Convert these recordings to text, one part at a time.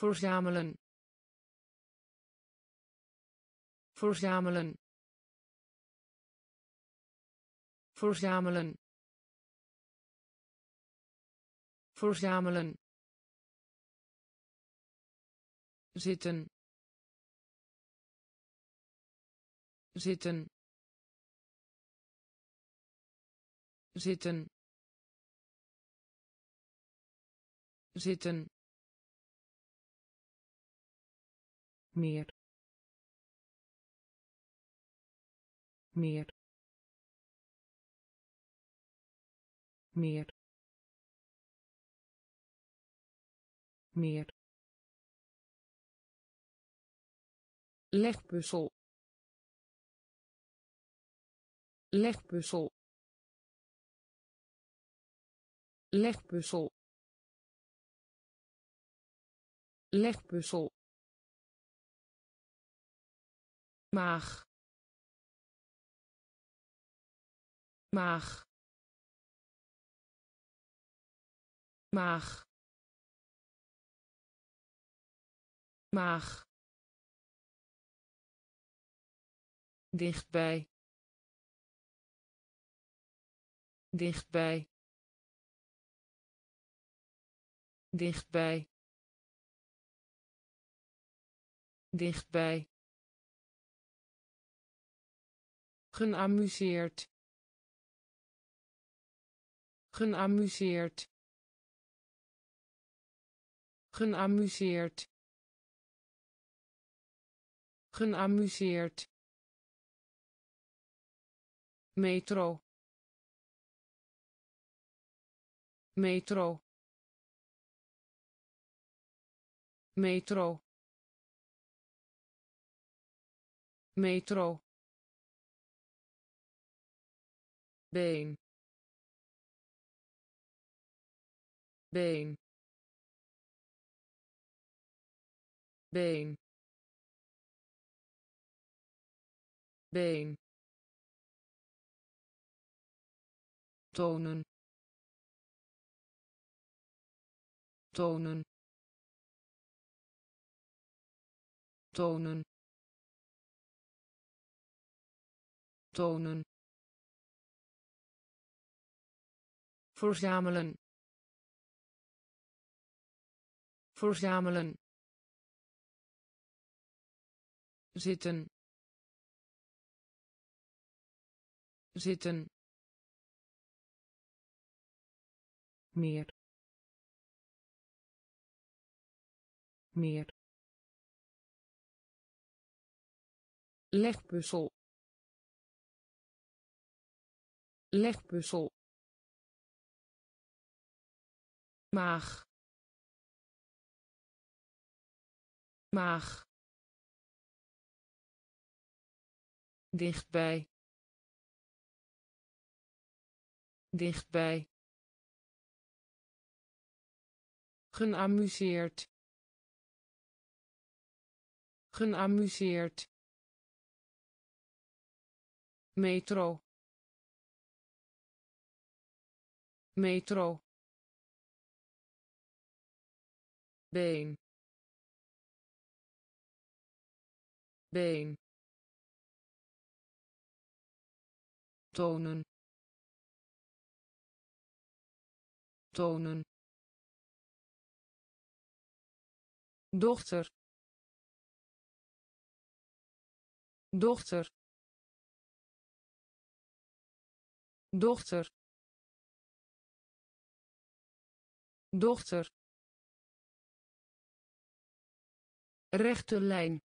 verzamelen. Verzamelen. Verzamelen. Verzamelen. Zitten. Zitten. Zitten. Zitten meer. Meer. Meer. Meer. Legpuzzel. Legpuzzel. Legpuzzel. Legpuzzel maag maag maag maag dichtbij. Dichtbij. Dichtbij. Dichtbij geamuseerd. Geamuseerd. Geamuseerd. Geamuseerd. Metro. Metro. Metro. Metro been. Been. Been. Been. Tonen. Tonen. Tonen. Tonen verzamelen. Verzamelen. Zitten. Zitten. Meer. Meer. Legpuzzel. Legpuzzel maag maag dichtbij. Dichtbij. Geamuseerd. Geamuseerd. Metro. Metro been. Been. Tonen. Tonen. Dochter. Dochter. Dochter. Dochter rechte lijn.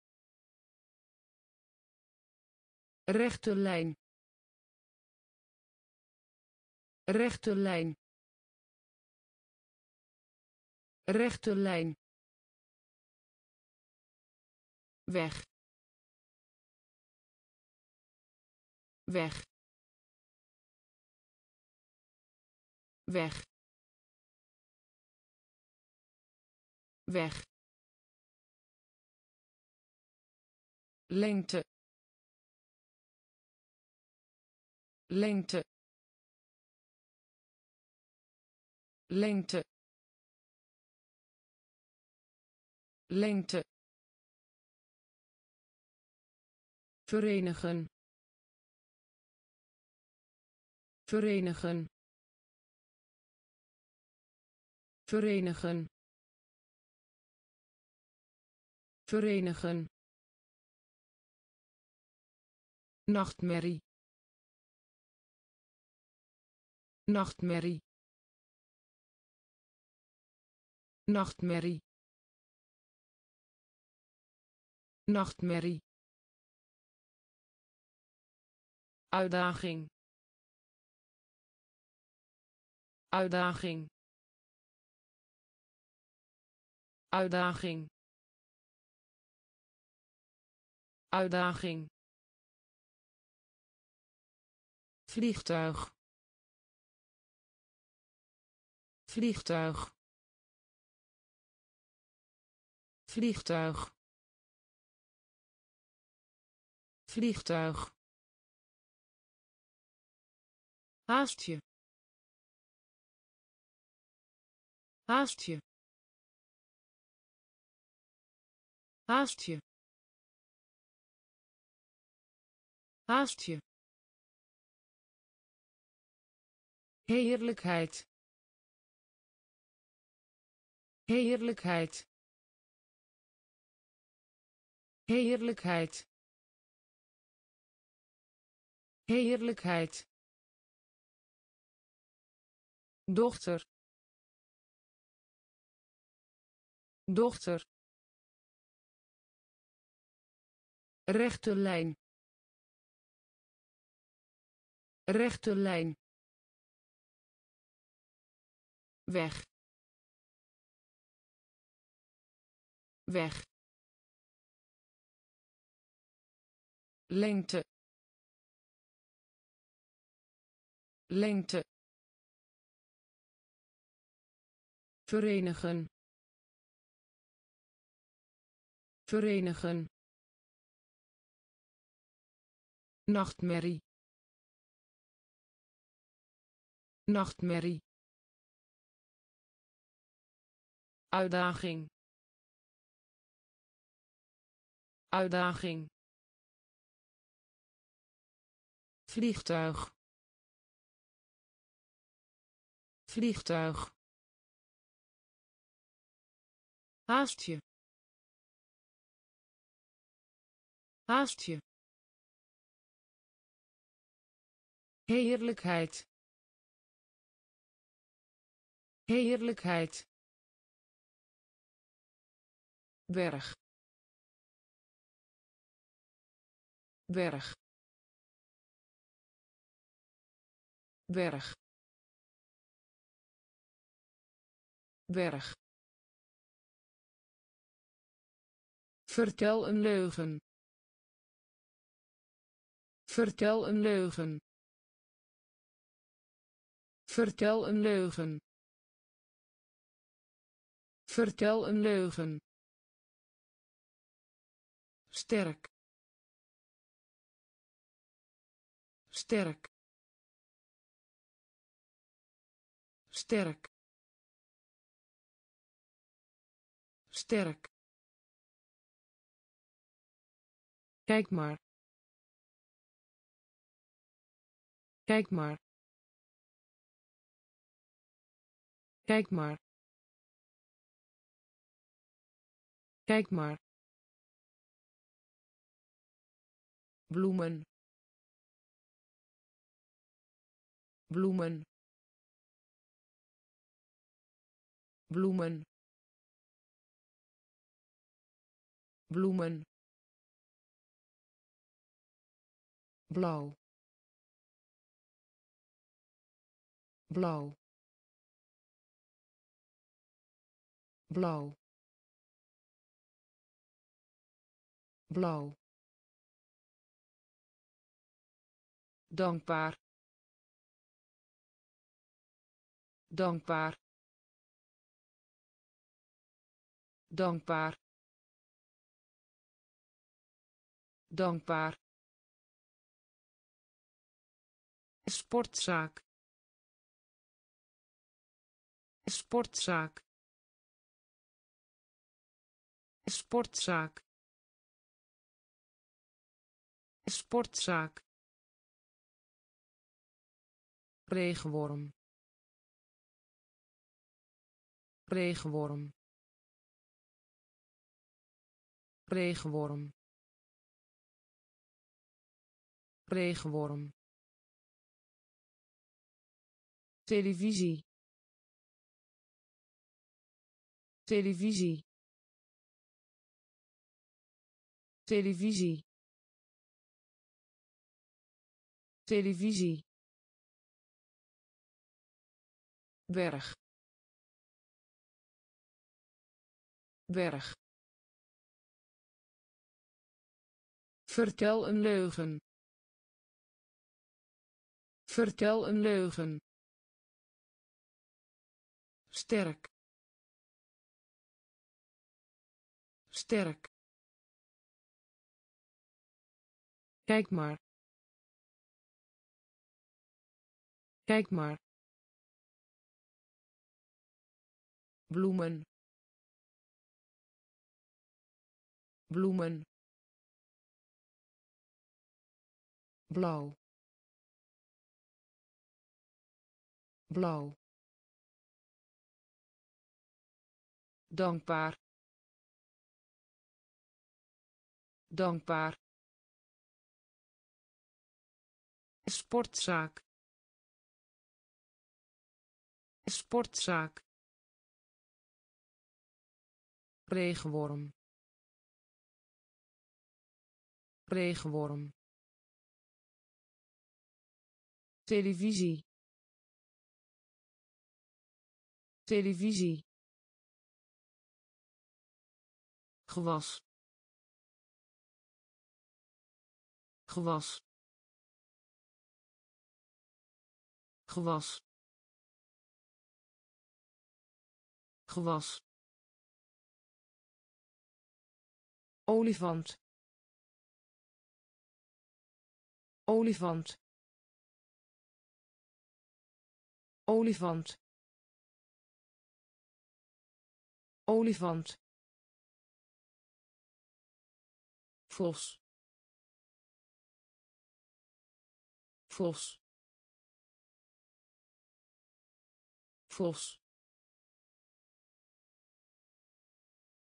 Rechte lijn. Rechte lijn. Rechte lijn. Weg. Weg. Weg. Weg lengte. Lengte. Lengte. Lengte. Verenigen. Verenigen. Verenigen. Verenigen nachtmerrie nachtmerrie nachtmerrie nachtmerrie. Uitdaging. Uitdaging. Uitdaging. Uitdaging vliegtuig. Vliegtuig. Vliegtuig. Vliegtuig. Haastje. Haastje. Haastje. Haastje heerlijkheid. Heerlijkheid. Heerlijkheid. Heerlijkheid. Dochter. Dochter. Rechte lijn. Rechte lijn weg. Weg. Lengte. Lengte. Verenigen. Verenigen. Nachtmerrie. Nachtmerrie uitdaging. Uitdaging. Vliegtuig. Vliegtuig. Haastje. Haastje. Heerlijkheid. Heerlijkheid berg berg berg berg Vertel een leugen. Vertel een leugen. Vertel een leugen. Vertel een leugen. Sterk. Sterk. Sterk. Sterk. Kijk maar. Kijk maar. Kijk maar. Kijk maar. Bloemen. Bloemen. Bloemen. Bloemen. Blauw. Blauw. Blauw. Blauw dankbaar. Dankbaar. Dankbaar. Dankbaar. Sportzaak. Sportzaak. Sportzaak. Sportzaak regenworm. Regenworm. Regenworm. Regenworm. Televisie. Televisie. Televisie. Televisie berg. Berg. Vertel een leugen. Vertel een leugen. Sterk. Sterk. Kijk maar. Kijk maar bloemen. Bloemen. Blauw. Blauw. Dankbaar. Dankbaar. Sportzaak. Sportzaak regenworm. Regenworm. Televisie. Televisie. Gewas. Gewas. Gewas. Gewas olifant. Olifant. Olifant. Olifant. Vos. Vos. Vos.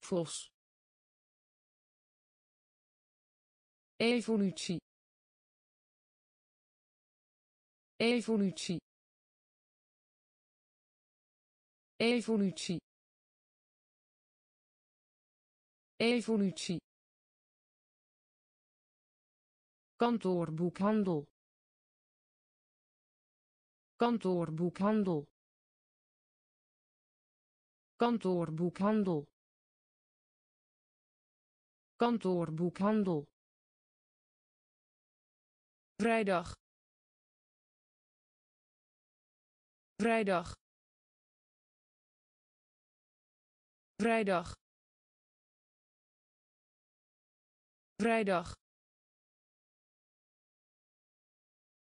Vos evolutie. Evolutie. Evolutie. Evolutie. Kantoorboekhandel. Kantoorboekhandel. Kantoorboekhandel. Kantoorboekhandel vrijdag. Vrijdag. Vrijdag. Vrijdag.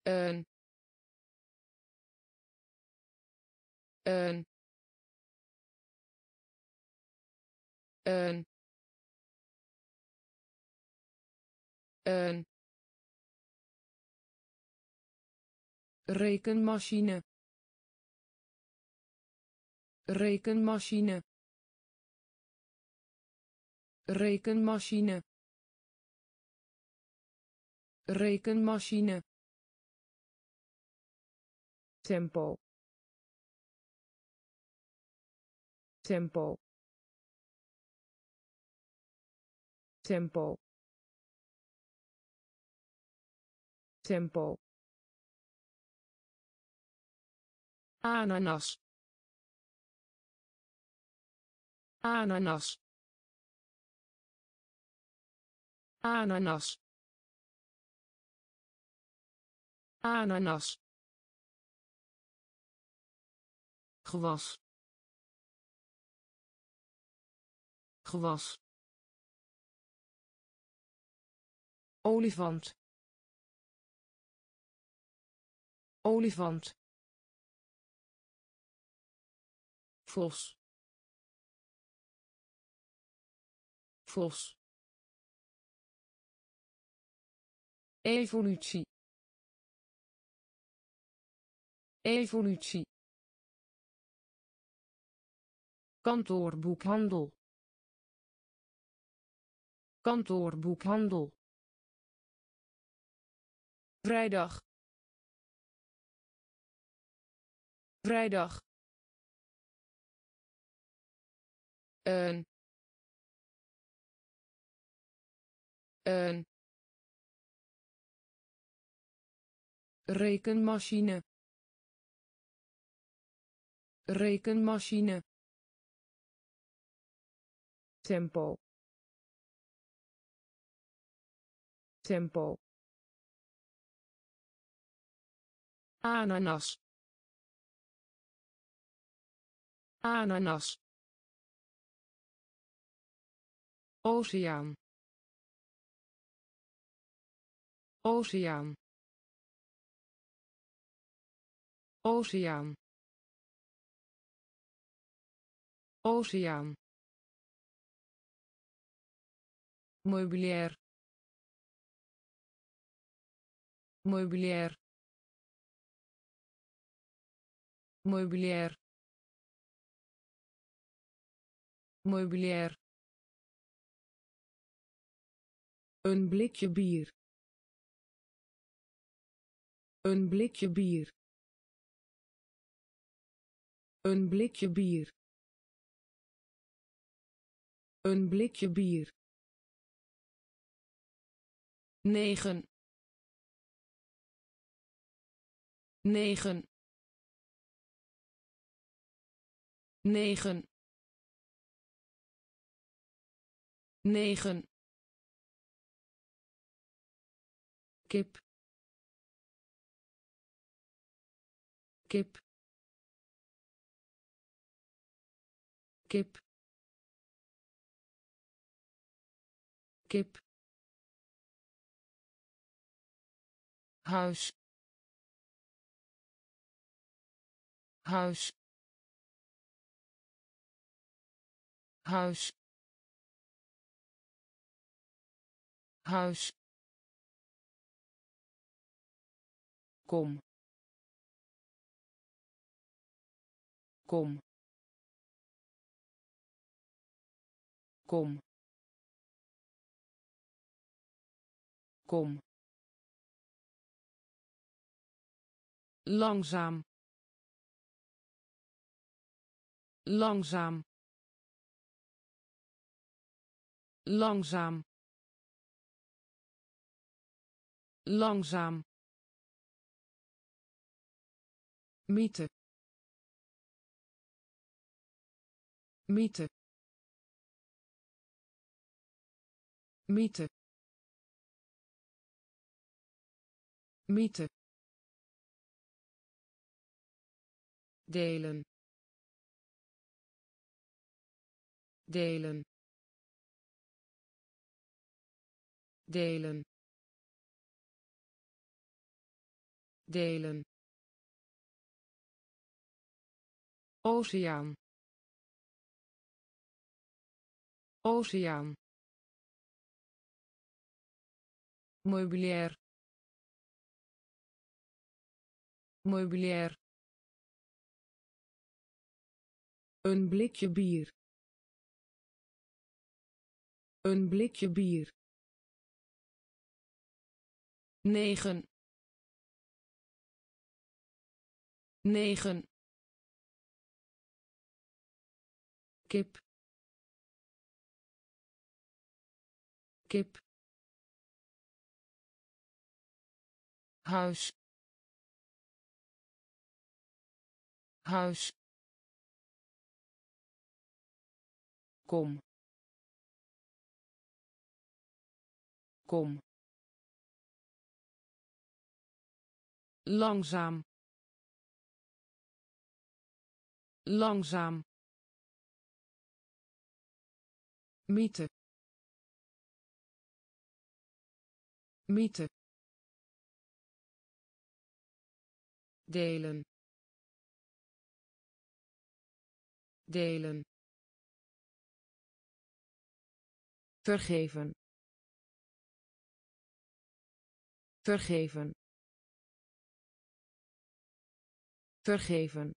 Een. Een. Een. Een rekenmachine. Rekenmachine. Rekenmachine. Rekenmachine. Tempo. Tempo. Tempo. Tempo ananas. Ananas. Ananas. Ananas. Gewas gewas olifant. Olifant vos. Vos. Evolutie. Evolutie. Kantoorboekhandel. Kantoorboekhandel. Vrijdag. Vrijdag een een rekenmachine rekenmachine tempo tempo ananas ananas oceaan. Oceaan. Oceaan. Oceaan. Meubilair. Meubilair. Meubilair. Meubilair een blikje bier. Een blikje bier. Een blikje bier. Een blikje bier. Negen. Negen. Negen. Negen kip. Kip. Kip. Kip. Huis. Huis. Huis. Huis kom. Kom. Kom. Kom. Langzaam. Langzaam. Langzaam. Langzaam mythe mythe mythe mythe delen. Delen. Delen. Delen oceaan. Oceaan. Meubilair meubilair een blikje bier. Een blikje bier. Negen. Negen kip. Kip. Huis. Huis. Kom. Kom. Langzaam. Langzaam mythe mythe delen. Delen. Vergeven. Vergeven. Vergeven.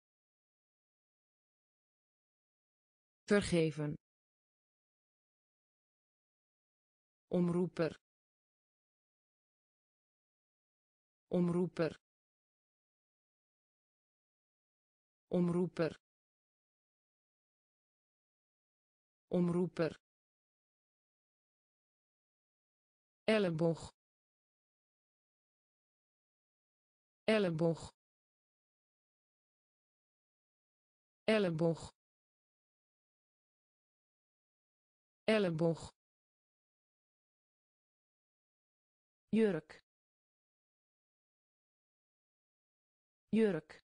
Vergeven omroeper. Omroeper. Omroeper. Omroeper. Elleboog. Elleboog. Elleboog. Elleboog jurk. Jurk.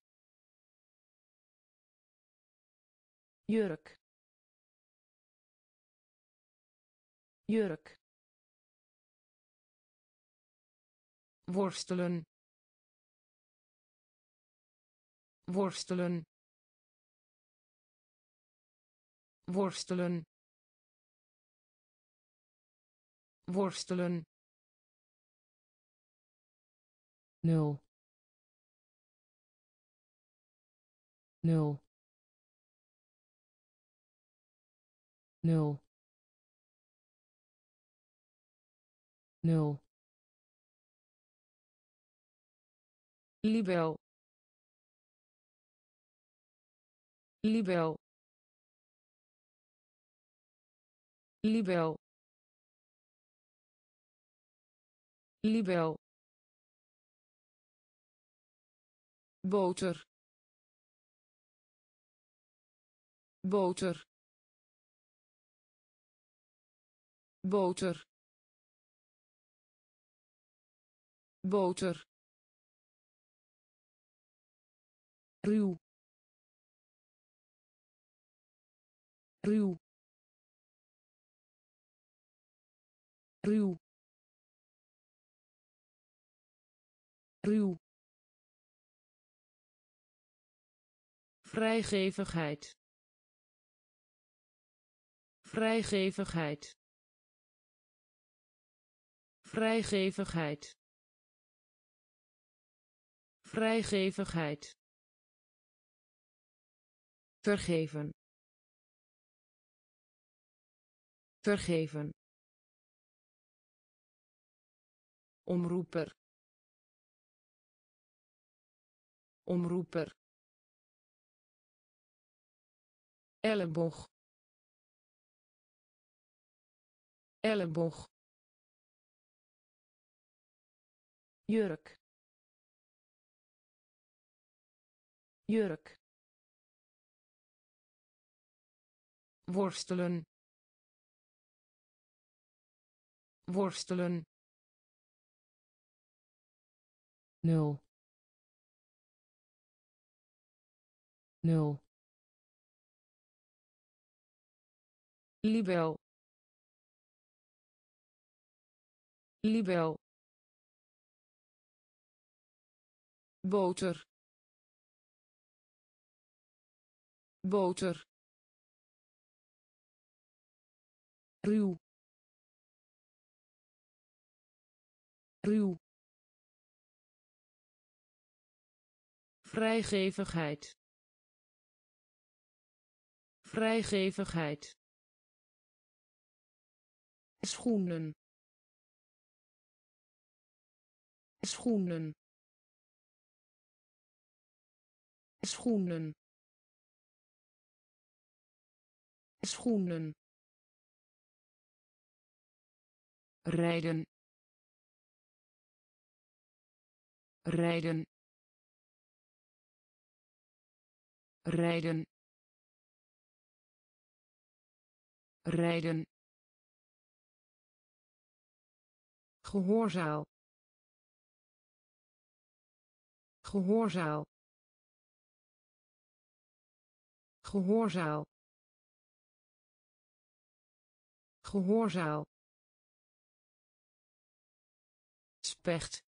Jurk. Jurk. Worstelen. Worstelen. Worstelen. Worstelen nul. Nul. Nul. Nul. Libel. Libel. Libel. Libel boter. Boter. Boter. Boter. Ruw. Ruw. Ruw. Ruw vrijgevigheid. Vrijgevigheid. Vrijgevigheid. Vrijgevigheid. Vergeven. Vergeven. Omroeper. Omroeper elleboog. Elleboog. Jurk. Jurk. Worstelen. Worstelen. Nul. Nul libel. Libel. Boter. Boter. Ruw. Ruw. Vrijgevigheid. Vrijgevigheid schoenen. Schoenen. Schoenen. Schoenen. Rijden. Rijden. Rijden. Rijden gehoorzaal. Gehoorzaal. Gehoorzaal. Gehoorzaal. Specht.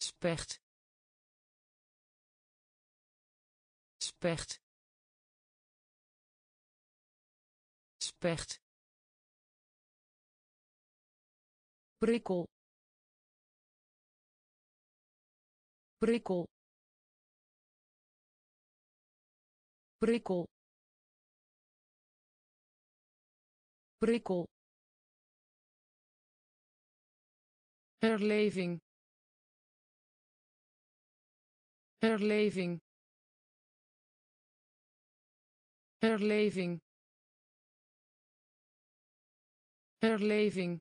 Specht. Specht. Specht prikkel prikkel prikkel prikkel. Herleving herleving herleving. Herleving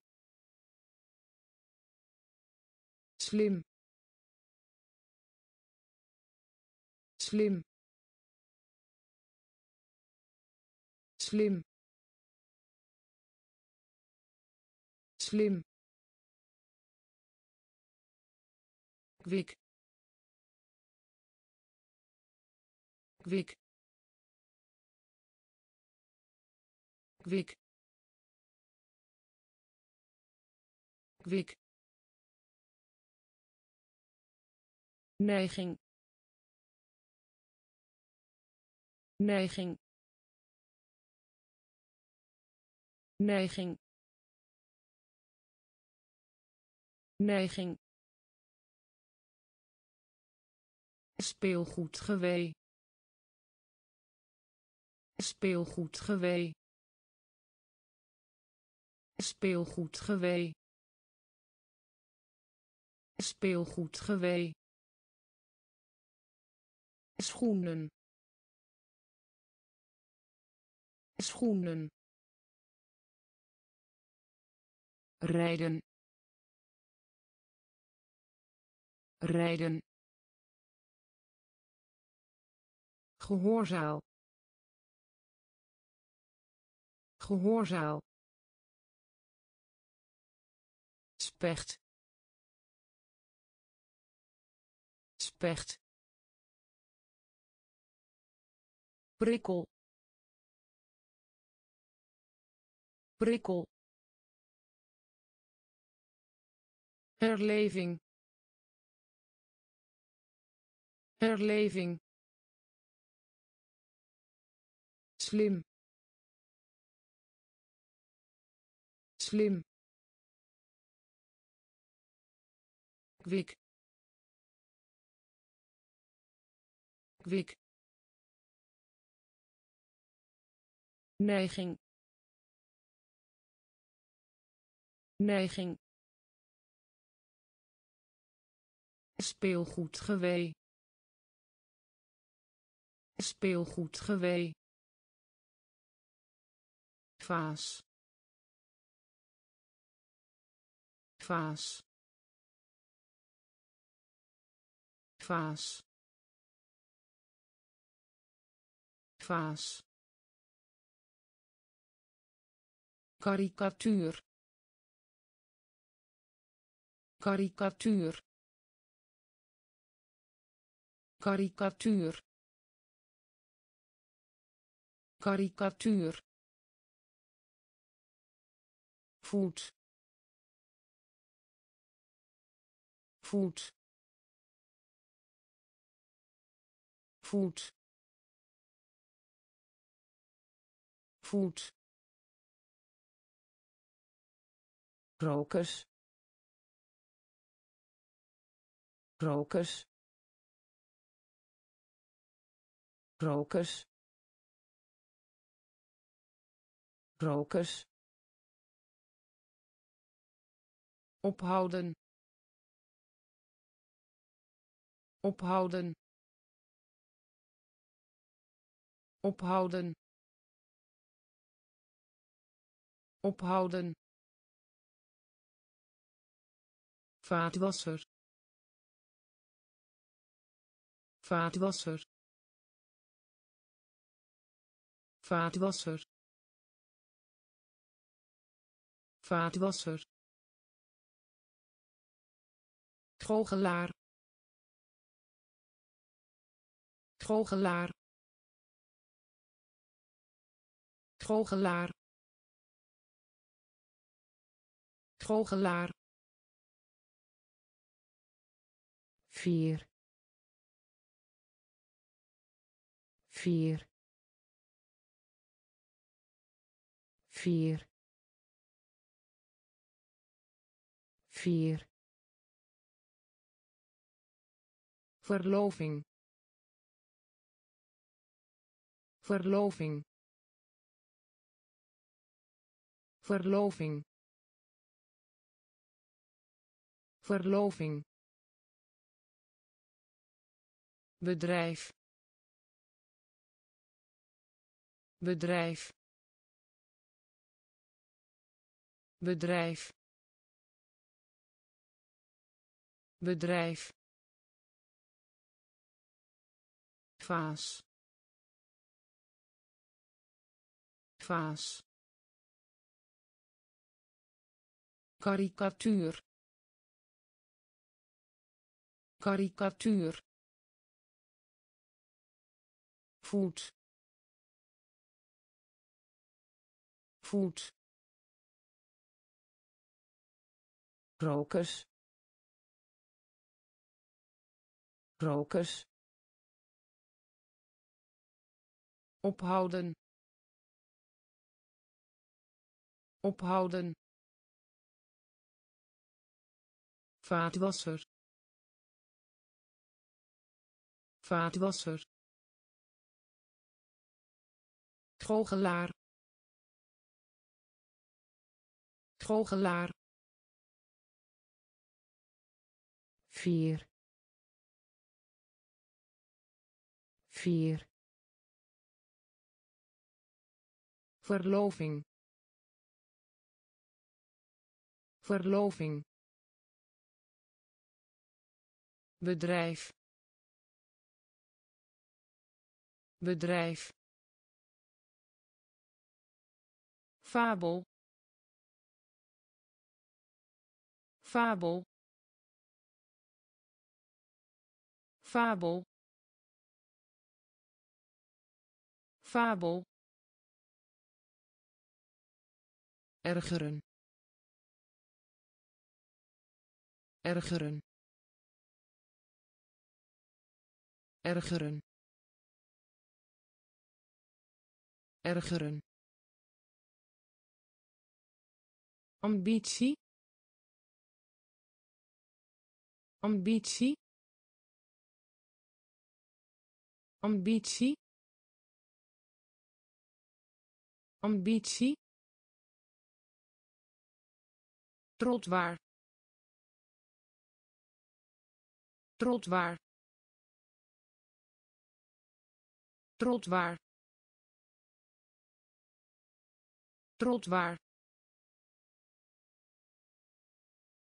slim. Slim. Slim. Slim. Kwik. Kwik. Kwik. Kwik neiging. Neiging. Neiging. Neiging. Speelgoed gewee. Speelgoed gewee schoenen. Schoenen. Rijden. Rijden. Gehoorzaal. Gehoorzaal. Specht. Specht prikkel prikkel herleving herleving slim slim kwik kwik neiging. Neiging. Speelgoed gewee. Speelgoed gewee. Vaas. Vaas. Vaas. Vaas karikatuur. Karikatuur. Karikatuur. Karikatuur. Voet. Voet. Voet. Voet krokus krokus krokus krokus ophouden. Ophouden. Ophouden. Ophouden vaatwasser vaatwasser vaatwasser vaatwasser goochelaar. Goochelaar. Goochelaar. Goochelaar vier. Vier. Vier. Vier. Verloving. Verloving. Verloving. Verloving bedrijf bedrijf bedrijf bedrijf. Vaas vaas karikatuur karikatuur voet voet rokers. Rokers. Ophouden. Ophouden. Vaatwasser. Vaatwasser goochelaar. Goochelaar. Vier. Vier. Verloving. Verloving. Bedrijf. Bedrijf fabel. Fabel. Fabel. Fabel. Ergeren. Ergeren. Ergeren. Ergeren ambitie ambitie ambitie ambitie trotwaar trotwaar trotwaar trotwaar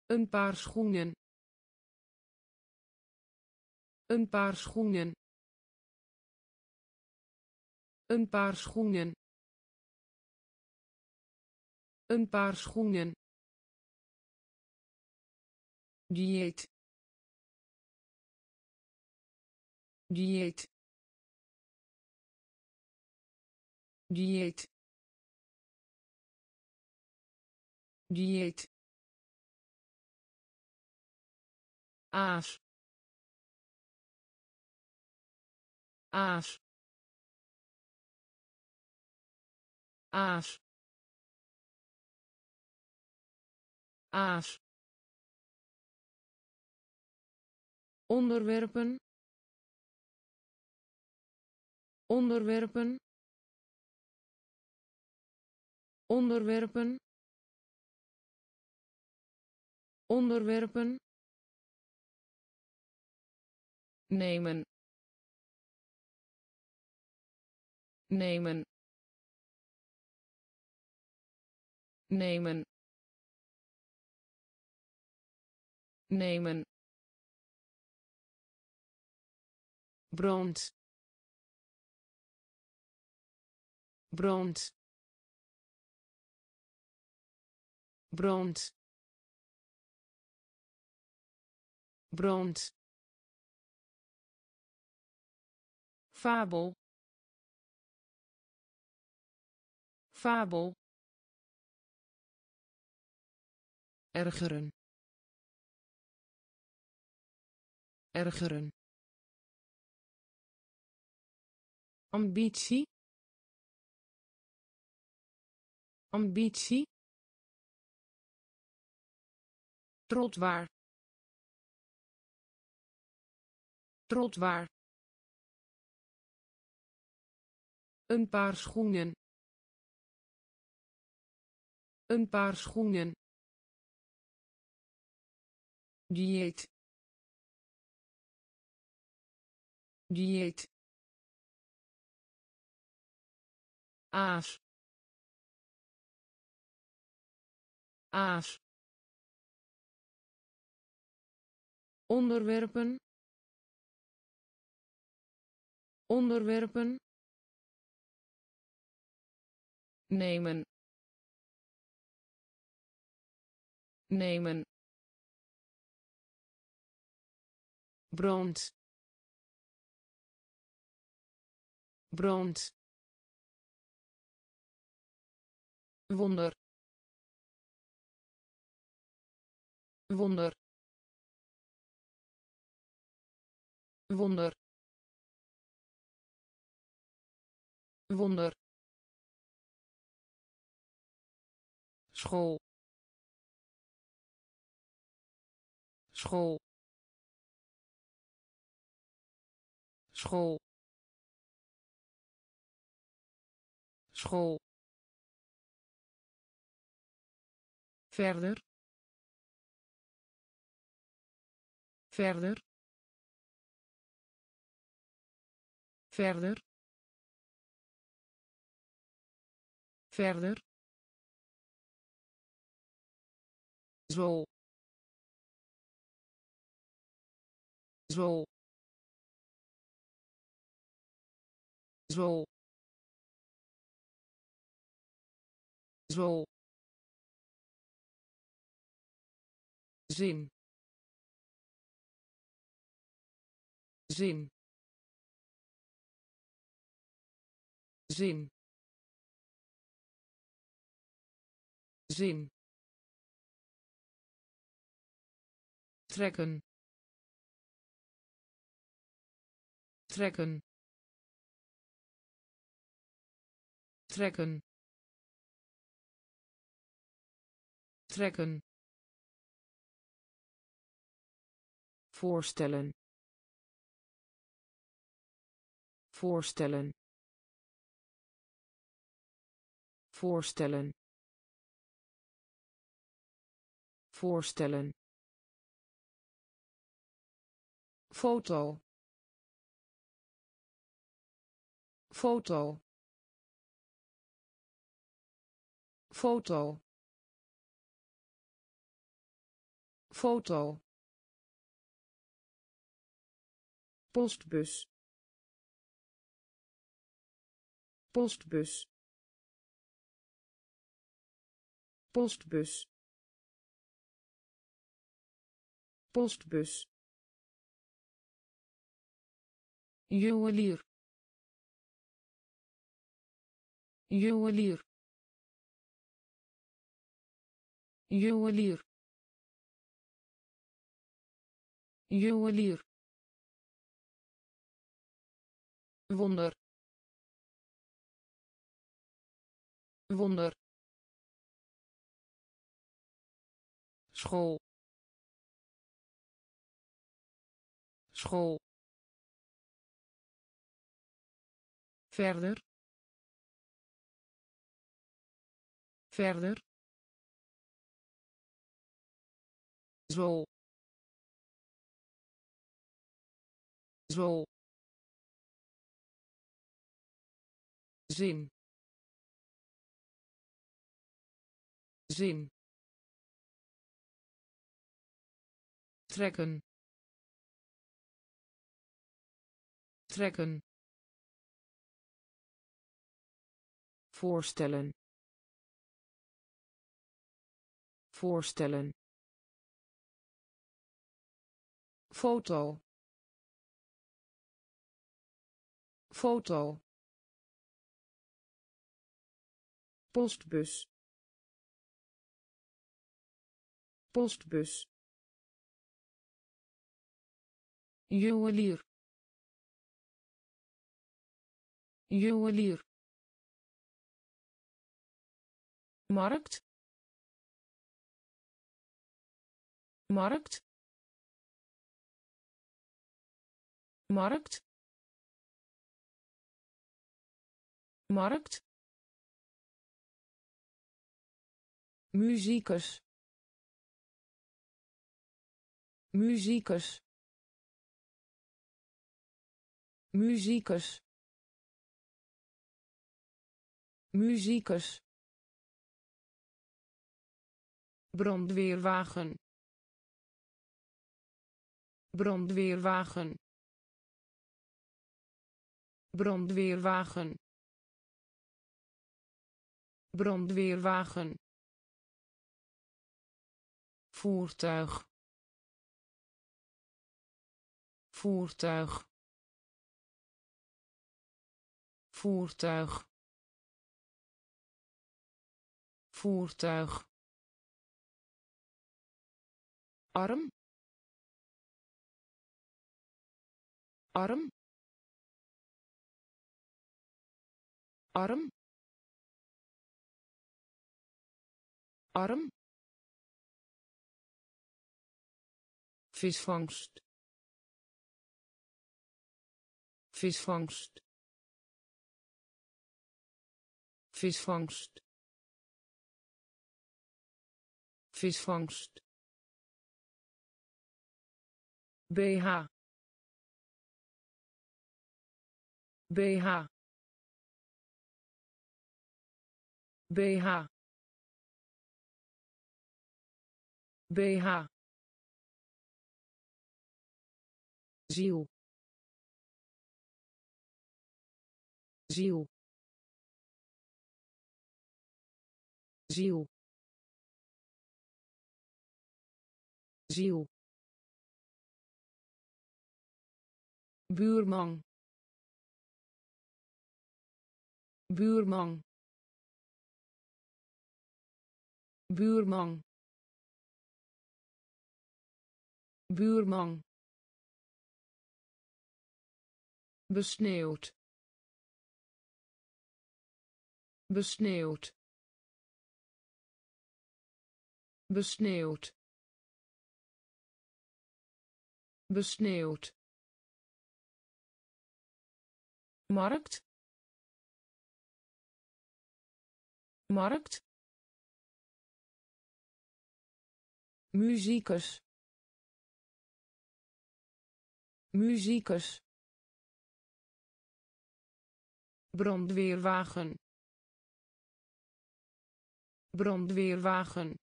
een paar schoenen. Een paar schoenen. Een paar schoenen. Een paar schoenen. Dieet. Dieet. Dieet. Dieet aas. Aas. Aas. Aas. Onderwerpen. Onderwerpen. Onderwerpen. Onderwerpen nemen. Nemen. Nemen. Nemen. Brand. Brand. Brand. Brand fabel. Fabel. Ergeren. Ergeren. Ambitie. Ambitie. Trotwaar. Trotwaar een paar schoenen. Een paar schoenen. Dieet. Dieet. Aas. Aas. Onderwerpen. Onderwerpen nemen. Nemen. Brand. Brand. Wonder. Wonder. Wonder. Wonder school. School. School. School. Verder. Verder. Verder. Verder zo zo zo zo zin. Zin. Zin. Zin trekken. Trekken. Trekken. Trekken. Voorstellen. Voorstellen. Voorstellen. Voorstellen foto. Foto. Foto. Foto. Postbus. Postbus. Postbus. Postbus juwelier juwelier juwelier juwelier wonder wonder school school verder. Verder. Zo zo zin. Zin. Trekken. Trekken voorstellen. Voorstellen. Foto. Foto. Postbus. Postbus. Juwelier. Juwelier markt. Markt. Markt. Markt. Muzikus muzikus muzikus muzikus brandweerwagen. Brandweerwagen. Brandweerwagen. Brandweerwagen. Voertuig. Voertuig. Voertuig. Voertuig arm. Arm. Arm. Arm. Visvangst. Visvangst. Visvangst. Visvangst BH BH BH BH ziel. Ziel. Ziel. Ziel buurman. Buurman. Buurman. Buurman. Besneeuwd. Besneeuwd. Besneeuwd. Besneeuwd markt. Markt. Muzikus muzikus brandweerwagen. Brandweerwagen.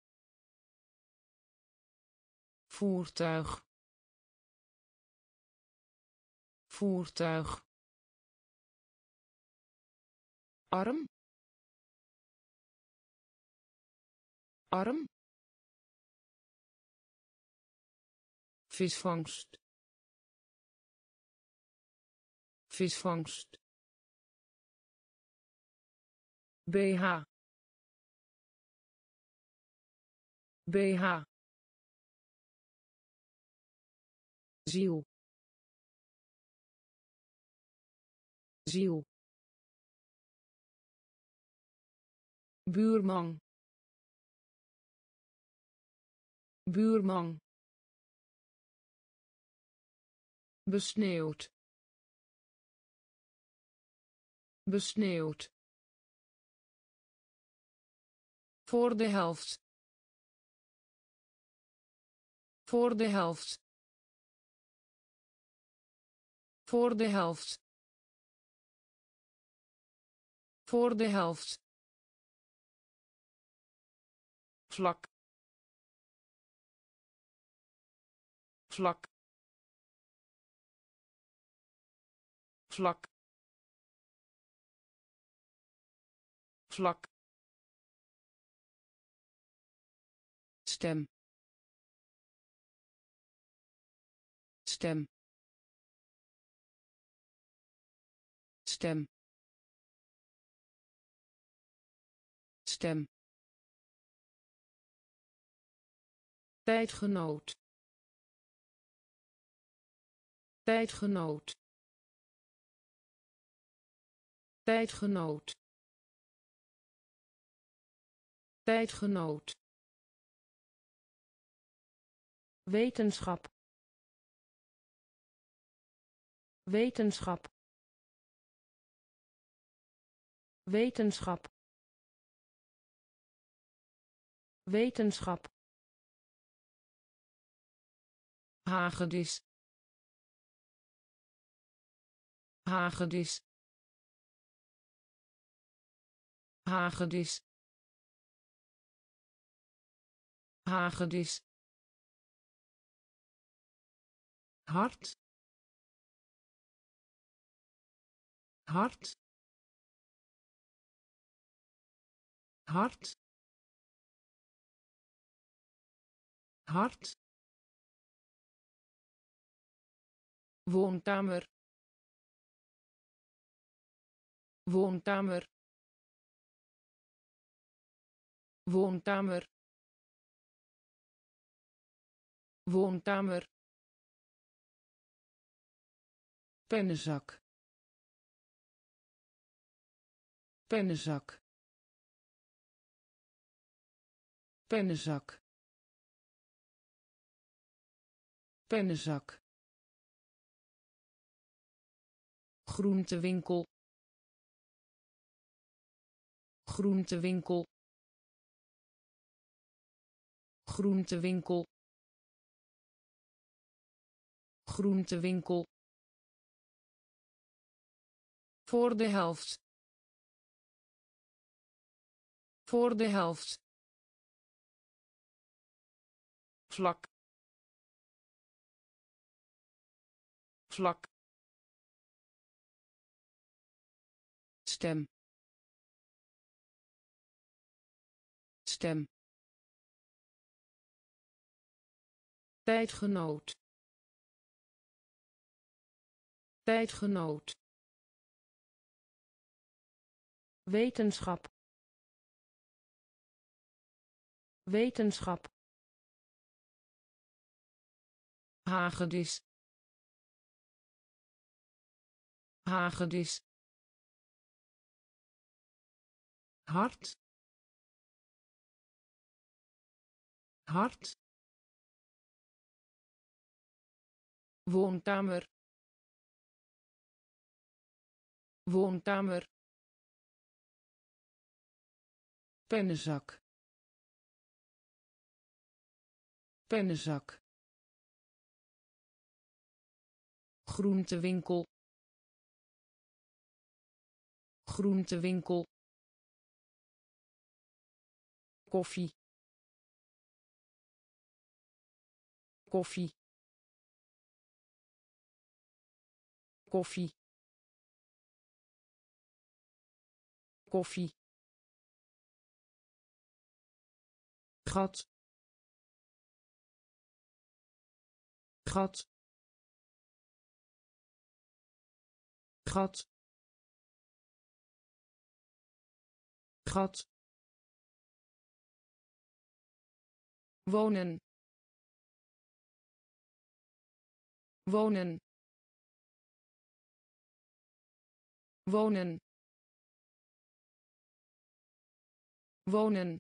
Voertuig. Voertuig arm arm visvangst visvangst BH BH ziel ziel buurman. Buurman. Besneeuwd. Besneeuwd. Voor de helft. Voor de helft. Voor de helft. Voor de helft vlak vlak vlak vlak. Stem. Stem. Stem. Stem tijdgenoot. Tijdgenoot. Tijdgenoot. Tijdgenoot. Wetenschap. Wetenschap. Wetenschap. Wetenschap hagedis. Hagedis. Hagedis. Hagedis. Hart. Hart. Hart. Hart woonkamer woonkamer woonkamer woonkamer pennenzak pennenzak pennenzak pennenzak groentewinkel groentewinkel groentewinkel groentewinkel. Voor de helft. Voor de helft. Vlak. Vlak stem. Stem. Tijdgenoot. Tijdgenoot. Wetenschap. Wetenschap. Hagedis. Hagedis hart. Hart. Woonkamer. Woonkamer. Pennenzak. Pennenzak. Groentewinkel. Groentewinkel koffie. Koffie. Koffie. Koffie. Gat. Gat. Gat. Gat wonen. Wonen. Wonen. Wonen.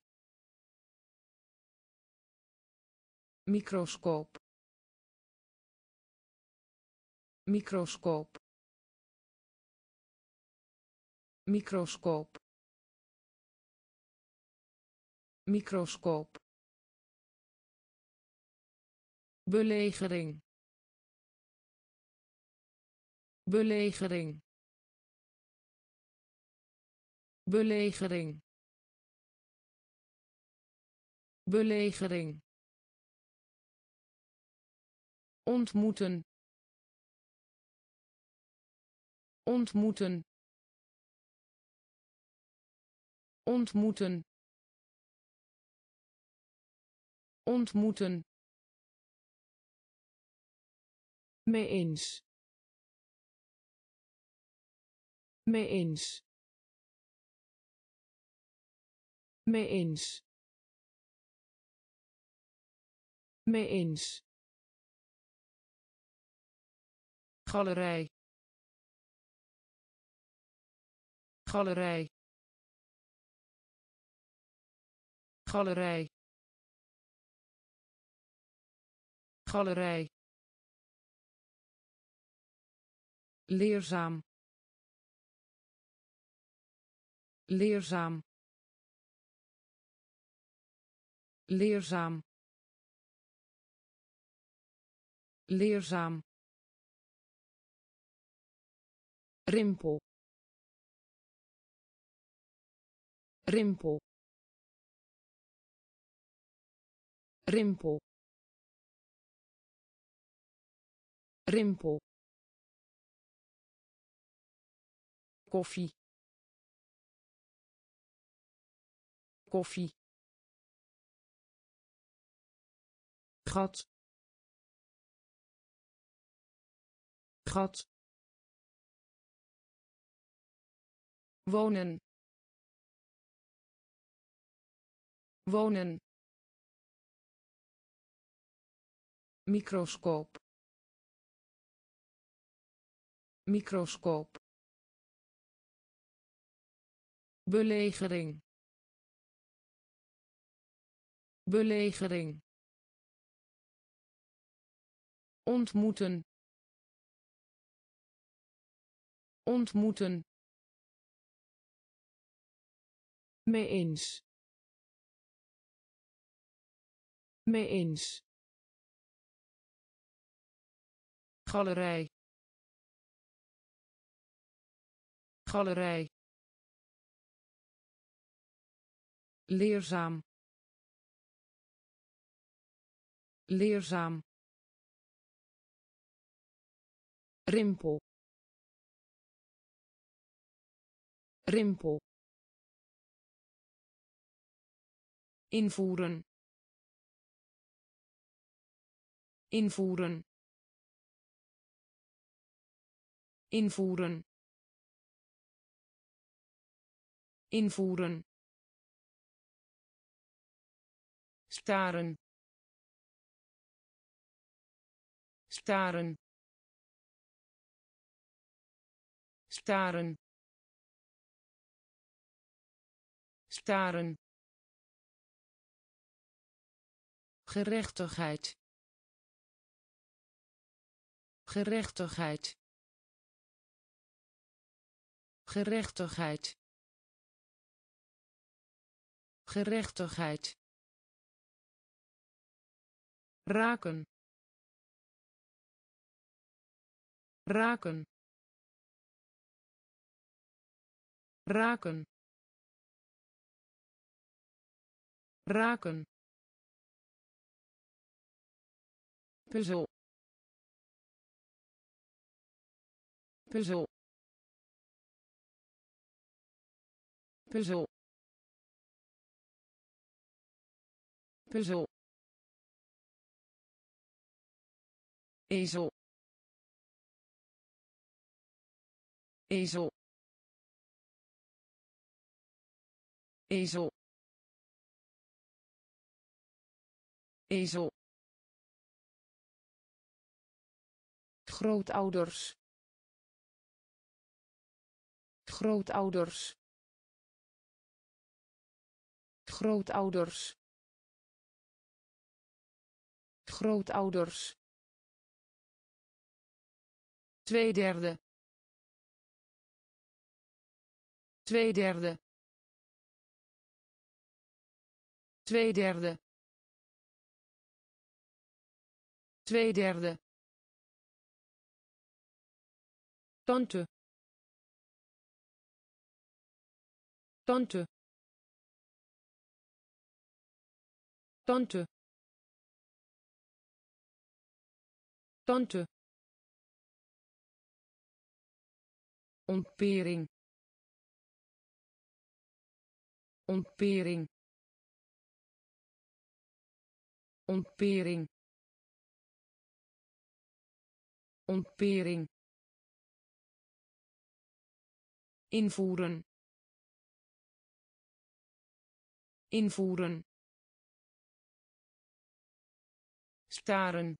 Microscoop. Microscoop. Microscoop. Microscoop belegering. Belegering. Belegering. Belegering. Ontmoeten. Ontmoeten. Ontmoeten. Ontmoeten mee eens. Mee eens. Mee eens. Mee eens. Galerij. Galerij. Galerij. Galerij leerzaam. Leerzaam. Leerzaam. Leerzaam. Rimpel. Rimpel. Rimpel. Rimpel koffie. Koffie. Gat. Gat. Wonen. Wonen. Microscoop. Microscoop belegering. Belegering. Ontmoeten. Ontmoeten. Mee eens. Mee eens. Galerij. Galerij leerzaam. Leerzaam. Rimpel. Rimpel. Invoeren. Invoeren. Invoeren. Invoeren staren. Staren. Staren. Staren. Gerechtigheid. Gerechtigheid. Gerechtigheid. Gerechtigheid raken. Raken. Raken. Raken. Puzzel. Puzzel. Puzzel. Puzzel ezel ezel ezel ezel. Grootouders grootouders grootouders. Grootouders twee derde twee derde twee derde twee derde tante. Tante. Tante. Tante ontpering ontpering ontpering ontpering invoeren. Invoeren. Staren.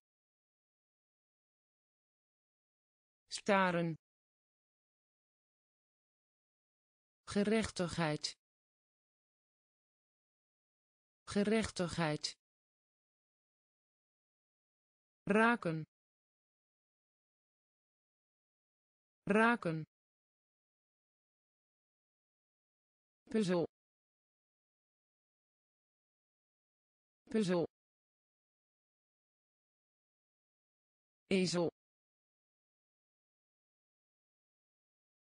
Staren gerechtigheid. Gerechtigheid. Raken. Raken. Puzzel. Puzzel. Ezel.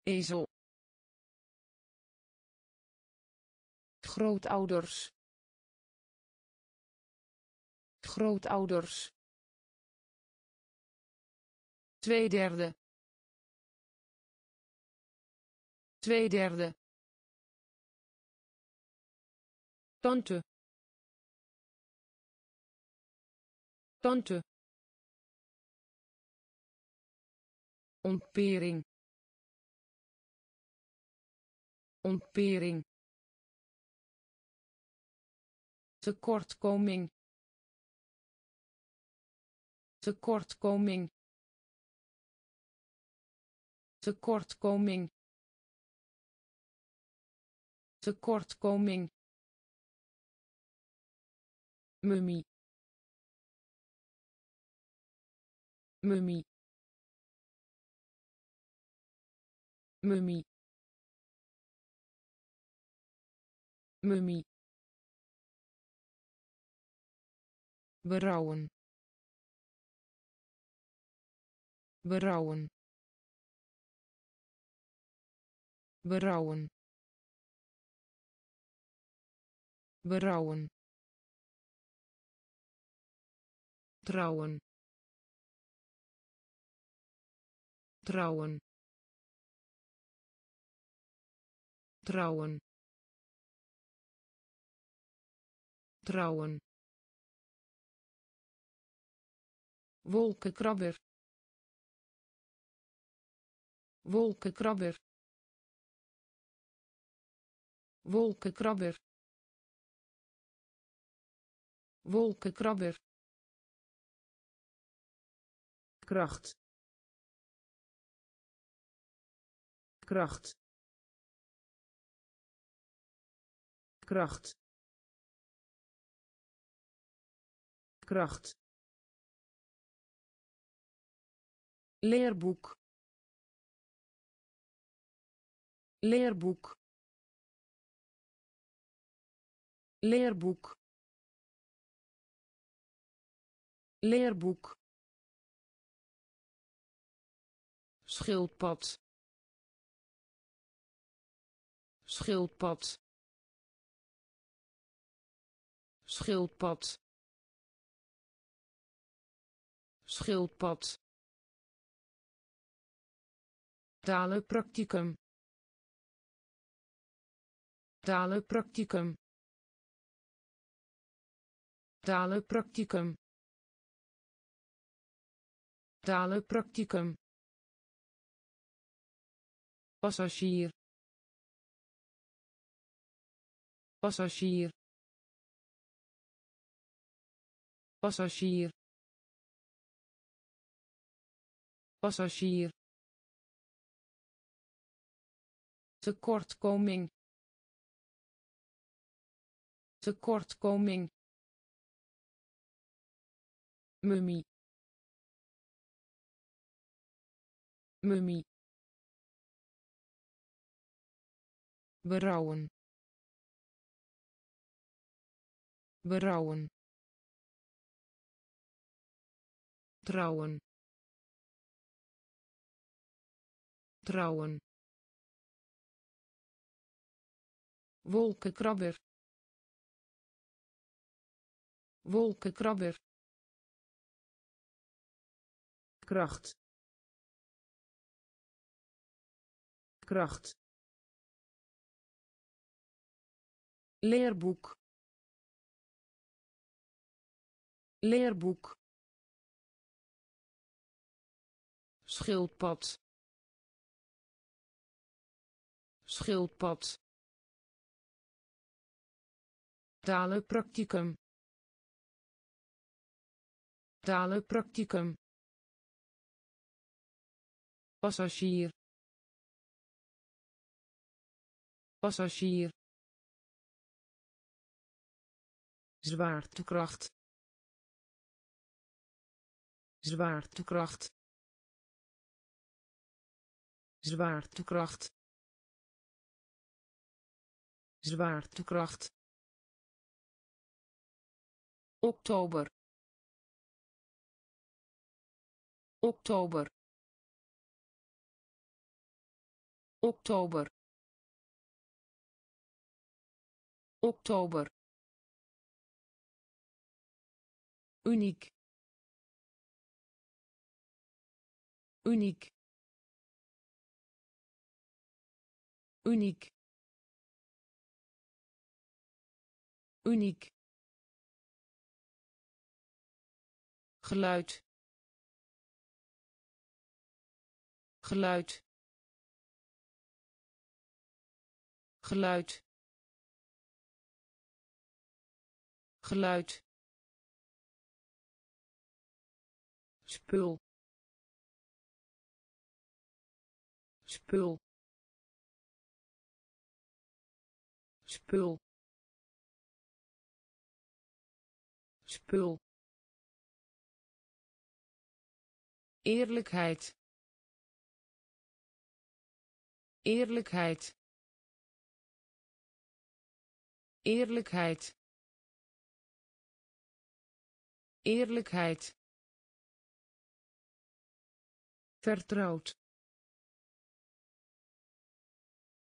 Ezel grootouders. Grootouders. Twee derde twee derde tante. Tante. Ontpering ontpering tekortkoming. Tekortkoming. Tekortkoming. Tekortkoming. Mummie. Mummie. Mummie. Mummie berouwen. Berouwen. Berouwen. Berouwen. Trouwen. Trouwen. Trouwen. Trouwen wolkenkrabber. Wolkenkrabber. Wolkenkrabber. Wolkenkrabber. Kracht. Kracht. Kracht. Kracht leerboek leerboek leerboek leerboek. Schildpad. Schildpad. Schildpad. Schildpad talenpracticum talenpracticum talenpracticum talenpracticum passagier. Passagier. Passagier. Passagier tekortkoming. Tekortkoming. Mummie. Mummie. Berouwen berouwen trouwen. Trouwen wolkenkrabber. Wolkenkrabber. Kracht. Kracht. Leerboek. Leerboek. Schildpad. Schildpad talenpracticum talenpracticum passagier. Passagier. Zwaartekracht zwaartekracht zwaartekracht zwaartekracht oktober. Oktober. Oktober. Oktober. Uniek. Uniek. Uniek. Uniek geluid. Geluid. Geluid. Geluid. Spul. Spul. Spul. Spul eerlijkheid. Eerlijkheid. Eerlijkheid. Eerlijkheid. Vertrouwd.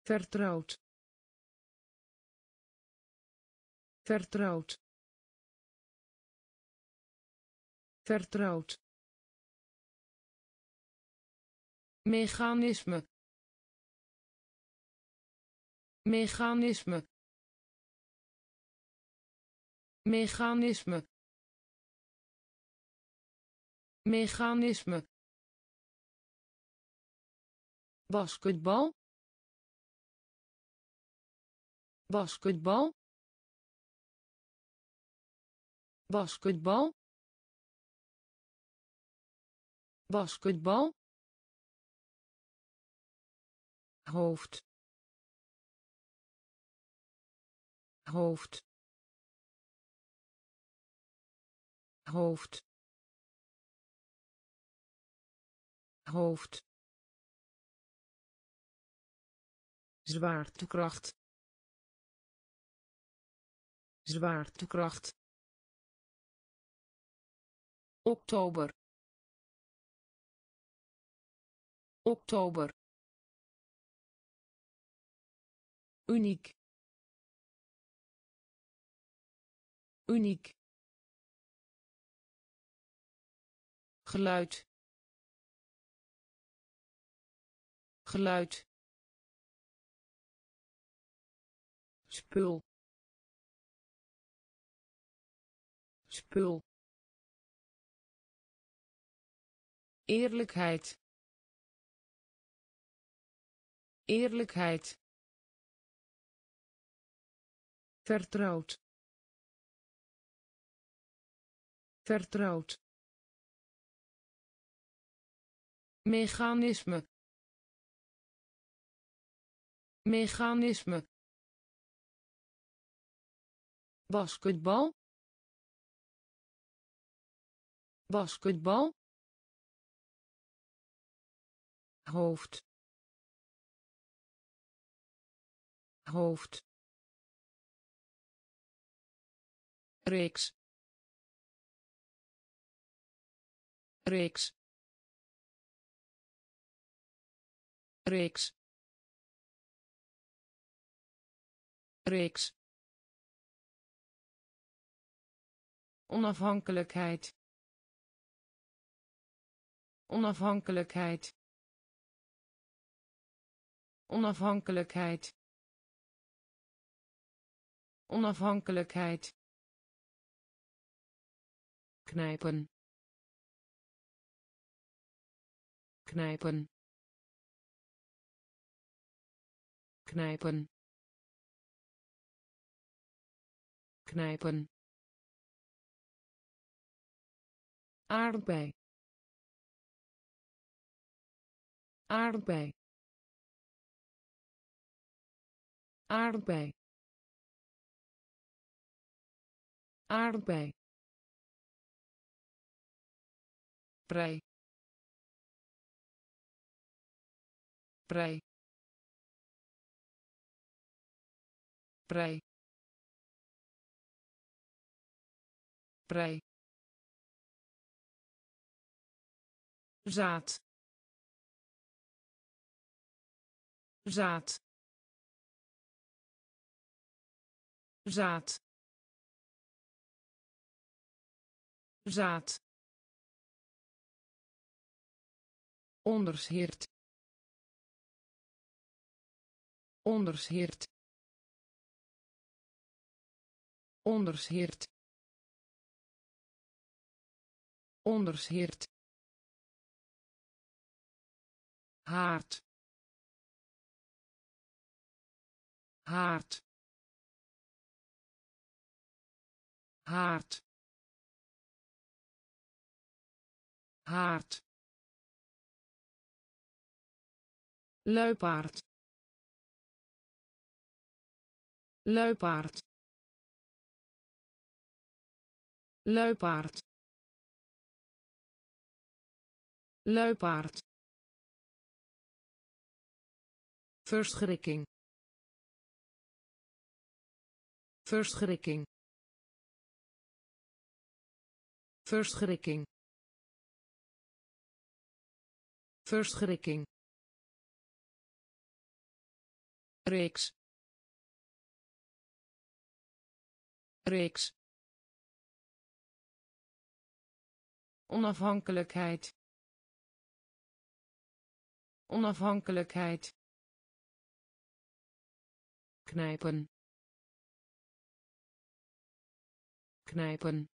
Vertrouwd. Vertrouwd. Vertrouwd mechanisme. Mechanisme. Mechanisme. Mechanisme. Basketbal. Basketbal. Basketbal. Basketbal hoofd. Hoofd. Hoofd. Hoofd. Zwaartekracht. Zwaartekracht. Oktober. Oktober uniek. Uniek. Geluid. Geluid. Spul. Spul. Eerlijkheid. Eerlijkheid vertrouwd. Vertrouwd. Mechanisme. Mechanisme. Basketbal. Basketbal. Hoofd. Hoofd reeks. Reeks. Reeks. Reeks. Onafhankelijkheid. Onafhankelijkheid. Onafhankelijkheid. Onafhankelijkheid knijpen. Knijpen. Knijpen. Knijpen. Aardbei. Aardbei. Aardbei. Aardbei prei prei prei prei zaad. Zaad. Zaad. Zaad ondersheert ondersheert ondersheert ondersheert haard. Haard. Haard. Haard luipaard. Luipaard. Luipaard. Luipaard. Verschrikking. Verschrikking. Verschrikking. Verschrikking reeks. Reeks. Onafhankelijkheid. Onafhankelijkheid. Knijpen. Knijpen.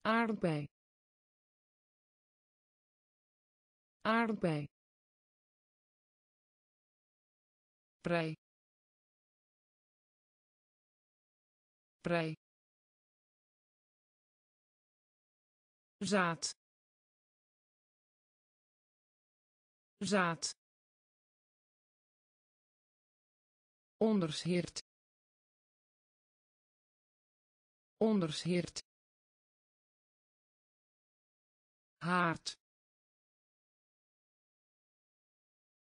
Aardbei. Aardbei prei prei zaad. Zaad. Ondersheert. Ondersheert. Haard.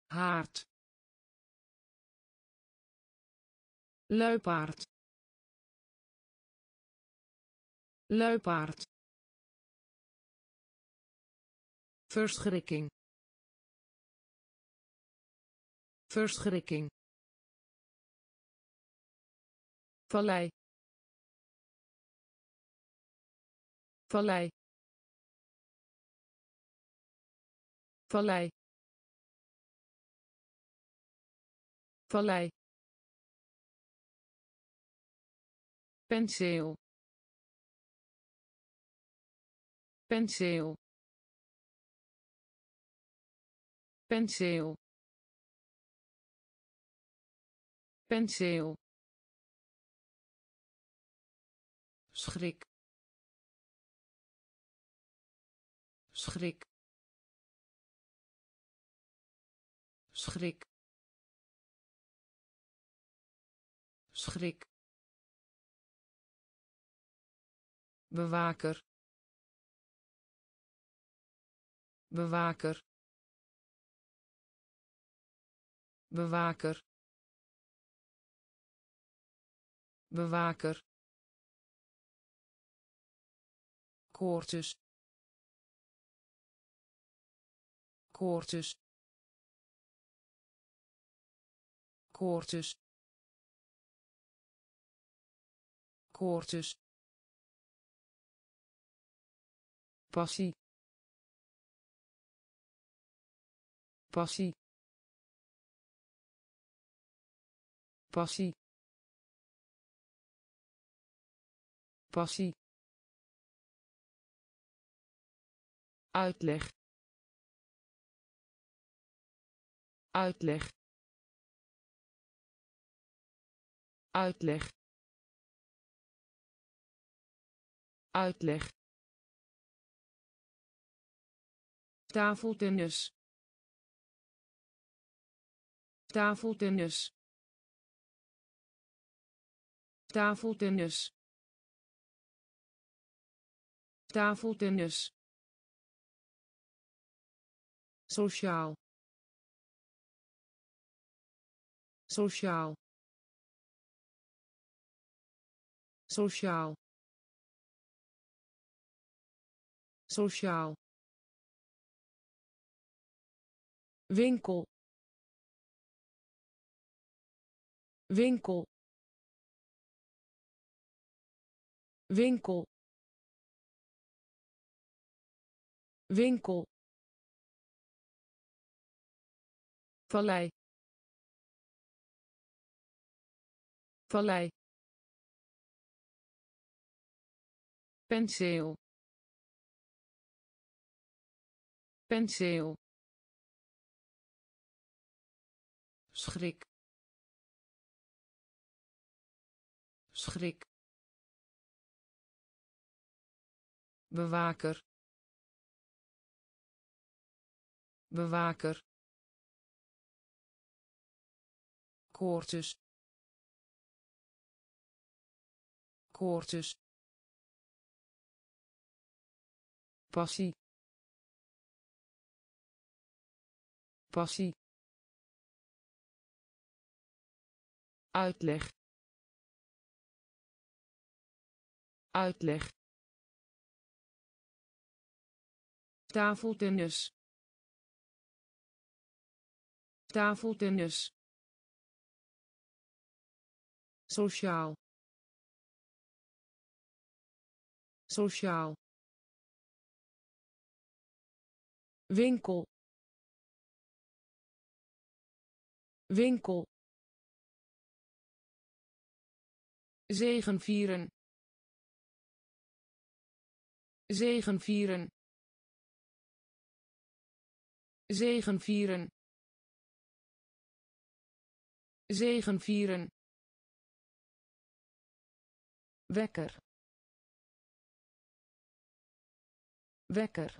Haard luipaard. Luipaard. Verschrikking. Verschrikking. Vallei. Vallei. Vallei. Vallei penseel. Penseel. Penseel. Penseel. Schrik. Schrik. Schrik. Schrik bewaker bewaker bewaker bewaker koortjes koortjes koortjes koortjes passie. Passie. Passie. Passie. Uitleg. Uitleg. Uitleg. Uitleg tafeltennis tafeltennis tafeltennis tafeltennis sociaal. Sociaal. Sociaal. Sociaal winkel. Winkel. Winkel. Winkel. Vallei. Vallei. Penseel. Penseel schrik. Schrik. Bewaker. Bewaker. Koortjes. Koortjes. Passie. Passie uitleg. Uitleg. Tafeltennis. Tafeltennis. Sociaal. Sociaal. Winkel. Winkel zegenvieren. Zegenvieren. Zegenvieren. Zegenvieren. Wekker. Wekker.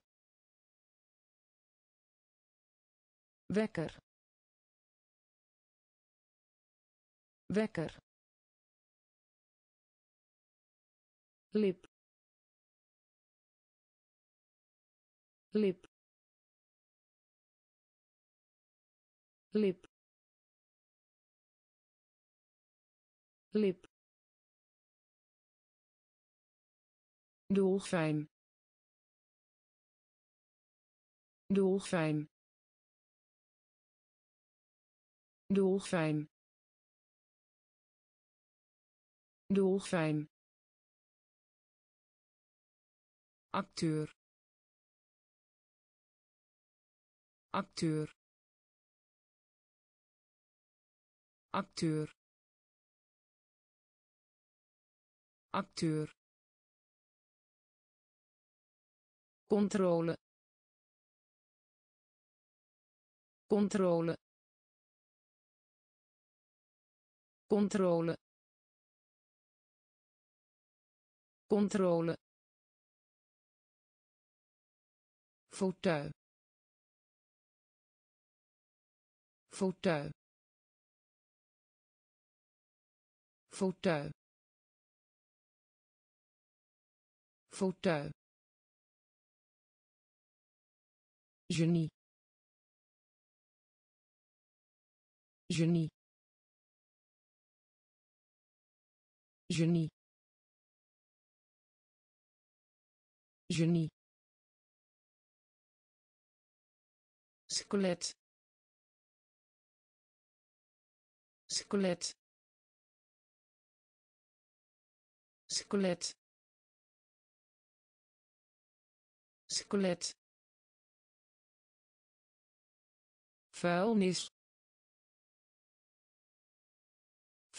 Wekker. Wekker lip. Lip. Lip. Lip. Dolfijn. Dolfijn. Dolfijn. Dolfijn acteur acteur acteur acteur controle controle controle controle fauteuil. Fauteuil. Fauteuil. Fauteuil. Genie. Genie. Genie. Genie skelet. Skelet. Skelet. Skelet. Vuilnis.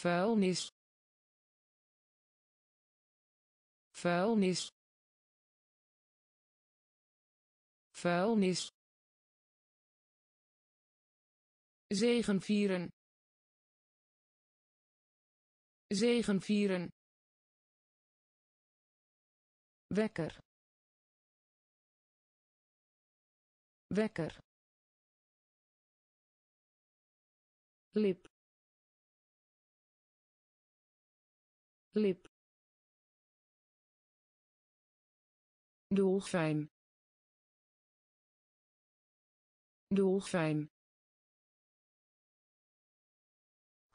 Vuilnis. Vuilnis. Vuilnis zegenvieren. Zegenvieren. Wekker. Wekker. Lip. Lip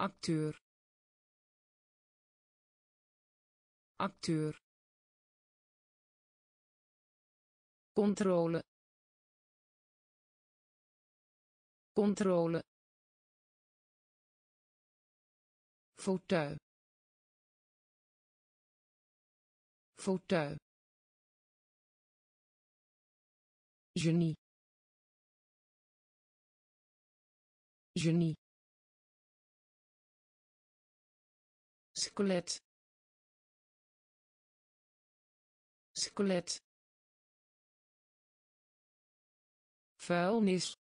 acteur acteur controle controle fauteuil fauteuil genie genie skelet. Skelet. Vuilnis.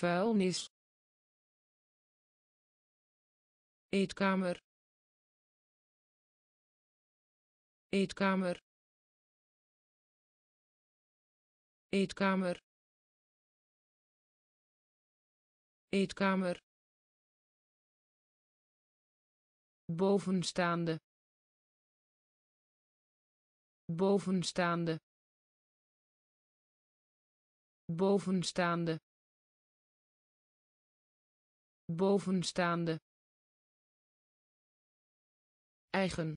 Vuilnis. Eetkamer. Eetkamer. Eetkamer. Eetkamer bovenstaande bovenstaande bovenstaande bovenstaande. Eigen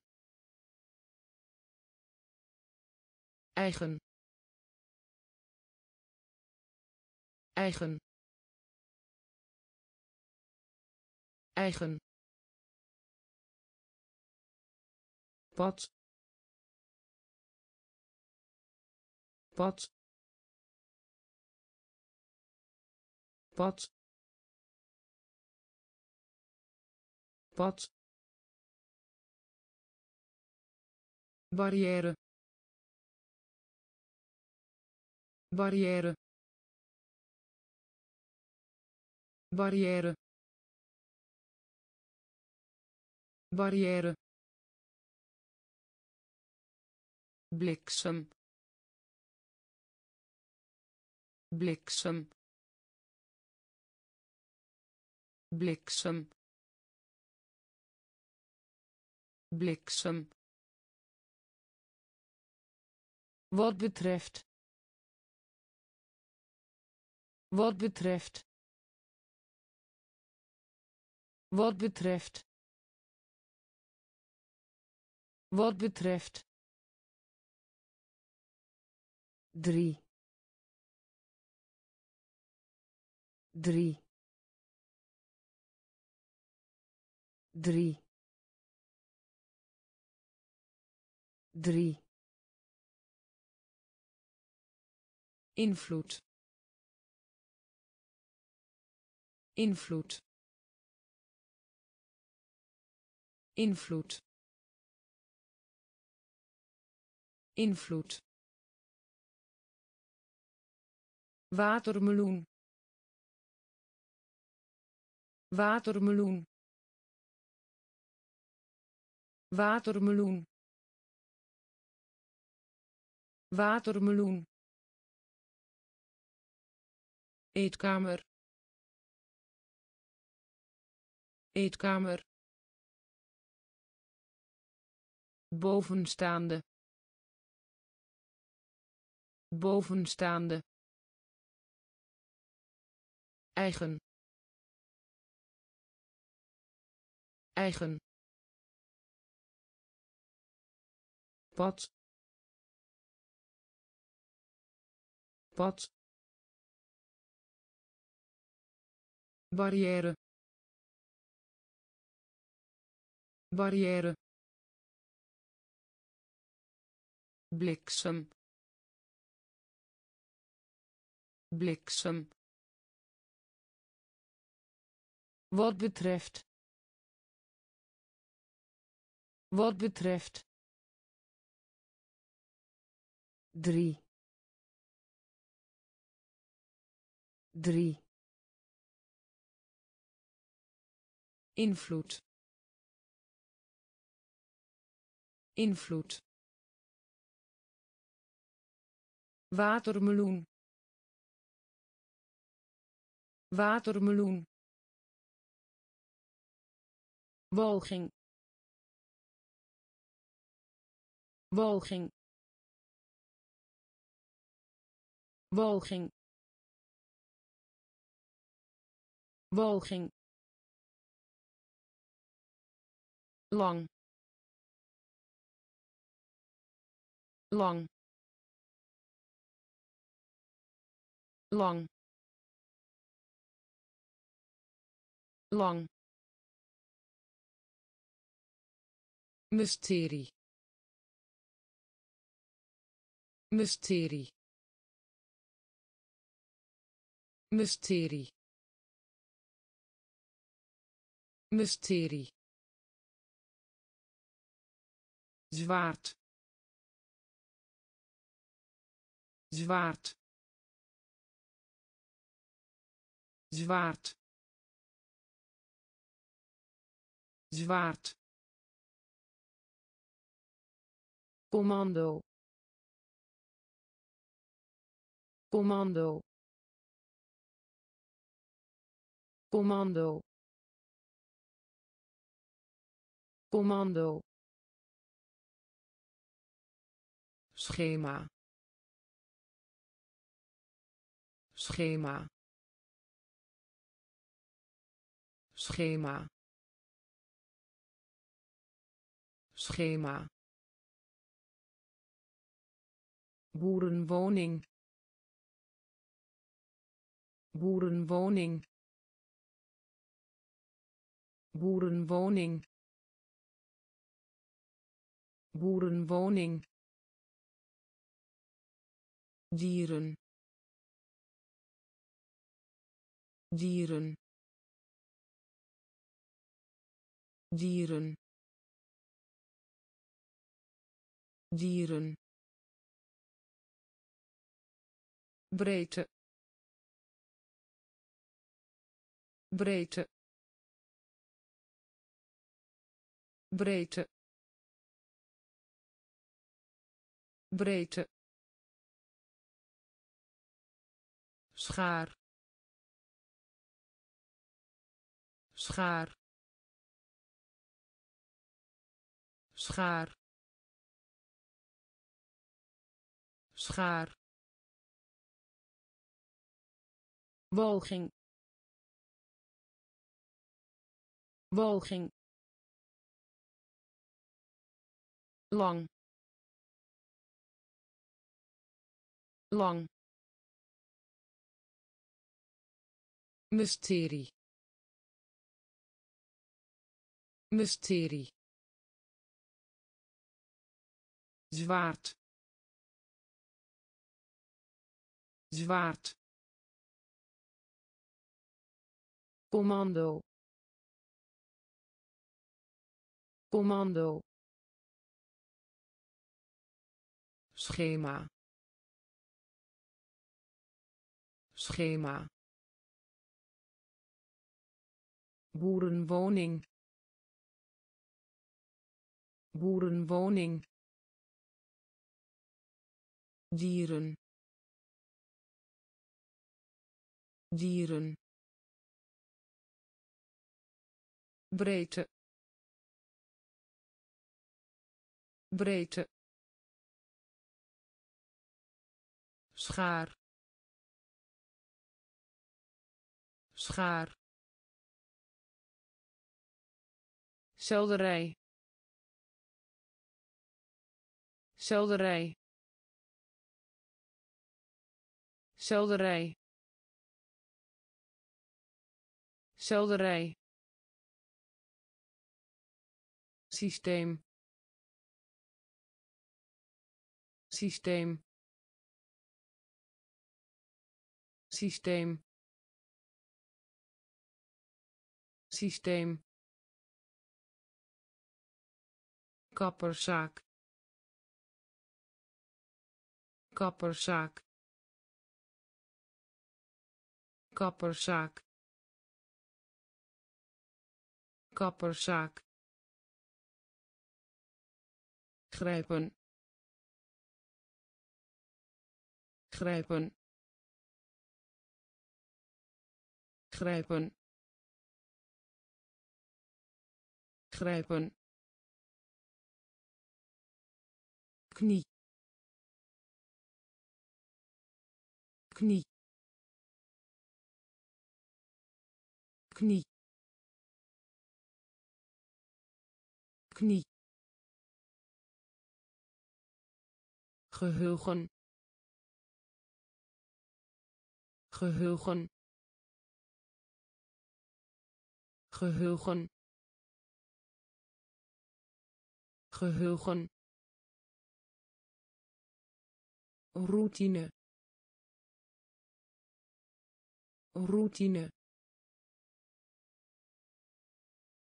eigen eigen. Eigen pad. Pad. Pad. Pad. Barrière. Barrière. Barrière. Barrière bliksem. Bliksem. Bliksem. Bliksem. Wat betreft. Wat betreft. Wat betreft. Wat betreft drie. Drie. Drie. Drie. Invloed. Invloed. Invloed. Invloed watermeloen. Watermeloen. Watermeloen. Watermeloen. Eetkamer. Eetkamer. Bovenstaande. Bovenstaande eigen. Eigen. Pad pad barrière. Barrière. Bliksem. Bliksem wat betreft. Wat betreft. Drie. Drie. Invloed. Invloed. Watermeloen. Watermeloen walging. Walging. Walging. Walging. Lang lang lang lang mysterie. Mysterie. Mysterie. Mysterie. Zwaard. Zwaard. Zwaard. Zwaard commando. Commando. Commando. Commando. Schema. Schema. Schema. Schema boerenwoning. Boerenwoning. Boerenwoning. Boerenwoning. Dieren. Dieren. Dieren. Dieren breedte breedte breedte breedte schaar. Schaar. Schaar. Schaar walging. Walging. Lang. Lang. Mysterie. Mysterie. Zwaard. Zwaard commando. Commando. Schema. Schema. Boerenwoning. Boerenwoning. Dieren. Dieren breedte breedte schaar. Schaar. Selderij. Selderij. Selderij. Selderij systeem. Systeem. Systeem. Systeem. Kapperszaak kapperszaak kapperszaak kapperszaak grijpen. Grijpen. Grijpen. Grijpen. Knie. Knie. Knie. Knie geheugen. Geheugen. Geheugen. Geheugen. Routine. Routine.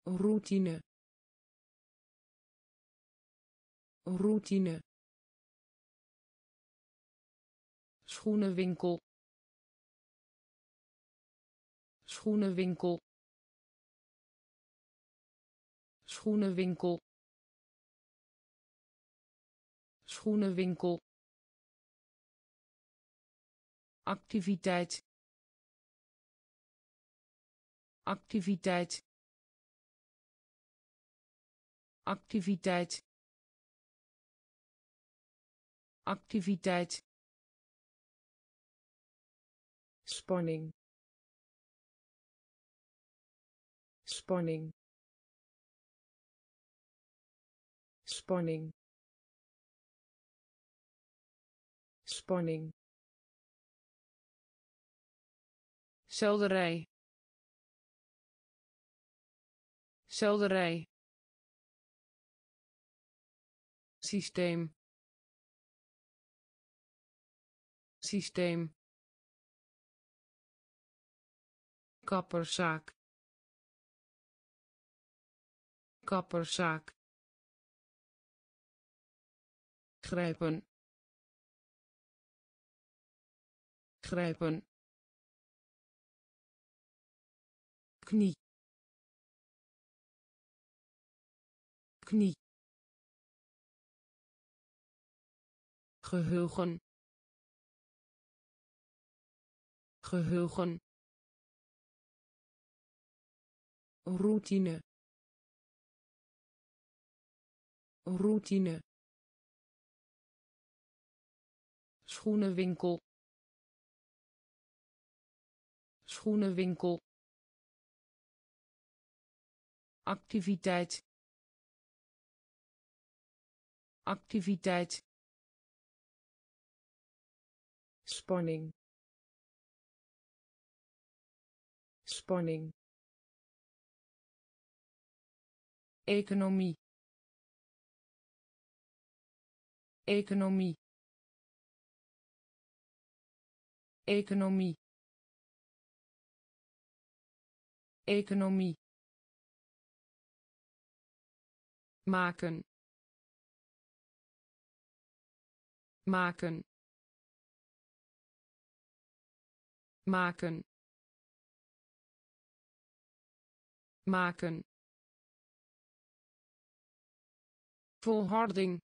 Routine. Routine schoenenwinkel. Schoenenwinkel. Schoenenwinkel. Schoenenwinkel. Activiteit. Activiteit. Activiteit. Activiteit spanning. Spanning. Spanning. Spanning. Selderij. Selderij. Systeem. Systeem kapperszaak kapperszaak grijpen. Grijpen. Knie. Knie. Geheugen. Geheugen routine. Routine. Schoenenwinkel. Schoenenwinkel. Activiteit. Activiteit. Spanning. Spanning economie. Economie. Economie. Economie. Maken. Maken. Maken. Maken volharding.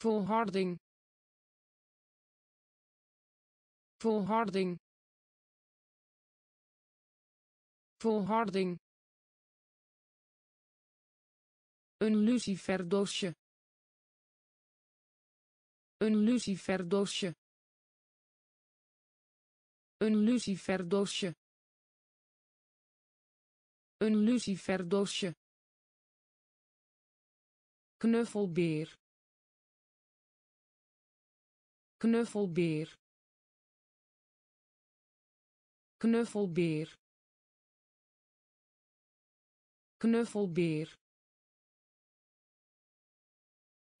Volharding. Volharding. Volharding. Een luciferdoosje. Een luciferdoosje. Een luciferdoosje. Een luciferdoosje knuffelbeer. Knuffelbeer. Knuffelbeer. Knuffelbeer.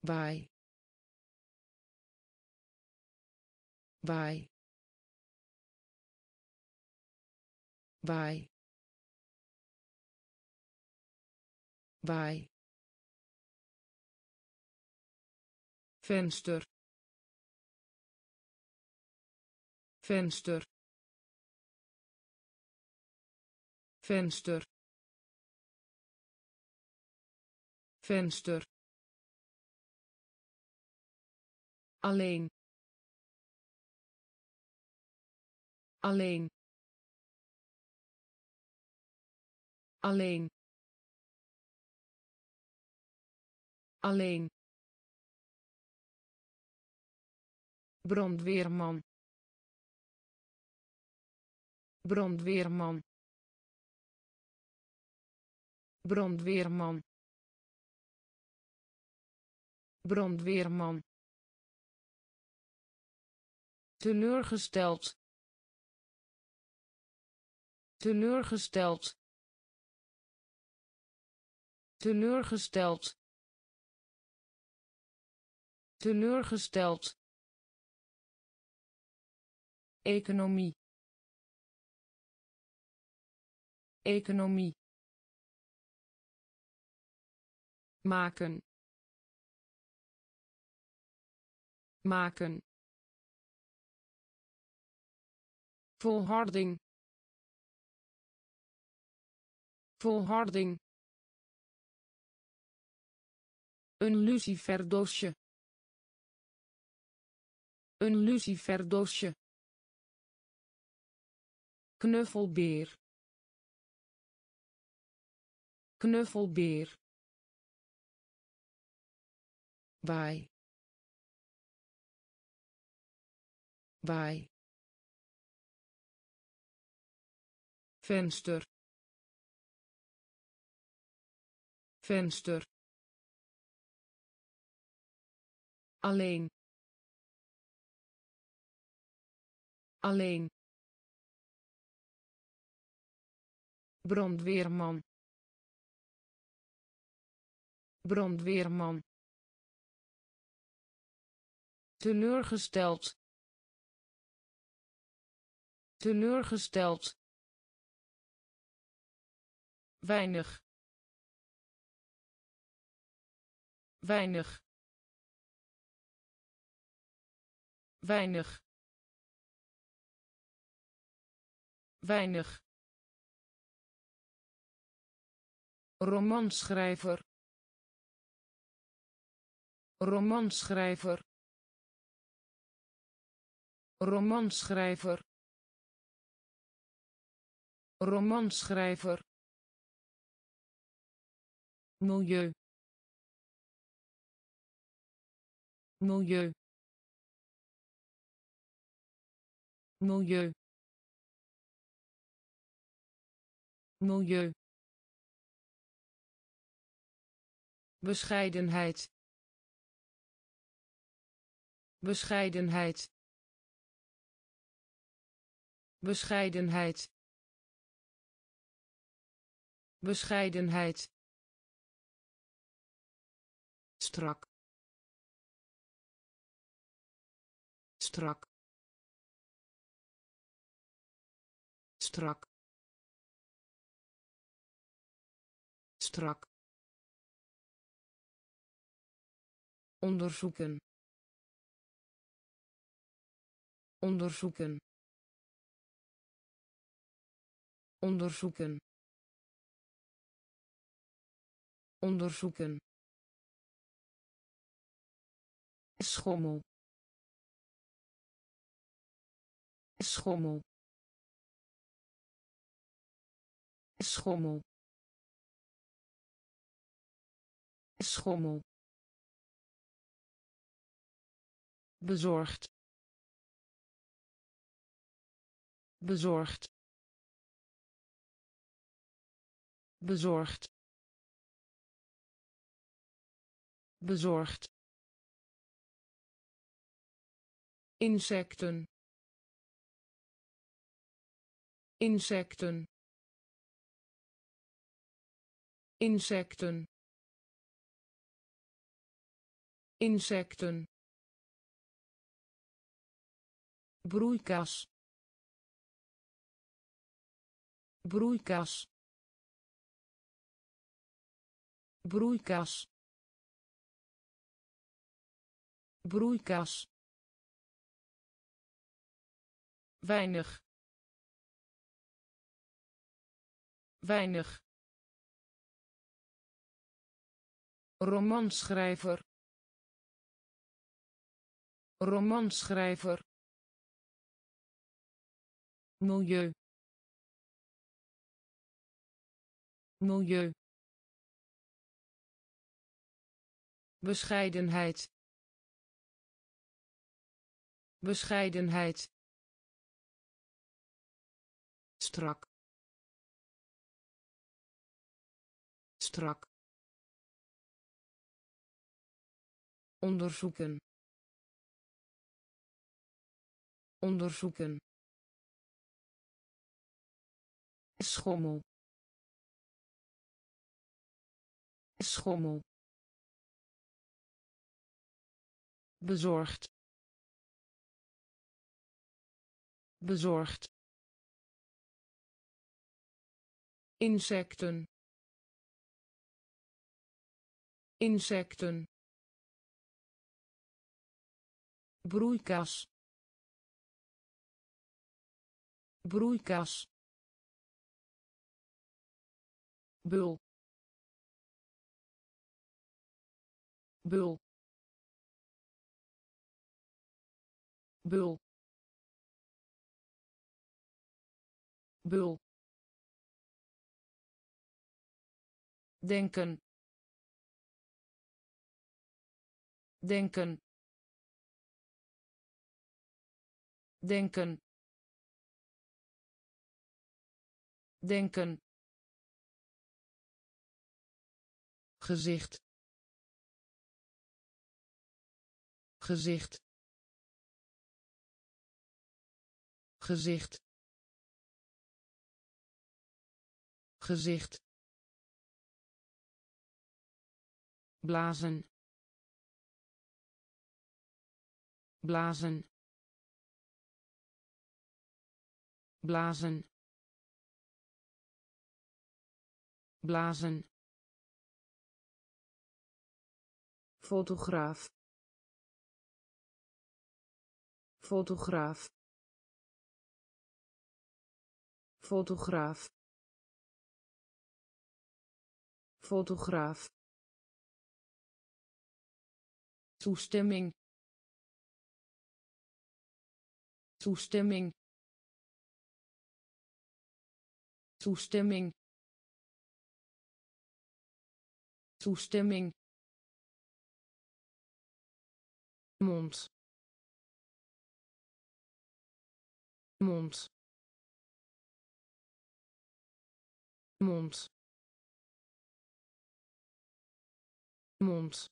Bij bij bij bij venster. Venster. Venster. Venster. Alleen. Alleen. Alleen. Alleen brandweerman. Brandweerman. Brandweerman. Brandweerman. Teleurgesteld. Teleurgesteld. Teleurgesteld. Teleurgesteld economie. Economie. Maken. Maken. Volharding. Volharding. Een luciferdoosje. Een luciferdoosje knuffelbeer. Knuffelbeer. Bij bij venster. Venster. Alleen. Alleen brandweerman. Brandweerman. Teleurgesteld. Teleurgesteld. Weinig. Weinig. Weinig. Weinig romanschrijver. Romanschrijver. Romanschrijver. Romanschrijver. Milieu. Milieu. Milieu. Milieu bescheidenheid. Bescheidenheid. Bescheidenheid. Bescheidenheid. Strak. Strak. Strak. Strak onderzoeken. Onderzoeken. Onderzoeken. Onderzoeken. Schommel. Schommel. Schommel. Schommel bezorgd. Bezorgd. Bezorgd. Bezorgd. Insecten. Insecten. Insecten. Insecten broeikas. Broeikas. Broeikas. Broeikas. Weinig. Weinig. Romanschrijver. Romanschrijver milieu. Milieu. Bescheidenheid. Bescheidenheid. Strak. Strak. Onderzoeken. Onderzoeken schommel. Schommel. Bezorgd. Bezorgd. Insecten. Insecten. Broeikas. Broeikas bul. Bul. Bul. Bul. Denken. Denken. Denken. Denken gezicht. Gezicht. Gezicht. Gezicht. Blazen. Blazen. Blazen. Blazen fotograaf. Fotograaf. Fotograaf. Fotograaf. Toestemming. Toestemming. Toestemming. Toestemming mond. Mond. Mond. Mond.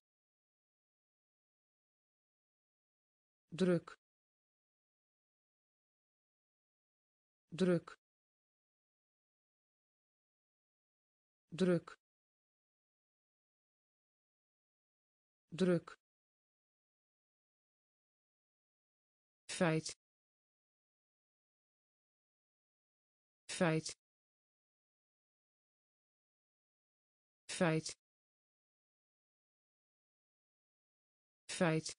Druk. Druk. Druk. Druk feit. Feit. Feit. Feit.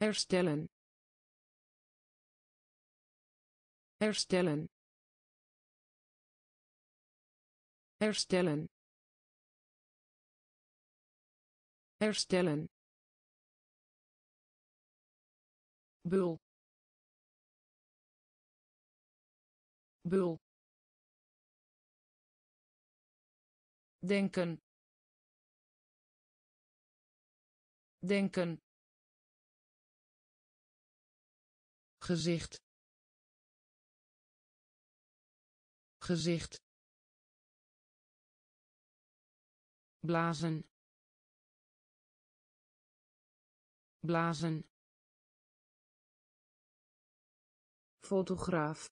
Herstellen. Herstellen. Herstellen. Herstellen bul. Bul. Denken. Denken. Gezicht. Gezicht. Blazen. Blazen fotograaf.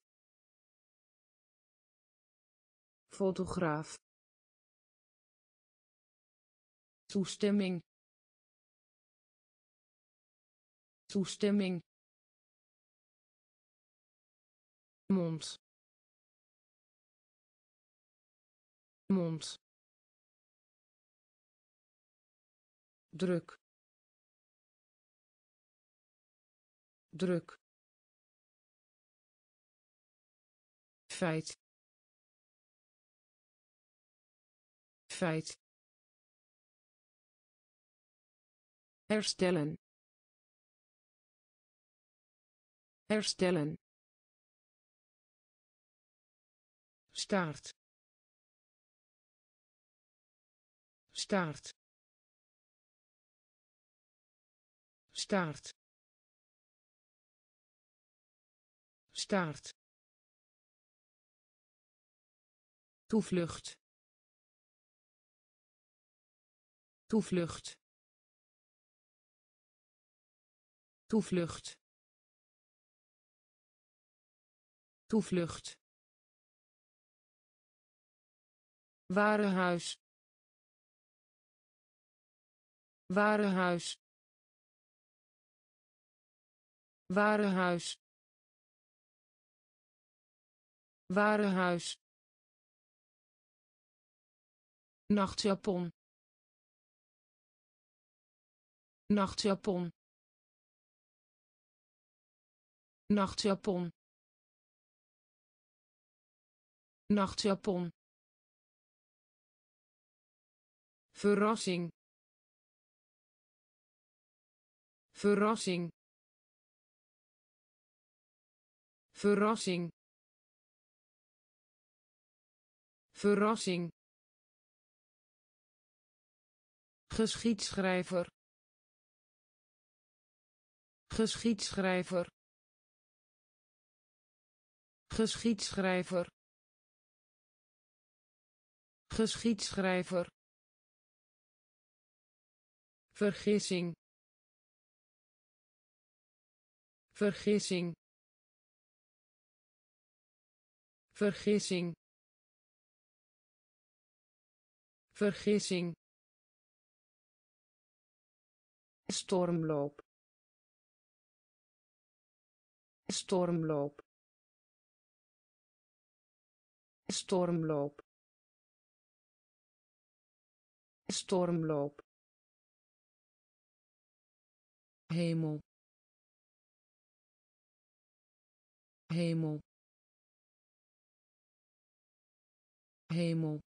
Fotograaf. Toestemming. Toestemming. Mond. Mond. Druk. Druk feit. Feit. Herstellen. Herstellen. Staart. Staart. Staart. Staart toevlucht. Toevlucht. Toevlucht. Toevlucht. Warenhuis. Warenhuis. Warenhuis. Warenhuis nachtjapon. Nachtjapon. Nachtjapon. Nachtjapon. Verrassing. Verrassing. Verrassing. Verrassing geschiedschrijver. Geschiedschrijver. Geschiedschrijver. Geschiedschrijver. Vergissing. Vergissing. Vergissing. Vergissing stormloop. Stormloop. Stormloop. Stormloop. Hemel. Hemel. Hemel.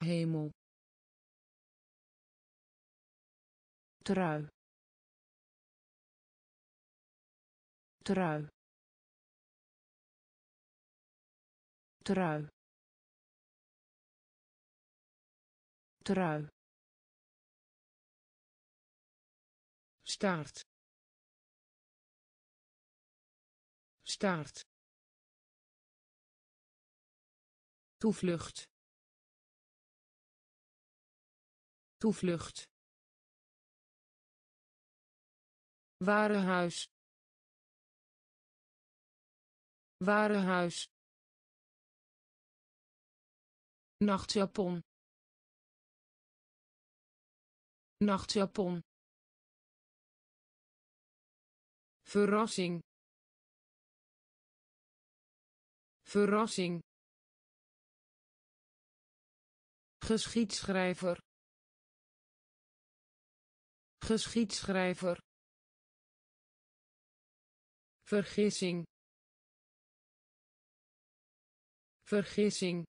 Hemel trui. Trui. Trui. Trui. Staart staart toevlucht. Toevlucht warenhuis. Warenhuis. Nachtjapon. Nachtjapon. Verrassing. Verrassing. Geschiedschrijver. Geschiedschrijver vergissing. Vergissing.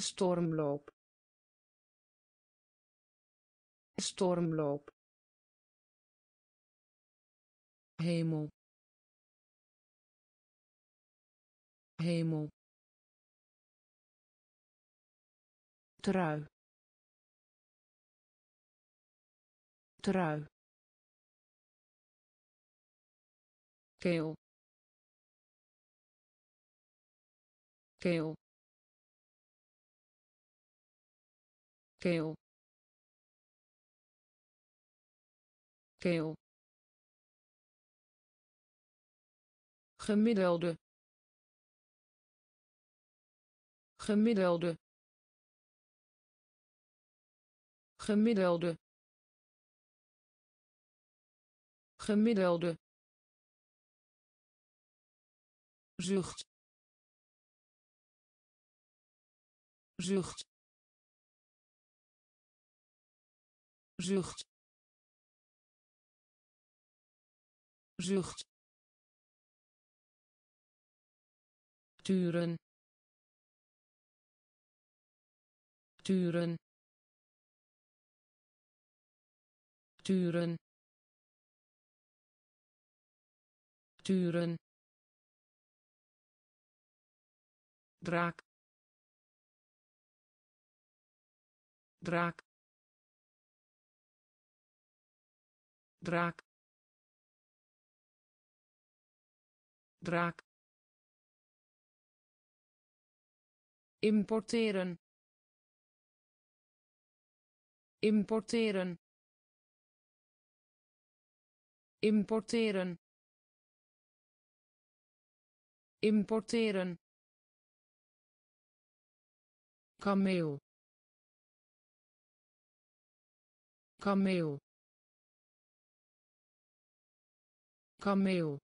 Stormloop. Stormloop. Hemel. Hemel. Trui. Trui keel keel keel keel gemiddelde. Gemiddelde. Gemiddelde. Gemiddelde zucht zucht zucht zucht. Turen turen. Turen turen draak draak draak draak. Importeren. Importeren. Importeren. Importeren kameel. Kameel. Kameel.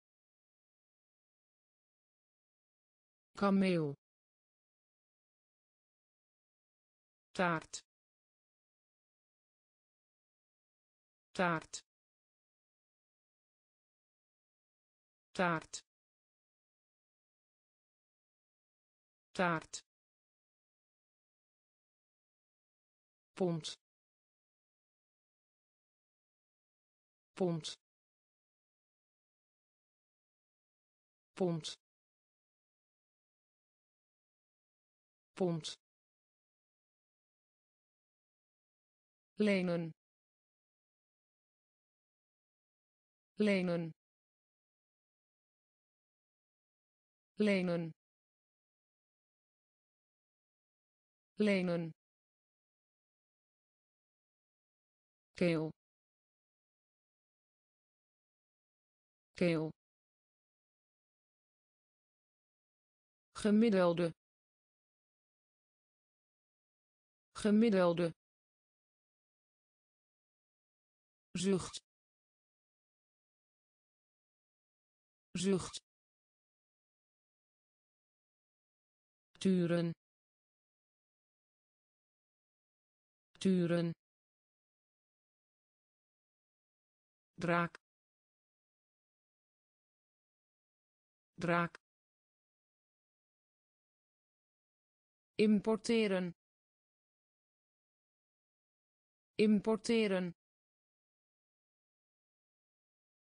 Kameel. Taart. Taart. Taart. Taart pond. Pond. Pond. Pond. Lenen. Lenen. Lenen. Lenen keel keel gemiddelde. Gemiddelde. Zucht. Zucht. Turen. Turen draak draak importeren importeren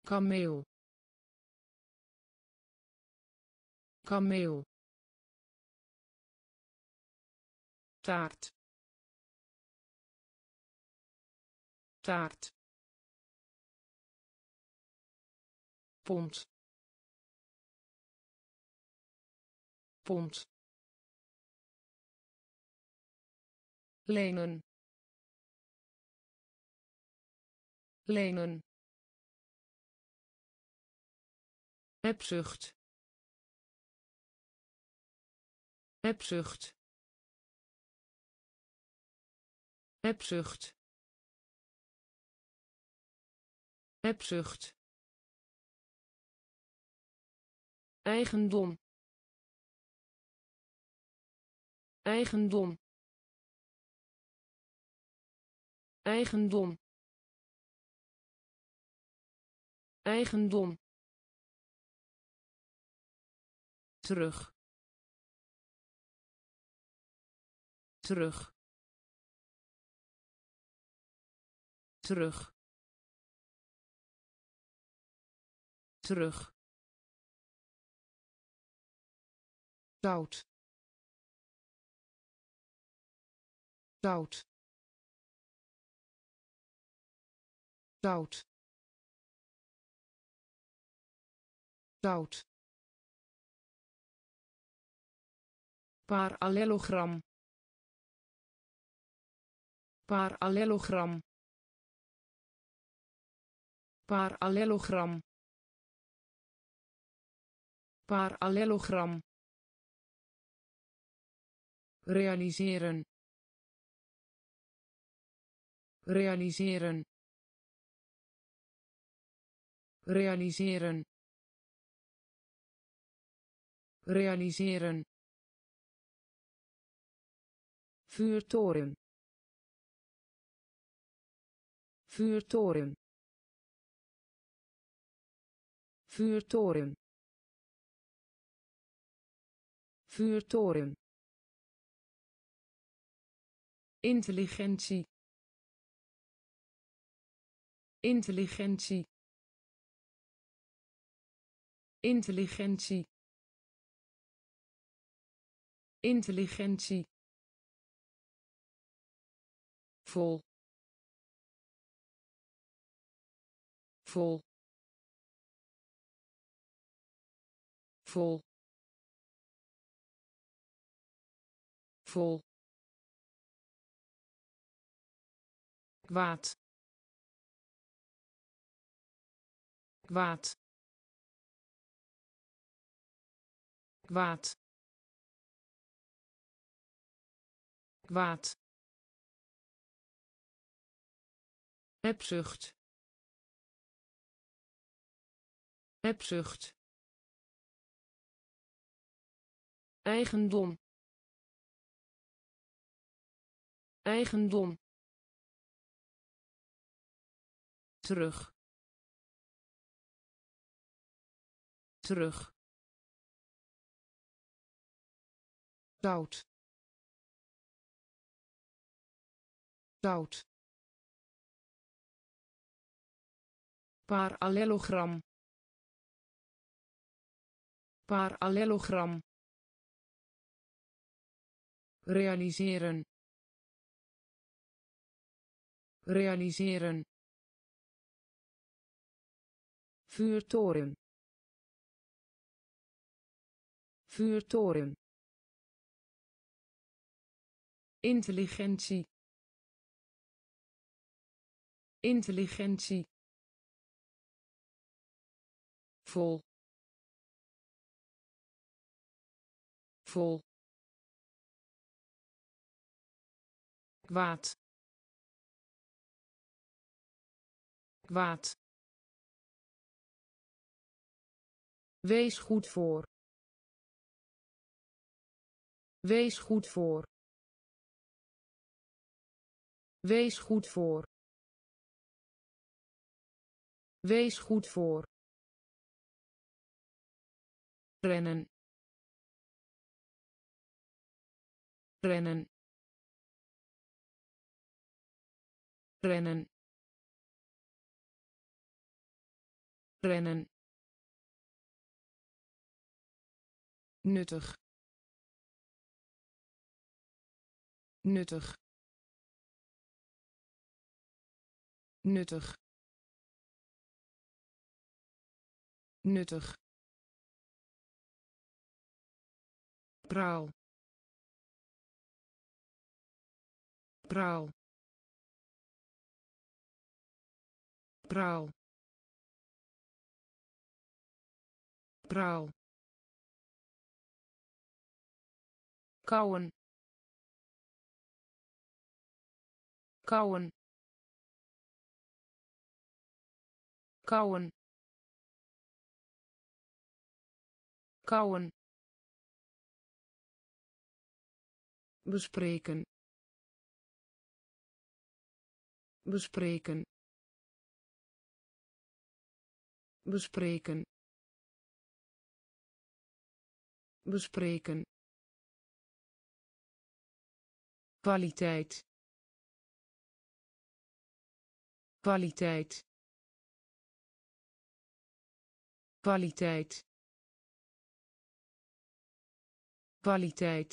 kameel kameel taart taart pond. Pond. Lenen. Lenen. Hebzucht. Hebzucht. Hebzucht. Hebzucht eigendom. Eigendom. Eigendom. Eigendom. Terug. Terug. Terug. Terug zout zout zout zout parallelogram. Parallelogram. Parallelogram. Parallelogram realiseren. Realiseren. Realiseren. Realiseren. Vuurtoren. Vuurtoren. Vuurtoren. Vuurtoren intelligentie. Intelligentie. Intelligentie. Intelligentie. Vol. Vol. Vol. Vol kwaad. Kwaad. Kwaad. Kwaad. Hebzucht. Hebzucht. Eigendom. Eigendom terug. Terug. Zout zout parallelogram. Parallelogram. Realiseren. Realiseren vuurtoren. Vuurtoren. Intelligentie. Intelligentie. Vol. Vol. Kwaad. Kwaad wees goed voor. Wees goed voor. Wees goed voor. Wees goed voor. Rennen. Rennen. Rennen. Rennen nuttig. Nuttig. Nuttig. Nuttig. Praal. Praal. Praal. Praal kauwen. Kauwen. Kauwen. Kauwen. Bespreken. Bespreken. Bespreken. Bespreken kwaliteit. Kwaliteit. Kwaliteit. Kwaliteit.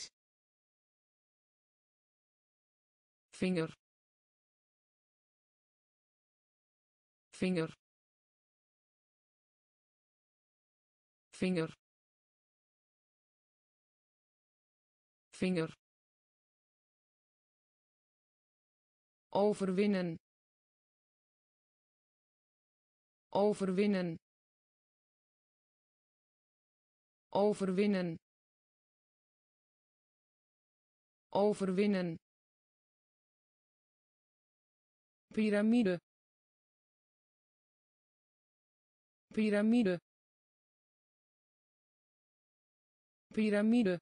Vinger. Vinger. Vinger. Vinger overwinnen. Overwinnen. Overwinnen. Overwinnen. Piramide. Piramide. Piramide.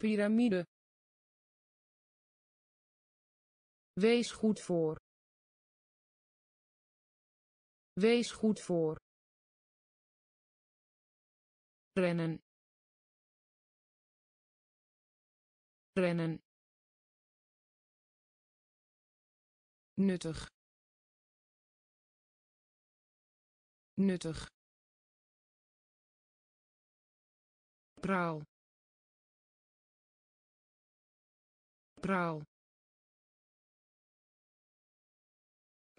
Piramide wees goed voor. Wees goed voor. Rennen. Rennen. Nuttig. Nuttig. Praal. Praal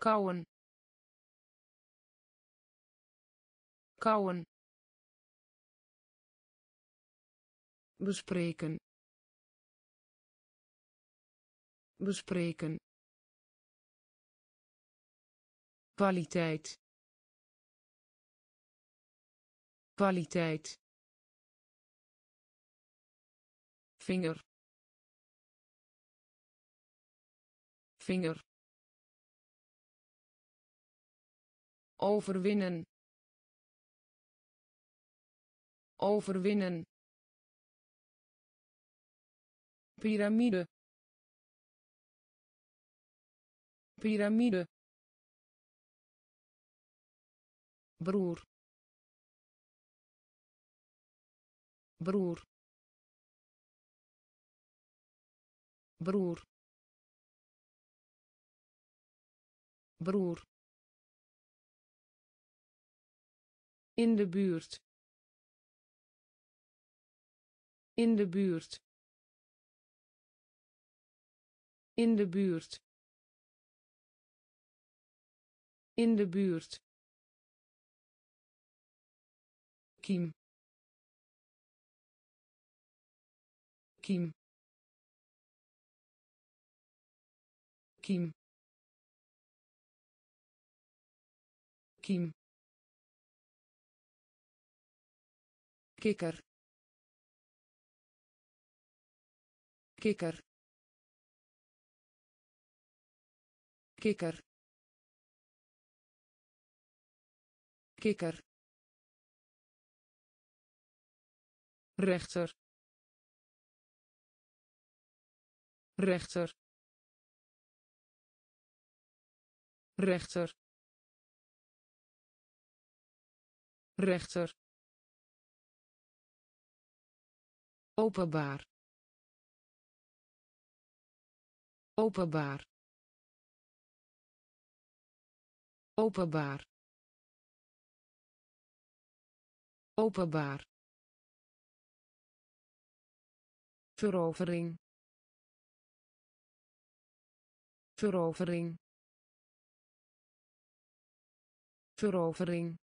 kauwen. Kauwen. Bespreken. Bespreken. Kwaliteit. Kwaliteit. Vinger. Vinger overwinnen. Overwinnen. Piramide. Piramide. Broer. Broer. Broer. Broer in de buurt. In de buurt. In de buurt. In de buurt. Kiem kiem kiem kiem kikker. Kikker. Kikker. Kikker. Rechter. Rechter. Rechter. Rechter openbaar. Openbaar. Openbaar. Openbaar. Verovering. Verovering. Verovering.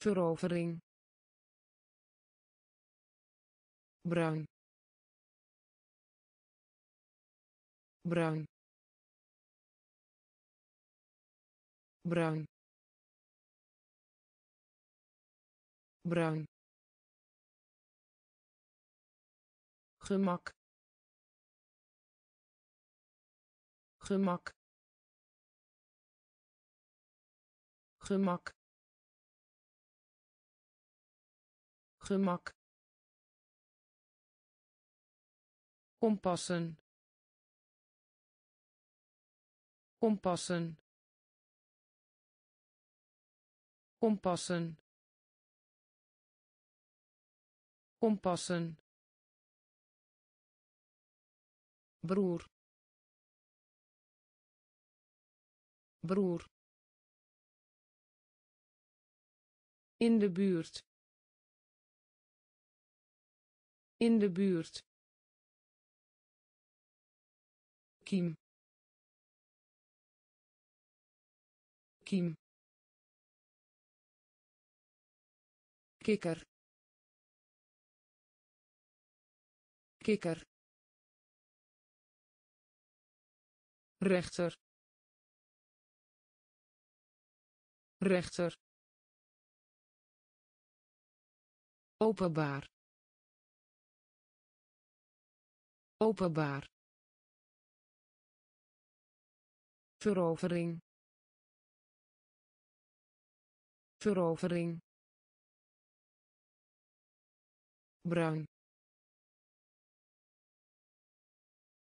Verovering bruin. Bruin. Bruin. Bruin. Gemak. Gemak. Gemak. Gemak kompassen. Kompassen. Kompassen. Kompassen. Broer. Broer. In de buurt. In de buurt kiem kiem kikker. Kikker. Rechter. Rechter. Openbaar. Openbaar verovering. Verovering. Bruin.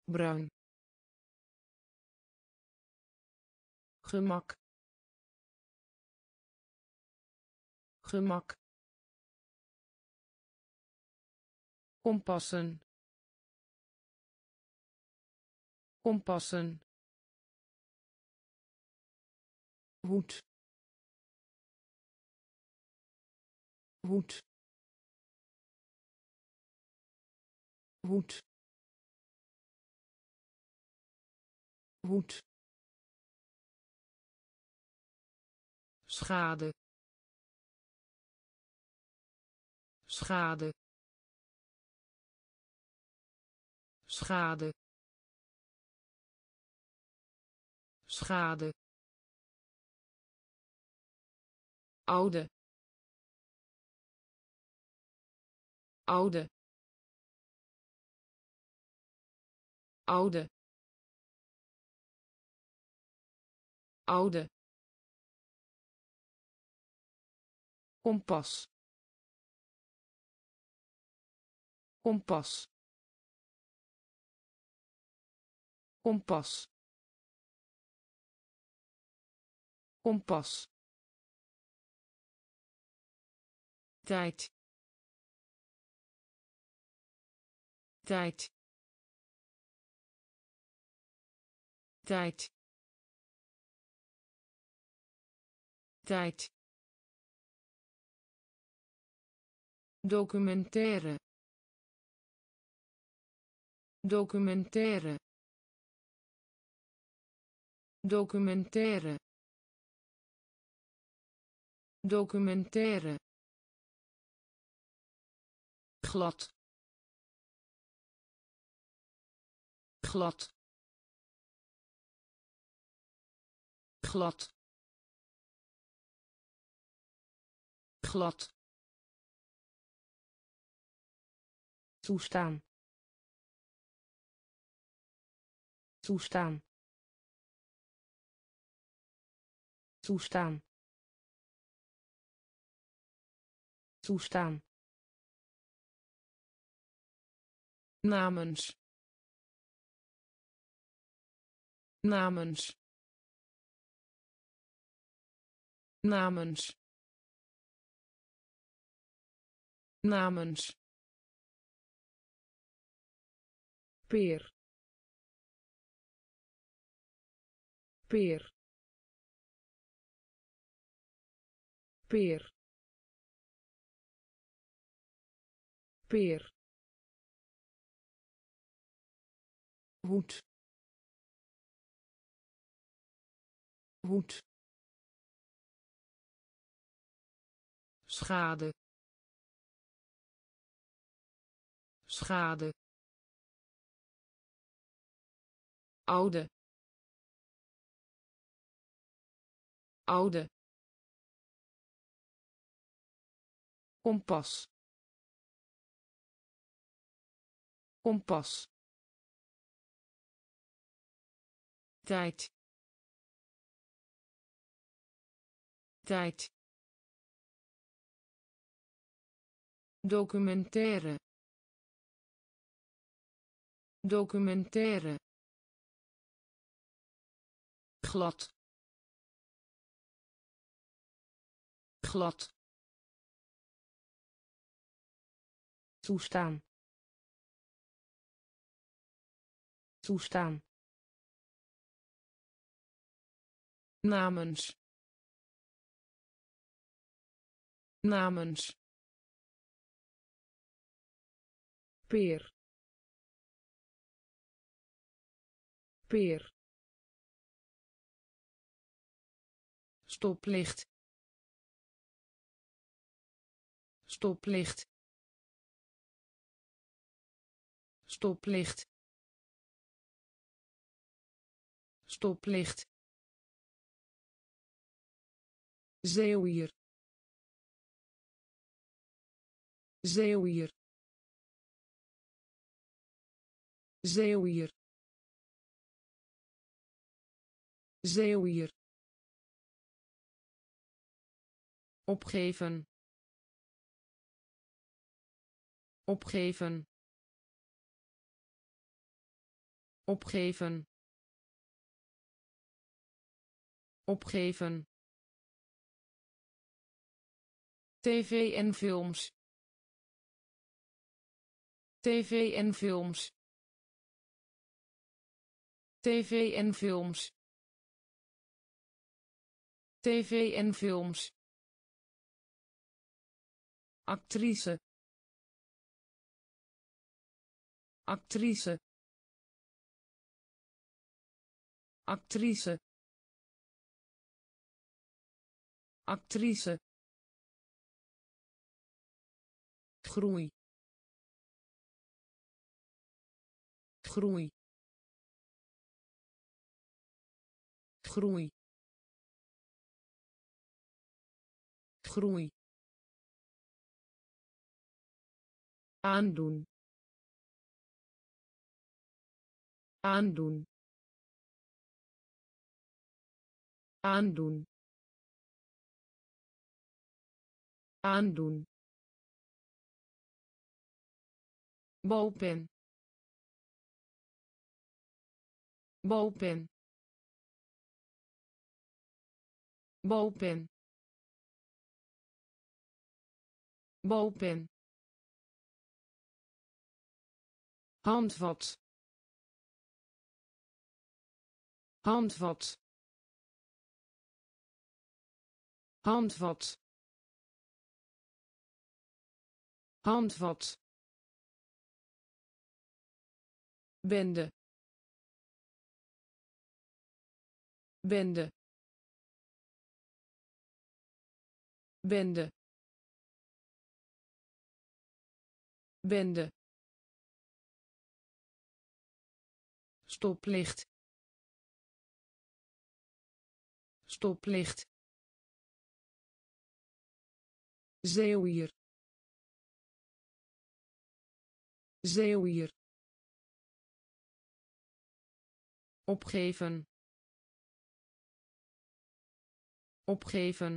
Bruin. Gemak. Gemak. Kompassen. Kompassen hoed. Hoed. Hoed. Hoed. Schade. Schade. Schade. Schade oude oude oude oude. Kompas kompas kompas. Kompas tijd. Tijd. Tijd. Tijd. Documentaire. Documentaire. Documentaire. Documentaire glad. Glad. Glad. Glad. Toestaan. Toestaan. Toestaan. Toestaan namens. Namens. Namens. Namens. Peer. Peer. Peer. Peer hoed. Hoed. Schade. Schade. Oude. Oude. Kompas. Kompas tijd. Tijd. Documentaire. Documentaire. Glad. Glad. Toestaan. Toestaan namens. Namens. Peer. Peer. Stoplicht. Stoplicht. Stoplicht. Stoplicht zeewier zeewier zeewier zeewier opgeven. Opgeven. Opgeven. Opgeven tv en films. Tv en films. Tv en films. Tv en films. Actrice. Actrice. Actrice. Actrice groei. Groei. Groei. Groei. Aandoen. Aandoen. Aandoen. Aandoen balpen balpen balpen balpen handvat. Handvat. Handvat. Handvat bende bende bende bende stoplicht. Stoplicht. Zeewier zeewier opgeven. Opgeven.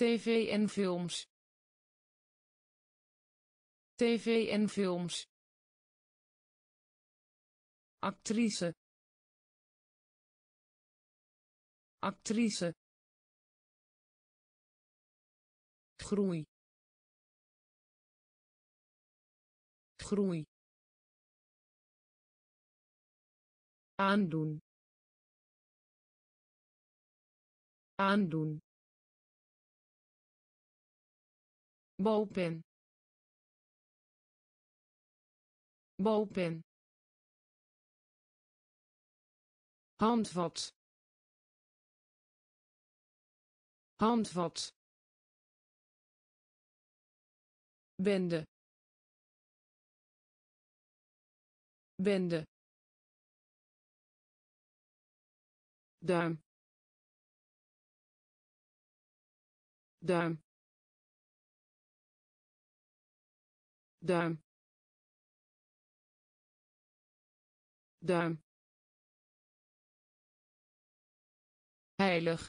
Tv en films. Tv en films. Actrice. Actrice. Groei. Groei aandoen. Aandoen. Balpen balpen handvat. Handvat. Bende. Bende duim duim duim duim heilig.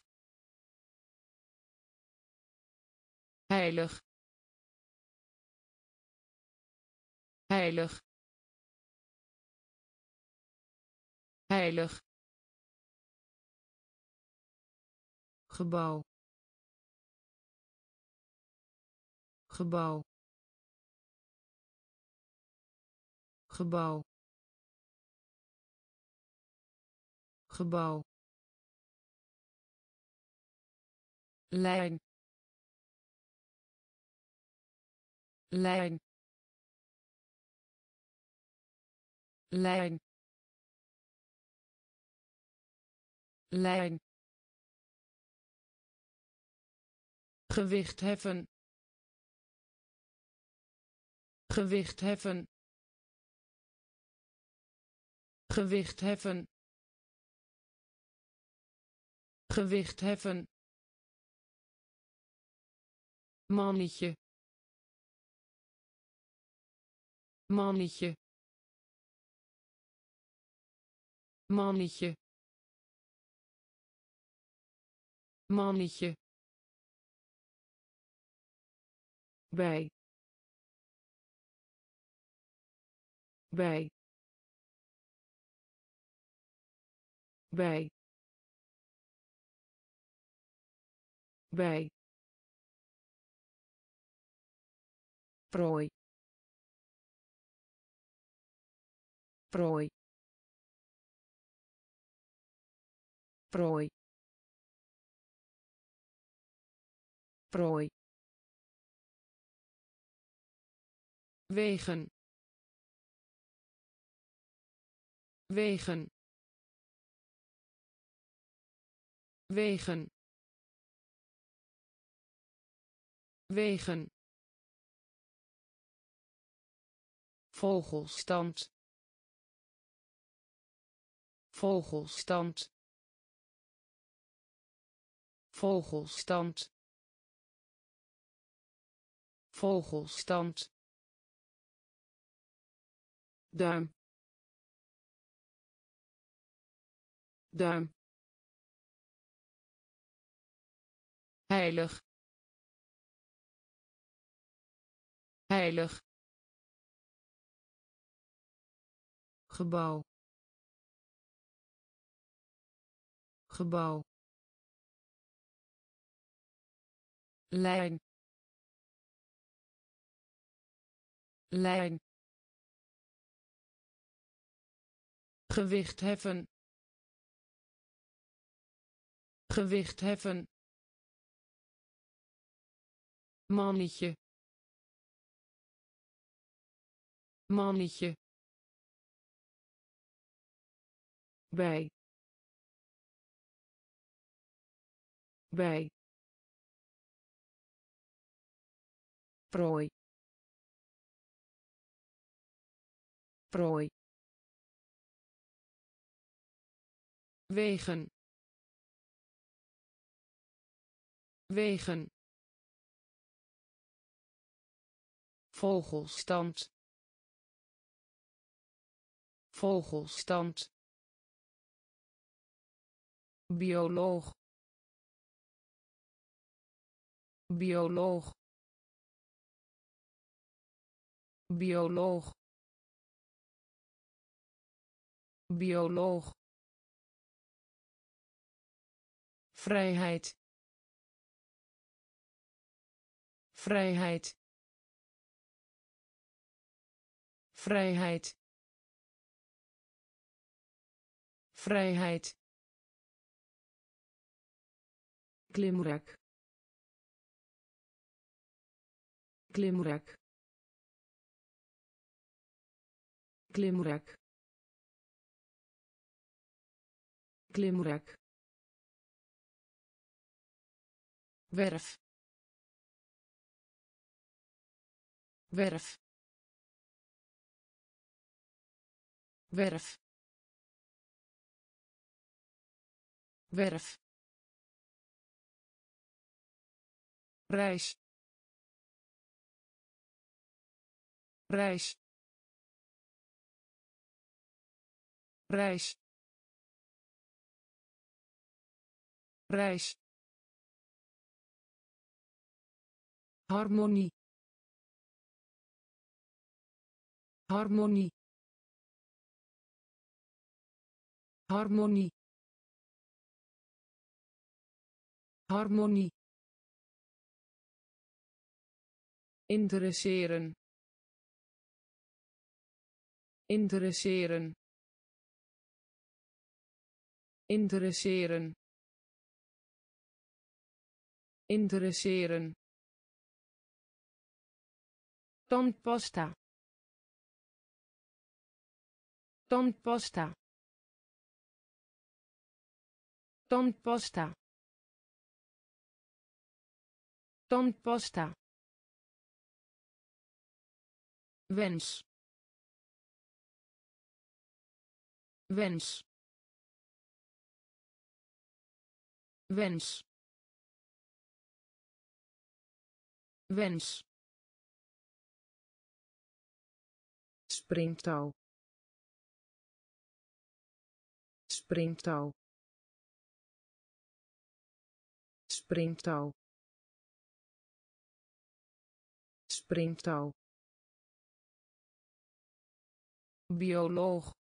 Heilig. Heilig. Heilig gebouw. Gebouw. Gebouw. Gebouw. Lijn. Lijn. Lijn. Lijn gewicht heffen. Gewicht heffen. Gewicht heffen. Gewicht heffen. Mannetje. Mannetje. Mannetje. Mannetje bij bij bij bij. Prooi. Prooi. Prooi. Prooi wegen. Wegen. Wegen. Wegen. Vogelstand. Vogelstand. Vogelstand. Vogelstand duim duim heilig. Heilig. Gebouw. Gebouw. Lijn. Lijn gewicht heffen. Gewicht heffen. Mannetje. Mannetje. Bij. Bij. Prooi. Prooi wegen. Wegen. Vogelstand. Vogelstand. Bioloog. Bioloog. Bioloog. Bioloog vrijheid. Vrijheid. Vrijheid. Vrijheid. Klimrek klimrek klimrek klimrek werf. Werf. Werf. Werf. Reis. Reis. Reis. Reis harmonie. Harmonie. Harmonie. Harmonie. Interesseren. Interesseren. Interesseren. Interesseren tandpasta. Tandpasta. Tandpasta. Tandpasta. Wens. Wens. Wens. Wens springtouw. Springtouw. Springtouw. Springtouw. Bioloog.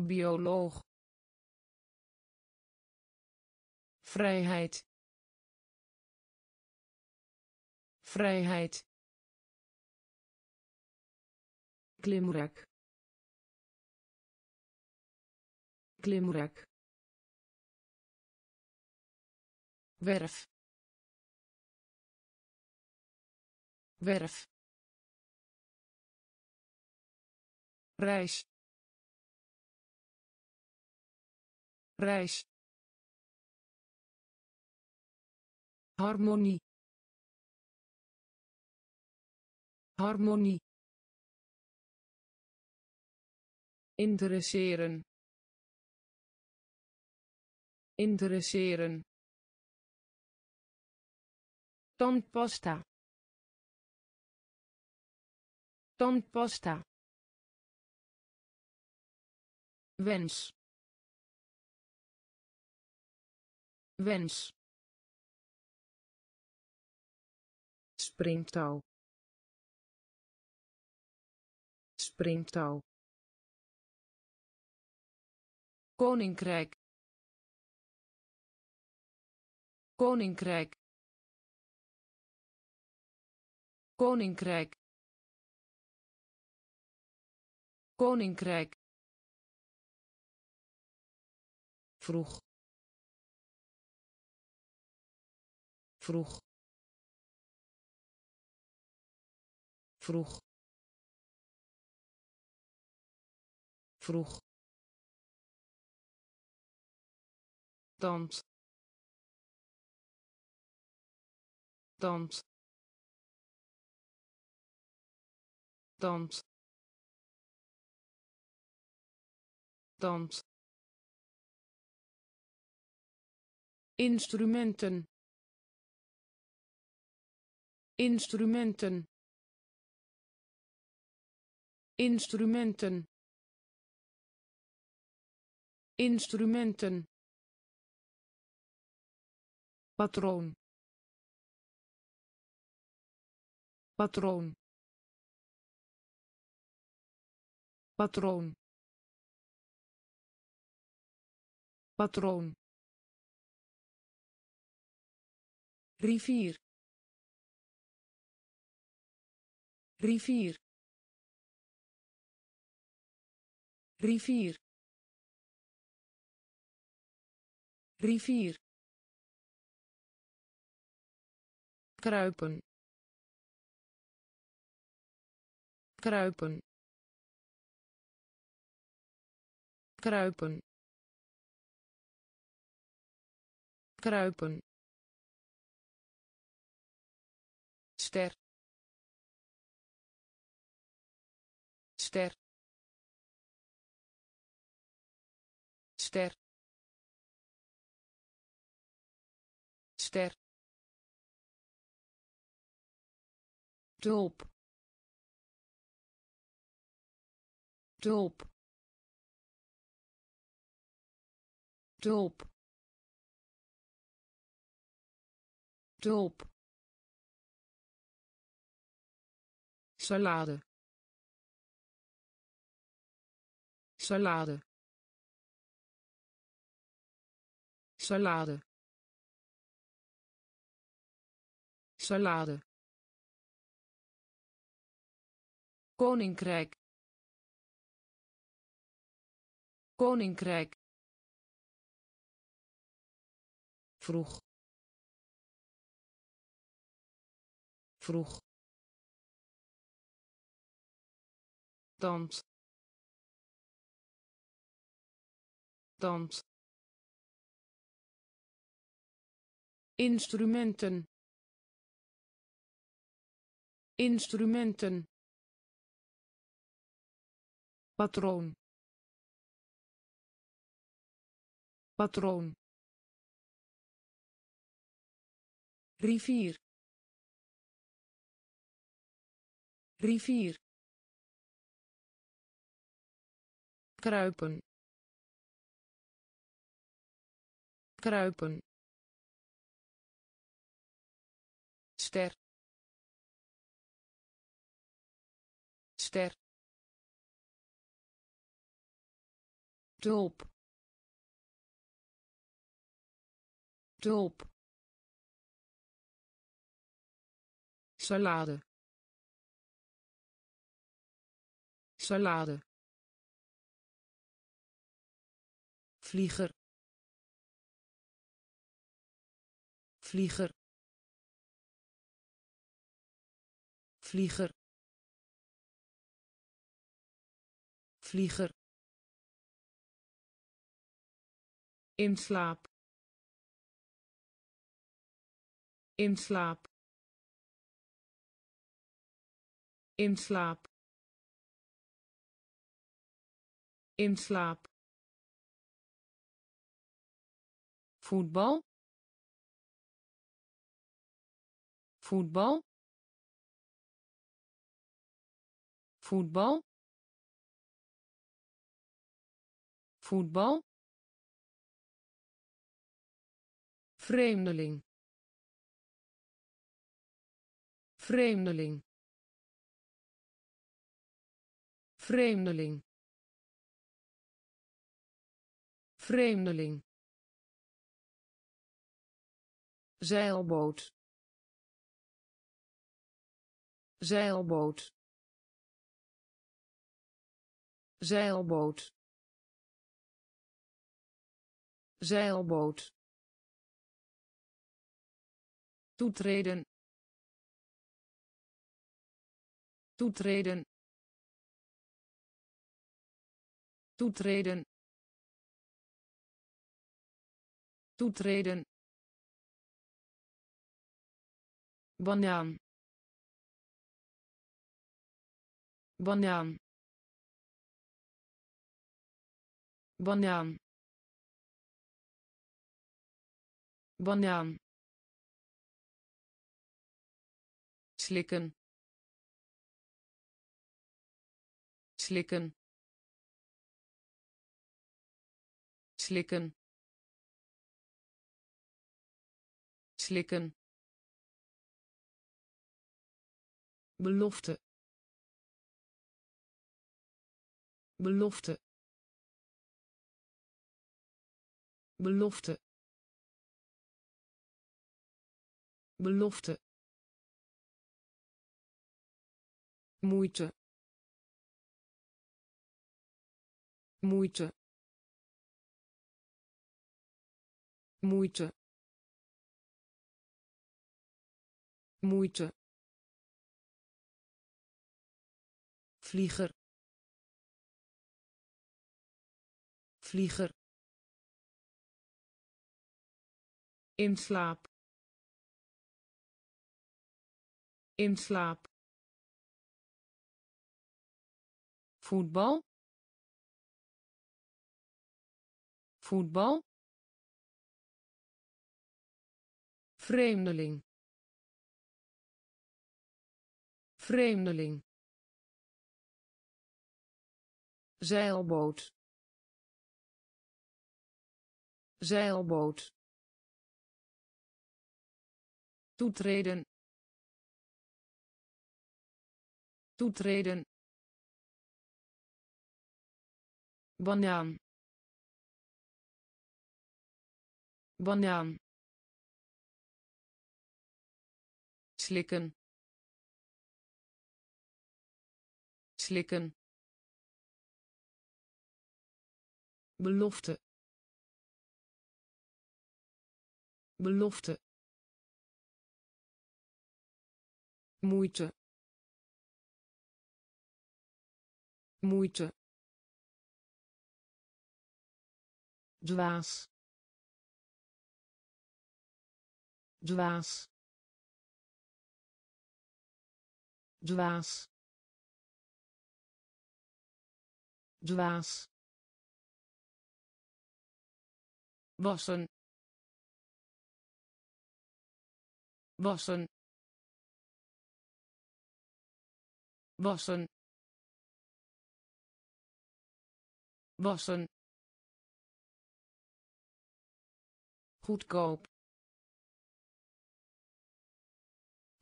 Bioloog. Vrijheid. Vrijheid klimrek. Klimrek. Werf. Werf. Reis. Reis. Harmonie. Harmonie interesseren. Interesseren. Tandpasta. Tandpasta. Wens. Wens. Springtouw. Springtouw koninkrijk. Koninkrijk. Koninkrijk. Koninkrijk. Vroeg. Vroeg. Vroeg. Vroeg tand instrumenten. Instrumenten. Instrumenten. Instrumenten patroon. Patroon. Patroon. Patroon. Rivier. Rivier. Rivier. Rivier kruipen. Kruipen. Kruipen. Kruipen. Ster. Ster. Ster. Ster tulp tulp tulp tulp salade. Salade. Salade. Salade koninkrijk. Koninkrijk. Vroeg. Vroeg. Tand. Instrumenten. Instrumenten patroon. Patroon. Rivier. Rivier. Kruipen. Kruipen. Ster. Ster tulp tulp salade. Salade. Vlieger. Vlieger. Vlieger. Vlieger in slaap in slaap in slaap in slaap voetbal voetbal voetbal. Voetbal vreemdeling. Vreemdeling. Vreemdeling. Vreemdeling. Zeilboot. Zeilboot. Zeilboot. Zeilboot toetreden toetreden toetreden toetreden. Banaan. Banaan. Banaan. Banaan slikken. Slikken. Slikken. Slikken. Belofte. Belofte. Belofte. Belofte moeite moeite moeite moeite vlieger vlieger in slaap. In slaap voetbal. Voetbal. Vreemdeling. Vreemdeling. Zeilboot. Zeilboot. Toetreden. Toetreden banaan banaan slikken. Slikken. Belofte. Belofte. Moeite. Moeite dwaas. Dwaas. Dwaas. Dwaas. Wassen wassen wassen wassen goedkoop.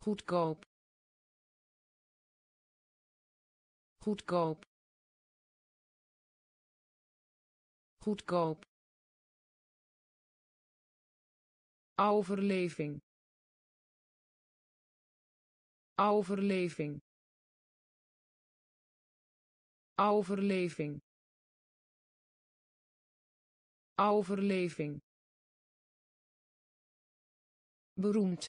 Goedkoop. Goedkoop. Goedkoop. Overleving. Overleving. Overleving. Overleving beroemd.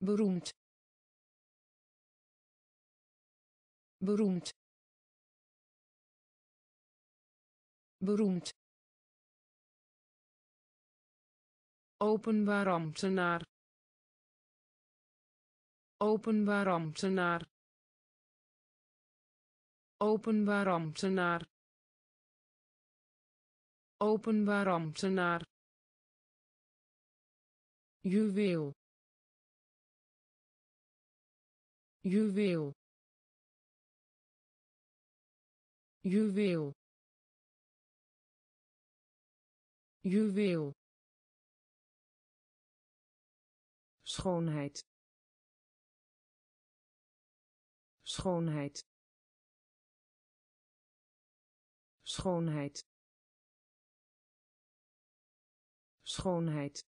Beroemd. Beroemd. Beroemd. Openbaar ambtenaar. Openbaar ambtenaar. Openbaar ambtenaar. Openbaar ambtenaar juweel. Juweel. Juweel. Juweel. Schoonheid. Schoonheid. Schoonheid. Schoonheid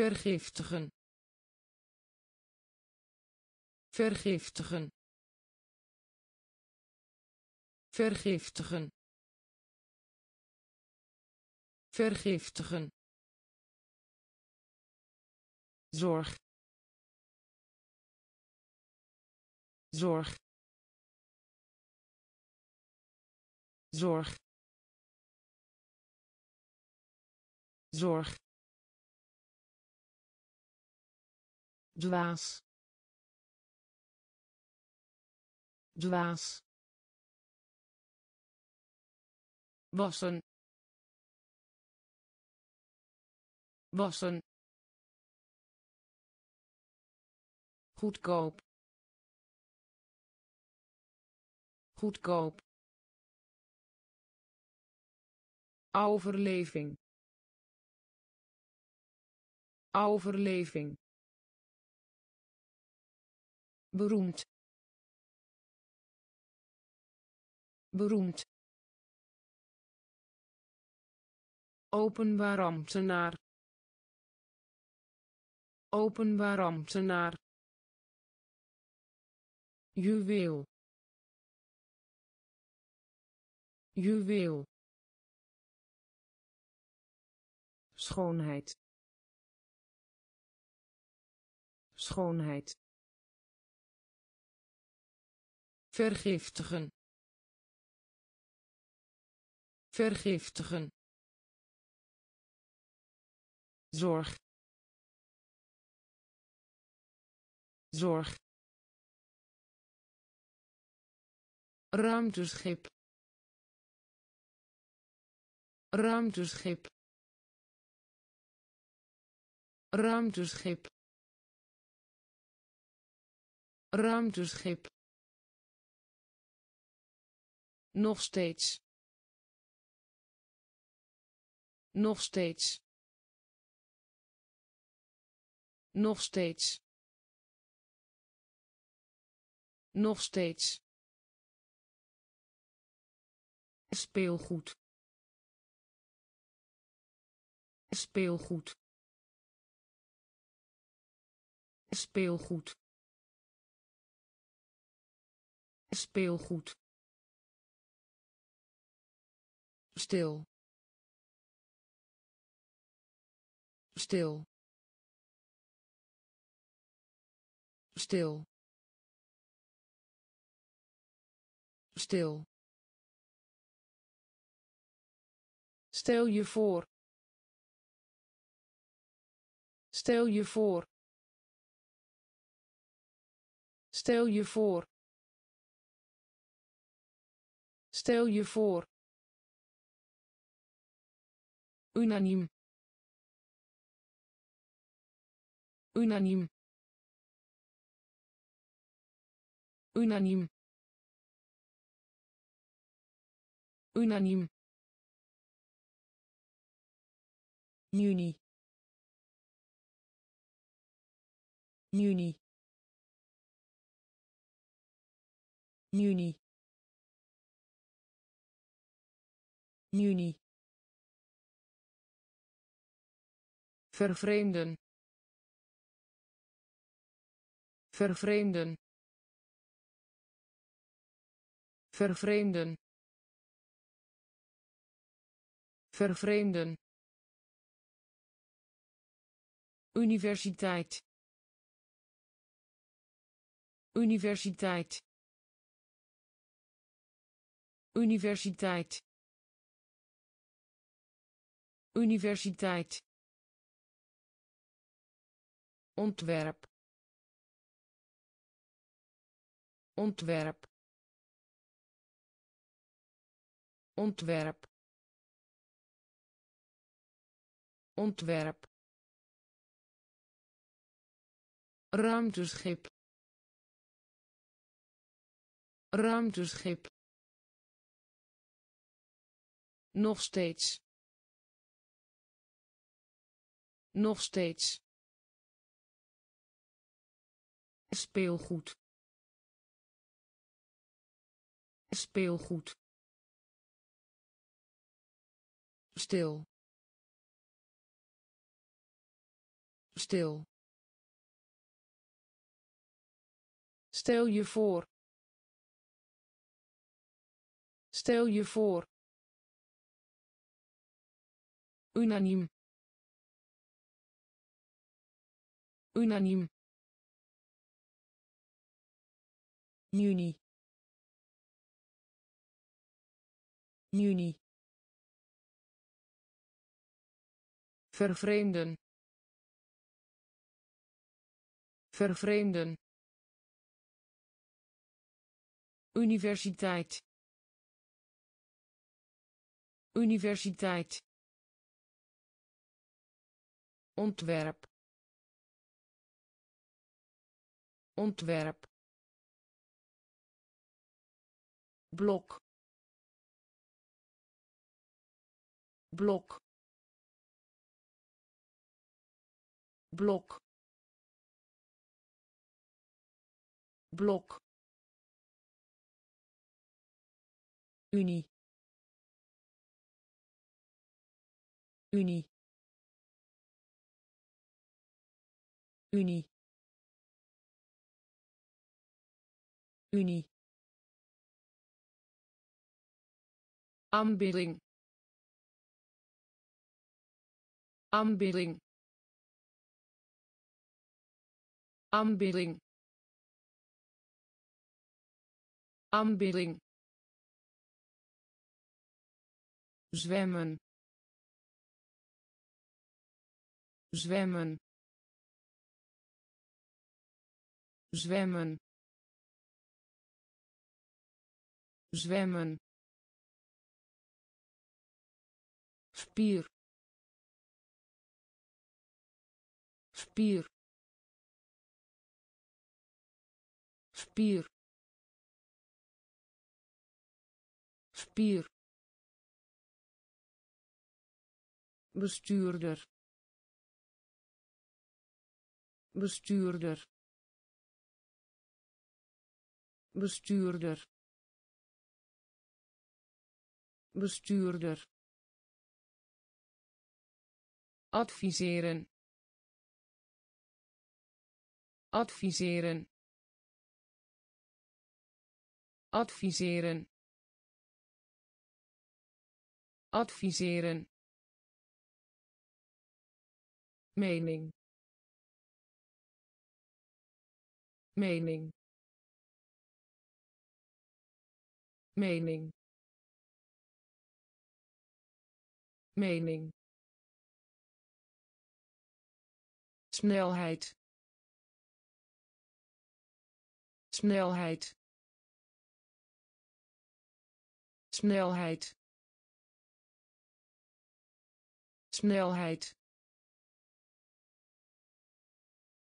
vergiftigen. Vergiftigen. Vergiftigen. Vergiftigen. Zorg. Zorg. Zorg. Zorg dwaas. Dwaas. Wassen wassen goedkoop. Goedkoop. Overleving. Overleving beroemd. Beroemd. Openbaar ambtenaar. Openbaar ambtenaar. Juweel. Juweel. Schoonheid. Schoonheid vergiftigen. Vergiftigen. Zorg. Zorg. Ruimteschip. Ruimteschip. Ruimteschip. Ruimteschip nog steeds. Nog steeds. Nog steeds. Nog steeds. Speelgoed. Speelgoed. Speelgoed. Speelgoed stil stil stil stil Stel je voor. Stel je voor. Stel je voor. Stel je voor. Unaniem. Unaniem. Unaniem. Unaniem. juni juni juni juni vervreemden. Vervreemden. Vervreemden. Vervreemden. Universiteit. Universiteit. Universiteit. Universiteit ontwerp. Ontwerp. Ontwerp. Ontwerp. Ruimteschip. Ruimteschip. Nog steeds. Nog steeds speelgoed. Speelgoed. Stil. Stil. Stel je voor. Stel je voor. Unaniem. Unaniem juni. Juni. Vervreemden. Vervreemden. Universiteit. Universiteit. Ontwerp. Ontwerp blok. Blok. Blok. Blok. Unie. Unie. Unie. Unie aanbidding. Aanbidding. Aanbidding. Aanbidding. Zwemmen. Zwemmen. Zwemmen. Zwemmen spier. Spier. Spier. Spier. Bestuurder. Bestuurder. Bestuurder. Bestuurder adviseren. Adviseren. Adviseren. Adviseren. Mening. Mening. Mening. Mening snelheid. Snelheid. Snelheid. Snelheid.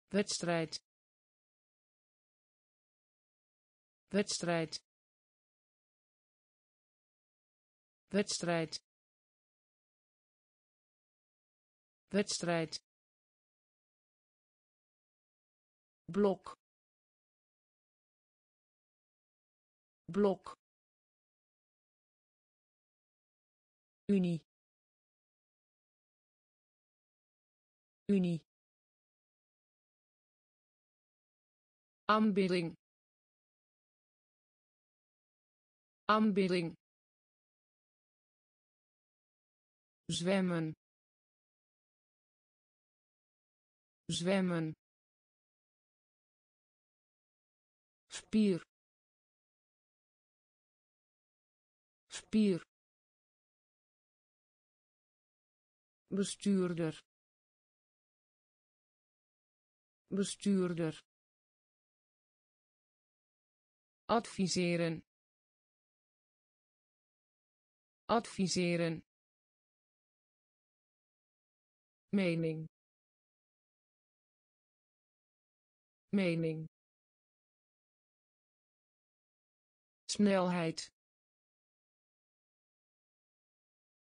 Wedstrijd. Wedstrijd. Wedstrijd. Wedstrijd blok blok Unie Unie aanbidding aanbidding zwemmen zwemmen spier. Spier. Bestuurder. Bestuurder. Adviseren. Adviseren. Mening. Mening snelheid.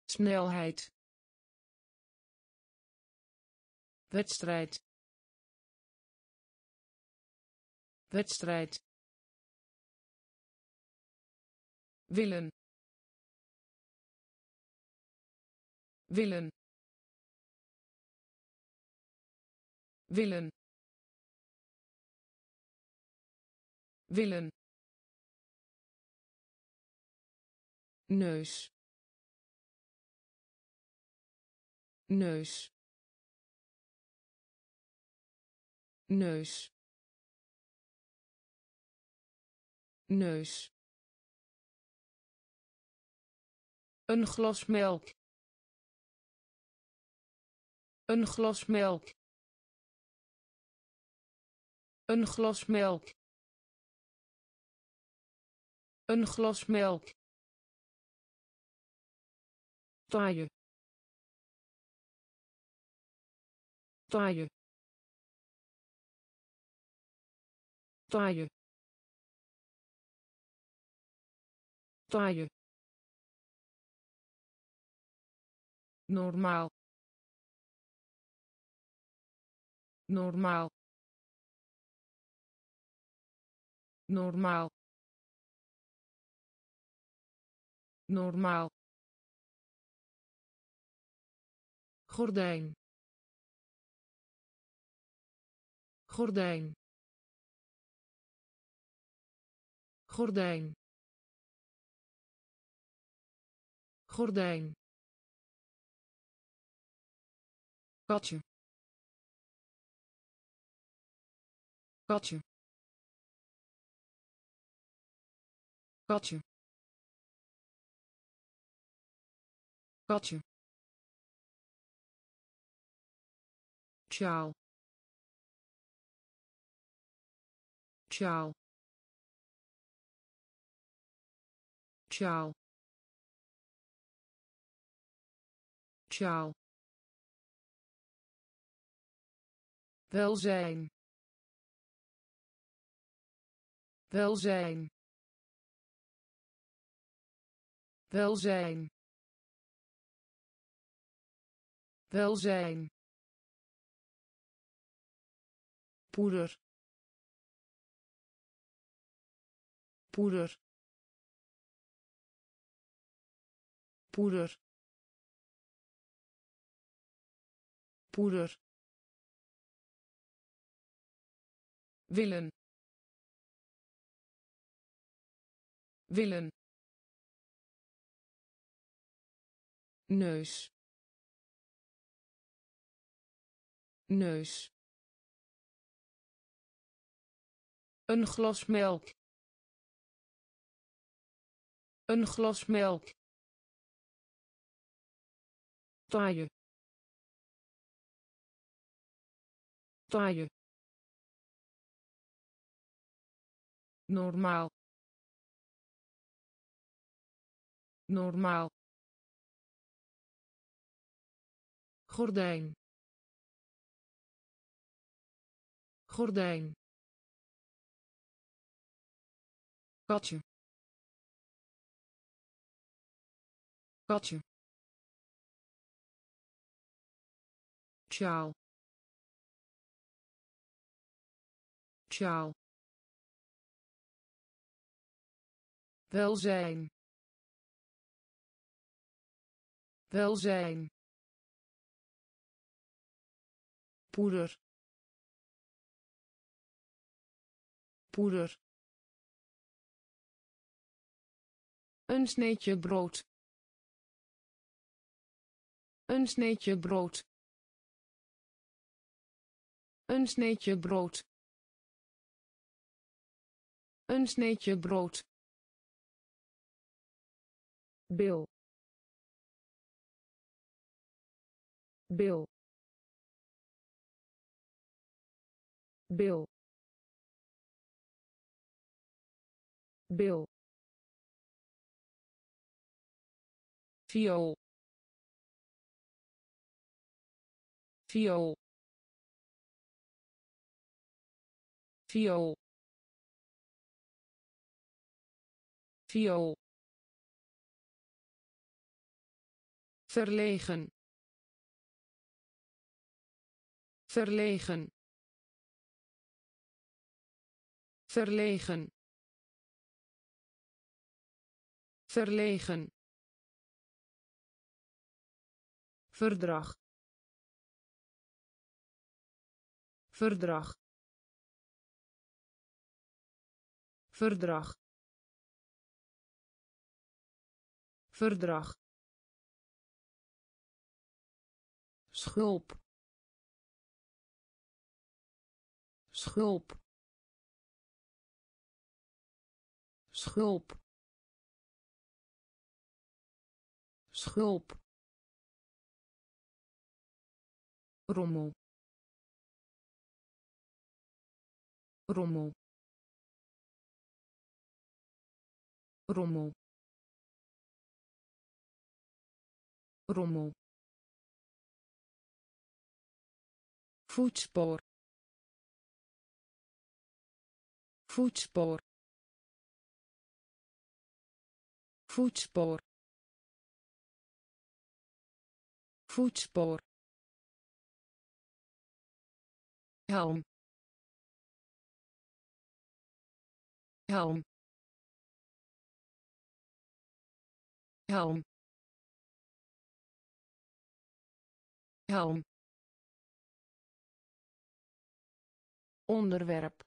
Snelheid. Wedstrijd. Wedstrijd. Willen. Willen. Willen. Willen neus. Neus. Neus. Neus. Een glas melk. Een glas melk. Een glas melk. Een glas melk taaie taaie taaie taaie normaal. Normaal. Normaal. Normaal gordijn. Gordijn. Gordijn. Gordijn. Katje. Katje. Katje. Katje sjaal sjaal sjaal sjaal welzijn welzijn welzijn welzijn poeder. Poeder. Poeder. Poeder. Willen. Willen. Neus. Neus een glas melk. Een glas melk. Taaie. Taaie. Normaal. Normaal. Gordijn. Gordijn katje. Katje. Sjaal sjaal welzijn. Welzijn. Poeder. Poeder Een sneetje brood. Een sneetje brood. Een sneetje brood. Een sneetje brood. Bil. Bil. Bil. Bil. Viool. Viool. Viool. Viool. Verlegen. Verlegen. Verlegen. Verlegen verdrag. Verdrag. Verdrag. Verdrag. Schulp. Schulp. Schulp. Schulp rommel. Rommel. Rommel. Rommel. Voetspoor. Voetspoor. Voetspoor. Voetspoor helm. Helm. Helm. Helm. Onderwerp.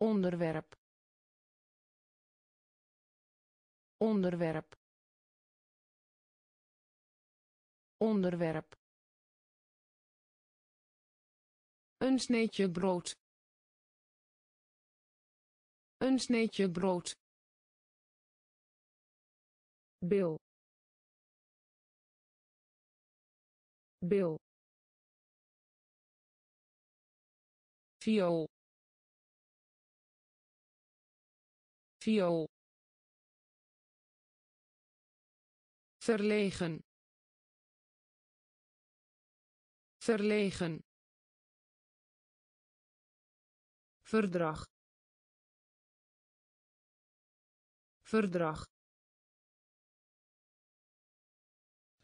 Onderwerp. Onderwerp. Onderwerp een sneetje brood. Een sneetje brood. Bil. Bil. Viool. Viool. Verlegen. Verlegen verdrag. Verdrag.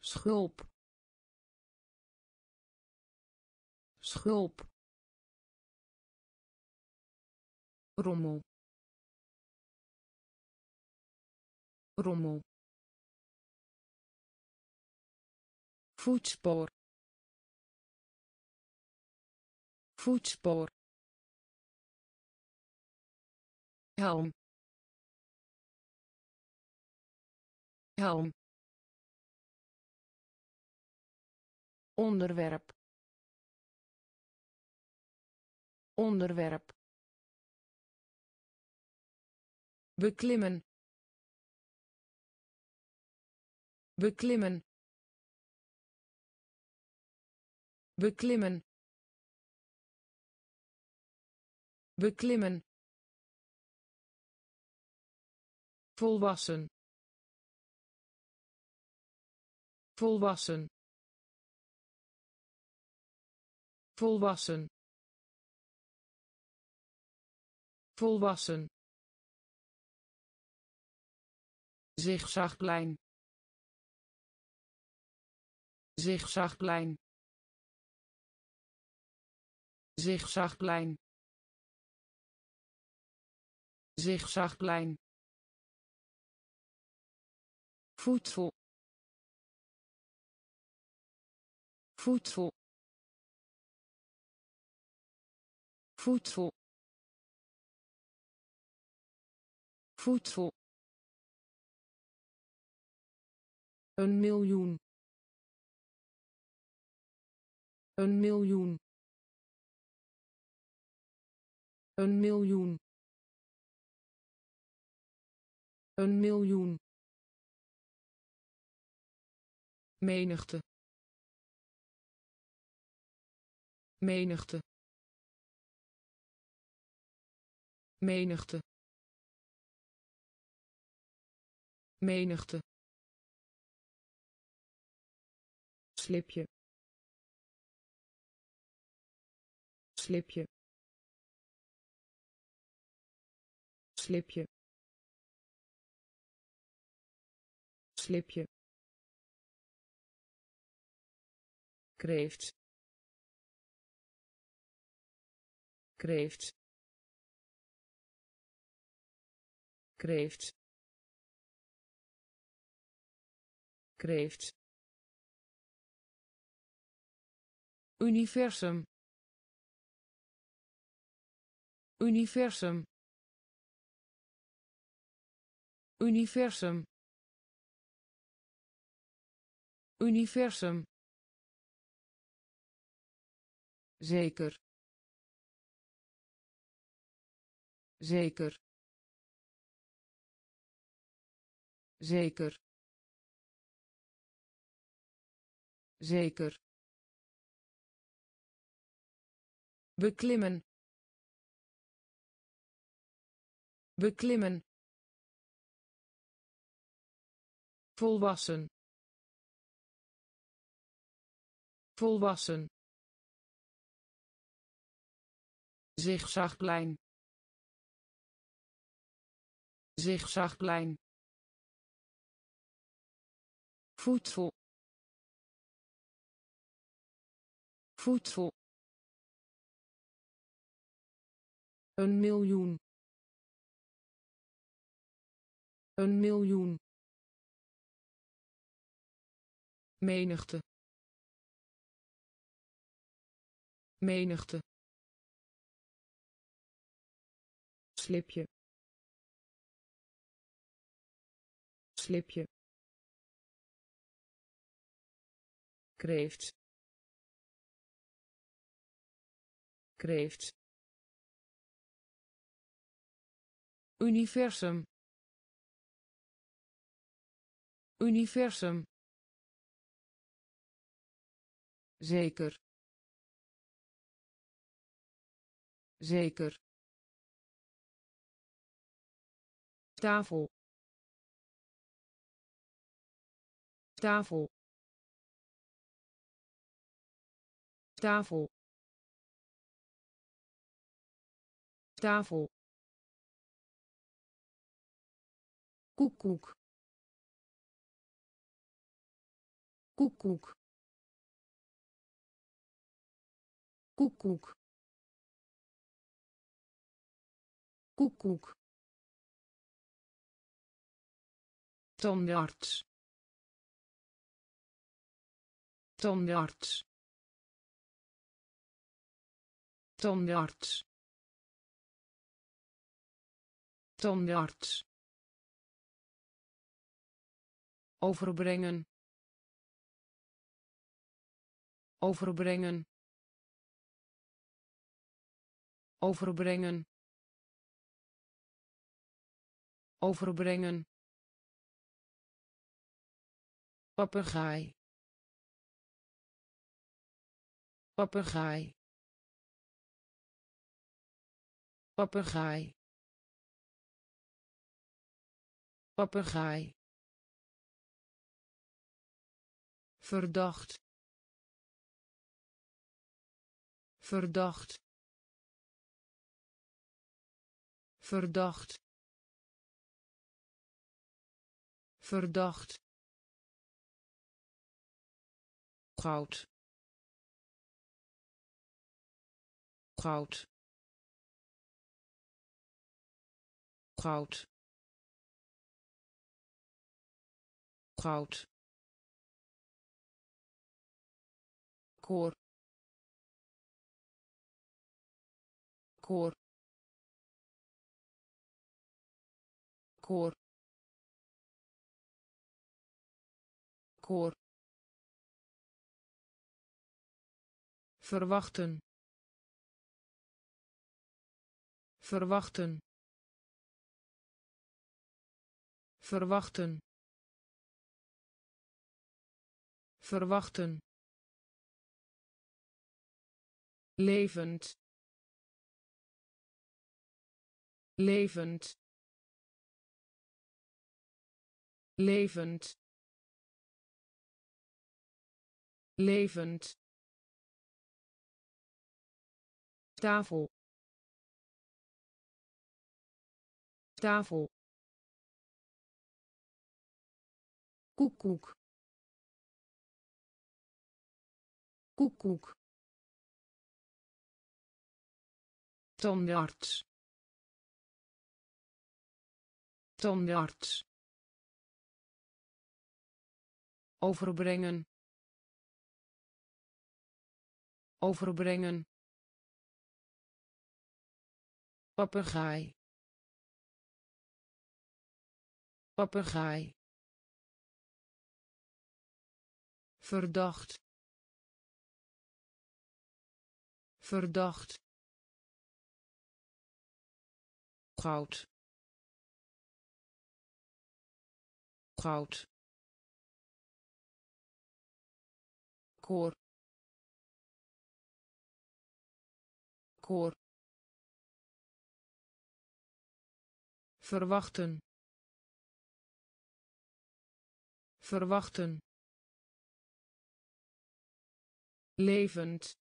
Schulp. Schulp. Rommel. Rommel. Voetspoor. Voetspoor helm. Helm. Onderwerp. Onderwerp. Beklimmen. Beklimmen. Beklimmen. Beklimmen volwassen. Volwassen. Volwassen. Volwassen. Zigzagplein. Zigzagplein. Zigzagplein. Zigzagplein voedsel. Voedsel. Voedsel. Voedsel. Een miljoen. Een miljoen. Een miljoen. Een miljoen menigte. Menigte. Menigte. Menigte. Slipje. Slipje. Slipje. Slipje kreeft. Kreeft. Kreeft. Kreeft. Universum. Universum. Universum. Universum zeker. Zeker. Zeker. Zeker. Beklimmen. Beklimmen. Volwassen. Volwassen zigzagplein. Zigzagplein. Voedsel. Voedsel. Een miljoen. Een miljoen. Menigte. Menigte slipje. Slipje. Kreeft. Kreeft. Universum. Universum. Zeker. Zeker tafel. Tafel. Tafel. Tafel. Koekoek. Koekoek. Koekoek. Koekoek tandarts. Tandarts. Tandarts. Tandarts. Overbrengen. Overbrengen. Overbrengen. Overbrengen papegaai. Papegaai. Papegaai. Papegaai. Verdacht. Verdacht. Verdacht. Verdacht goud. Goud. Goud. Goud. Koor. Koor. Koor. Koor verwachten. Verwachten. Verwachten. Verwachten. Levend. Levend. Levend. Levend tafel. Tafel. Koekoek. Koekoek. Tandarts. Tandarts. Overbrengen. Overbrengen papegaai. Papegaai. Verdacht. Verdacht. Goud. Goud. Koor. Koor verwachten. Verwachten. Levend.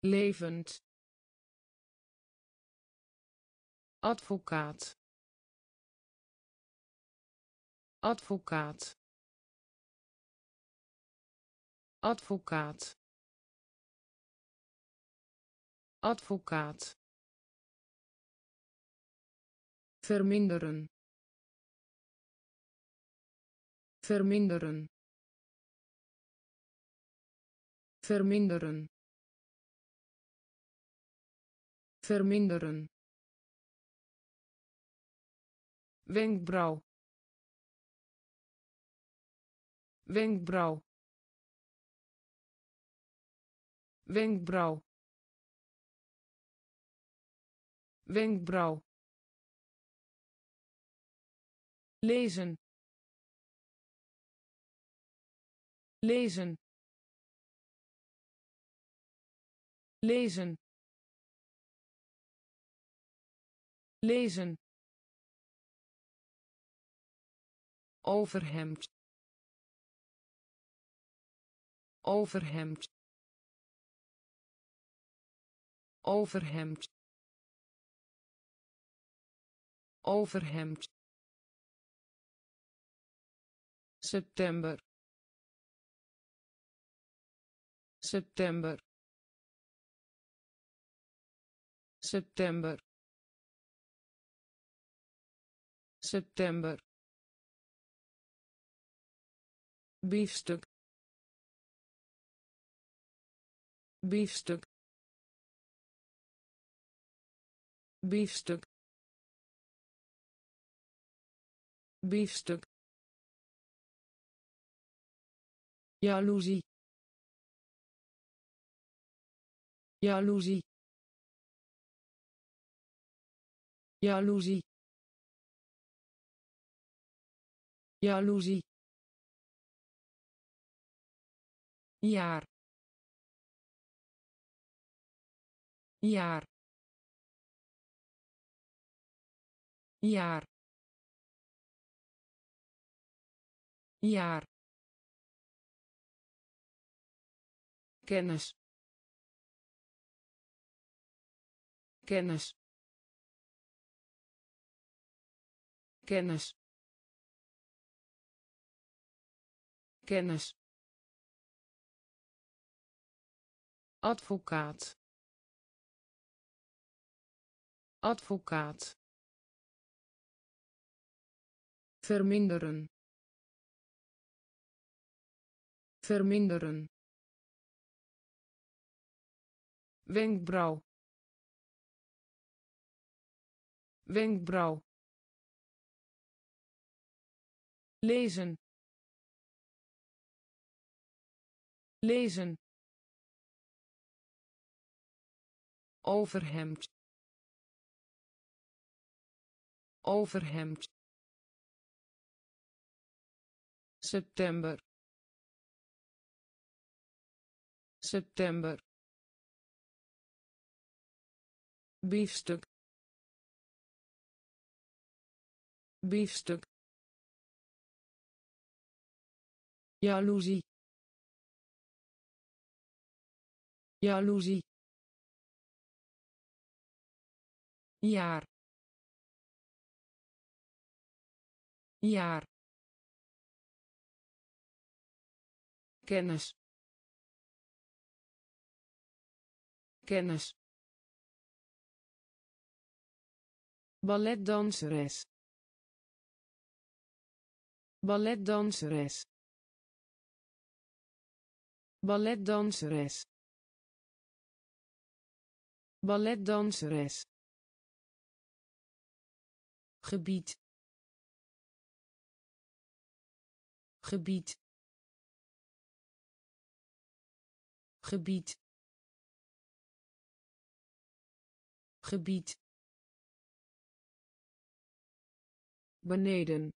Levend. Advocaat. Advocaat. Advocaat. Advocaat verminderen. Verminderen. Verminderen. Verminderen. Wenkbrauw. Wenkbrauw. Wenkbrauw. Wenkbrauw lezen lezen lezen lezen. Overhemd overhemd overhemd overhemd september. September. September. September. Biefstuk. Biefstuk. Biefstuk. Biefstuk jaloezie. Jaloezie. Jaloezie. Jaloezie. Jaar. Jaar. Jaar. Jaar kennis. Kennis. Kennis. Kennis. Advocaat. Advocaat. Verminderen. Verminderen wenkbrauw. Wenkbrauw. Lezen. Lezen. Overhemd. Overhemd. September. September biefstuk. Biefstuk. Jaloezie. Jaloezie. Jaar. Jaar. Kennis. Kennis balletdanseres. Balletdanseres. Balletdanseres. Balletdanseres. Gebied. Gebied. Gebied. Gebied beneden.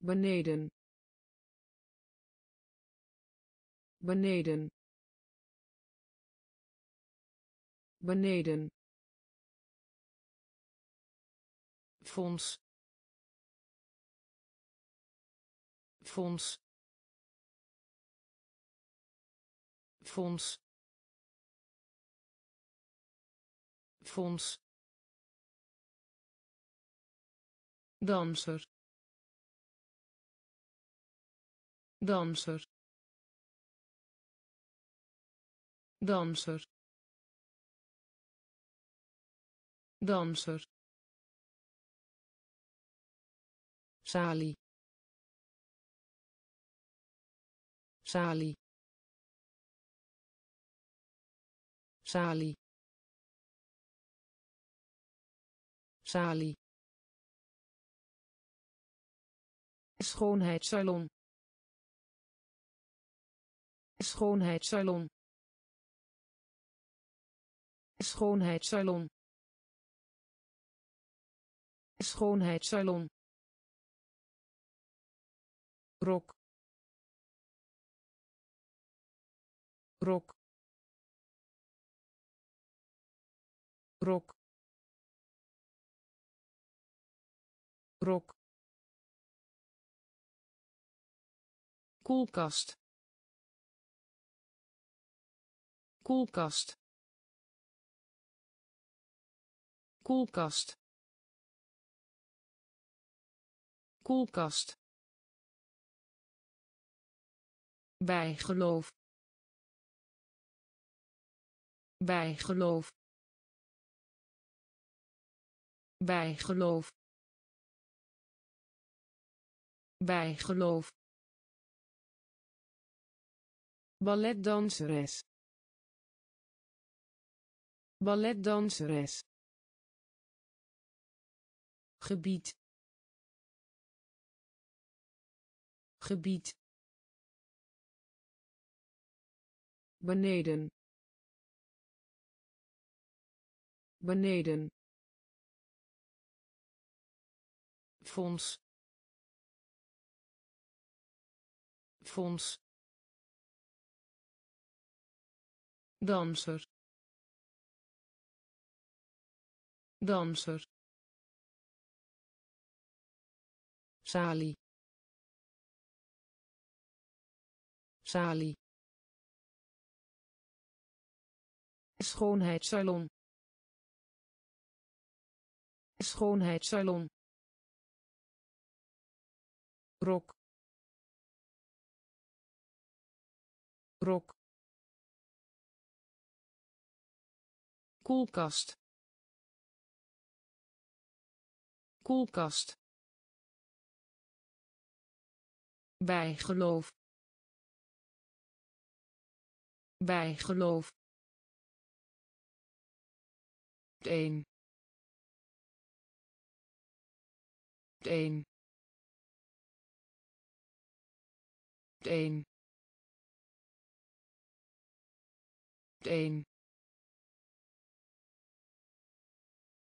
Beneden. Beneden. Beneden. Fonds. Fonds. Fonds. Fonds danser danser danser danser. Salie salie salie salie schoonheidssalon. Schoonheidssalon. Schoonheidssalon. Schoonheidssalon. Rok. Rok. Rok. Rok koelkast. Koelkast. Koelkast. Koelkast. Bijgeloof. Bijgeloof. Bijgeloof. Bijgeloof balletdanseres. Balletdanseres. Gebied. Gebied. Beneden. Beneden. Fonds. Fonds danser danser salie salie schoonheidssalon schoonheidssalon rok rok koelkast. Koelkast. Bijgeloof. Bijgeloof. Een een een een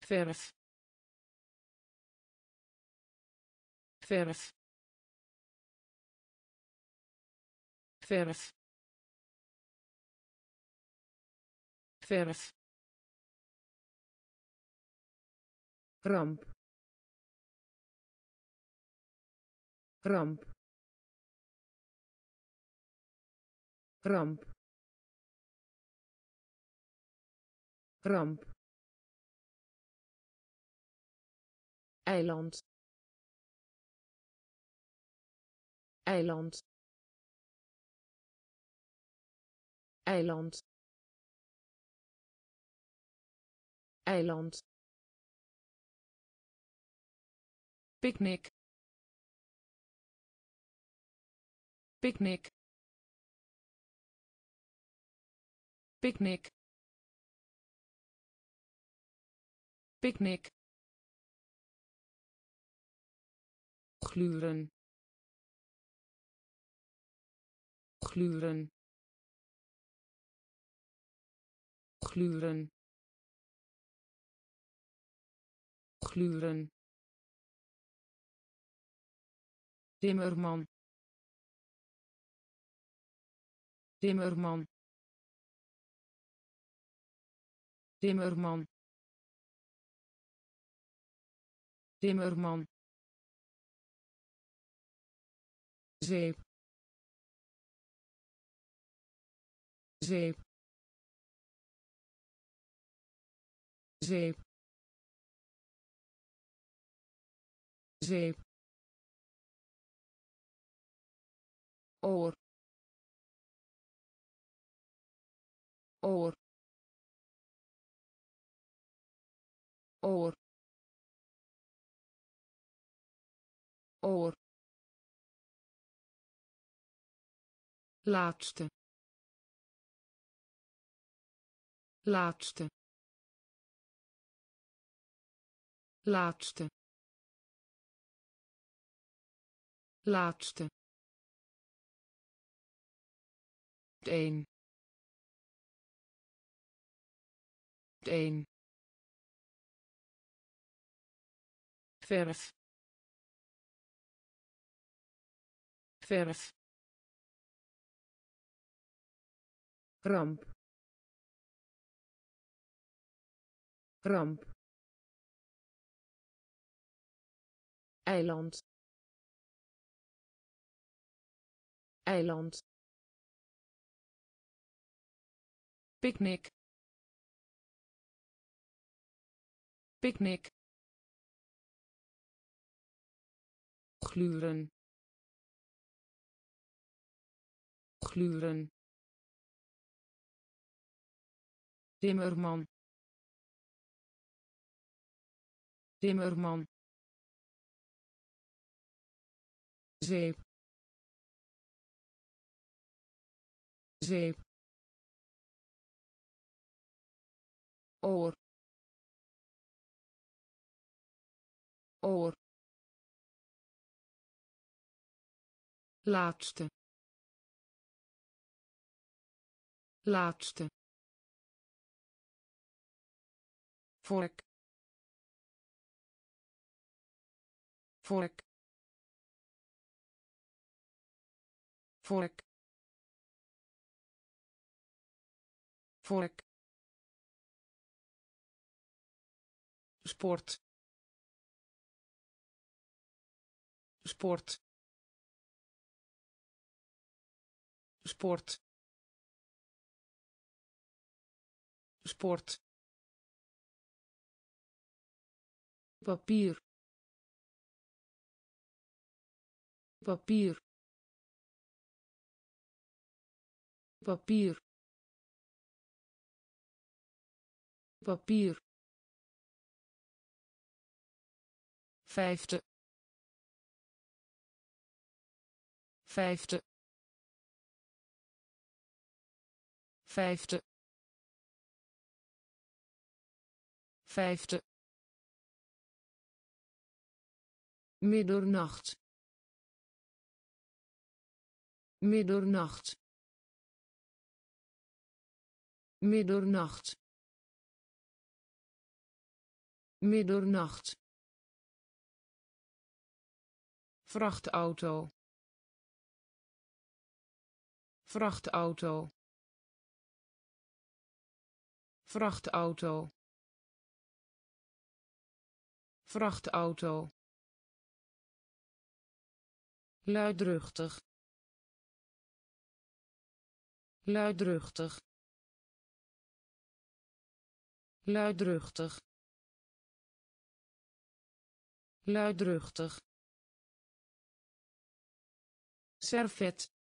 verf. Verf. Verf. Verf. Ramp. Ramp. Ramp. Ramp eiland. Eiland. Eiland. Eiland. Picknick. Picknick. Picknick. Picknick gluren. Gluren. Gluren. Gluren. Timmerman. Timmerman. Timmerman. Timmerman zeep. Zeep. Zeep. Zeep. Oor. Oor. Oor. Oor laatste. Laatste. Laatste. Laatste. Een een verf. Verf ramp ramp eiland. Eiland. Picknick. Picknick. Gluren. Gluren Timmerman. Timmerman. Zeep zeep oor. Oor. Laatste. Laatste vork vork vork vork sport. Sport. Sport. Sport papier. Papier. Papier. Papier. Vijfde. Vijfde. Vijfde. Vijfde middernacht. Middernacht. Middernacht. Middernacht. Vrachtauto. Vrachtauto. Vrachtauto. Vrachtauto luidruchtig luidruchtig luidruchtig luidruchtig. Servet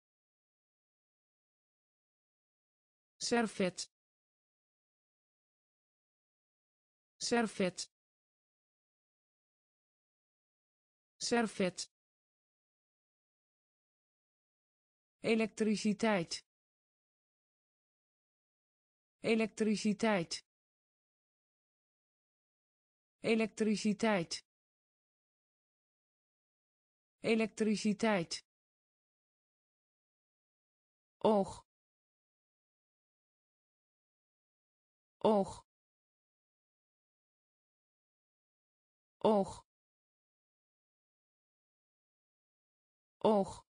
servet. Servet servet elektriciteit. Elektriciteit. Elektriciteit. Elektriciteit. Oog. Oog. Oog. Oog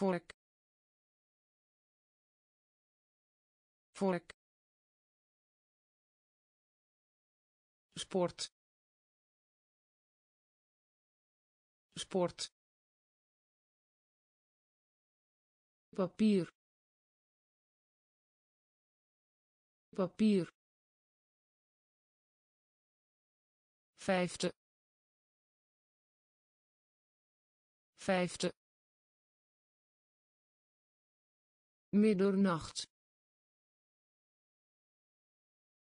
vork vork sport. Sport. Papier. Papier. Vijfde. Vijfde middernacht.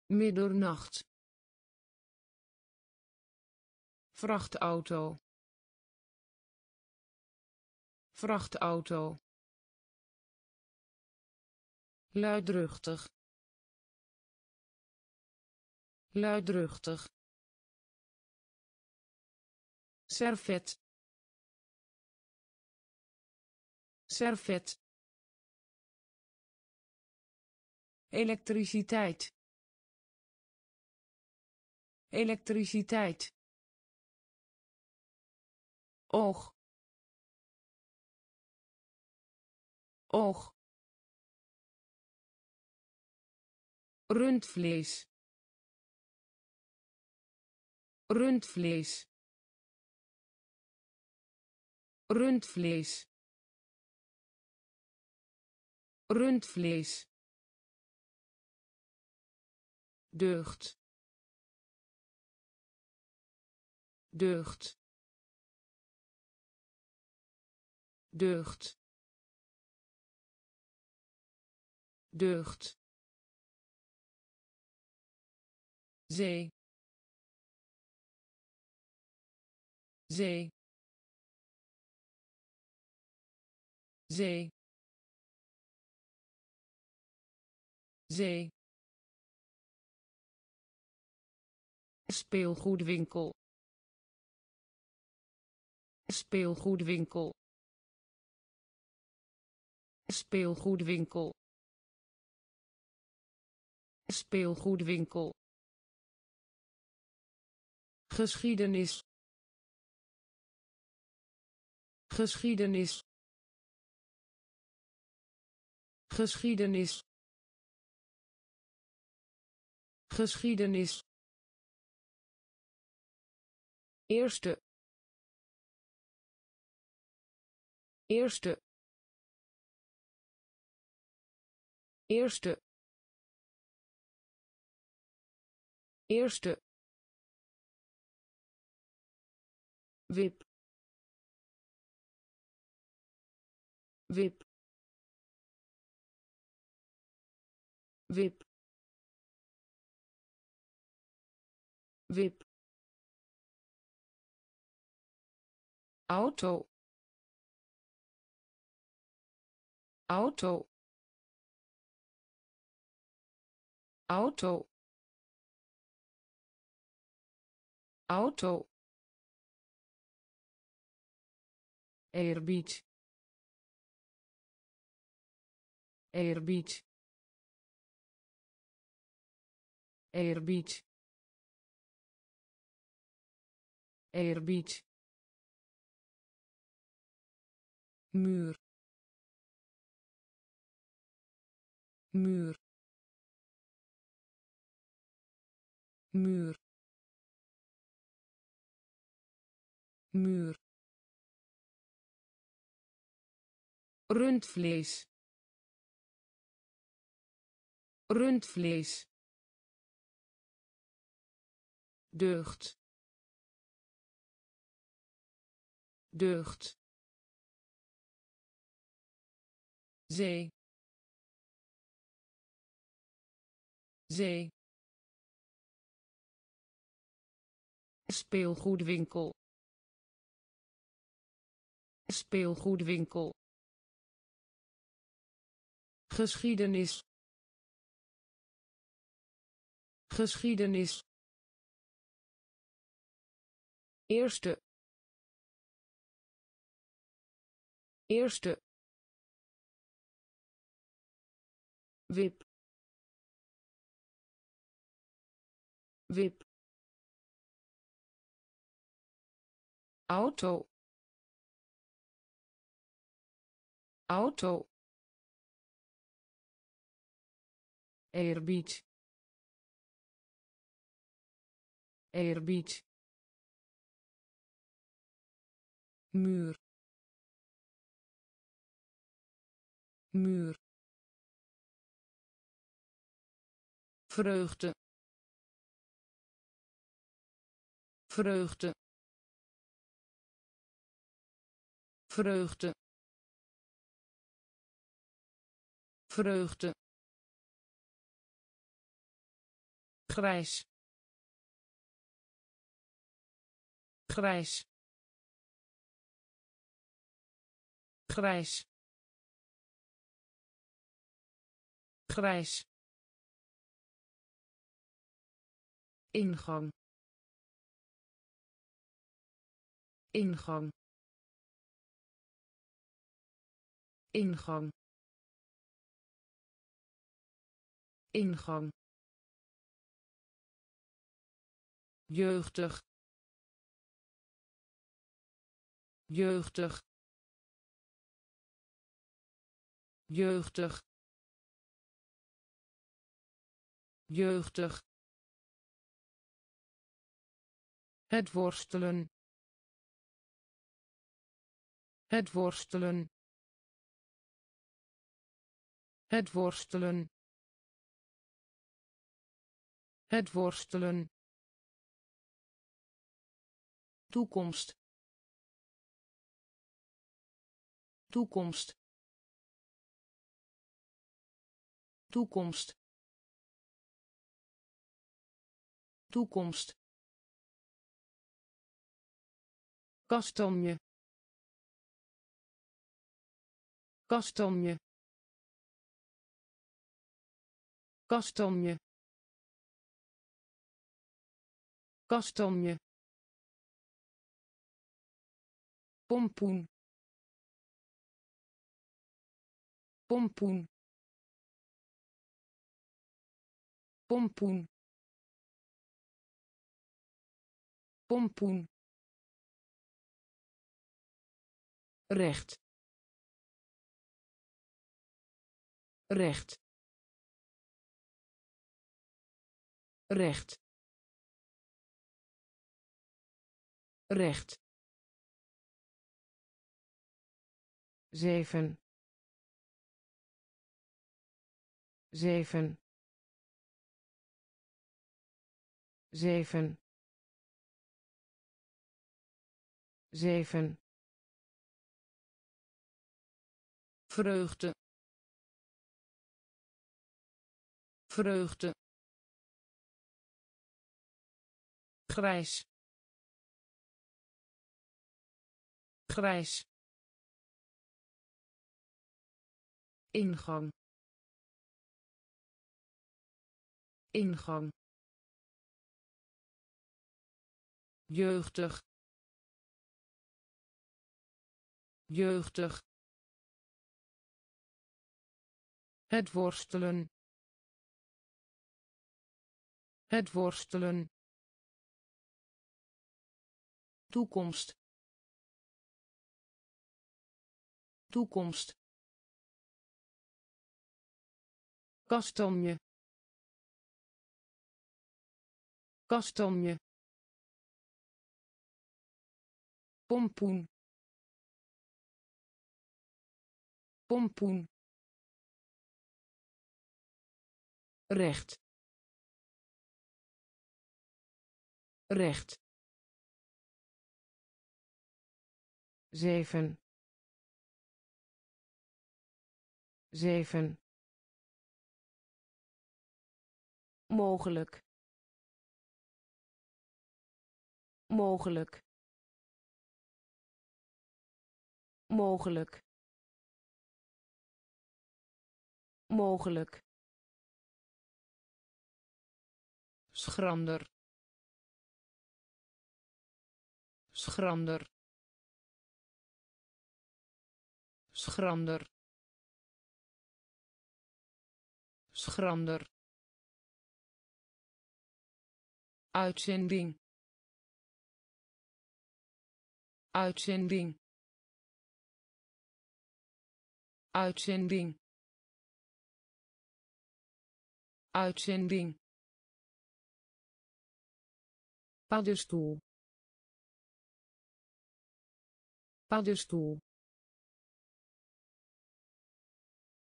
Middernacht. Vrachtauto. Vrachtauto. Luidruchtig. Luidruchtig. Servet. Servet elektriciteit. Elektriciteit. Oog. Oog. Rundvlees. Rundvlees. Rundvlees. Rundvlees deugd. Deugd. Deugd. Deugd. Zee. Zee. Zee. Zee speelgoedwinkel. Speelgoedwinkel. Speelgoedwinkel. Speelgoedwinkel. Geschiedenis. Geschiedenis. Geschiedenis. Geschiedenis eerste. Eerste. Eerste. Eerste. Wip. Wip. Wip. Wip auto. Auto. Auto. Auto. Eerbied. Eerbied. Eerbied. Eerbied muur. Muur. Muur. Muur. Rundvlees. Rundvlees. Deugd. Deugd zee zee speelgoedwinkel. Speelgoedwinkel. Geschiedenis. Geschiedenis. Eerste. Eerste wip wip auto. Auto. Eerbied eerbied muur. Muur vreugde. Vreugde. Vreugde. Vreugde. Grijs. Grijs. Grijs. Grijs ingang. Ingang. Ingang. Ingang. Jeugdig. Jeugdig. Jeugdig. Jeugdig het worstelen. Het worstelen. Het worstelen. Het worstelen. Toekomst. Toekomst. Toekomst. Toekomst kastanje kastanje kastanje kastanje pompoen. Pompoen. Pompoen. Pompoen recht. Recht. Recht. Recht. Zeven. Zeven. Zeven. Zeven vreugde. Vreugde. Grijs. Grijs. Ingang. Ingang. Jeugdig. Jeugdig het worstelen. Het worstelen. Toekomst. Toekomst. Kastanje. Kastanje. Pompoen. Pompoen recht. Recht. Zeven. Zeven. Mogelijk. Mogelijk. Mogelijk. Mogelijk schrander. Schrander. Schrander. Schrander. Uitzending. Uitzending. Uitzending. Uitzending paddenstoel. Paddenstoel.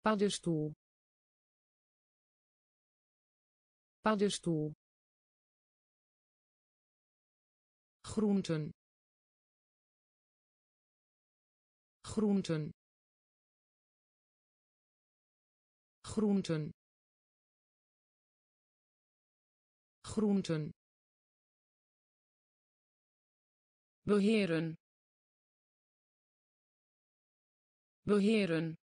Paddenstoel. Paddenstoel. Groenten. Groenten. Groenten. Groenten beheren. Beheren.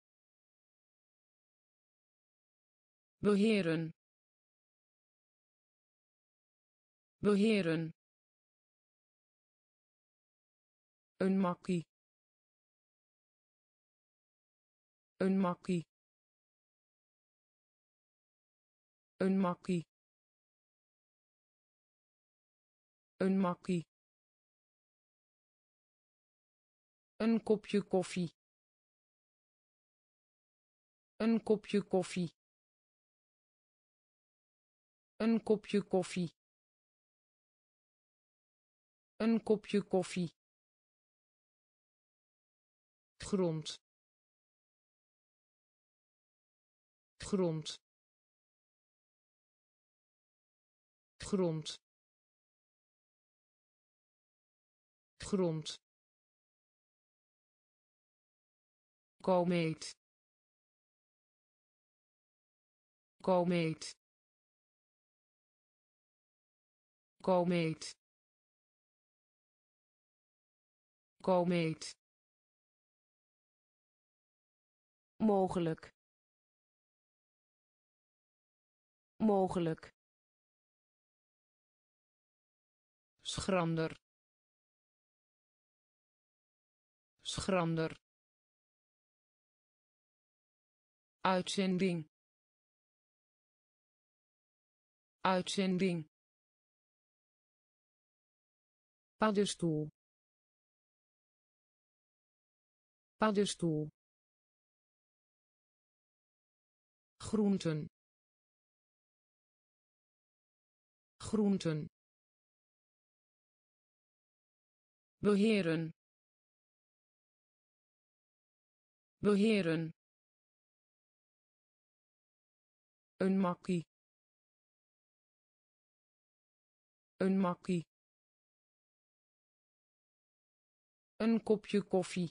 Beheren. Beheren. Een makkie. Een makkie. Een makkie. Een makkie een kopje koffie. Een kopje koffie. Een kopje koffie. Een kopje koffie. Grond. Grond. Grond. Grond komeet. Komeet. Komeet. Komeet. Mogelijk. Mogelijk. Schrander. Schrander uitzending. Uitzending. Paddenstoel. Paddenstoel. Groenten. Groenten. Beheren. Beheren een makkie. Een makkie. Een kopje koffie.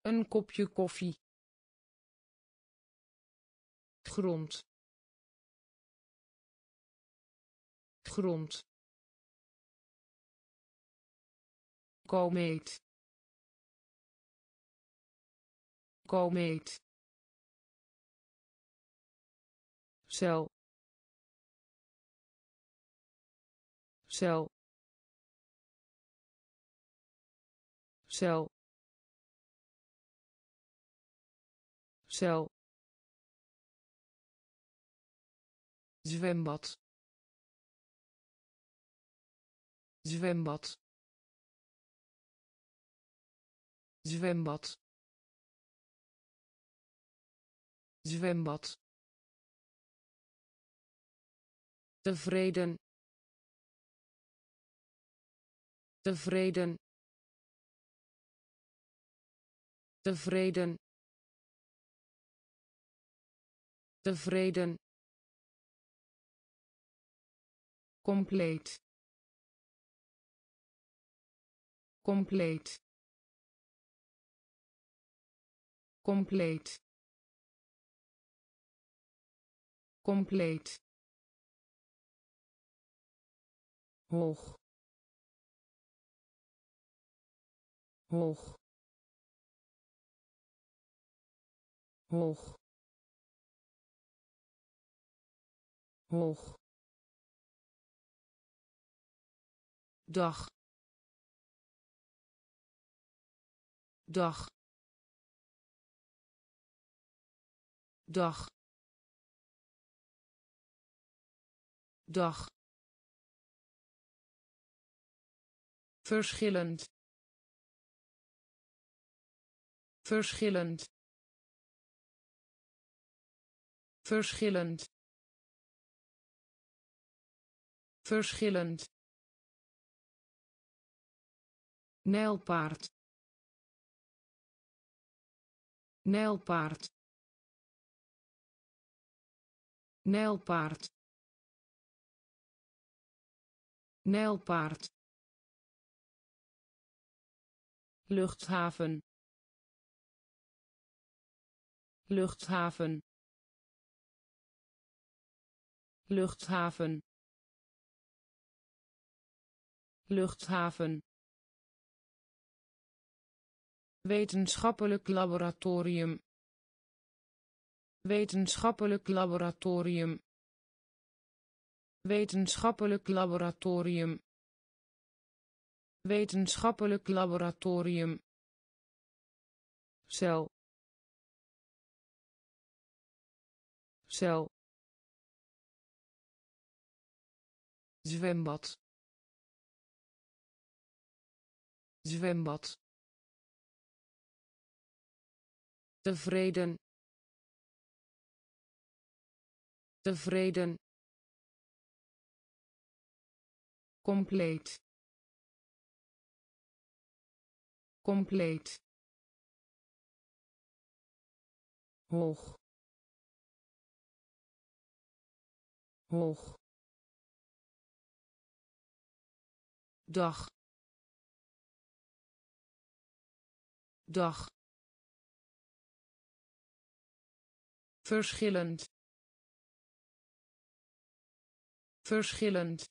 Een kopje koffie. Grond. Grond. Komeet komeet cel. Cel. Cel. Cel. Zwembad. Zwembad. Zwembad. Zwembad tevreden. Tevreden. Tevreden. Tevreden. Compleet. Compleet. Compleet. Compleet hoog. Hoog. Hoog. Hoog. Dag. Dag. Dag. Dag verschillend. Verschillend. Verschillend. Verschillend. Nijlpaard. Nijlpaard. Nijlpaard. Nijlpaard luchthaven luchthaven luchthaven luchthaven wetenschappelijk laboratorium wetenschappelijk laboratorium wetenschappelijk laboratorium wetenschappelijk laboratorium. Cel. Cel. Zwembad. Zwembad. Tevreden. Tevreden. Compleet compleet. Hoog. Hoog. Dag. Dag. Verschillend. Verschillend.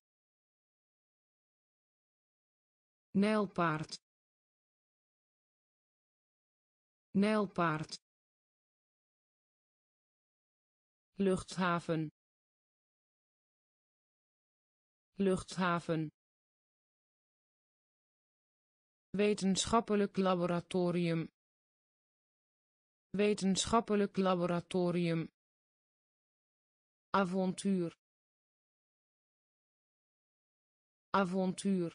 Nijlpaard nijlpaard. Luchthaven. Luchthaven. Wetenschappelijk laboratorium. Wetenschappelijk laboratorium. Avontuur. Avontuur.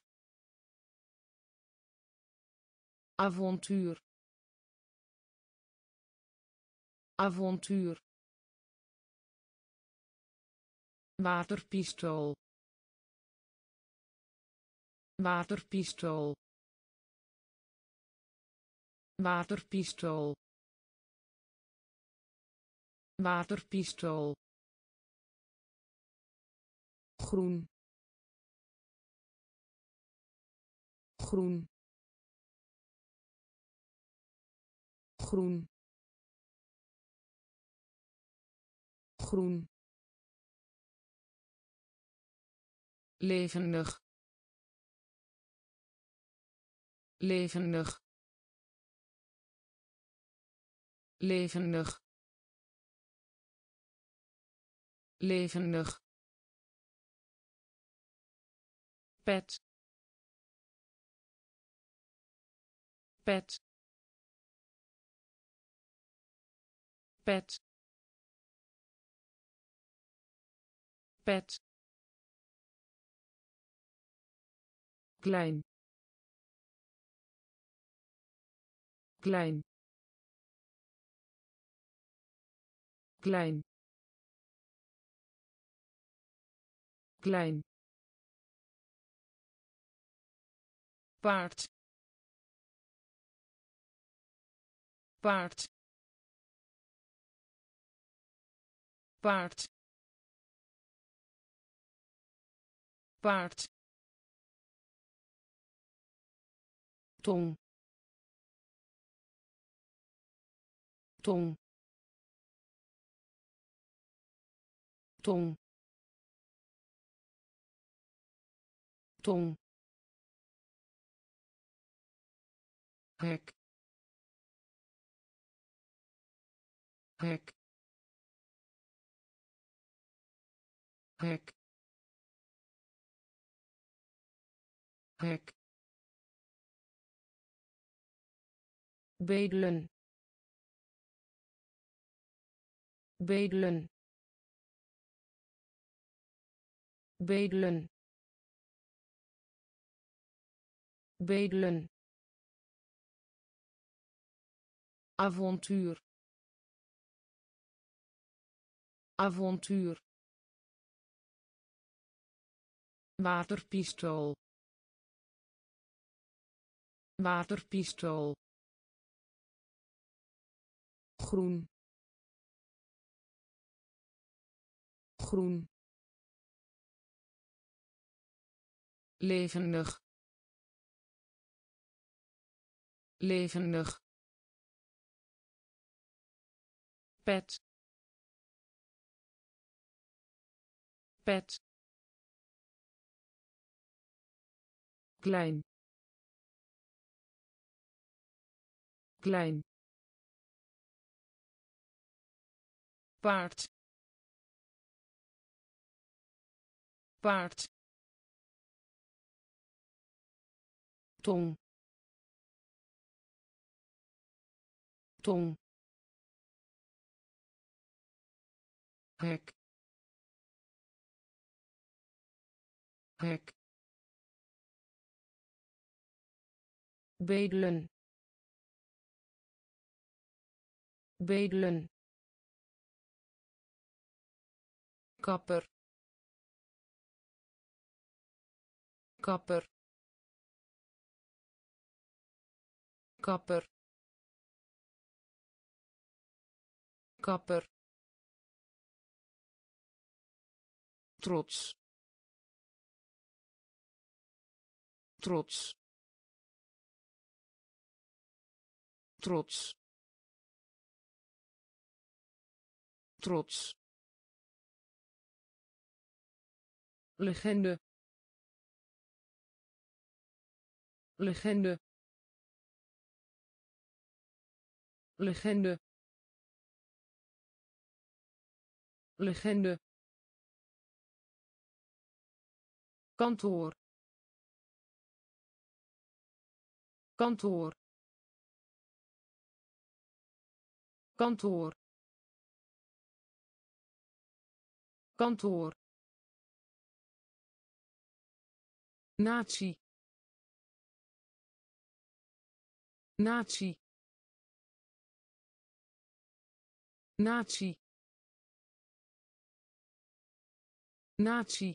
Avontuur avontuur. Waterpistool. Waterpistool. Waterpistool. Waterpistool. Groen. Groen. Groen groen. Levendig. Levendig. Levendig. Levendig. Pet. Pet. Pet pet. Klein. Klein. Klein. Klein. Paard. Paard. Paard paard tong. Tong. Tong. Tong. Hek. Hek. Hek hek bedelen. Bedelen. Bedelen. Bedelen. Avontuur. Avontuur. Waterpistool waterpistool groen groen levendig levendig pet pet klein klein. Paard. Paard. Tong. Tong. Hek. Hek. Bedelen bedelen. Kapper. Kapper. Kapper. Kapper. Trots. Trots. Trots trots. Legende. Legende. Legende. Legende. Kantoor. Kantoor. Kantoor kantoor. Natie. Natie. Natie. Natie.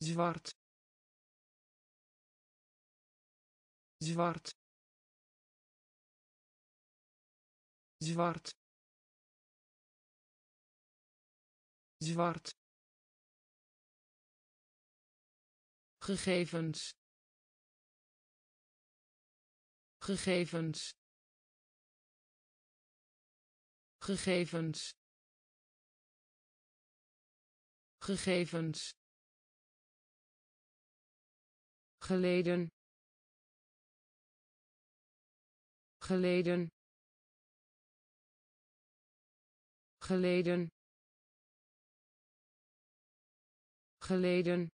Zwart. Zwart. Zwart zwart. Gegevens. Gegevens. Gegevens. Gegevens. Geleden. Geleden. Geleden geleden.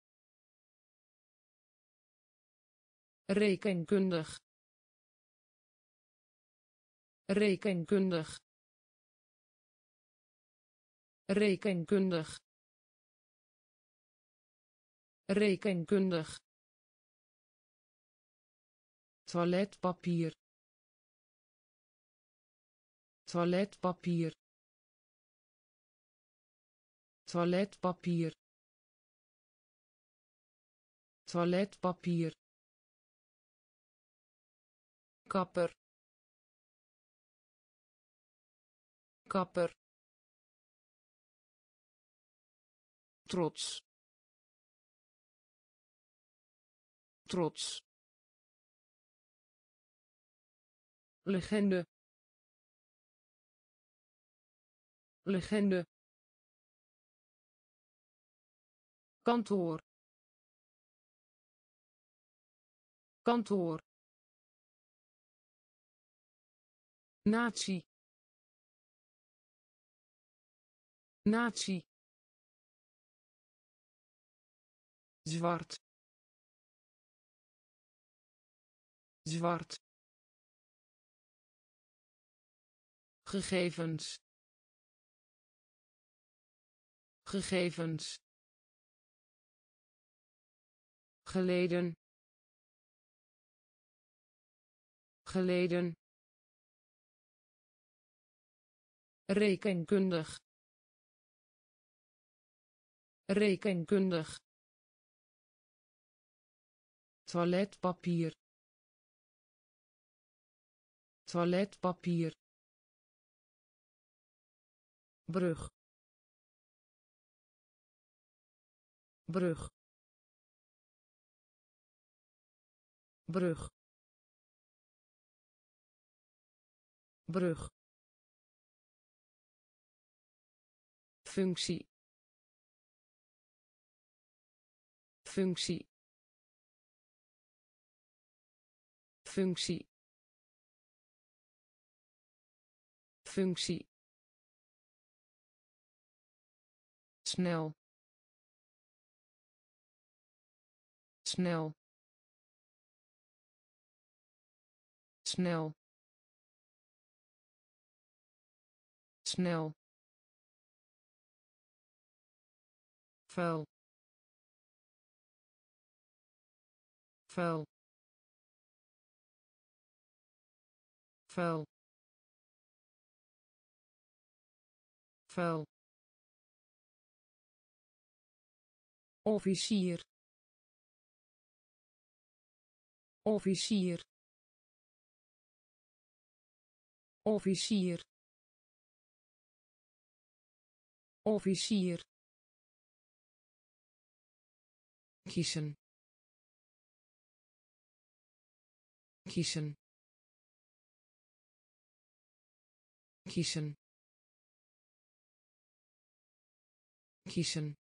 Rekenkundig. Rekenkundig. Rekenkundig. Rekenkundig. Toiletpapier. Toiletpapier. Toiletpapier toiletpapier. Kapper. Kapper. Trots. Trots. Legende. Legende. Kantoor kantoor. Natie. Natie. Zwart. Zwart. Gegevens. Gegevens. Geleden geleden. Rekenkundig. Rekenkundig. Toiletpapier. Toiletpapier. Brug. Brug. Brug brug. Functie. Functie. Functie. Functie. Snel. Snel. Snel snel. Vuil. Vuil. Vuil. Vuil. Officier. Officier. Officier officier. Kiezen. Kiezen. Kiezen. Kiezen.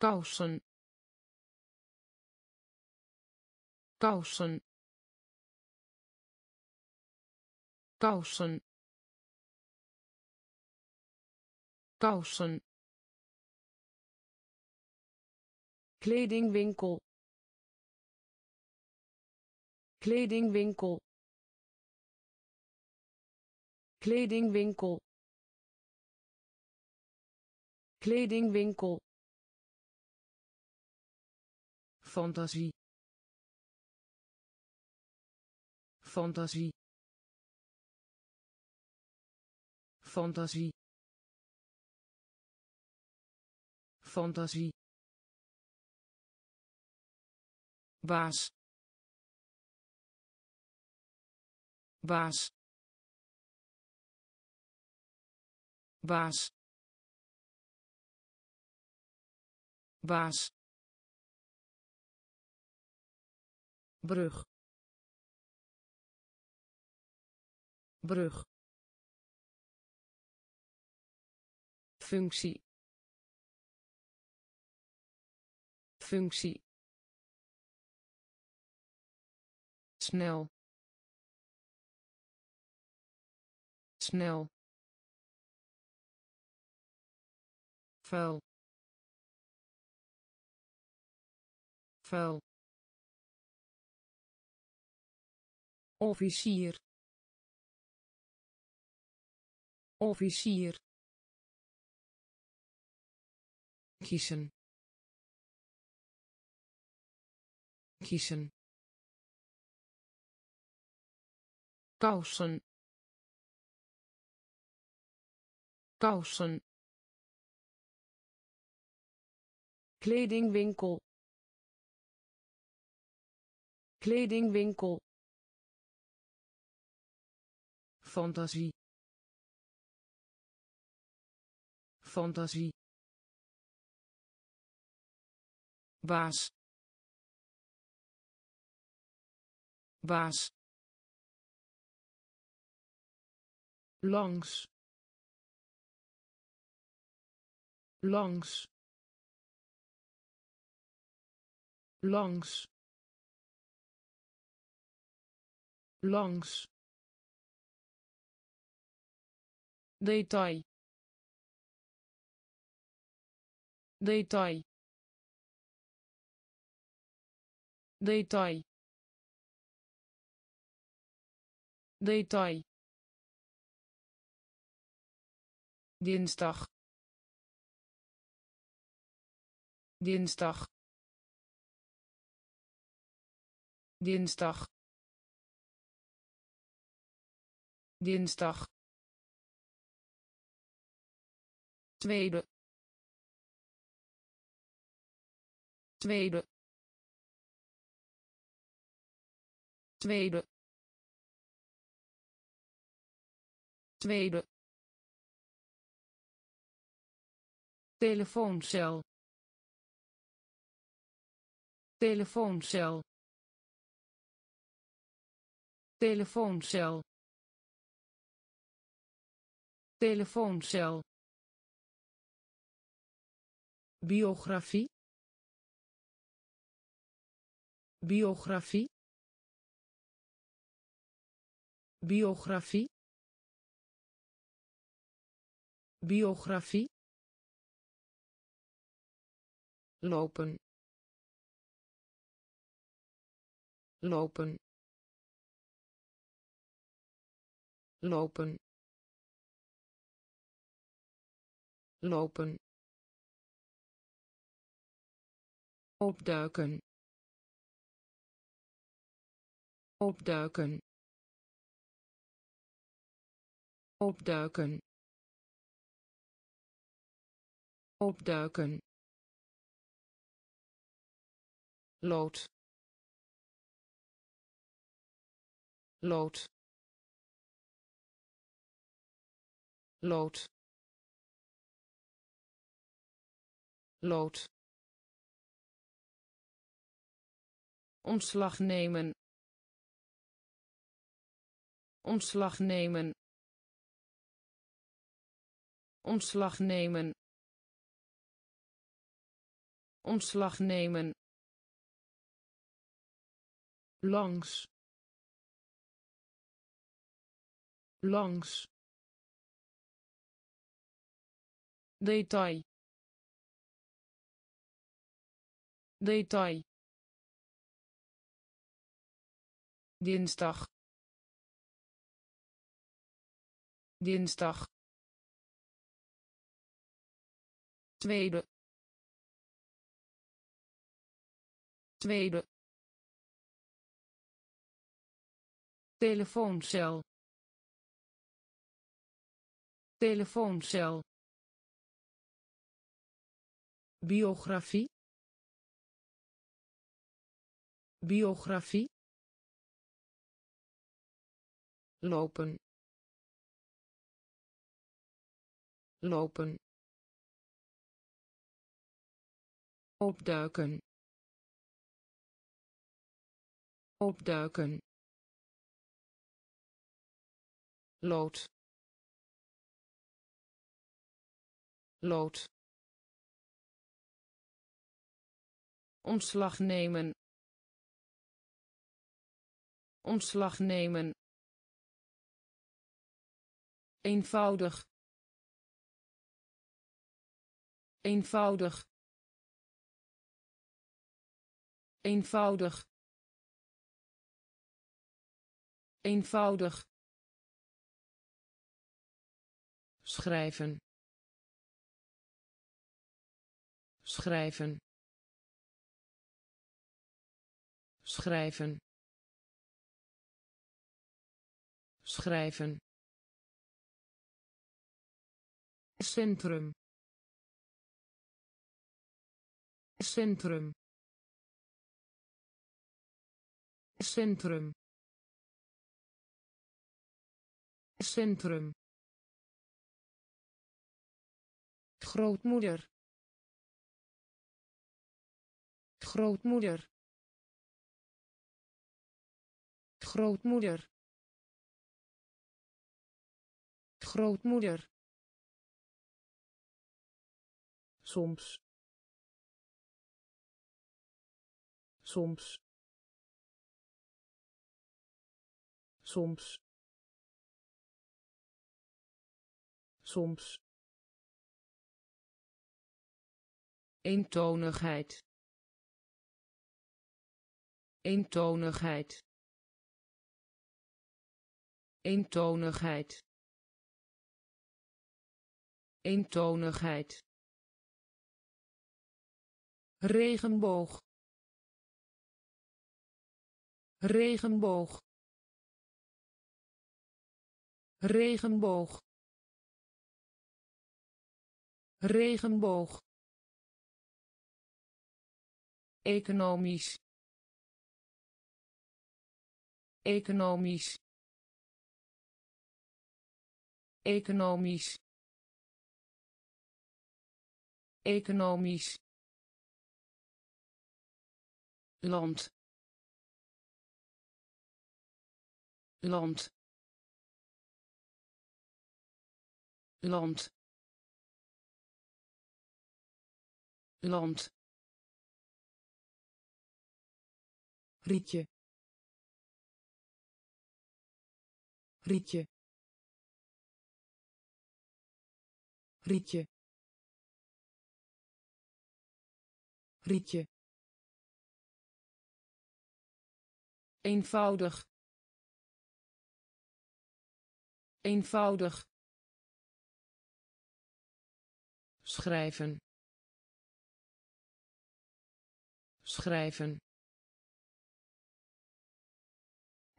Kousen. Kousen. Kousen kousen. Kledingwinkel. Kledingwinkel. Kledingwinkel. Kledingwinkel. Fantasie. Fantasie. Fantasie fantasie. Baas. Baas. Baas. Baas. Brug. Brug. Functie functie. Snel. Snel. Vuil. Vuil. Officier. Officier. Kiezen kiezen. Kousen. Kousen. Kledingwinkel. Kledingwinkel. Fantasie. Fantasie. Baas baas. Langs. Langs. Langs. Langs. Detail. Detail. Detail detail. Dinsdag. Dinsdag. Dinsdag. Dinsdag. Tweede. Tweede. Tweede tweede. Telefooncel. Telefooncel. Telefooncel. Telefooncel. Biografie. Biografie. Biografie biografie. Lopen. Lopen. Lopen. Lopen. Opduiken. Opduiken. Opduiken opduiken. Lood. Lood. Lood. Lood. Ontslag nemen. Ontslag nemen. Ontslag nemen ontslag nemen. Langs. Langs. Detail. Detail. Dinsdag. Dinsdag. Tweede tweede. Telefooncel. Telefooncel. Biografie. Biografie. Lopen. Lopen. Opduiken opduiken. Lood. Lood. Ontslag nemen. Ontslag nemen. Eenvoudig. Eenvoudig. Eenvoudig eenvoudig. Schrijven. Schrijven. Schrijven. Schrijven. Centrum. Centrum. Centrum centrum. Grootmoeder. Grootmoeder. Grootmoeder. Grootmoeder. Soms. Soms. Soms soms. Eentonigheid. Eentonigheid. Eentonigheid. Eentonigheid. Regenboog. Regenboog. Regenboog regenboog. Economisch. Economisch. Economisch. Economisch. Land. Land. Land land. Rietje. Rietje. Rietje. Rietje. Eenvoudig. Eenvoudig. Schrijven schrijven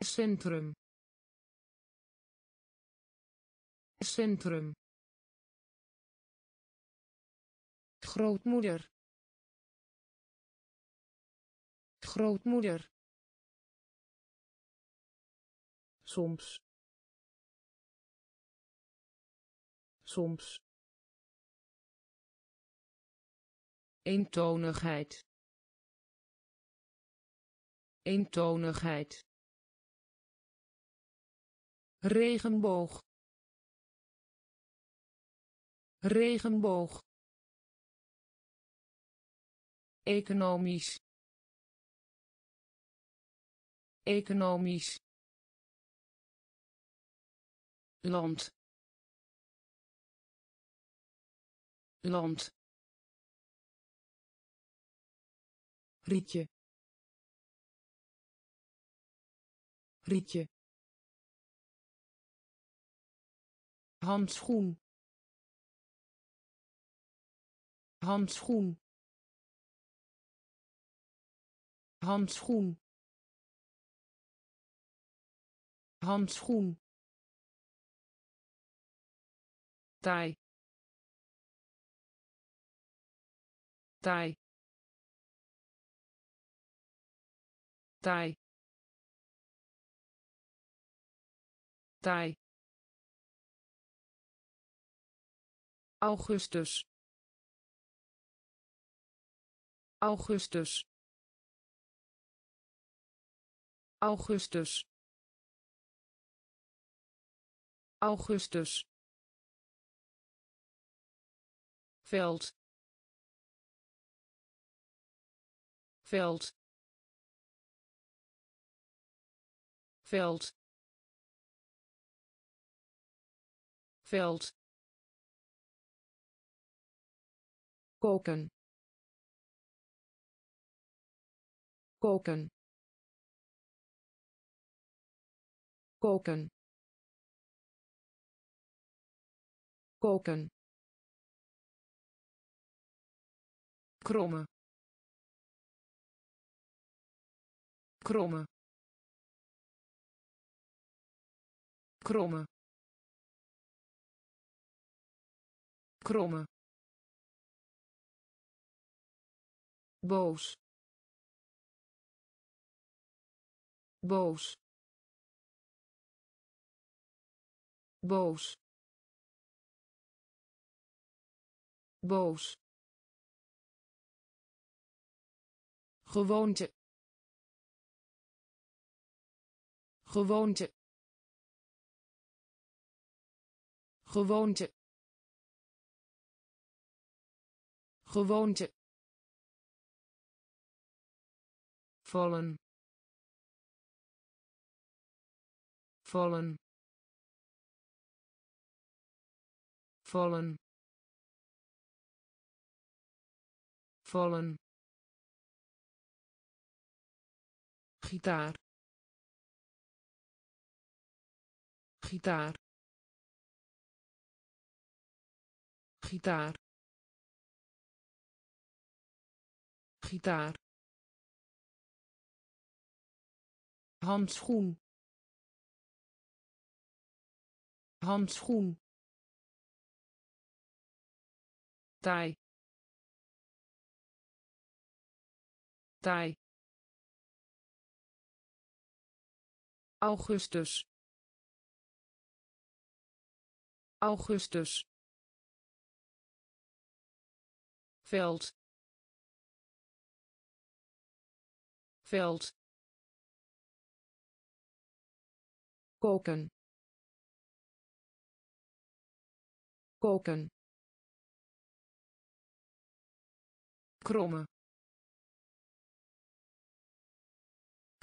centrum. Centrum. Grootmoeder. Grootmoeder. Soms. Soms. Eentonigheid eentonigheid. Regenboog. Regenboog. Economisch. Economisch. Land. Land. Rietje rietje. Handschoen. Handschoen. Handschoen. Handschoen. Taai taai taai taai augustus. Augustus. Augustus. Augustus. Veld. Veld. Veld veld. Koken. Koken. Koken. Koken. Kromme kromme kromme kromme boos. Boos. Boos. Boos. Gewoonte. Gewoonte. Gewoonte gewoonte vallen vallen vallen vallen. Gitaar gitaar. Gitaar gitaar. Handschoen. Handschoen. Taai taai augustus. Augustus. Veld veld. Koken. Koken. Kromme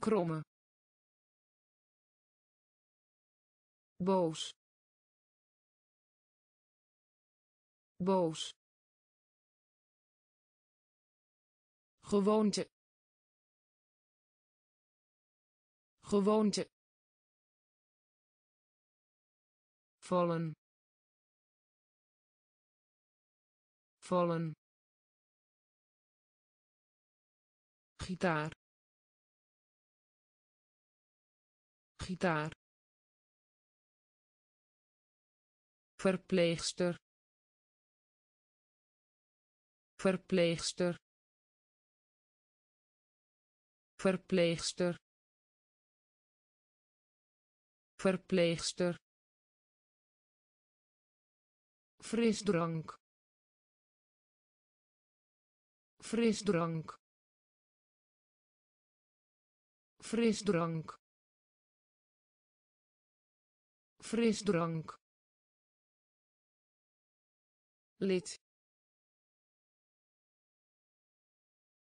kromme boos. Boos. Gewoonte gewoonte vallen vallen gitaar gitaar verpleegster verpleegster verpleegster verpleegster. Frisdrank. Frisdrank. Frisdrank. Frisdrank. Lid.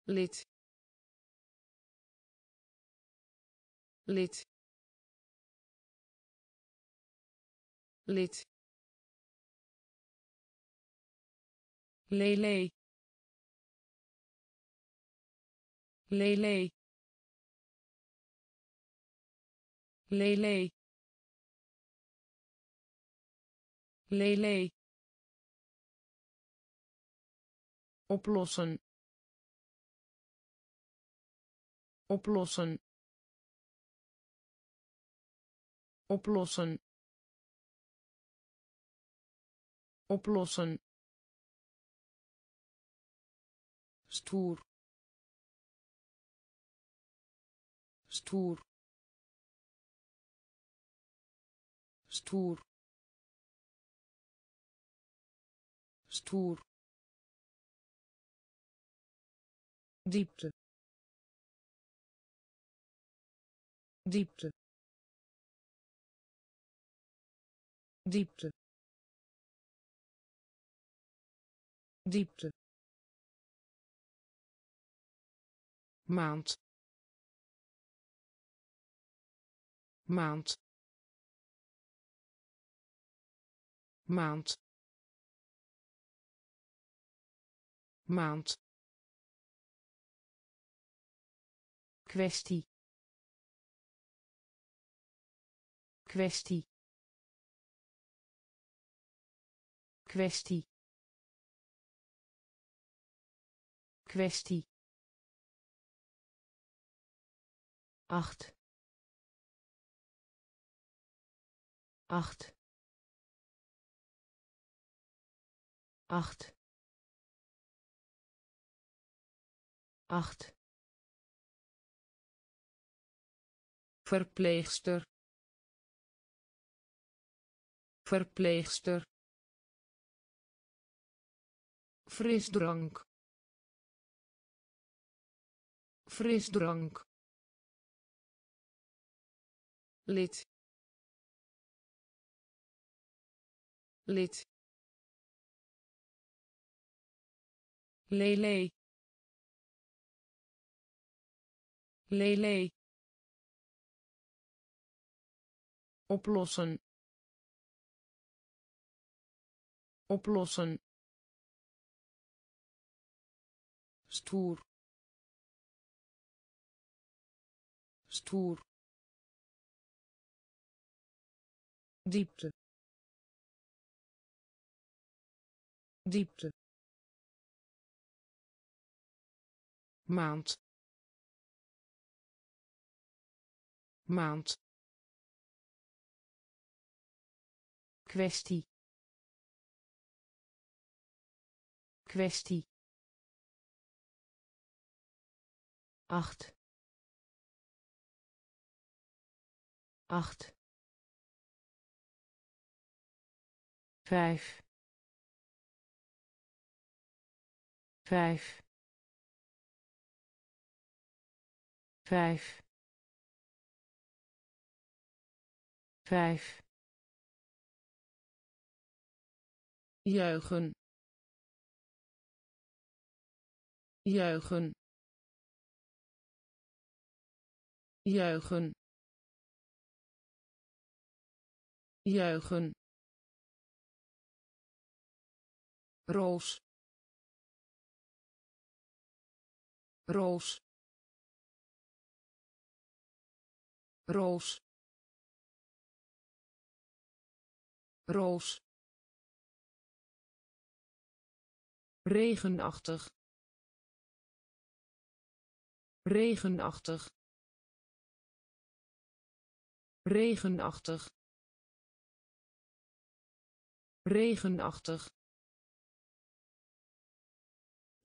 Lid. Lid lid. Lele. Lele. Lele. Lele. Oplossen. Oplossen. Oplossen oplossen. Stoer. Stoer. Stoer. Stoer. Diepte. Diepte. Diepte diepte. Maand. Maand. Maand. Maand. Kwestie. Kwestie. Kwestie kwestie. Acht. Acht. Acht. Acht. Verpleegster. Verpleegster. Frisdrank frisdrank. Lid. Lid. Lele. Lele. Oplossen. Oplossen. Stoer stoer. Diepte. Diepte. Maand. Maand. Kwestie. Kwestie. Acht acht. Vijf. Vijf. Vijf. Vijf. Juichen. Juichen. Juichen juichen. Roos. Roos. Roos. Roos. Regenachtig. Regenachtig. Regenachtig regenachtig.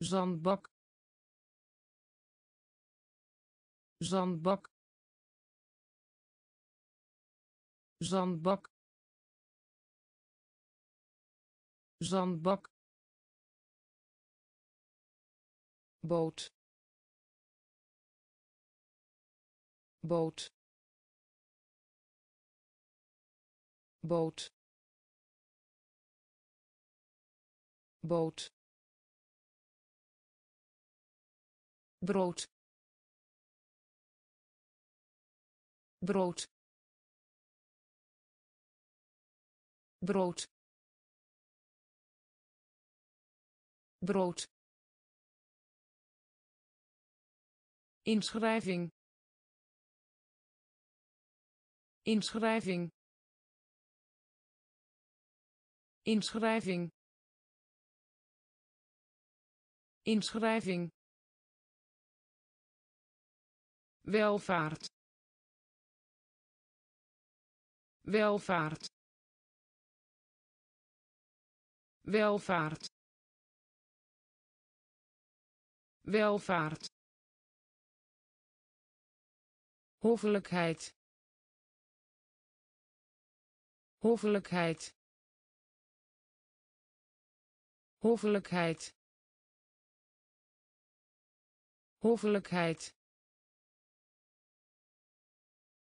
Zandbak. Zandbak. Zandbak. Zandbak. Boot. Boot. Boot boot brood. Brood. Brood. Brood. Inschrijving. Inschrijving. Inschrijving inschrijving. Welvaart. Welvaart. Welvaart. Welvaart. Hoffelijkheid. Hoffelijkheid. Hoffelijkheid hoffelijkheid.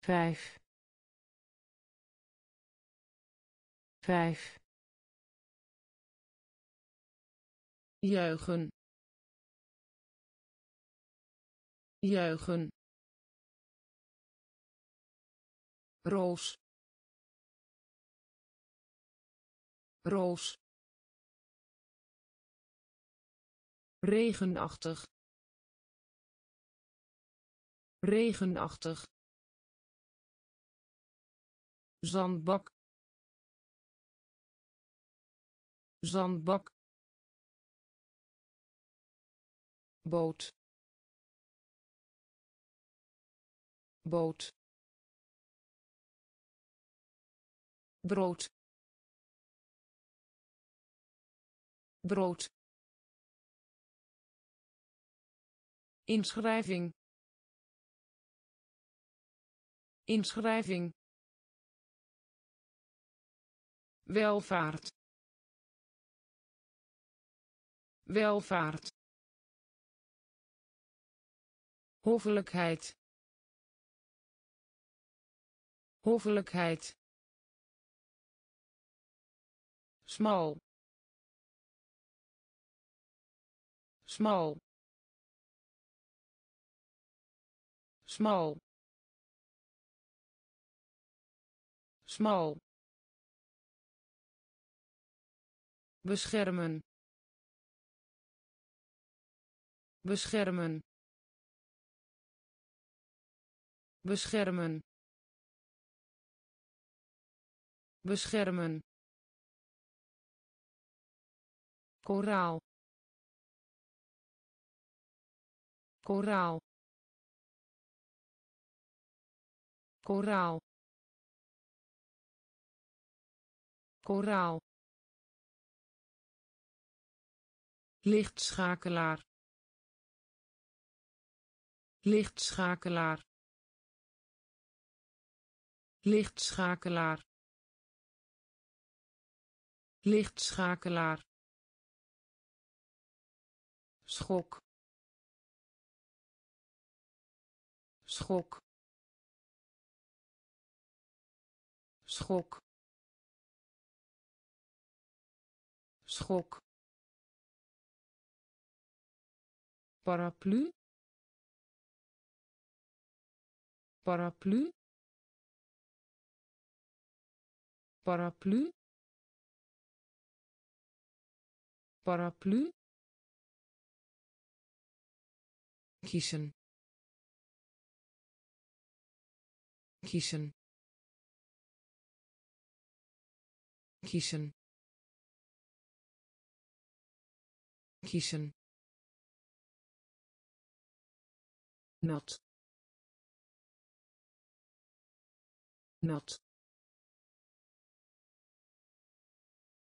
Vijf. Vijf. Juichen. Juichen. Roos. Roos. Regenachtig regenachtig. Zandbak. Zandbak. Boot. Boot. Brood. Brood. Inschrijving inschrijving. Welvaart. Welvaart. Hoffelijkheid. Hoffelijkheid. Smal. Smal. Smal smal. Beschermen. Beschermen. Beschermen. Beschermen. Koraal. Koraal. Koraal koraal. Lichtschakelaar. Lichtschakelaar. Lichtschakelaar. Lichtschakelaar. Schok. Schok. Schok schok. Paraplu. Paraplu. Paraplu. Paraplu. Kiezen. Kiezen. Kiezen kiezen. Nat. Nat.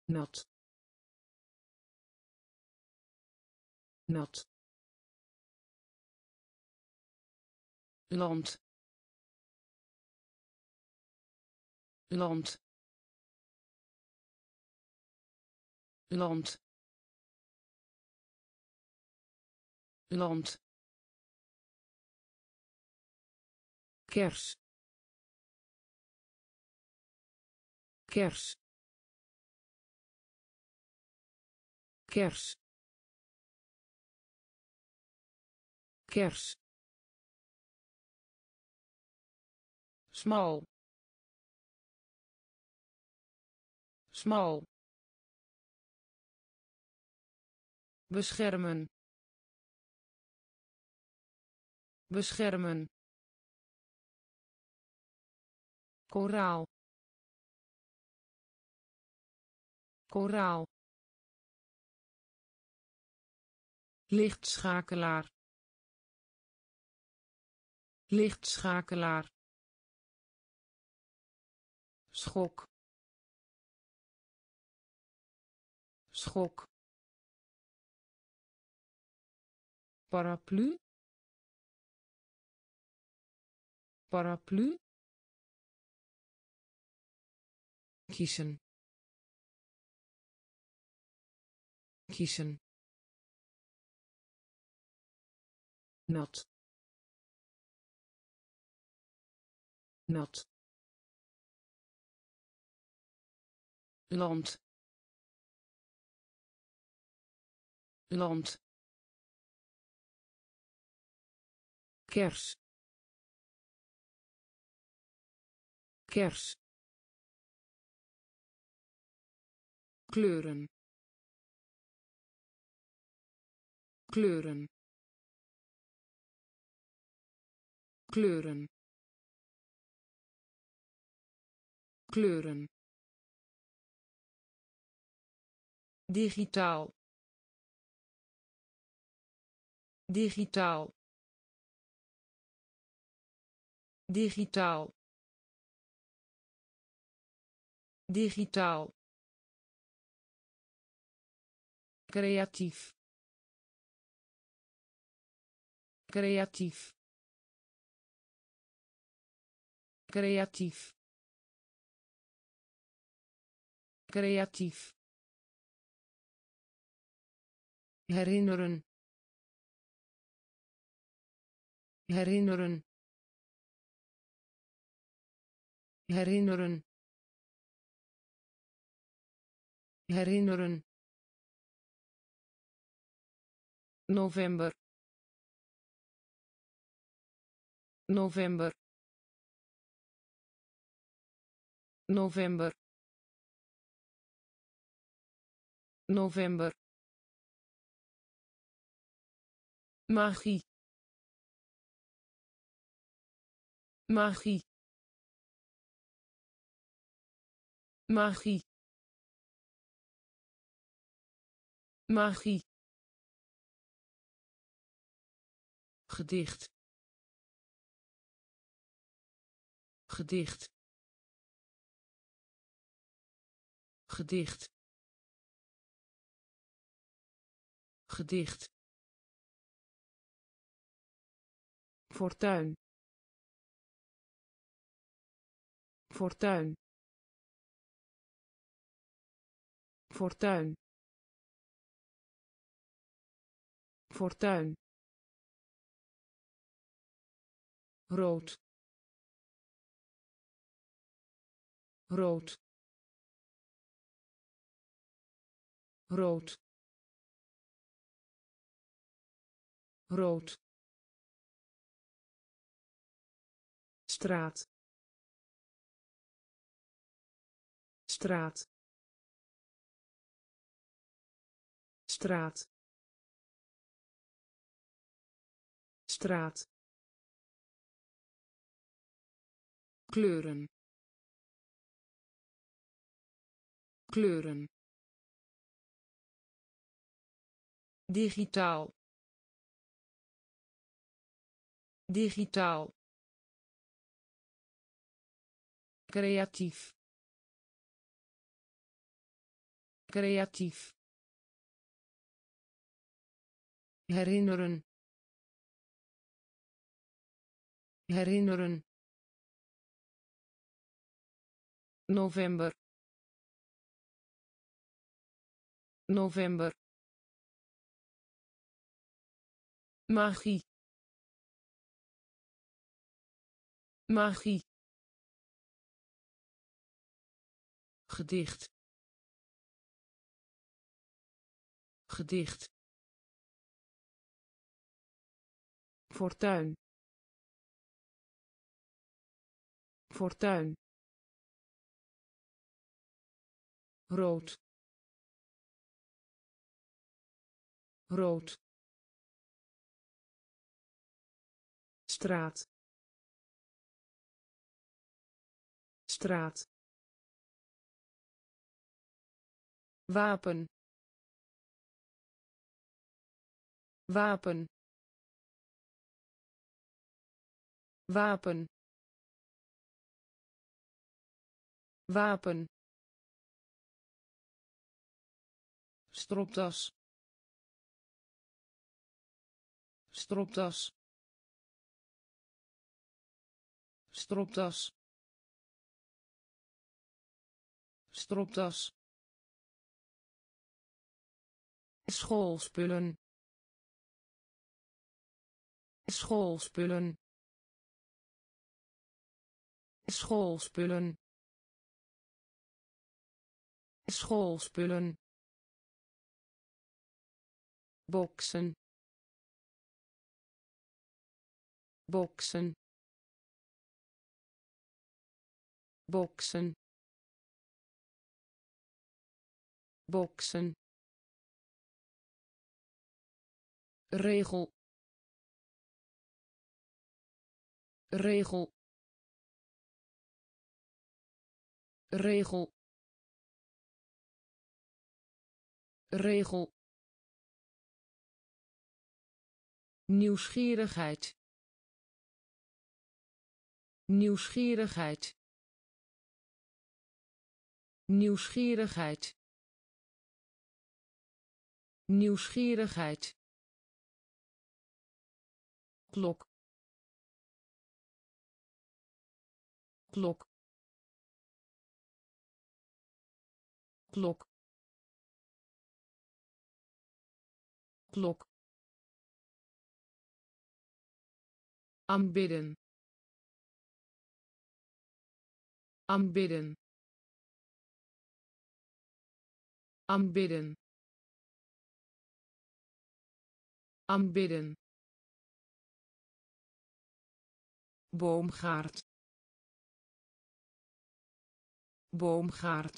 Nat. Nat. Land. Land. Land land. Kers. Kers. Kers. Kers. Smal. Smal. Beschermen beschermen. Koraal. Koraal. Lichtschakelaar. Lichtschakelaar. Schok. Schok. Paraplu paraplu kiezen. Kiezen. Nat. Nat. Land. Land. Kers kers. Kleuren. Kleuren. Kleuren. Kleuren. Digitaal. Digitaal. Digitaal digitaal. Creatief. Creatief. Creatief. Creatief. Herinneren. Herinneren. Herinneren herinneren. November. November. November. November. Magie. Magie. Magie magie. Gedicht. Gedicht. Gedicht. Gedicht. Fortuin. Fortuin. Fortuin fortuin. Rood. Rood. Rood. Rood. Straat. Straat. Straat straat. Kleuren. Kleuren. Digitaal. Digitaal. Creatief. Creatief. Herinneren herinneren. November. November. Magie. Magie. Gedicht. Gedicht. Fortuin fortuin. Rood. Rood. Straat. Straat. Wapen. Wapen. Wapen wapen. Stropdas. Stropdas. Stropdas. Stropdas. Schoolspullen. Schoolspullen. Schoolspullen schoolspullen boksen boksen boksen boksen. Regel. Regel. Regel regel. Nieuwsgierigheid. Nieuwsgierigheid. Nieuwsgierigheid. Nieuwsgierigheid. Klok. Klok. Klok klok. Aanbidden. Aanbidden. Aanbidden. Aanbidden. Boomgaard. Boomgaard.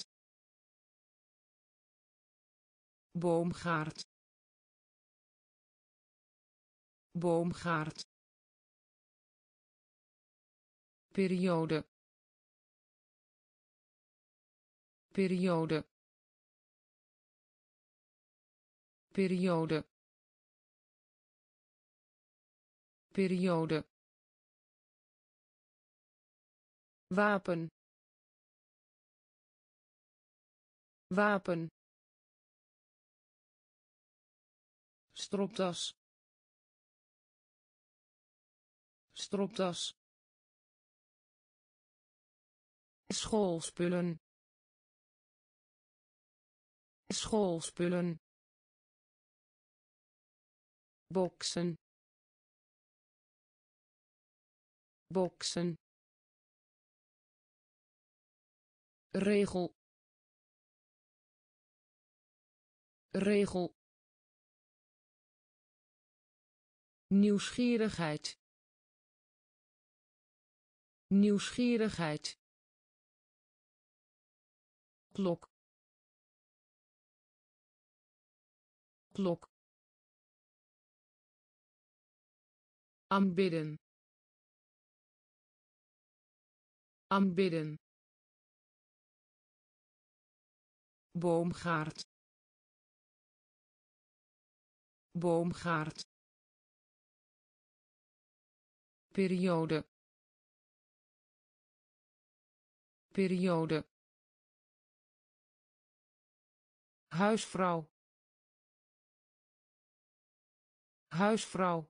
Boomgaard boomgaard. Periode. Periode. Periode. Periode. Wapen. Wapen. Stropdas stropdas. Schoolspullen. Schoolspullen. Boksen. Boksen. Regel. Regel. Nieuwsgierigheid nieuwsgierigheid. Klok. Klok. Aanbidden. Aanbidden. Boomgaard. Boomgaard. Periode periode huisvrouw. Huisvrouw.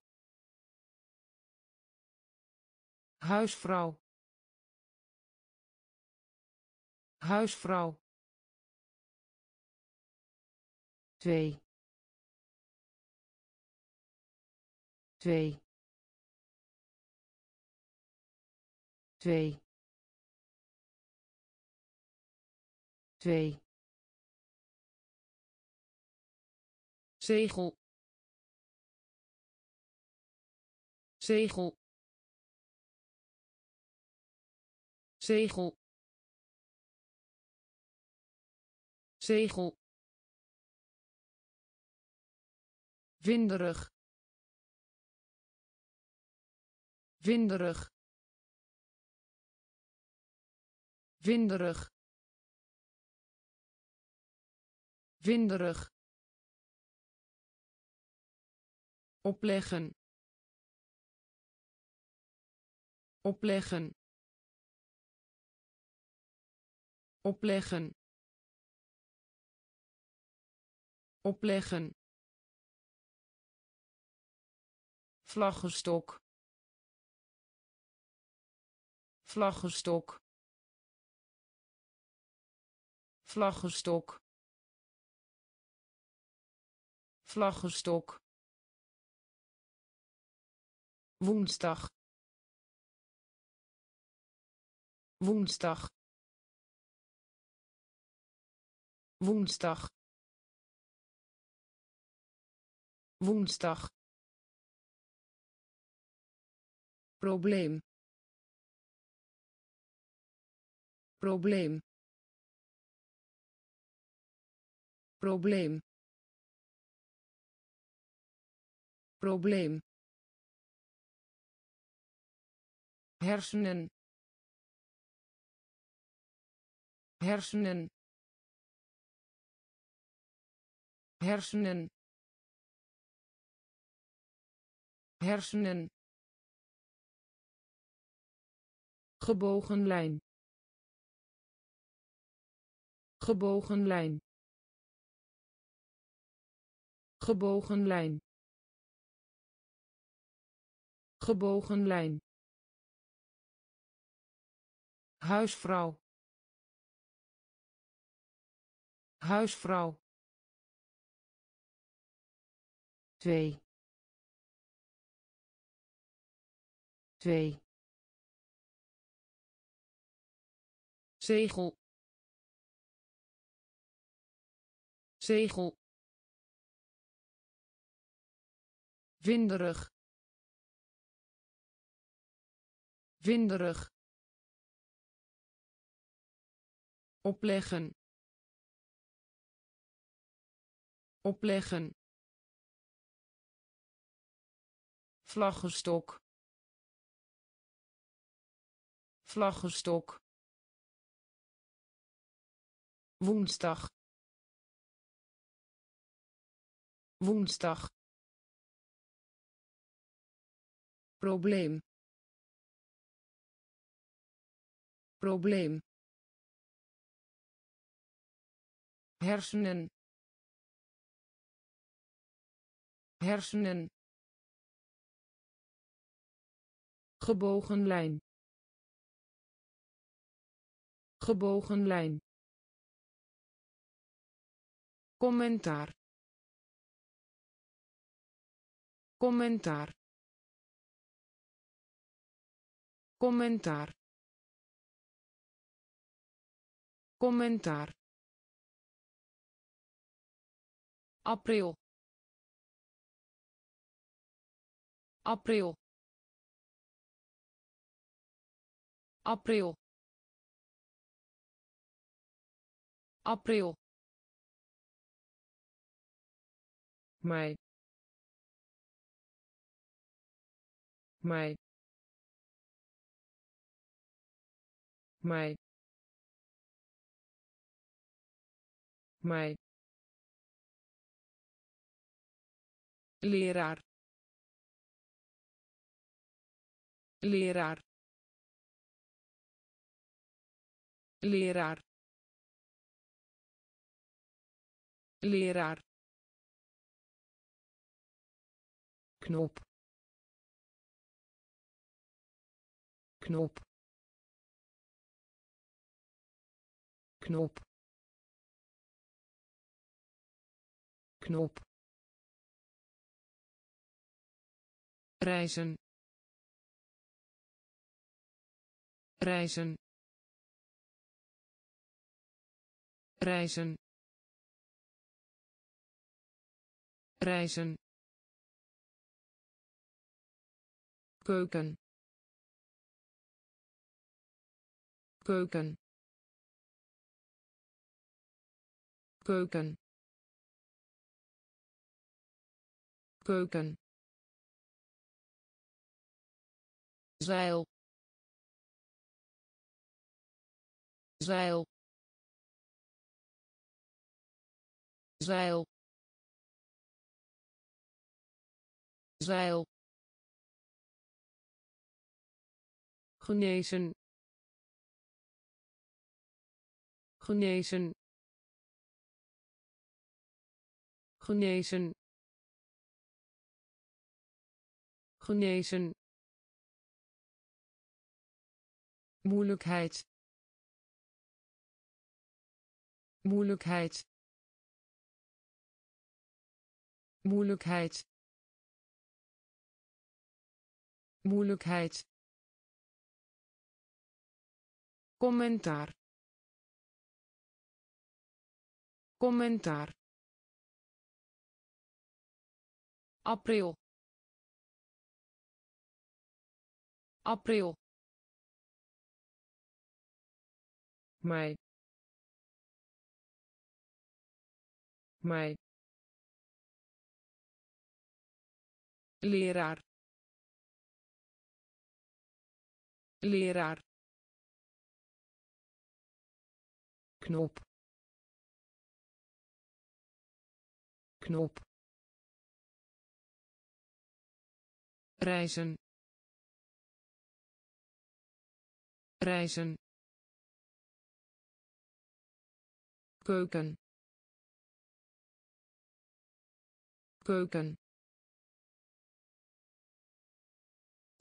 Huisvrouw. Huisvrouw. Twee. Twee. Twee twee. Zegel. Zegel. Zegel. Zegel. Winderig. Winderig. Winderig winderig. Opleggen. Opleggen. Opleggen. Opleggen. Vlaggestok. Vlaggestok. Vlaggestok vlaggestok woensdag. Woensdag. Woensdag. Woensdag. Probleem. Probleem. Probleem probleem. Hersenen. Hersenen. Hersenen. Hersenen. Gebogen lijn. Gebogen lijn. Gebogen lijn gebogen lijn. Huisvrouw. Huisvrouw. Twee. Twee. Zegel. Zegel. Winderig winderig. Opleggen. Opleggen. Vlaggestok. Vlaggestok. Woensdag. Woensdag. Probleem probleem. Hersenen. Hersenen. Gebogen lijn. Gebogen lijn. Commentaar. Commentaar. Commentaar commentaar. April. April. April. April. Mei. Mei. Mei mei leraar. Leraar. Leraar. Leraar. Knop. Knop. Knop knop. Reizen. Reizen. Reizen. Reizen. Keuken. Keuken. Keuken keuken. Zeil. Zeil. Zeil. Zeil. Genezen. Genezen. Genezen genezen. Moeilijkheid. Moeilijkheid. Moeilijkheid. Moeilijkheid. Commentaar. Commentaar. April april. Mei. Mij leraar. Leraar. Knop. Knop. Reizen reizen. Keuken. Keuken.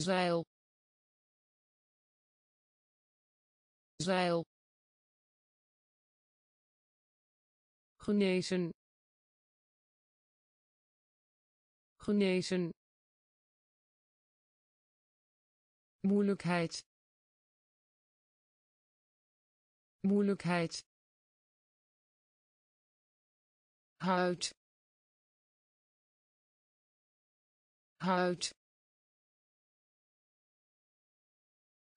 Zeil. Zeil. Genezen. Genezen. Moeilijkheid moeilijkheid. Huid. Huid.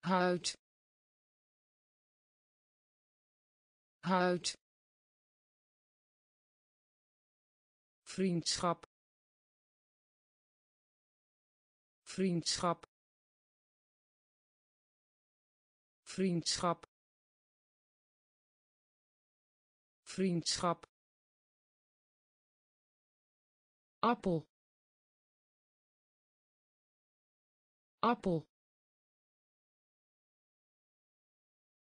Huid. Huid. Vriendschap. Vriendschap. Vriendschap vriendschap. Appel. Appel.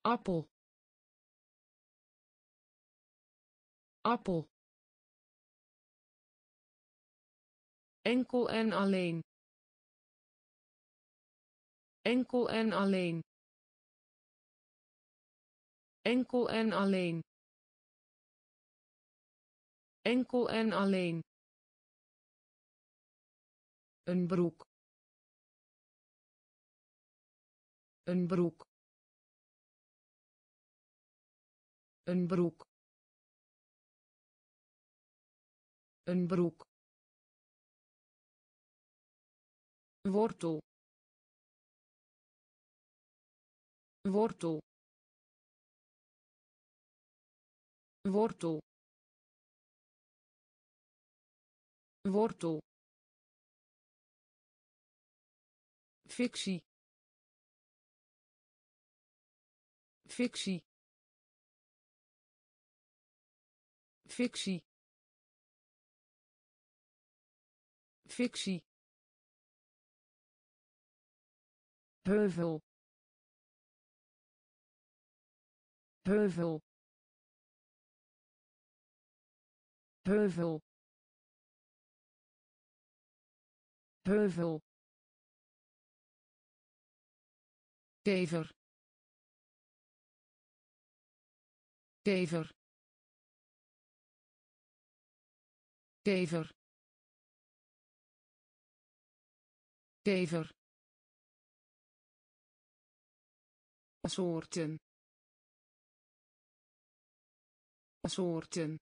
Appel. Appel. Enkel en alleen. Enkel en alleen. Enkel en alleen enkel en alleen. Een broek. Een broek. Een broek. Een broek. Wortel. Wortel. Wortel wortel fictie fictie fictie fictie heuvel heuvel heuvel heuvel. Kever kever kever kever soorten. Soorten.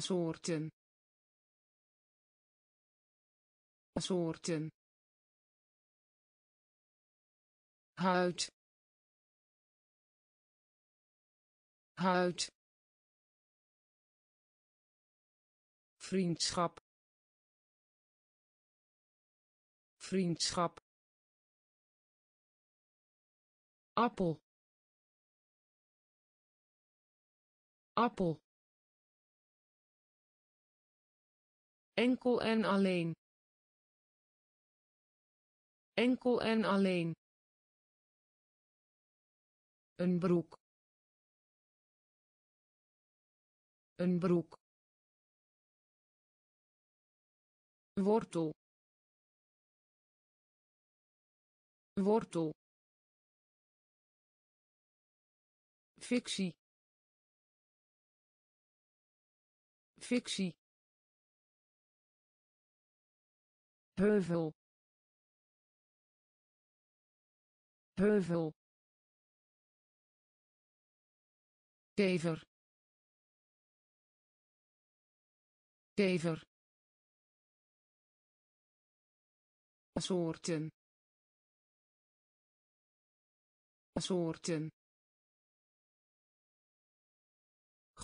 Soorten soorten. Huid. Huid. Vriendschap. Vriendschap. Appel. Appel. Enkel en alleen enkel en alleen. Een broek. Een broek. Wortel. Wortel. Fictie. Fictie. Heuvel heuvel. Kever kever soorten. Soorten.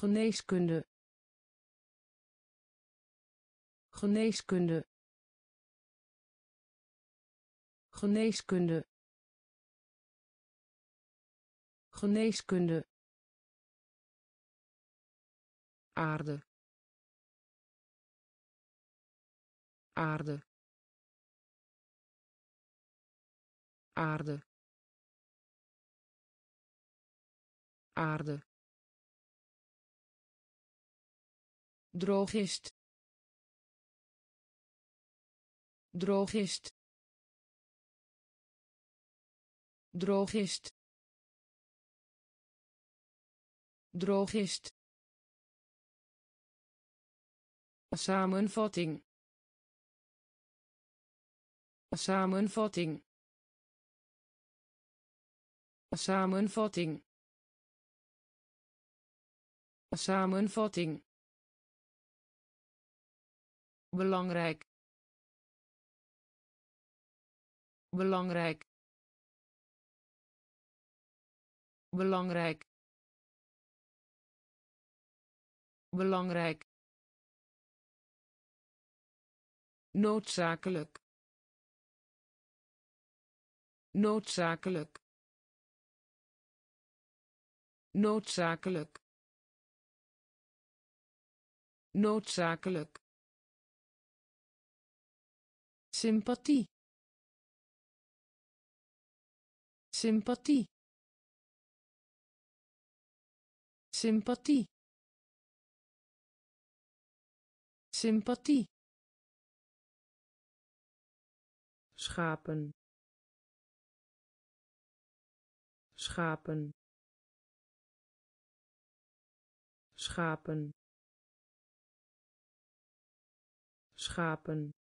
Geneeskunde. Geneeskunde. Geneeskunde geneeskunde. Aarde. Aarde. Aarde. Aarde. Drogist. Drogist. Drogist drogist. Samenvatting. Samenvatting. Samenvatting. Samenvatting. Belangrijk. Belangrijk. Belangrijk belangrijk. Noodzakelijk. Noodzakelijk. Noodzakelijk. Noodzakelijk. Sympathie. Sympathie. Sympathie sympathie. Schapen. Schapen. Schapen. Schapen.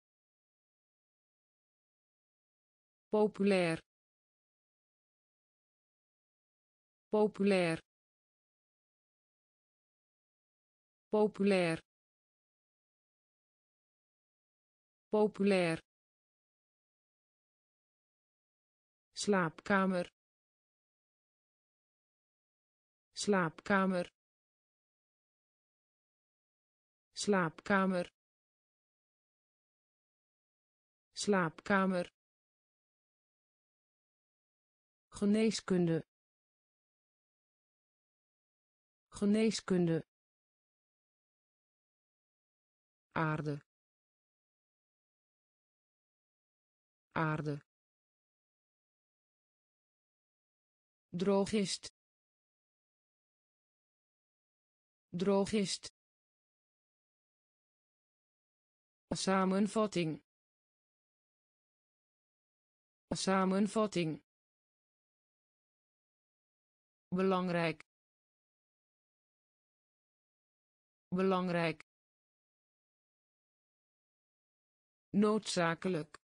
Populair. Populair. Populair populair. Slaapkamer. Slaapkamer. Slaapkamer. Slaapkamer. Geneeskunde. Geneeskunde. Aarde aarde. Drogist. Drogist. Samenvatting. Samenvatting. Belangrijk. Belangrijk. Noodzakelijk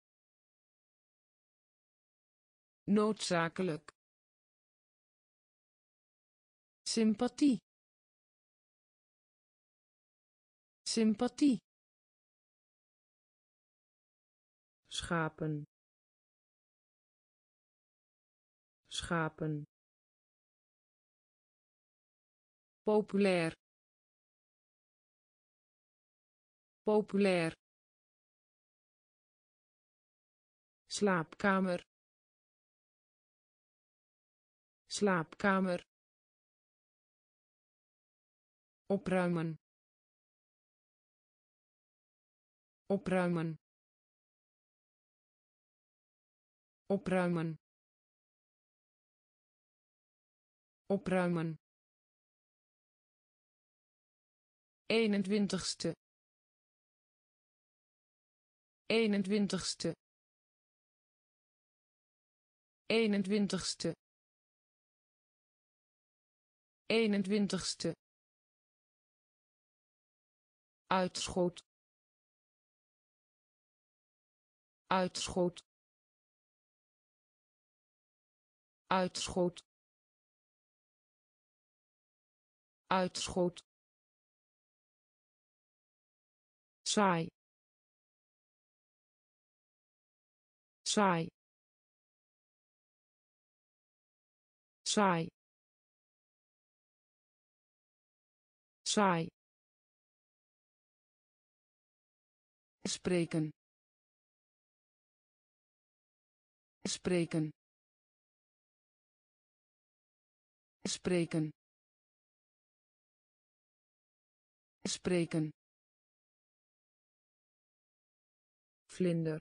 noodzakelijk. Sympathie. Sympathie. Schapen. Schapen. Populair. Populair. Slaapkamer slaapkamer. Opruimen. Opruimen. Opruimen. Opruimen. Eenentwintigste. Eenentwintigste. Eenentwintigste eenentwintigste. Uitschot. Uitschot. Uitschot. Uitschot. Saai. Saai. Saai spreken. Spreken. Spreken. Spreken. Vlinder.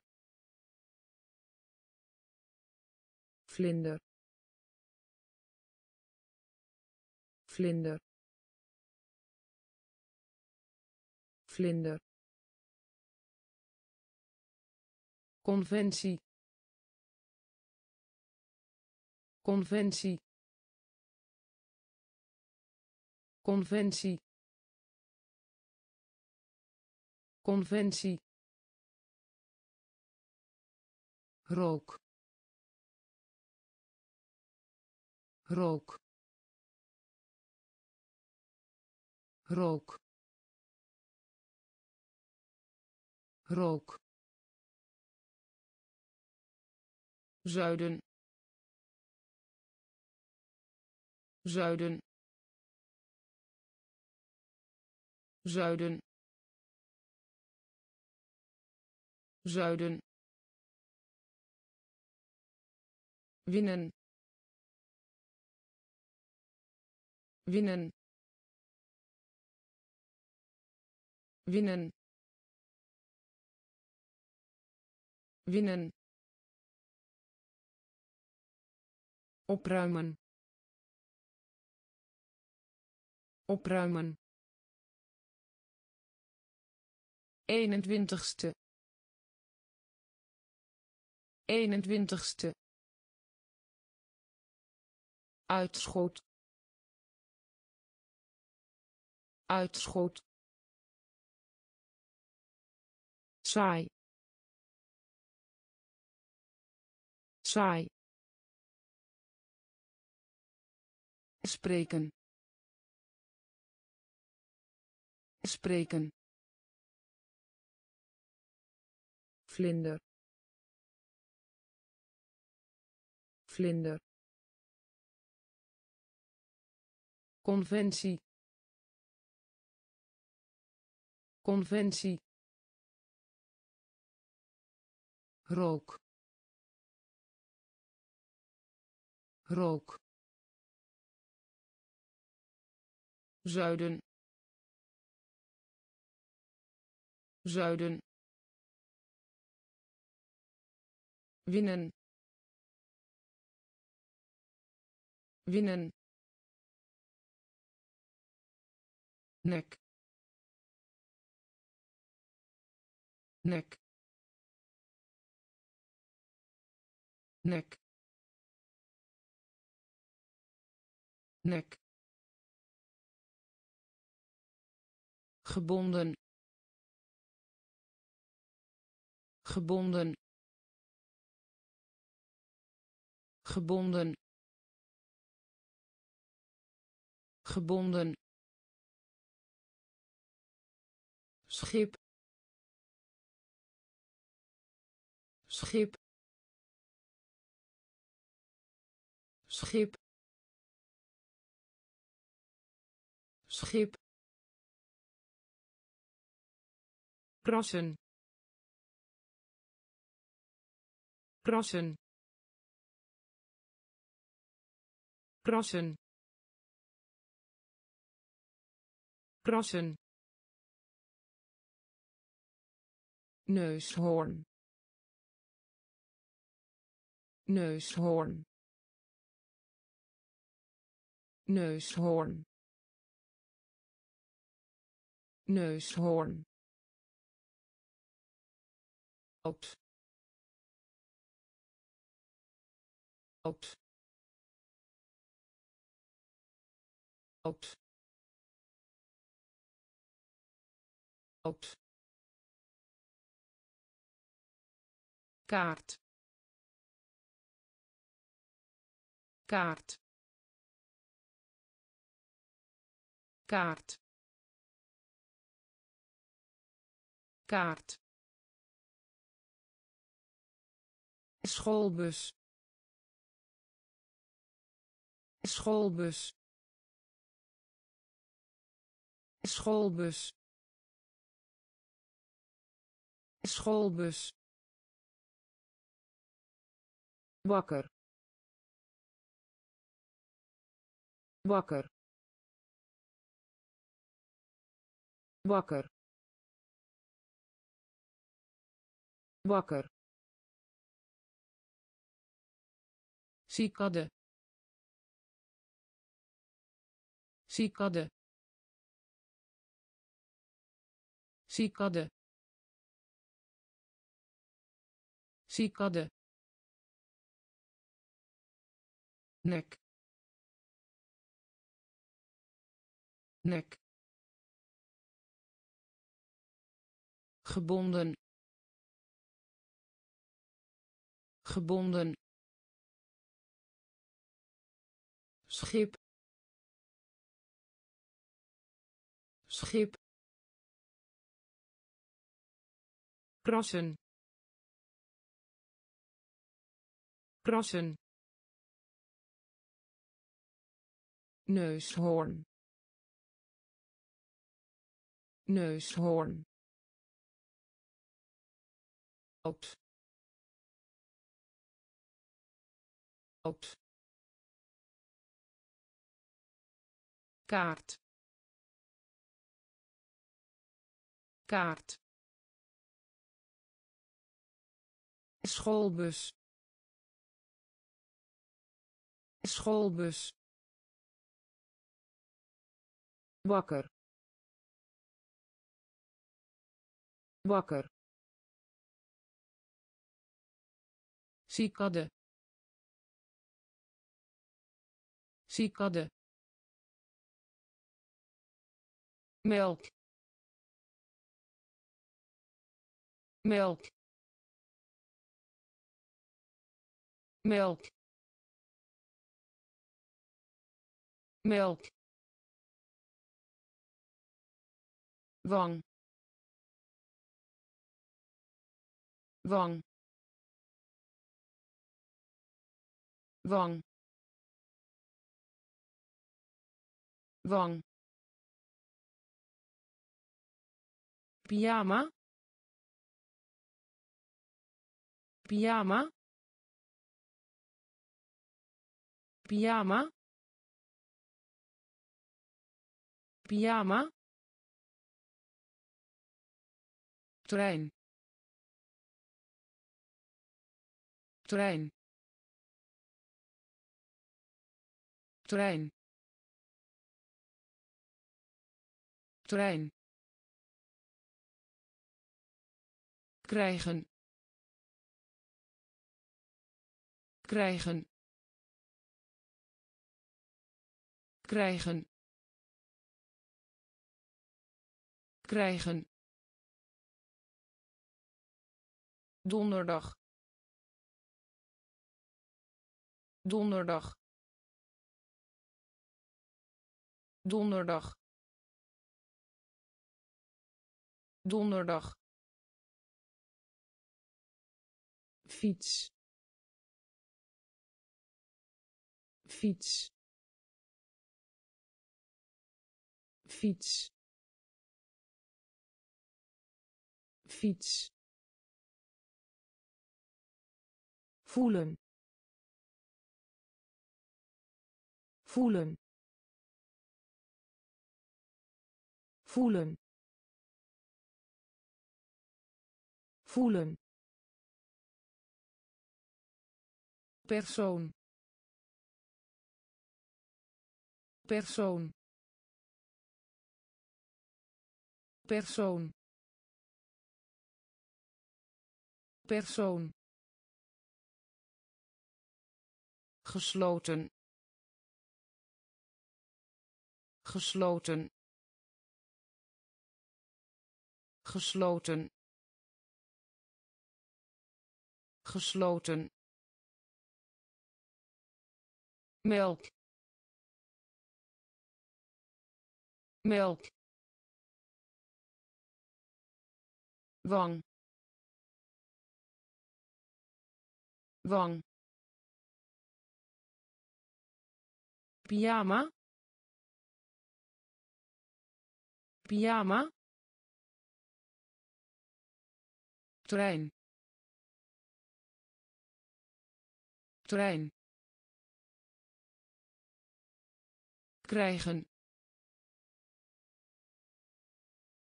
Vlinder. Vlinder vlinder. Conventie. Conventie. Conventie. Conventie. Rook. Rook. Rook rook. Zuiden. Zuiden. Zuiden. Zuiden. Winnen. Winnen. Winnen winnen. Opruimen. Opruimen. Eenentwintigste. Eenentwintigste. Uitschot. Uitschot. Saai spreken. Spreken. Vlinder. Vlinder. Conventie. Conventie. Rook rook. Zuiden. Zuiden. Winnen. Winnen. Nek. Nek. Nek nek. Gebonden. Gebonden. Gebonden. Gebonden. Schip. Schip. Schip schip. Krassen. Krassen. Krassen. Krassen. Neushoorn. Neushoorn. Neushoorn neushoorn. Oud. Oud. Oud. Oud. Kaart. Kaart. Kaart kaart. Schoolbus. Schoolbus. Schoolbus. Schoolbus. Wakker. Wakker. Wakker wakker. Cicade. Cicade. Cicade. Cicade. Nek. Nek. Gebonden gebonden. Schip. Schip. Krassen. Krassen. Neushoorn. Neushoorn. Oud oud kaart. Kaart. Schoolbus. Schoolbus. Wakker. Wakker. Cicade cicade melk. Melk. Melk. Melk. Wang. Wang. Wang wang. Pyjama. Pyjama. Pyjama. Pyjama. Trein. Trein. Trein krijgen. Krijgen. Krijgen. Krijgen. Donderdag. Donderdag. Donderdag donderdag fiets. Fiets. Fiets. Fiets. Voelen. Voelen. Voelen voelen. Persoon. Persoon. Persoon. Persoon. Gesloten. Gesloten. Gesloten gesloten. Melk. Melk. Wang. Wang. Pyjama. Pyjama. Trein trein krijgen.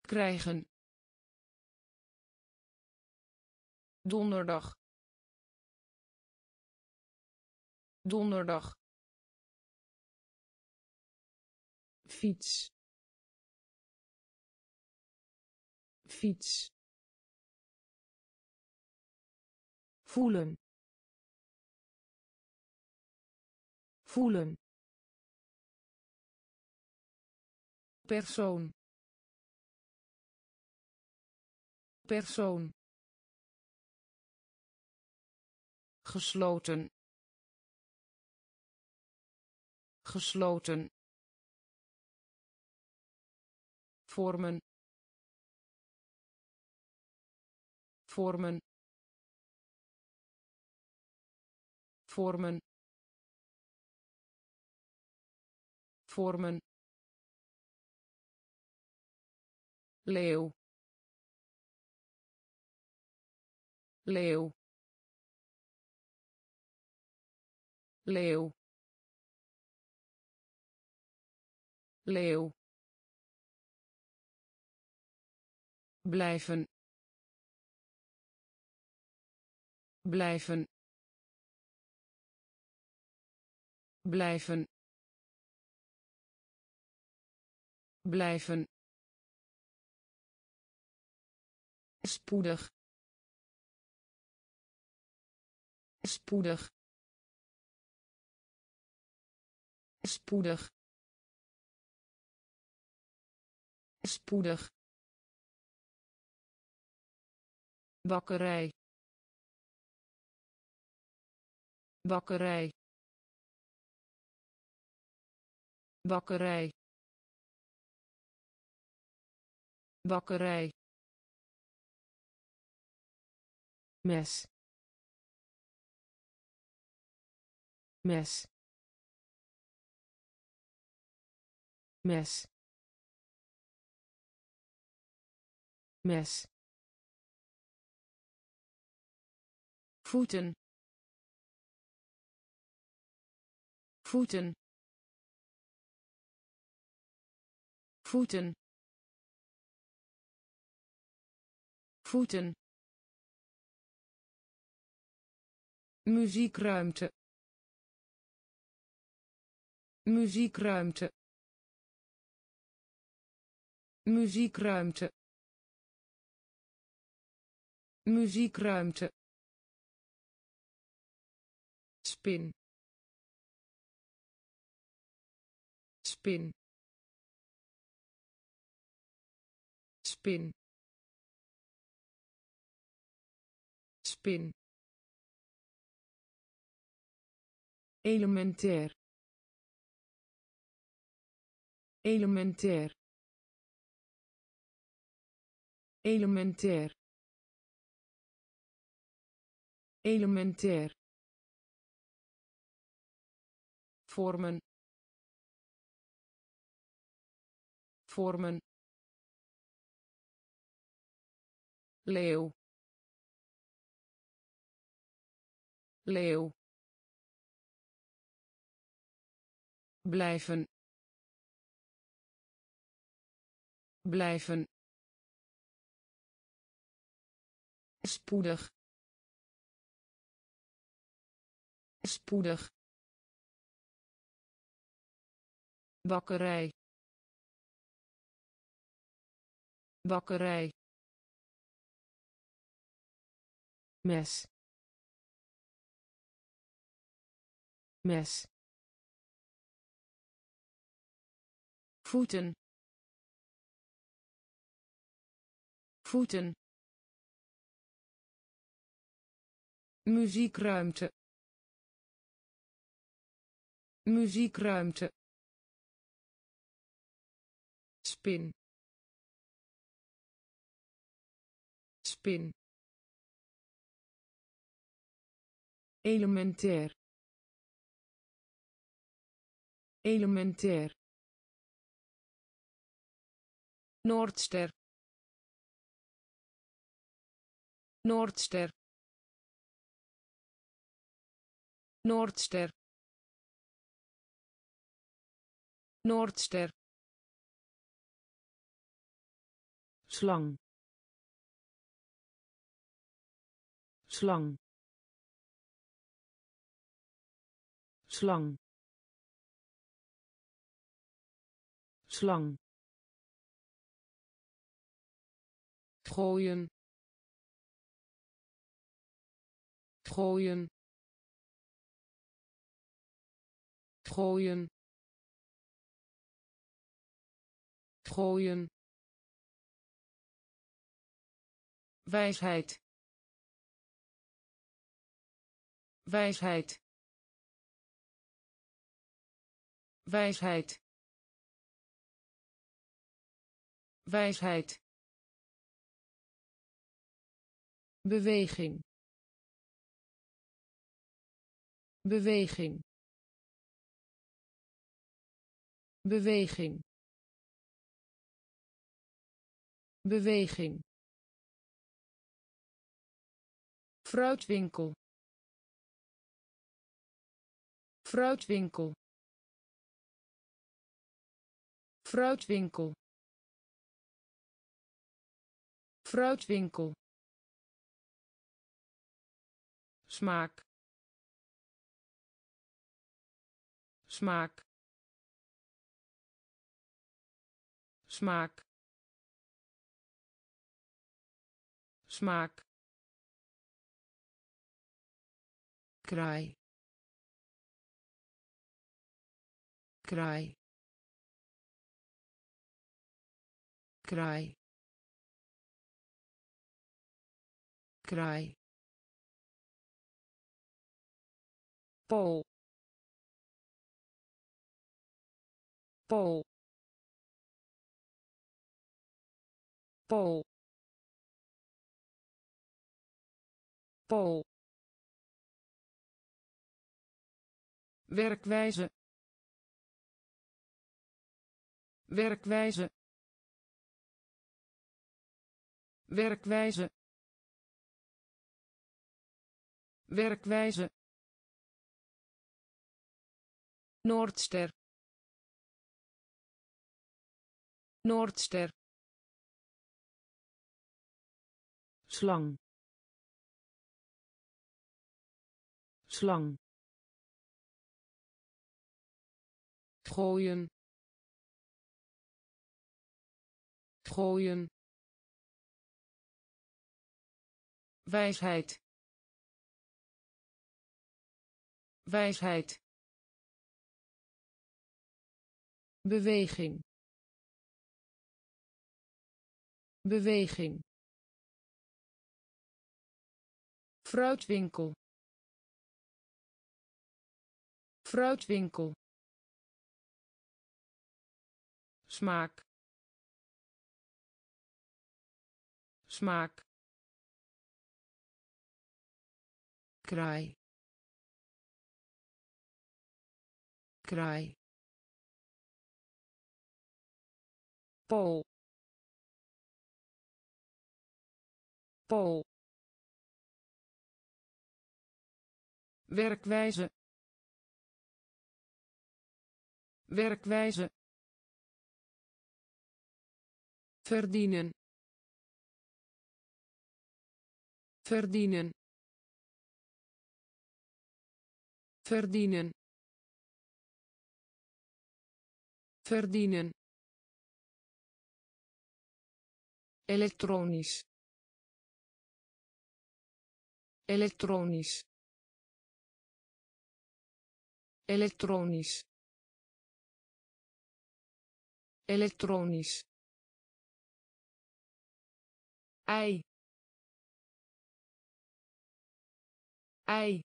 Krijgen. Donderdag. Donderdag. Fiets. Fiets. Voelen voelen. Persoon. Persoon. Gesloten. Gesloten. Vormen. Vormen. Vormen vormen. Leeuw. Leeuw. Leeuw. Leeuw. Blijven. Blijven. Blijven blijven. Spoedig. Spoedig. Spoedig. Spoedig. Bakkerij. Bakkerij. Bakkerij bakkerij. Mes. Mes. Mes. Mes. Voeten. Voeten. Voeten voeten. Muziekruimte. Muziekruimte. Muziekruimte. Muziekruimte. Spin. Spin. Spin spin. Elementair elementair elementair elementair vormen. Vormen. Leeuw leeuw. Blijven. Blijven. Spoedig. Spoedig. Bakkerij. Bakkerij. Mes mes. Voeten. Voeten. Muziekruimte. Muziekruimte. Spin. Spin. Elementair elementair Noordster. Noordster. Noordster. Noordster. slang slang slang slang. Gooien. Gooien. Gooien. Gooien. Wijsheid. Wijsheid. Wijsheid wijsheid. Beweging. Beweging. Beweging. Beweging. Fruitwinkel. Fruitwinkel. Fruitwinkel fruitwinkel. Smaak. Smaak. Smaak. Smaak. Kraai. Kraai. Kraai kraai Pool. Pool. Pool. Pool. werkwijze werkwijze werkwijze werkwijze. Noordster. Noordster. slang. Slang. Gooien. Gooien. Wijsheid wijsheid. Beweging. Beweging. Fruitwinkel. Fruitwinkel. Smaak. Smaak. Kraai kraai. Pool. Werkwijze. Werkwijze. Verdienen. Verdienen. Verdienen verdienen. Elektronisch. Elektronisch. Elektronisch. Elektronisch. Ei. Ei.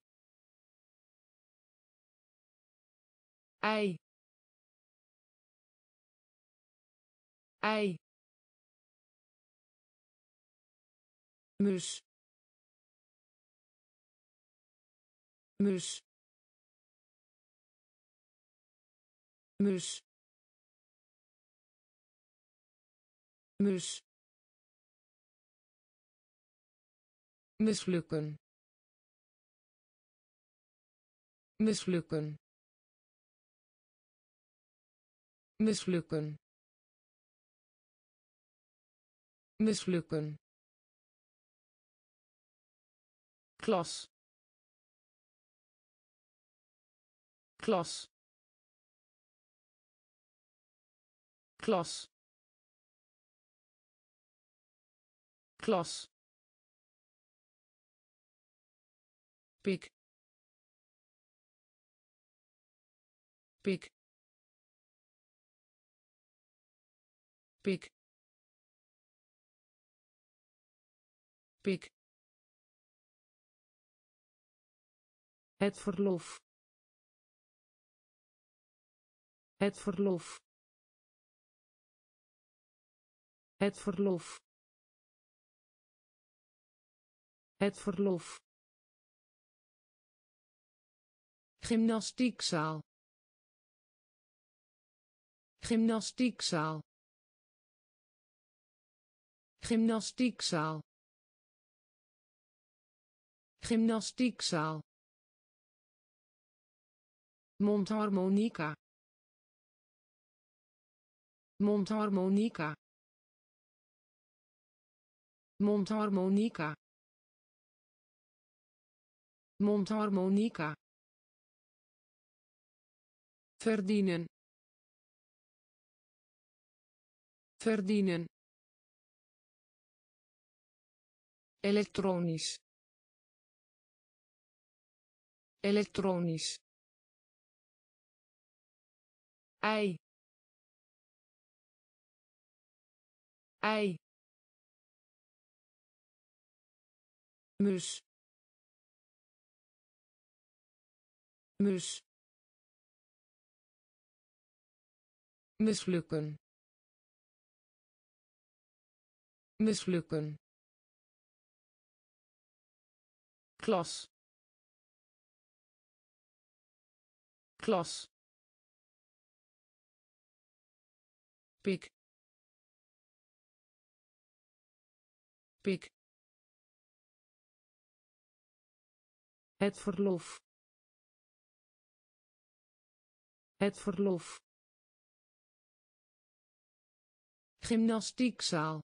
Ei ei. Mus. Mus. Mus. Mus. Mislukken. Mislukken. Mislukken mislukken. Klas. Klas. Klas. Klas. Pik. Pik. Pik het verlof. Het verlof. Het verlof. Het verlof. Gymnastiekzaal. Gymnastiekzaal. Gymnastiekzaal gymnastiekzaal. Mondharmonica. Mondharmonica. Mondharmonica. Mondharmonica. Verdienen. Verdienen. Elektronisch elektronisch. Ei. Ei. Mus. Mus. Mislukken. Mislukken. Klas klas. Pik. Pik. Het verlof. Het verlof. Gymnastiekzaal.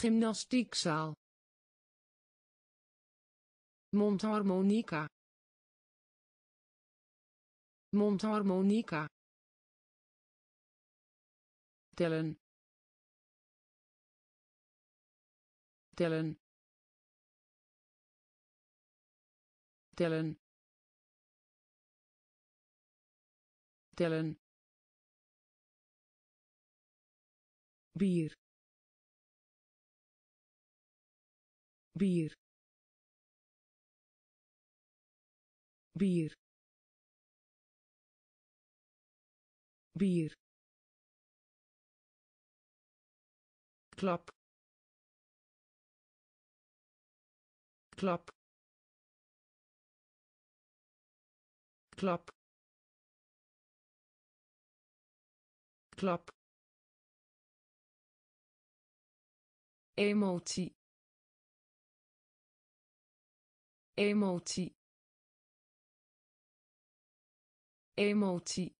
Gymnastiekzaal. Mondharmonica mondharmonica. Tellen. Tellen. Tellen. Tellen. Bier. Bier. Bier bier. Klap. Klap. Klap. Klap. Emotie. Emotie. Emotie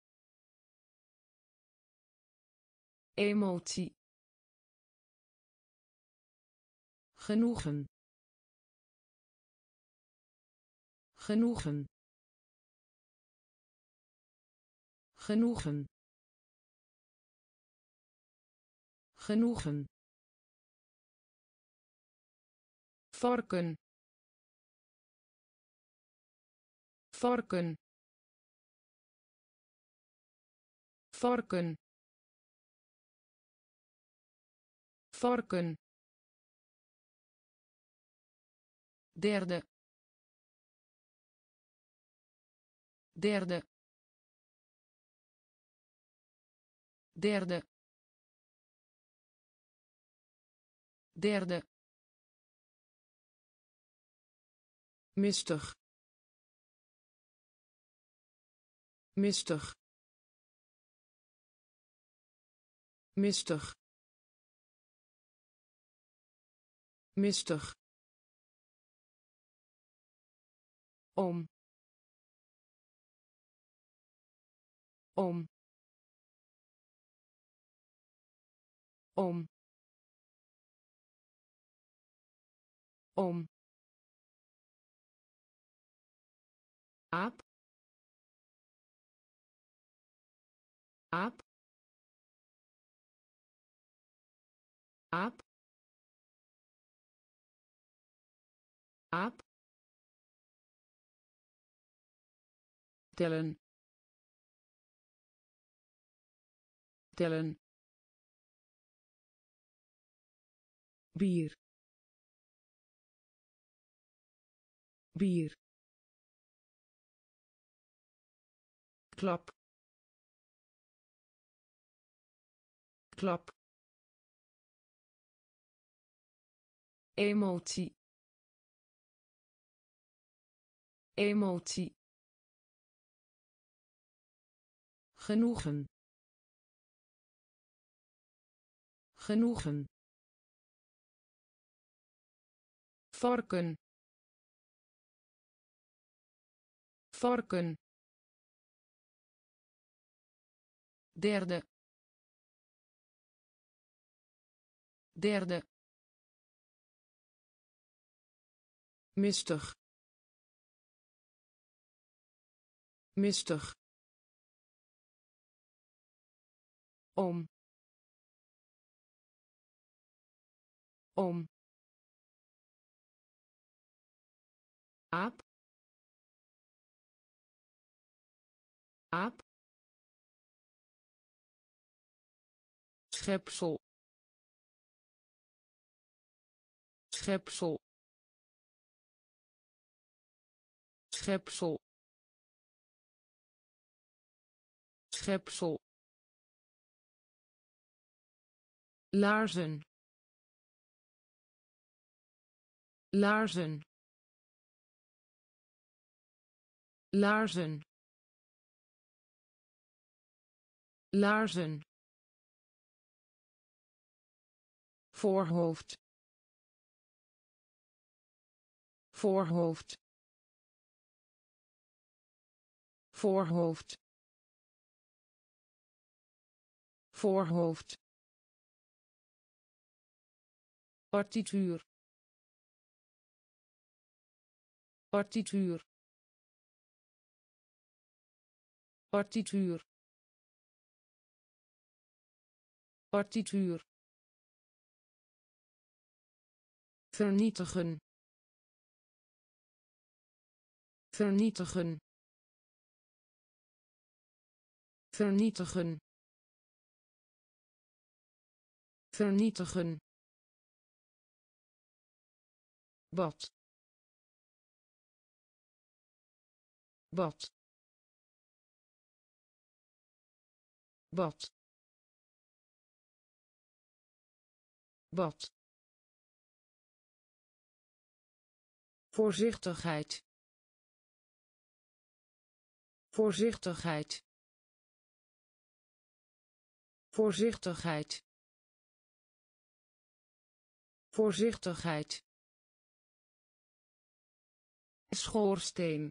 emotie. Genoegen. Genoegen. Genoegen. Genoegen. Varken. Varken. Varken varken derde. Derde. Derde. Derde. Mistig. Mistig. Mistig mistig. Om. Om. Om. Om. Aap. Aap. Aap aap tellen. Tellen. Bier. Bier. Klap. Klap. Emotie emotie. Genoegen. Genoegen. Varken. Varken. Derde. Derde. Mistig mistig. Om. Om. Aap. Aap. Schepsel. Schepsel. Schepsel schepsel. Laarzen. Laarzen. Laarzen. Laarzen. Voorhoofd. Voorhoofd. Voorhoofd voorhoofd partituur partituur partituur partituur vernietigen vernietigen vernietigen vernietigen. Bad. Bad. Bad. Bad. Voorzichtigheid. Voorzichtigheid. Voorzichtigheid voorzichtigheid. Schoorsteen.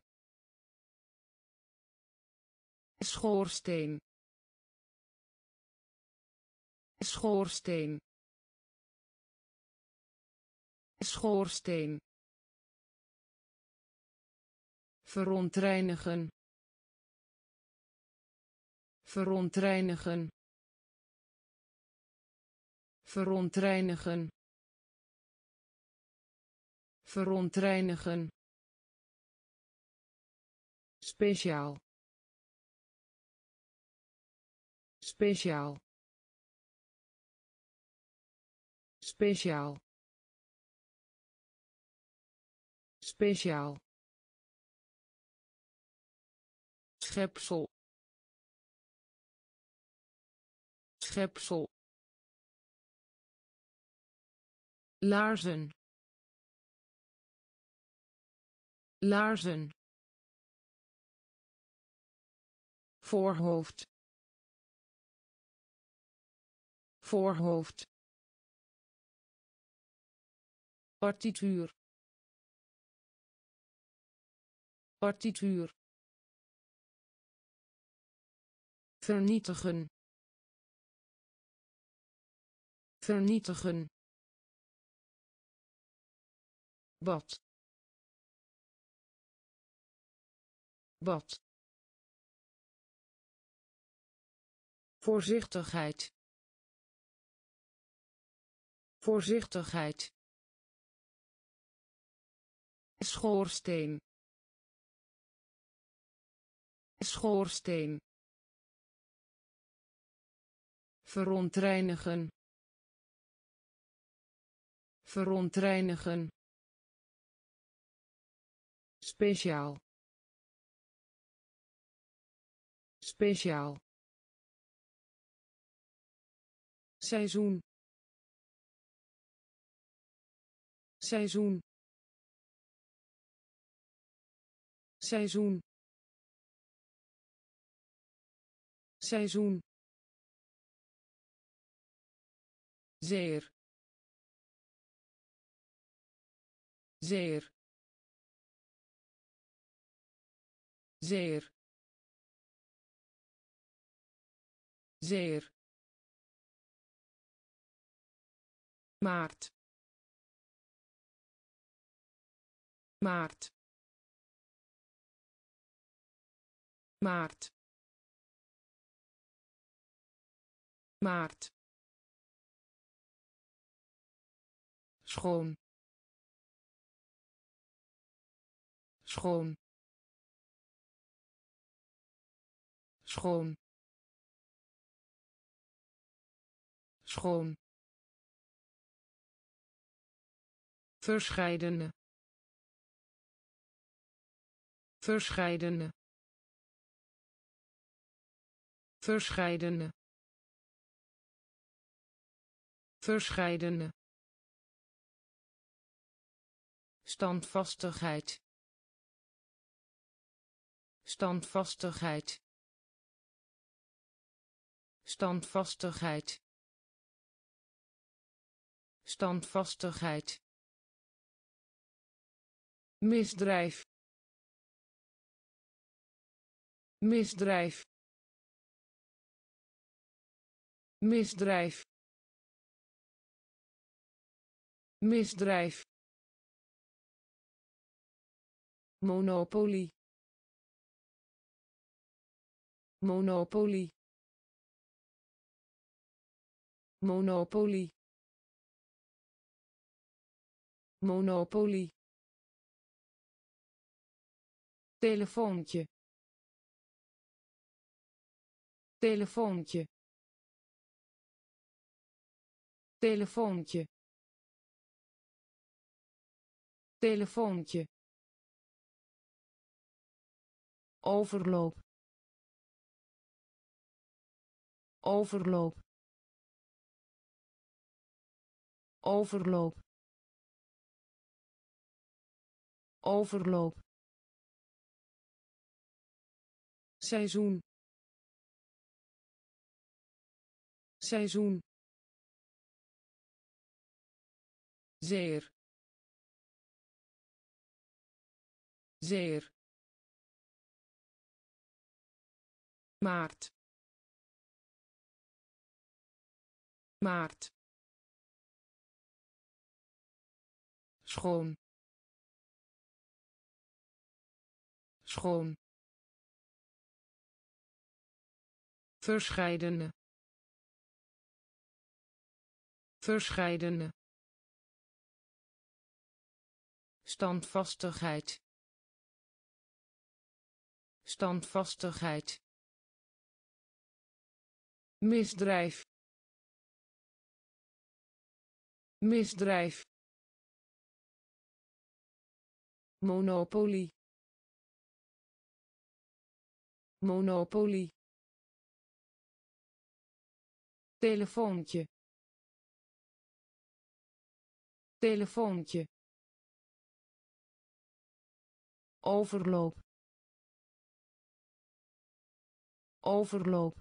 Schoorsteen. Schoorsteen. Schoorsteen. Verontreinigen. Verontreinigen. Verontreinigen verontreinigen. Speciaal. Speciaal. Speciaal. Speciaal. Schepsel. Schepsel. Laarzen laarzen. Voorhoofd. Voorhoofd. Partituur. Partituur. Vernietigen. Vernietigen. Bad bad voorzichtigheid. Voorzichtigheid. Schoorsteen. Schoorsteen. Verontreinigen. Verontreinigen. Speciaal speciaal. Seizoen. Seizoen. Seizoen. Seizoen. Zeer. Zeer. Zeer zeer. Maart. Maart. Maart. Maart. Schoon. Schoon. Schoon schoon. Verscheidene. Verscheidene. Verscheidene. Verscheidene. Standvastigheid. Standvastigheid. Standvastigheid standvastigheid. Misdrijf. Misdrijf. Misdrijf. Misdrijf. Monopolie. Monopolie. Monopolie monopolie. Telefoontje. Telefoontje. Telefoontje. Telefoontje. Overloop. Overloop. Overloop overloop. Seizoen. Seizoen. Zeer. Zeer. Maart. Maart. Schoon schoon. Verscheidene. Verscheidene. Standvastigheid. Standvastigheid. Misdrijf. Misdrijf. Monopolie monopolie. Telefoontje. Telefoontje. Overloop. Overloop.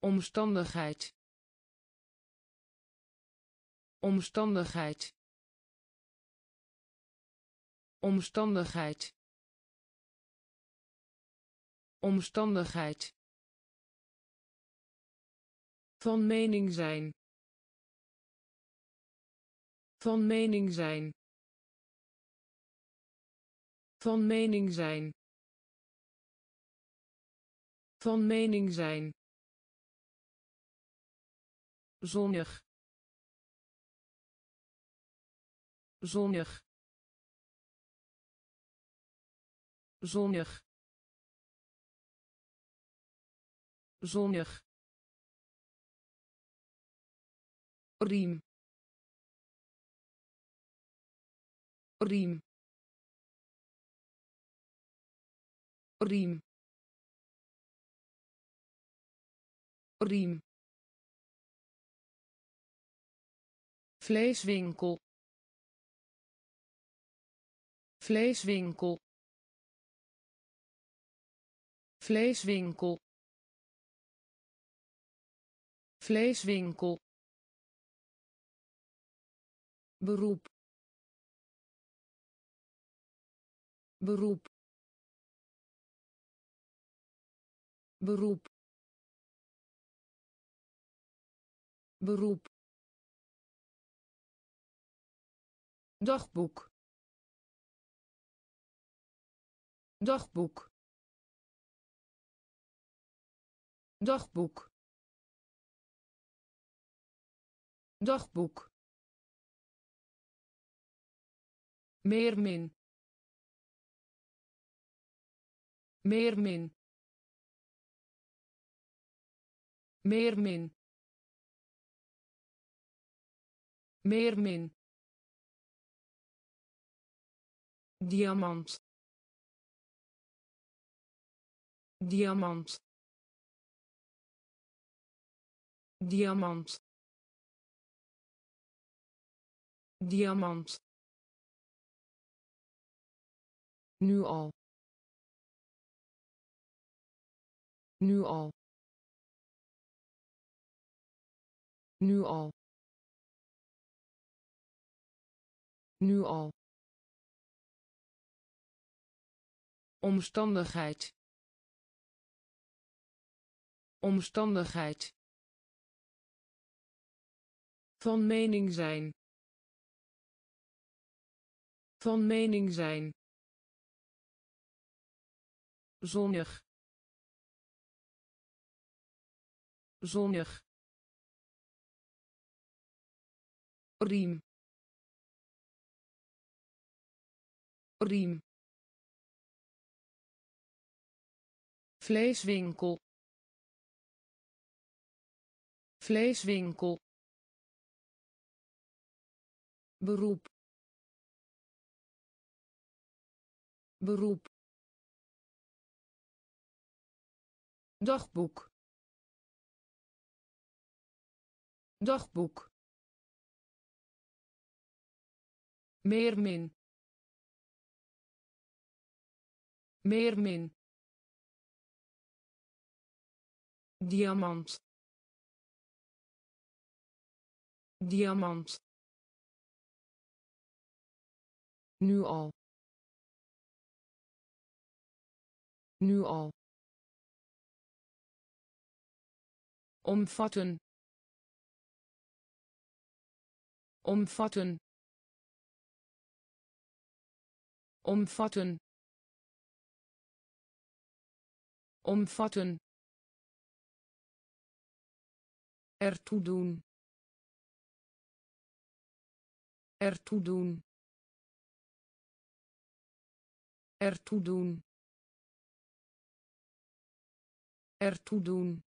Omstandigheid. Omstandigheid. Omstandigheid omstandigheid. Van mening zijn. Van mening zijn. Van mening zijn. Van mening zijn. Zonnig. Zonnig. Zonnig zonnig. Riem. Riem. Riem. Riem. Vleeswinkel. Vleeswinkel. Vleeswinkel vleeswinkel. Beroep. Beroep. Beroep. Beroep. Dagboek. Dagboek. Dagboek dagboek. Meermin meermin meermin meermin diamant. Diamant. Diamant diamant. Nu al. Nu al. Nu al. Nu al. Omstandigheid. Omstandigheid. Van mening zijn van mening zijn. Zonnig. Zonnig. Riem. Riem. Vleeswinkel. Vleeswinkel. Beroep beroep dagboek dagboek meermin meermin diamant diamant. Nu al nu al. Omvatten. Omvatten. Omvatten. Omvatten. Ertoe doen. Ertoe doen. Ertoe doen ertoe doen.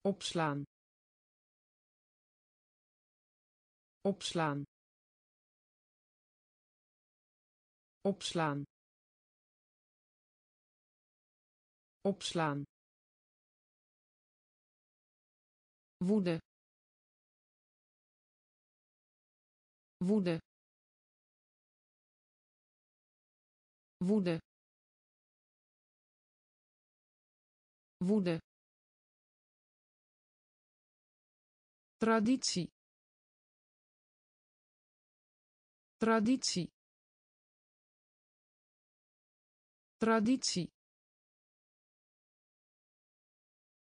Opslaan. Opslaan. Opslaan. Opslaan. Woede. Woede. Woede woede. Traditie. Traditie. Traditie.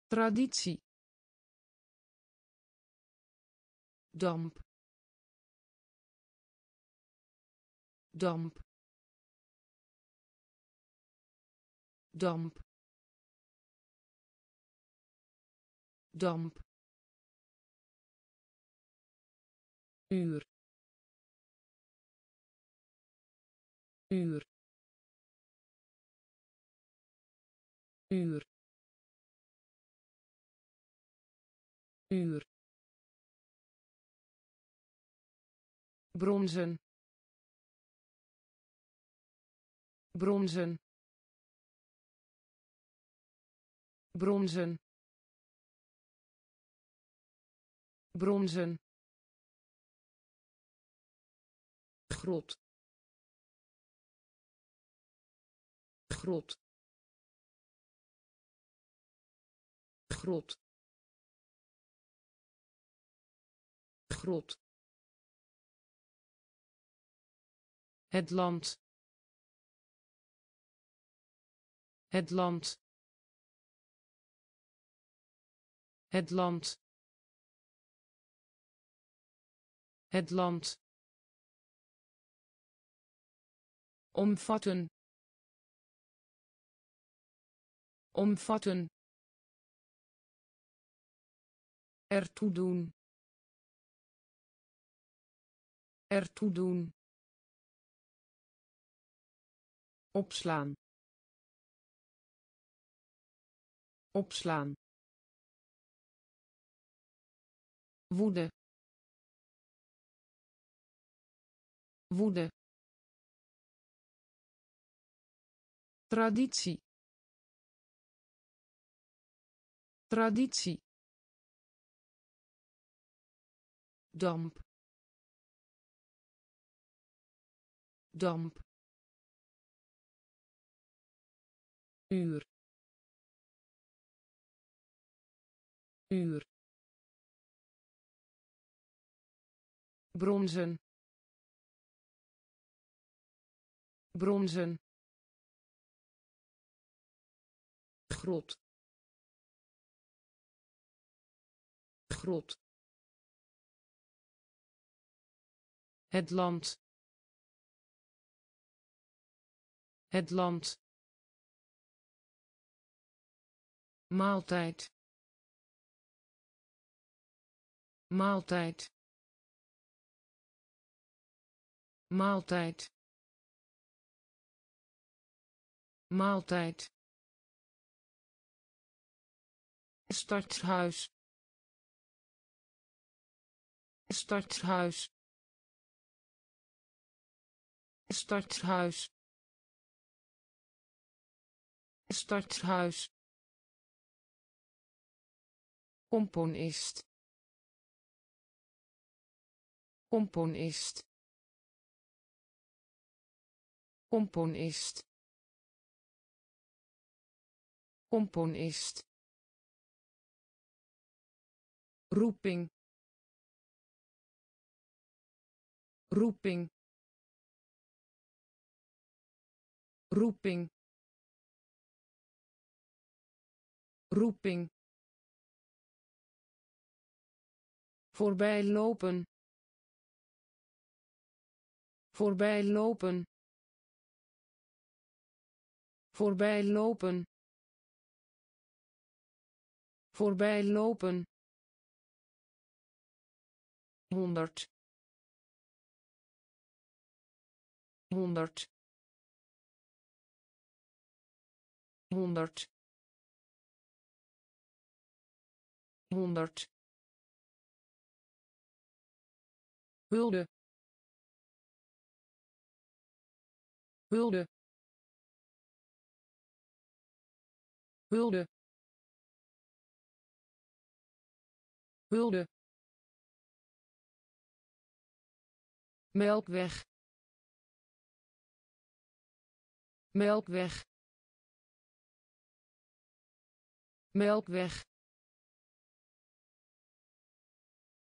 Traditie. Damp. Damp. Damp damp. Uur. Uur. Uur. Uur. Bronzen. Bronzen. Bronzen bronzen grot. Grot. Grot. Grot. Het land. Het land. Het land het land. Omvatten. Omvatten. Ertoe doen. Ertoe doen. Opslaan. Opslaan. Woede woede. Traditie. Traditie. Damp. Damp. Uur. Uur. Bronzen bronzen. Grot. Grot. Het land. Het land. Maaltijd. Maaltijd. Maaltijd maaltijd. Starthuis starthuis starthuis starthuis componist. Componist. Componist componist. Roeping. Roeping. Roeping. Roeping. Voorbij lopen voorbij lopen voorbij lopen voorbij lopen. Honderd. Honderd. Honderd. Honderd. Hulde. Hulde. Hulde hulde. Melkweg. Melkweg. Melkweg.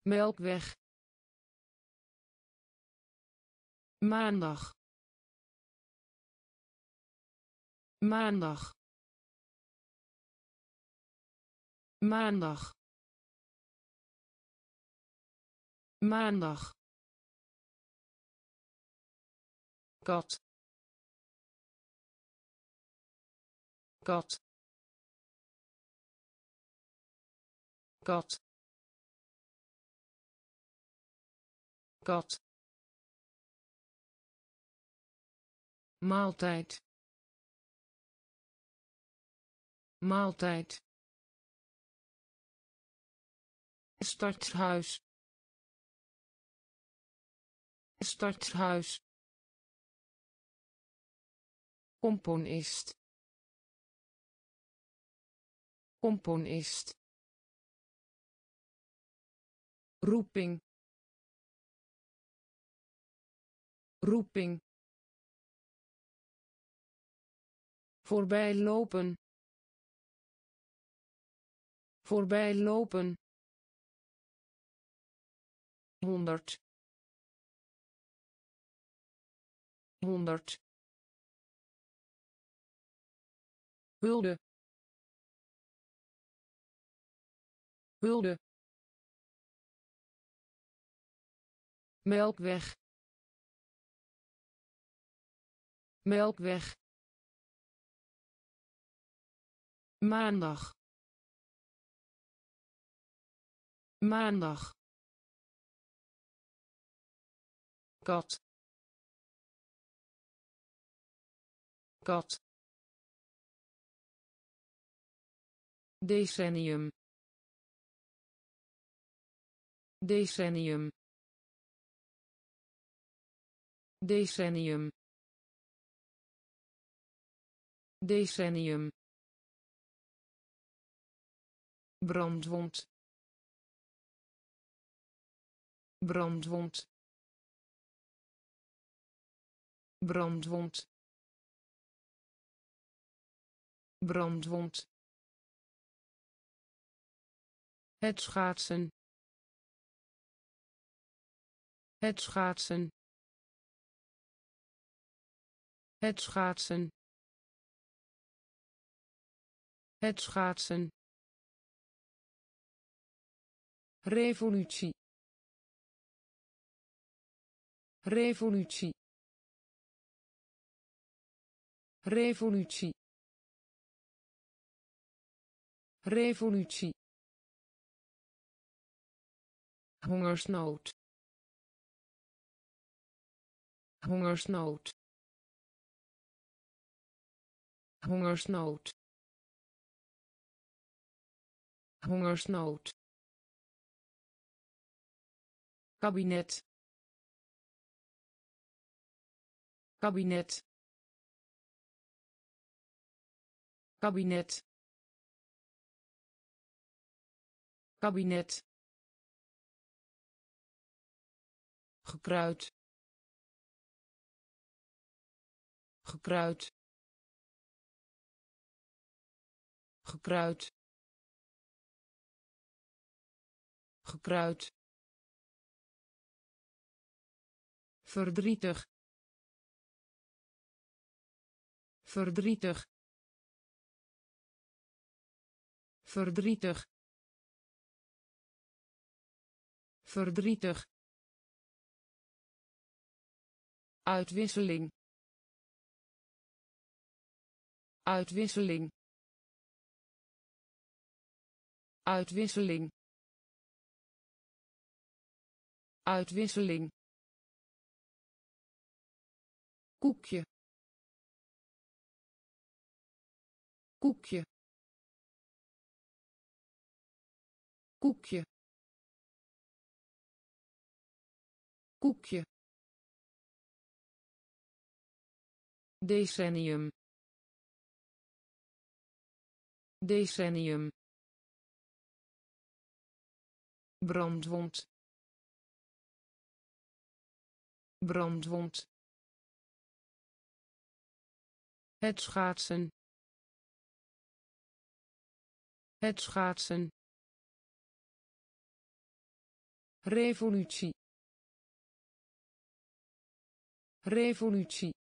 Melkweg. Maandag. Maandag. Maandag maandag. Kat. Kat. Kat. Kat. Maaltijd. Maaltijd. Starthuis starthuis componist. Componist. Roeping. Roeping. Voorbij lopen voorbij lopen honderd honderd. Hulde. Hulde. Melkweg. Melkweg. Maandag. Maandag. Kat kat. Decennium. Decennium. Decennium. Decennium. Brandwond. Brandwond. Brandwond brandwond. Het schaatsen. Het schaatsen. Het schaatsen. Het schaatsen. Revolutie. Revolutie. Revolutie revolutie. Hongersnood. Hongersnood. Hongersnood. Hongersnood. Kabinet. Kabinet. Kabinet kabinet. Gekruid. Gekruid. Gekruid. Gekruid. Verdrietig. Verdrietig. Verdrietig verdrietig. Uitwisseling. Uitwisseling. Uitwisseling. Uitwisseling. Koekje. Koekje. Koekje koekje. Decennium. Decennium. Brandwond. Brandwond. Het schaatsen. Het schaatsen. Revolutie. Revolutie.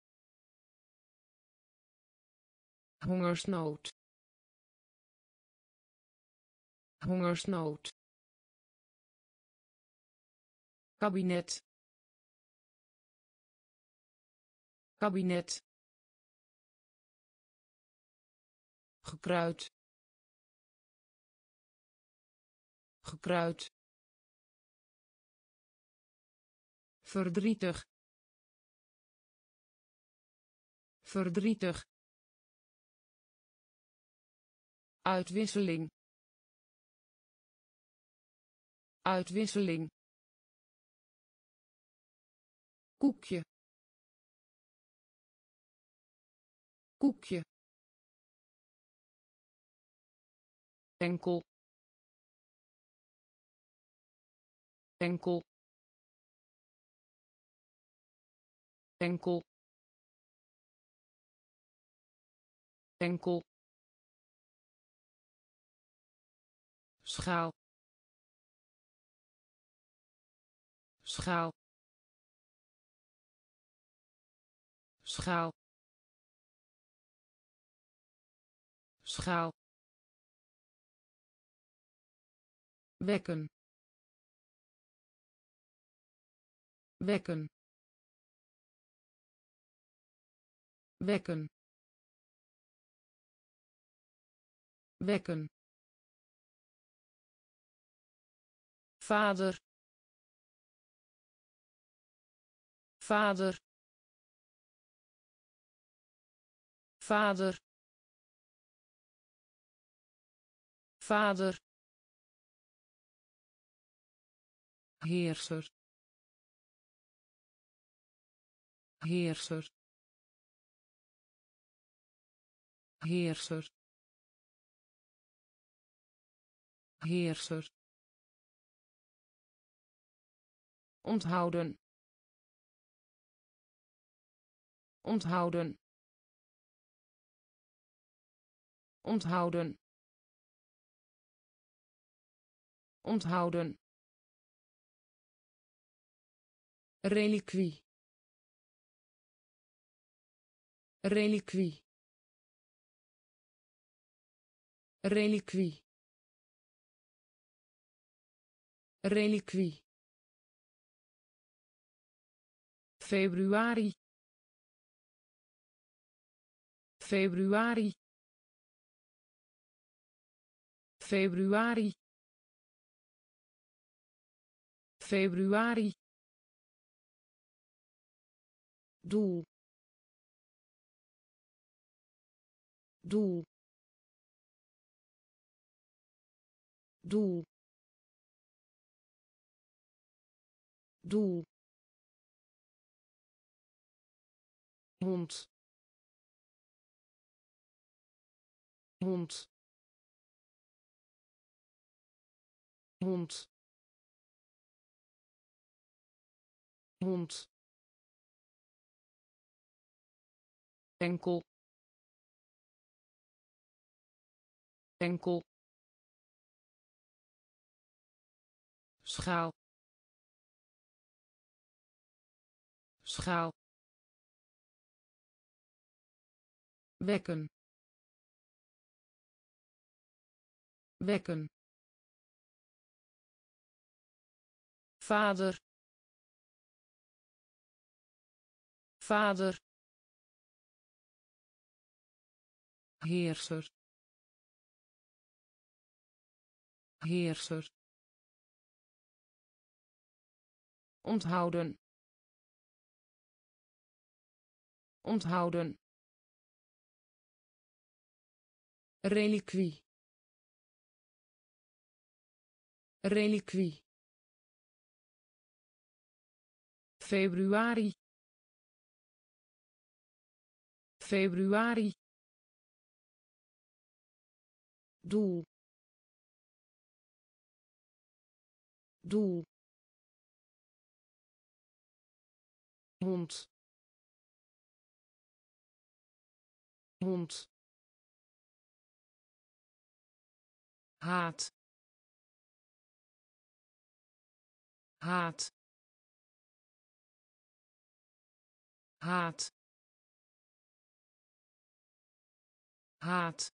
Hongersnood. Hongersnood. Kabinet. Kabinet. gekruid gekruid verdrietig verdrietig. Uitwisseling. Uitwisseling. Koekje. Koekje. Enkel. Enkel. Enkel enkel. Schaal. Schaal. Schaal. Schaal. Wekken. Wekken. Wekken wekken. Vader. Vader. Vader. Vader. Heerser. Heerser. Heerser heerser. Onthouden. Onthouden. Onthouden. Onthouden. Reliquie. Reliquie. Reliquie reliquie februari. Februari. Februari. Februari. Doel. Doel. Doel doel. Hond. Hond. Hond. Hond. Enkel. Enkel. Schaal schaal. Wekken. Wekken. Vader. Vader. Heerser. Heerser. Onthouden onthouden. Reliquie. Reliquie. Februari. Februari. Doel. Doel. Hond hond. Haat. Haat. Haat. Haat.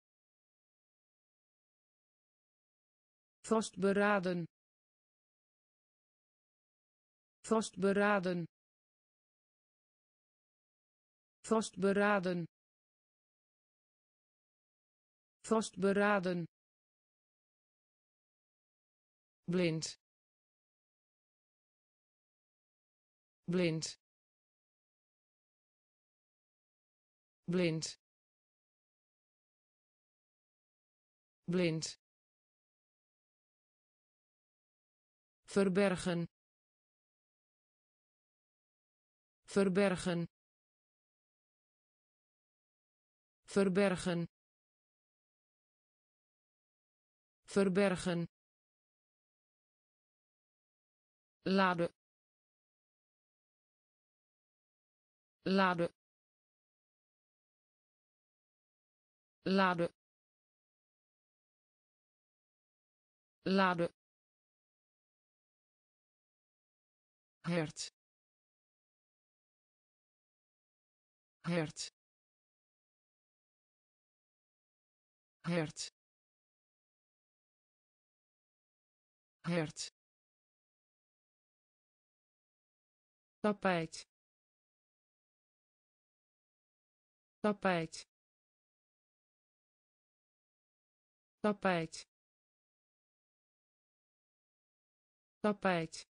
Vastberaden. Vastberaden. Vastberaden vastberaden. Blind. Blind. Blind. Blind. Verbergen. Verbergen. Verbergen verbergen. Laden. Laden. Laden. Laden. Hert. Hert. Hert hert. Tapijt. Tapijt. Tapijt. Tapijt.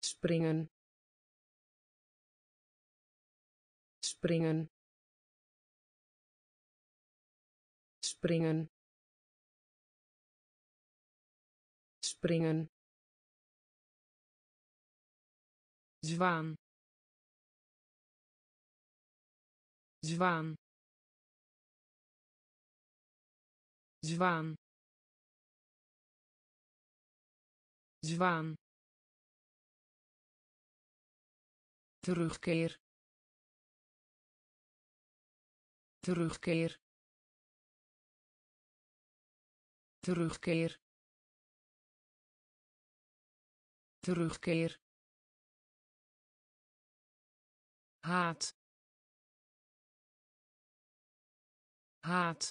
Springen. Springen. Springen springen. Zwaan. Zwaan. Zwaan. Zwaan. Terugkeer. Terugkeer. Terugkeer terugkeer. Haat. Haat.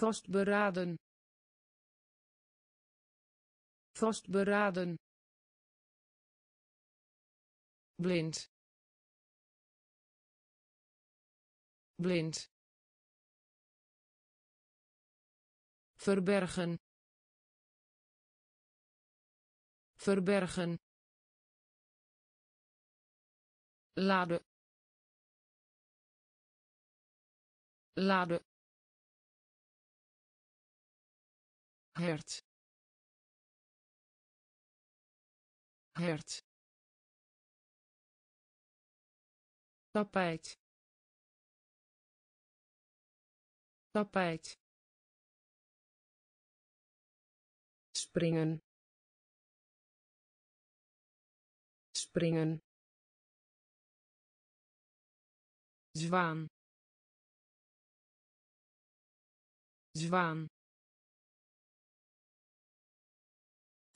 Vastberaden. Vastberaden. Blind. Blind. Verbergen verbergen. Laden. Laden. Hert. Hert. Tapijt. Tapijt. Springen springen. Zwaan. Zwaan.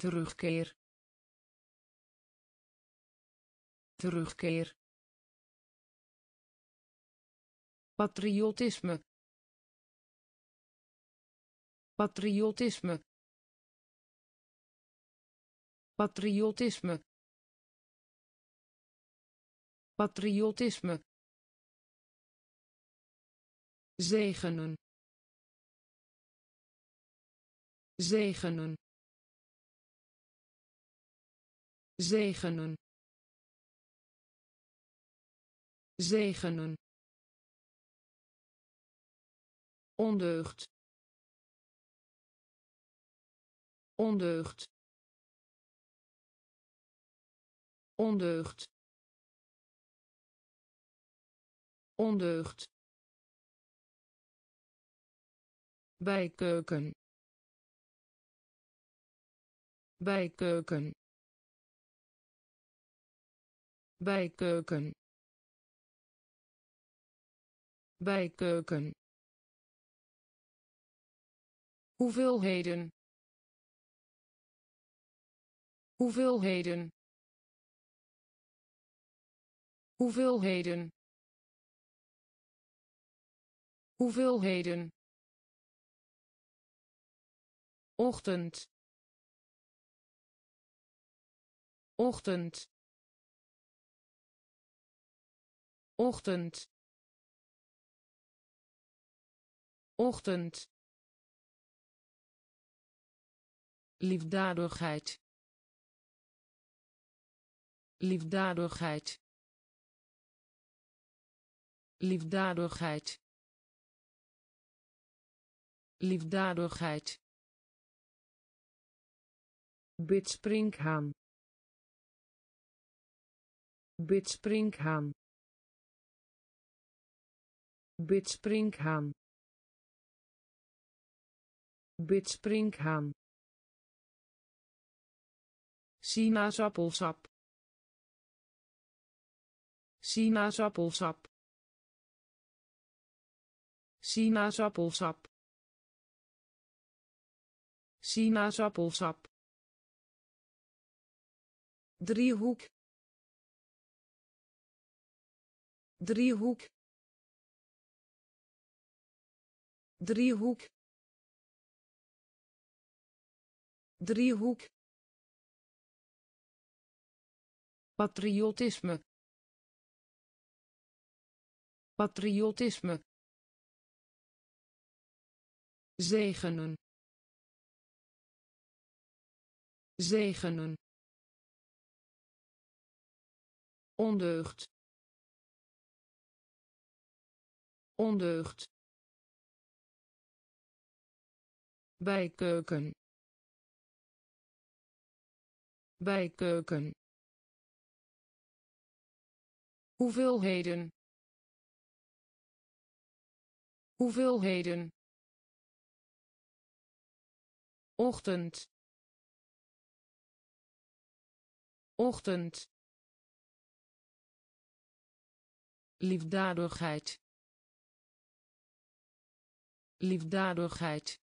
Terugkeer. Terugkeer. Patriotisme. Patriotisme. Patriotisme patriotisme. Zegenen. Zegenen. Zegenen. Zegenen. Ondeugd. Ondeugd. Ondeugd ondeugd. Bijkeuken bijkeuken bijkeuken bijkeuken hoeveelheden. Hoeveelheden. Hoeveelheden hoeveelheden? Ochtend. Ochtend. Ochtend. Ochtend. Liefdadigheid. Liefdadigheid. Liefdadigheid liefdadigheid. Bidspringhaan bidspringhaan bidspringhaan bidspringhaan sinaasappelsap. Sinaasappelsap. Sinaasappelsap sinaasappelsap. Driehoek. Driehoek. Driehoek. Driehoek. Patriotisme. Patriotisme. Zegenen zegenen. Ondeugd. Ondeugd. Bijkeuken. Bijkeuken. Hoeveelheden. Hoeveelheden. Ochtend ochtend. Liefdadigheid. Liefdadigheid.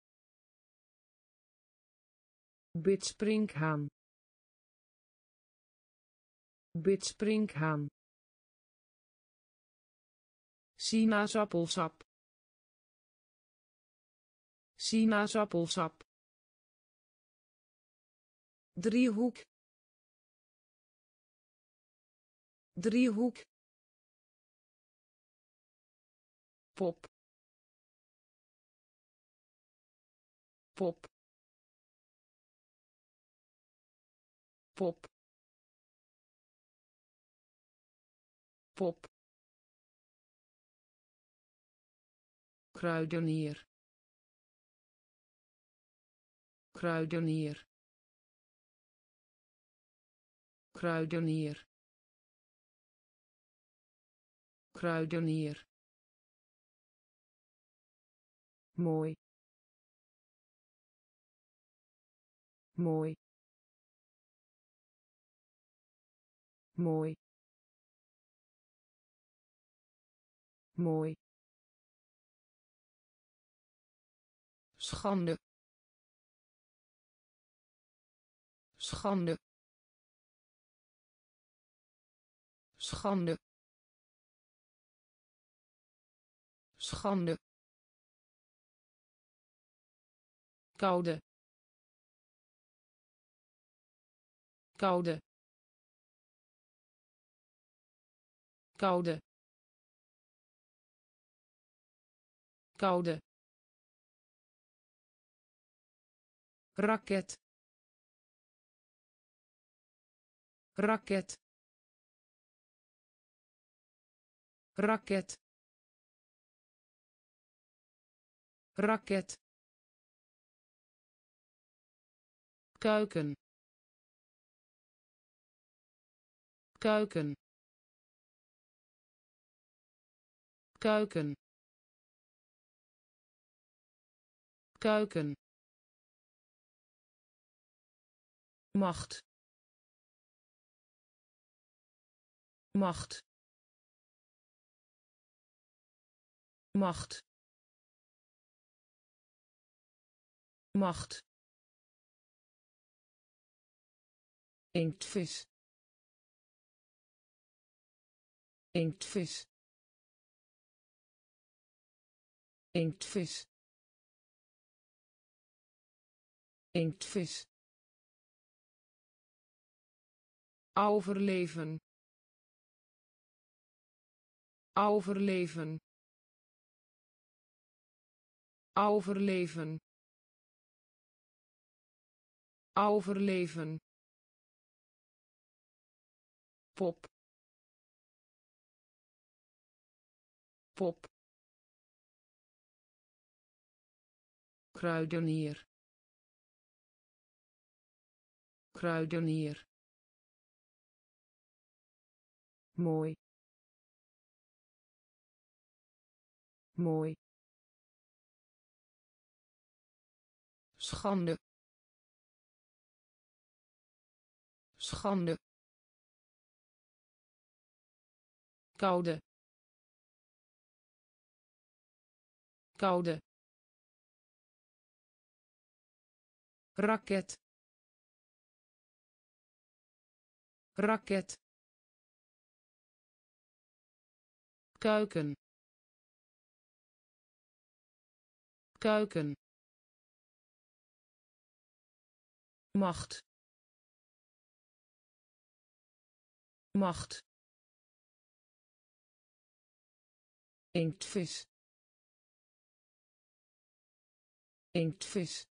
Bidspringhaan. Bidspringhaan. Sinaasappelsap. Sinaasappelsap. Driehoek driehoek pop pop pop pop. Kruidenier. Kruidenier. Kruidenier kruidenier mooi. Mooi. Mooi. Mooi. Schande. Schande. Schande schande. Koude. Koude. Koude. Koude. Raket. Raket. Raket raket. Kuiken. Kuiken. Kuiken. Kuiken. Macht. Macht. Macht macht. Inktvis. Inktvis. Inktvis. Inktvis. Overleven. Overleven. Overleven overleven. Pop. Pop. Kruidenier. Kruidenier. Mooi. Mooi. Schande schande. Koude. Koude. Raket. Raket. Kuiken. Kuiken. Macht macht. Inktvis inktvis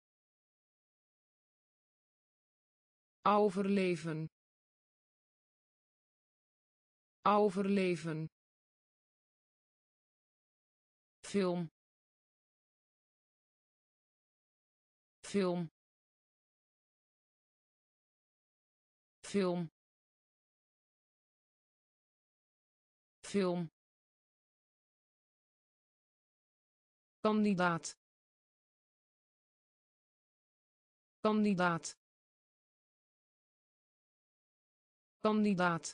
overleven. Overleven. Film. Film. Film film. Kandidaat. Kandidaat. Kandidaat.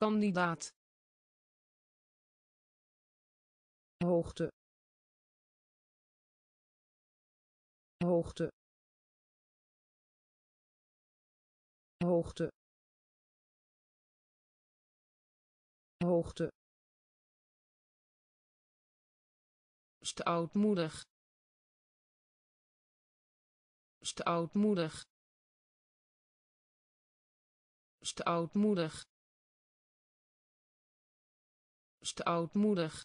Kandidaat. Hoogte. Hoogte. Hoogte hoogte. Stoutmoedig. Stoutmoedig. Stoutmoedig. Stoutmoedig.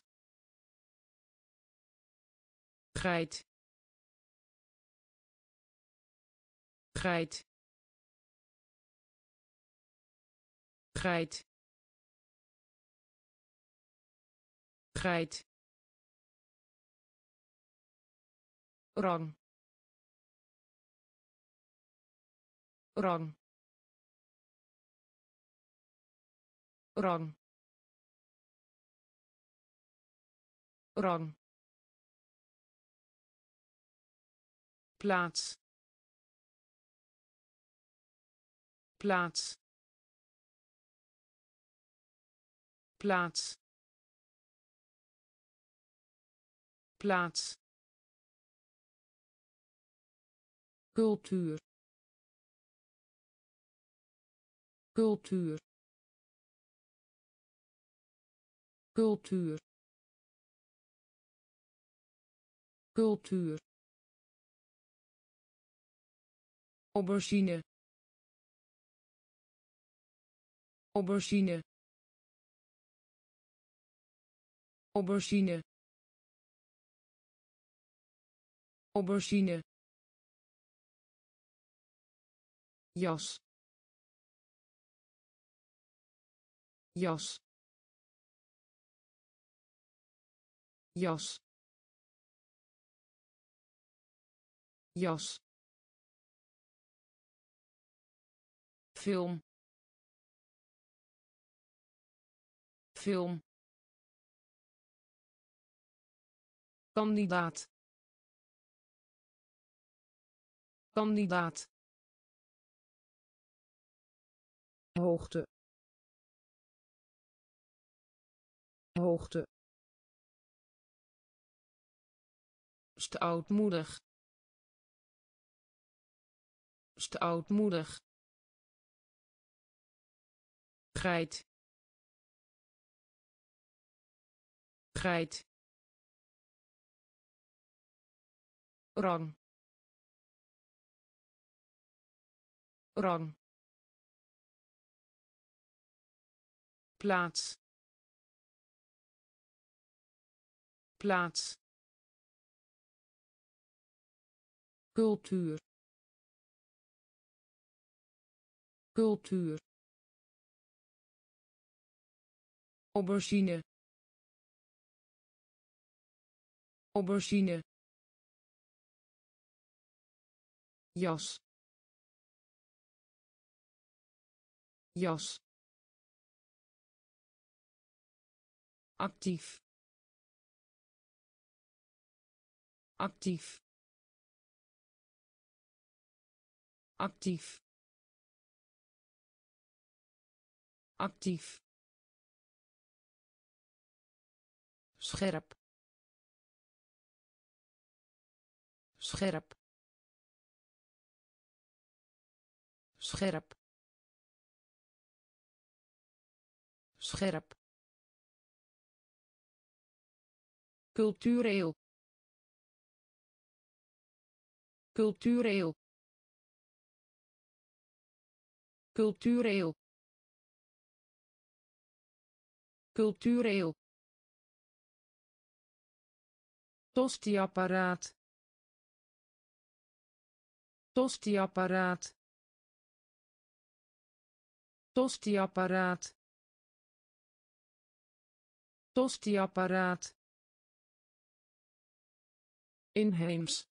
Geit. Geit. Geit geit. Rang rang rang rang plaats. Plaats. Plaats plaats. Cultuur. Cultuur. Cultuur. Cultuur. Aubergine. Aubergine. Aubergine aubergine. Jas. Jas. Jas. Jas. Film. Film. Kandidaat kandidaat. Hoogte. Hoogte. Stoutmoedig. Stoutmoedig. Geit geit rang rang. Plaats. Plaats. Cultuur. Cultuur. Aubergine. Aubergine. Jas jas. Actief. Actief. Actief. Actief. Scherp. Scherp. Scherp scherp. Cultureel. Cultureel. Cultureel. Cultureel. Tostiapparaat. Tostiapparaat. Tostiapparaat tostiapparaat. Inheems.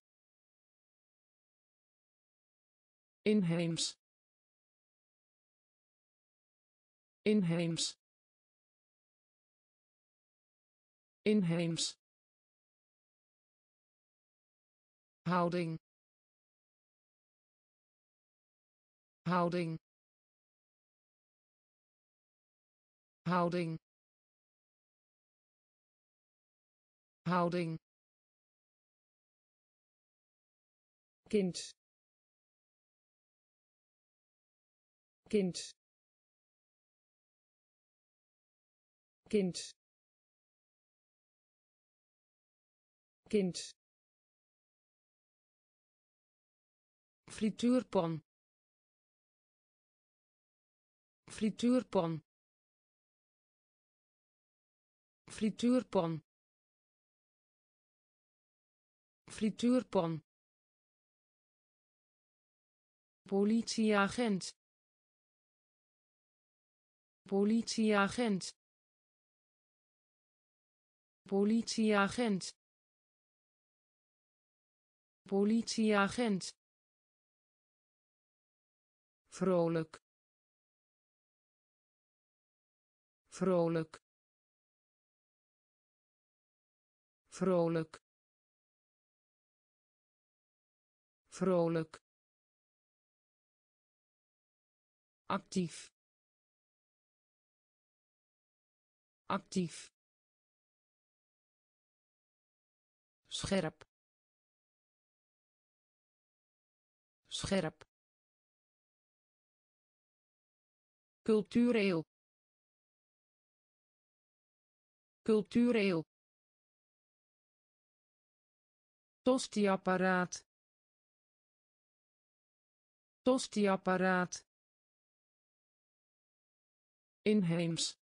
Inheems. Inheems. Inheems. Houding. Houding. Houding houding. Kind. Kind. Kind. Kind. Frituurpan. Frituurpan. Frituurpan frituurpan. Politieagent. Politieagent. Politieagent. Politieagent. Vrolijk. Vrolijk. Vrolijk vrolijk. Actief. Actief. Scherp. Scherp. Cultureel. Cultureel. Tostiapparaat tostiapparaat. Inheems.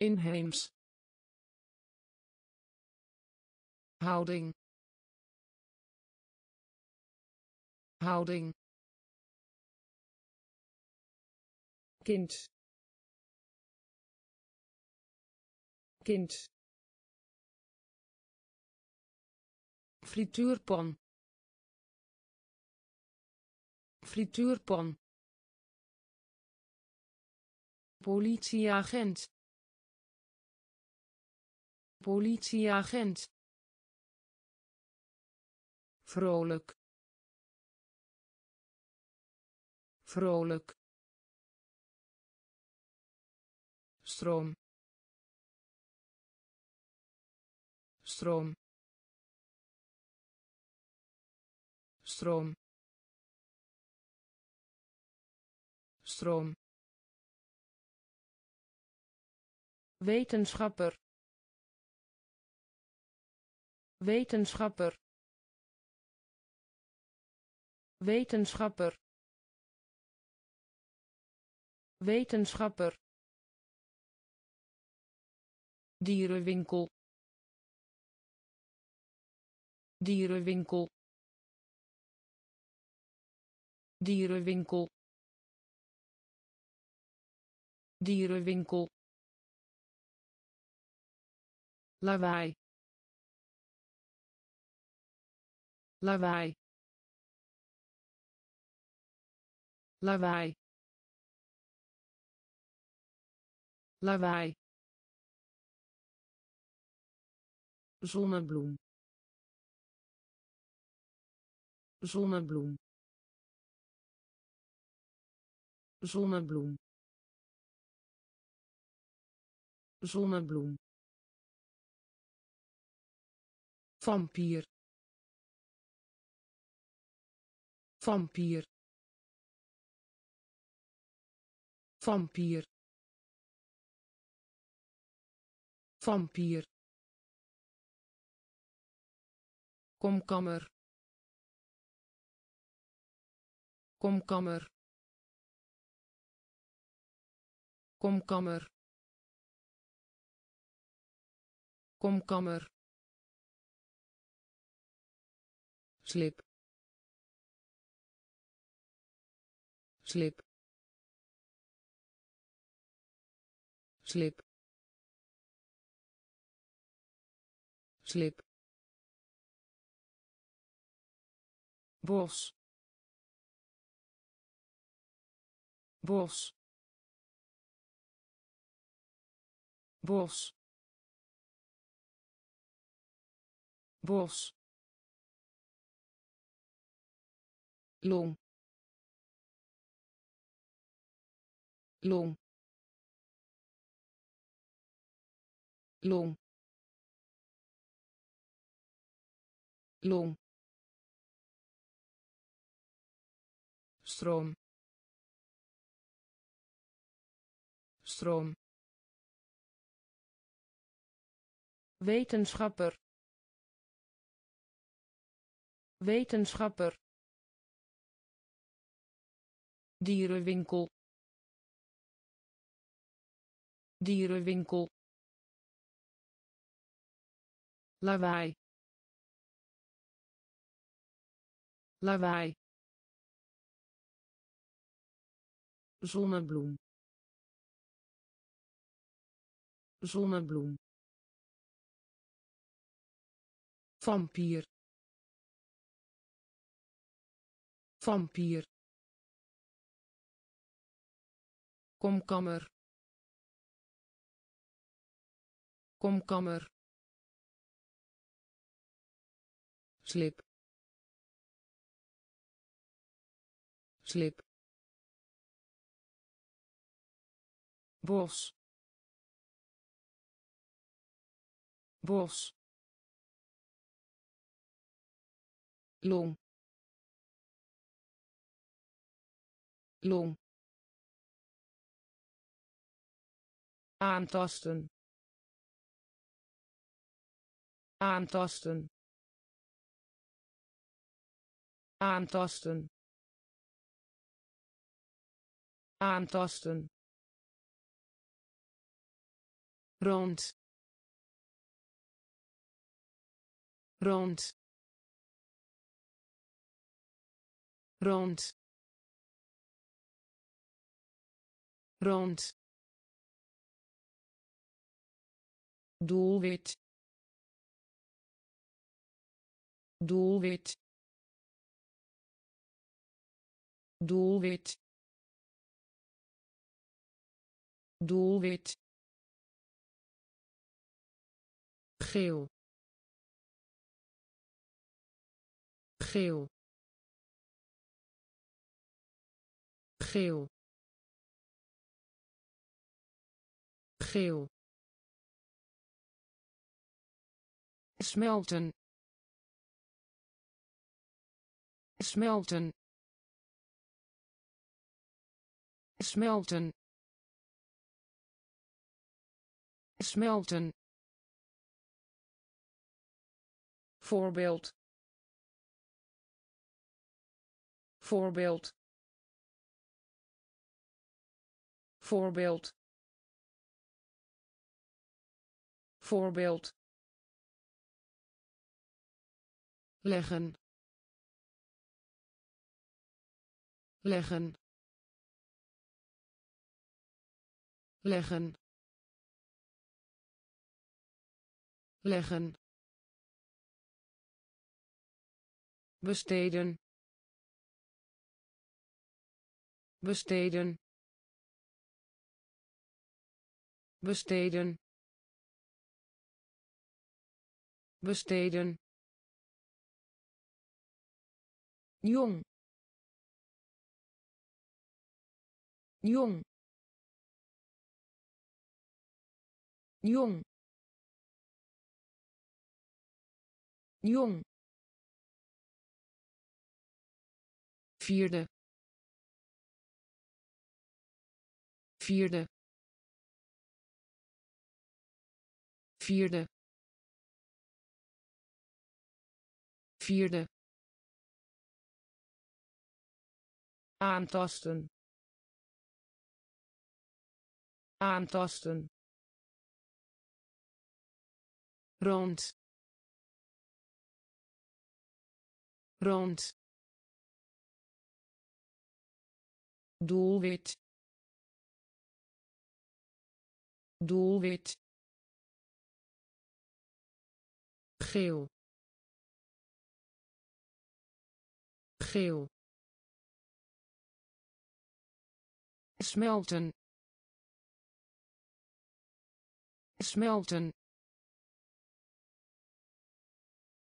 Inheems. Houding. Houding. Kind. Kind. Frituurpan frituurpan. Politieagent. Politieagent. Vrolijk. Vrolijk. Stroom. Stroom. Stroom stroom. Wetenschapper. Wetenschapper. Wetenschapper. Wetenschapper. Dierenwinkel. Dierenwinkel. Dierenwinkel dierenwinkel. Lawaai. Lawaai. Lawaai. Lawaai. Zonnebloem. Zonnebloem. Zonnebloem zonnebloem. Vampier. Vampier. Vampier. Vampier. Komkammer komkammer komkammer komkammer slip slip slip slip. Bos bos bos bos. Long long long long stroom. Stroom. Wetenschapper wetenschapper. Dierenwinkel. Dierenwinkel. Lawaai. Lawaai. Zonnebloem. Zonnebloem. Vampier vampier komkammer komkammer slip slip bos bos long long aantasten. Aantasten. Aantasten. Aantasten. Rond. Rond. Rond rond. Doelwit. Doelwit. Doelwit. Doelwit. Geel. Geel. Geel geel. Smelten. Smelten. Smelten. Smelten. Voorbeeld. Voorbeeld. Voorbeeld voorbeeld leggen. Leggen. Leggen. Leggen. Besteden. Besteden. Besteden besteden. Jong. Jong. Jong. Jong. Vierde. Vierde. Vierde vierde. Aantasten. Aantasten. Rond. Rond. Doelwit. Doelwit. Geel geel. Smelten. Smelten.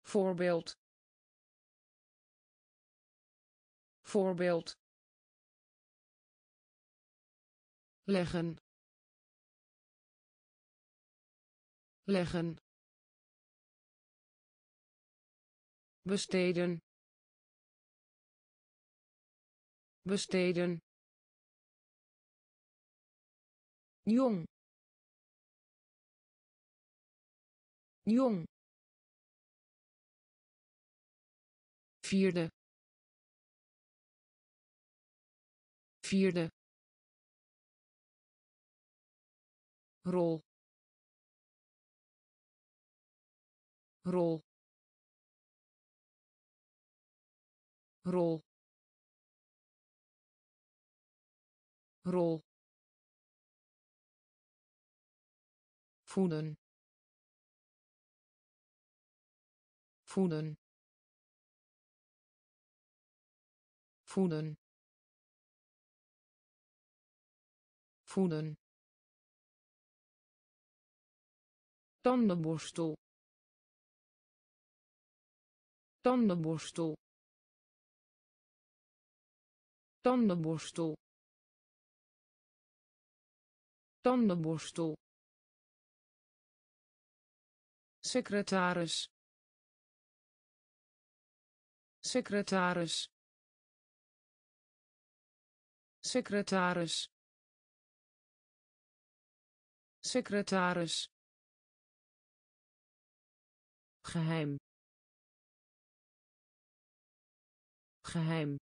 Voorbeeld. Voorbeeld. Leggen. Leggen. Besteden besteden. Jong. Jong. Vierde. Vierde. Rol. Rol. Rol rol. Voeden voeden voeden voeden tandenborstel. Tandenborstel. Tandenborstel tandenborstel. Secretaris. Secretaris. Secretaris. Secretaris. Geheim. Geheim.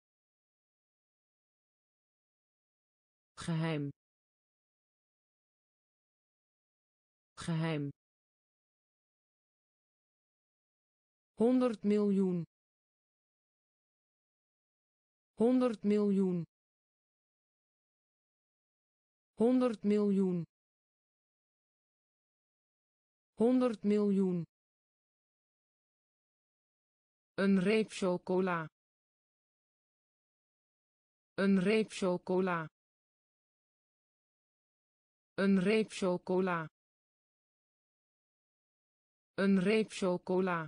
Geheim geheim. Honderd miljoen. Honderd miljoen. Honderd miljoen. Honderd miljoen. Een reep chocola. Een reep chocola. Een reep chocola een reep chocola.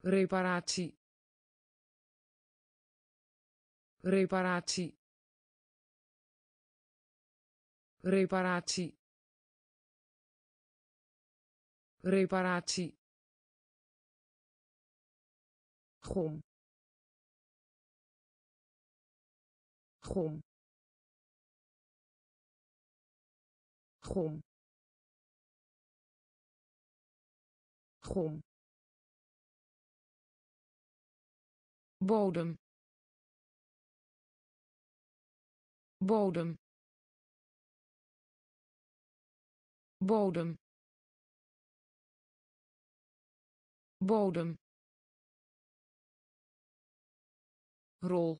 Reparatie. Reparatie. Reparatie. Reparatie. Gom. Gom. Gom bodem. Bodem. Bodem. Bodem. Rol.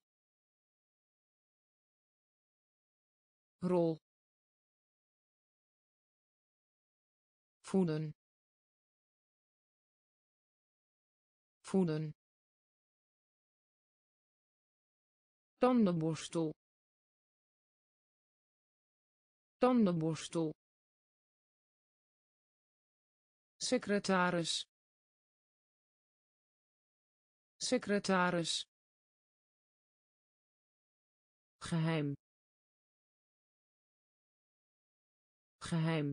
Rol. Voeden voeden tandenborstel. Tandenborstel. Secretaris. Secretaris. Geheim. Geheim.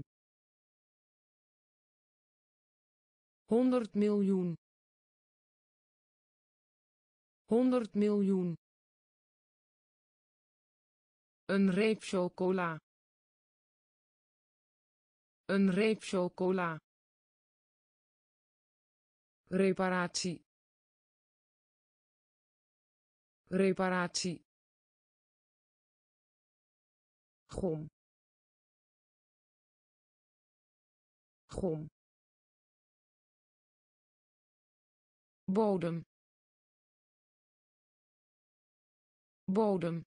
Honderd miljoen honderd miljoen. Een reep chocola. Een reep chocola. Reparatie. Reparatie. Gom. Gom. Bodem bodem.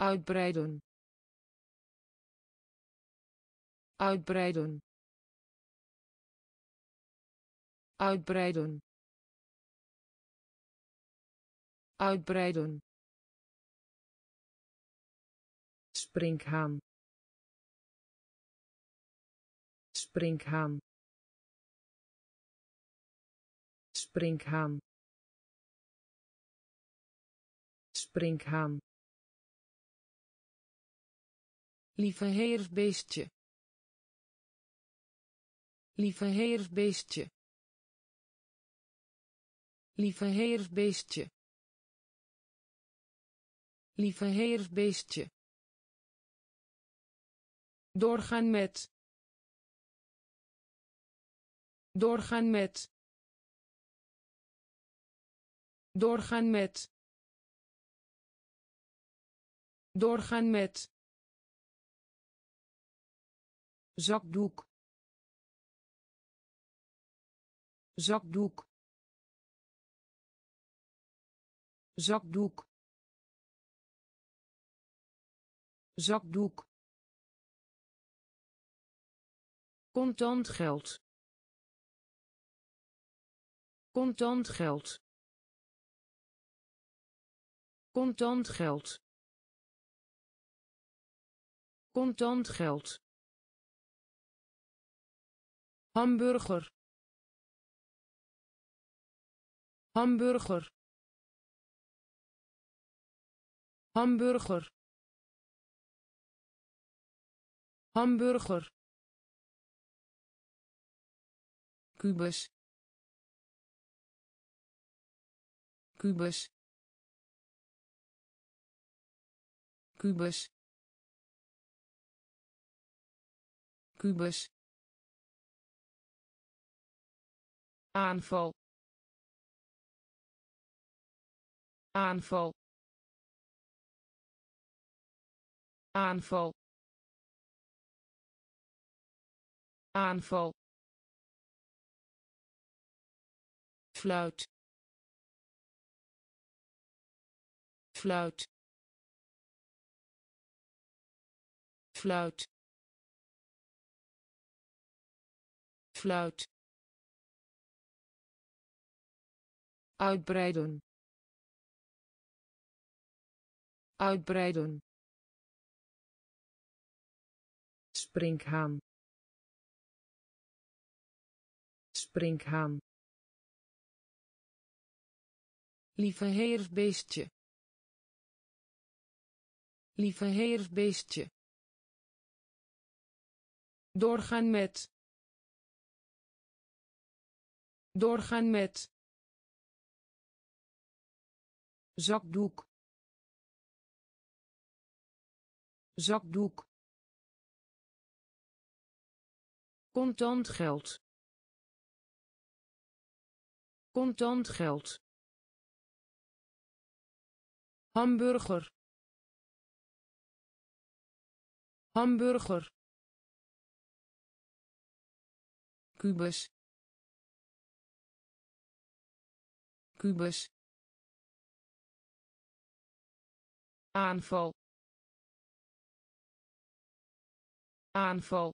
Uitbreiden. Uitbreiden. Uitbreiden. Uitbreiden. Springhaan. Springhaan. Springhaan springhaan. Lieve heersbeestje. Lieve heersbeestje. Lieve heersbeestje. Lieve heersbeestje. Doorgaan met. Doorgaan met. Doorgaan met doorgaan met. Zakdoek. Zakdoek. Zakdoek. Zakdoek. Contant geld. Contant geld. Contant geld contant geld. Hamburger. Hamburger. Hamburger. Hamburger. Kubus. Kubus. Kubus kubus. Aanval. Aanval. Aanval. Aanval. Fluit. Fluit. Fluit fluit uitbreiden. Uitbreiden. Springhaan. Springhaan. Lieve heersbeestje liefheersbeestje doorgaan met doorgaan met. Zakdoek. Zakdoek. Contant geld. Contant geld. Hamburger. Hamburger. Kubus kubus. Aanval. Aanval.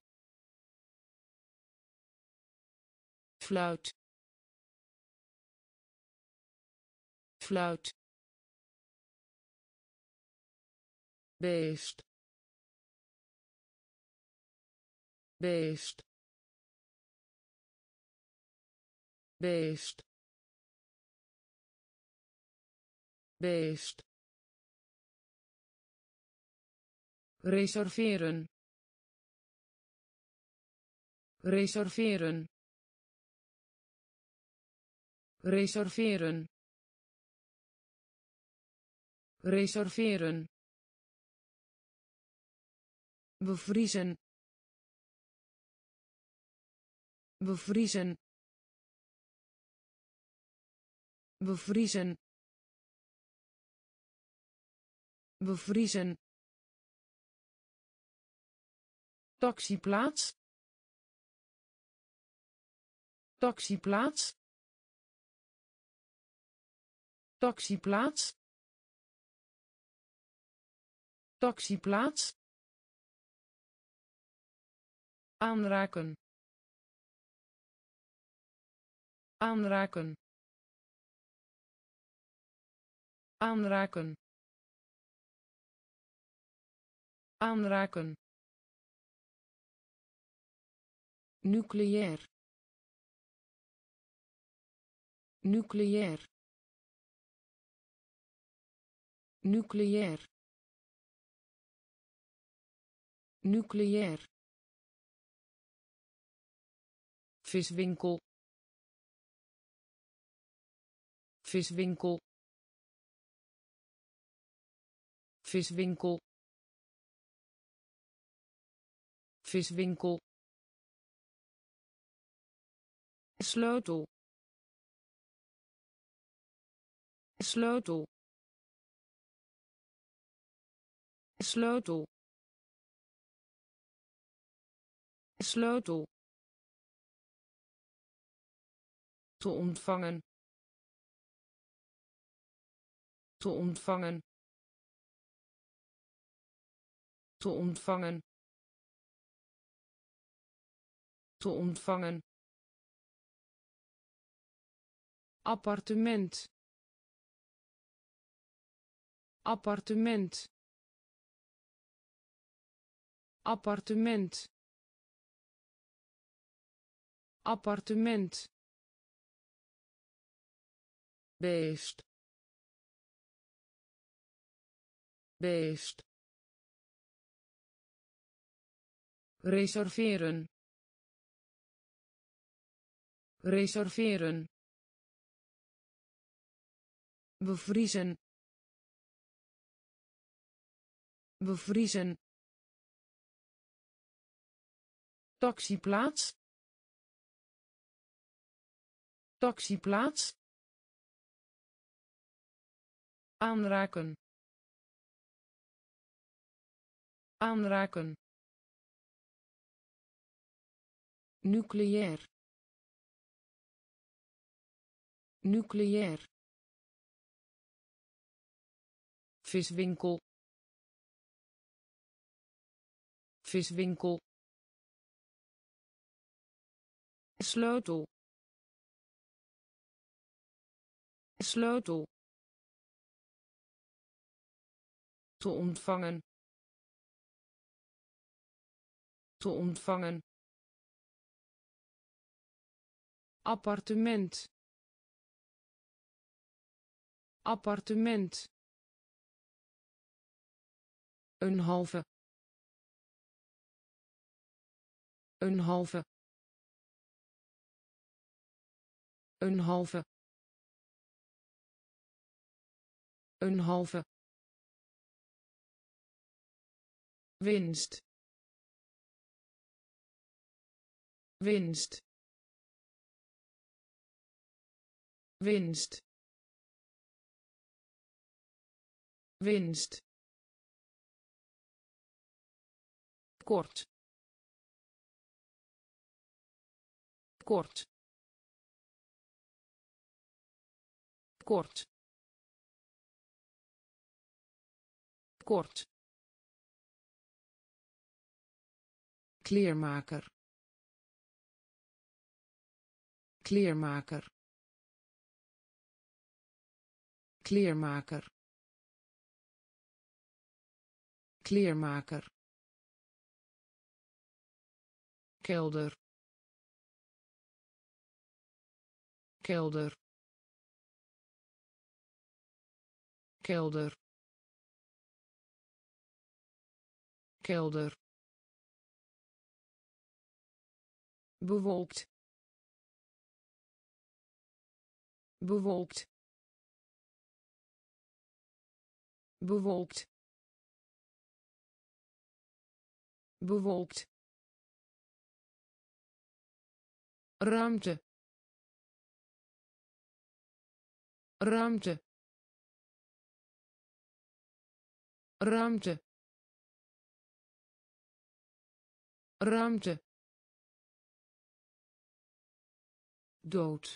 Fluit. Fluit. Beest. Beest. Beest beest. Reserveren. Reserveren. Reserveren. Reserveren. Bevriezen. Bevriezen. Bevriezen bevriezen. Taxiplaats. Taxiplaats. Taxiplaats. Taxiplaats. Aanraken. Aanraken. Aanraken aanraken. Nucleair. Nucleair. Nucleair. Nucleair. Viswinkel. Viswinkel. Viswinkel viswinkel. Sleutel. Sleutel. Sleutel. Sleutel. Te ontvangen. Te ontvangen. Te ontvangen te ontvangen. Appartement. Appartement. Appartement. Appartement. Beest. Beest. Reserveren reserveren bevriezen bevriezen taxiplaats taxiplaats aanraken aanraken nucleair nucleair. Viswinkel. Viswinkel. Sleutel. Sleutel. Te ontvangen. Te ontvangen. Appartement appartement. Een halve. Een halve. Een halve. Een halve. Winst. Winst. Winst winst. Kort. Kort. Kort. Kort. Kleermaker. Kleermaker. Kleermaker kleermaker kelder kelder kelder kelder. Bewolkt. Bewolkt. Bewolkt bewolkt. Ruimte. Ruimte. Ruimte. Ruimte. Dood.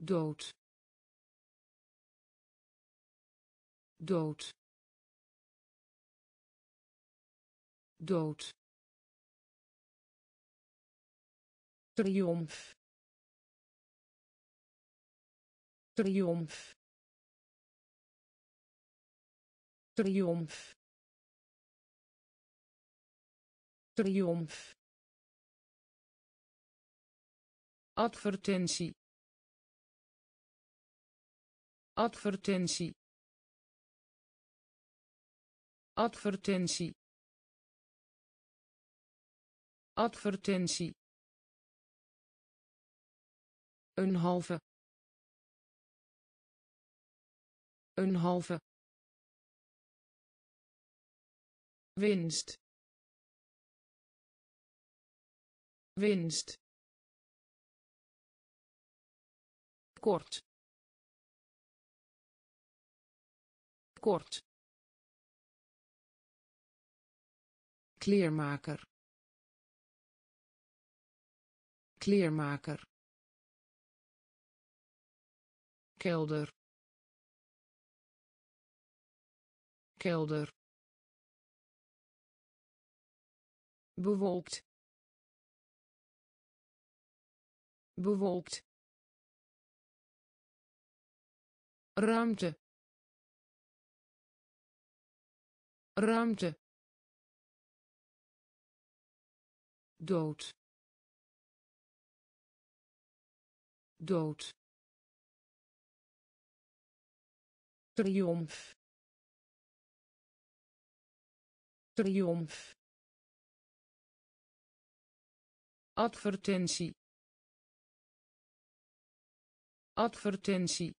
Dood. Dood dood. Triomf. Triomf. Triomf. Triomf. Advertentie. Advertentie. Advertentie advertentie. Een halve. Een halve. Winst. Winst. Kort. Kort. Kleermaker kleermaker kelder kelder bewolkt bewolkt ruimte ruimte dood dood. Triomf. Triomf. Advertentie. Advertentie.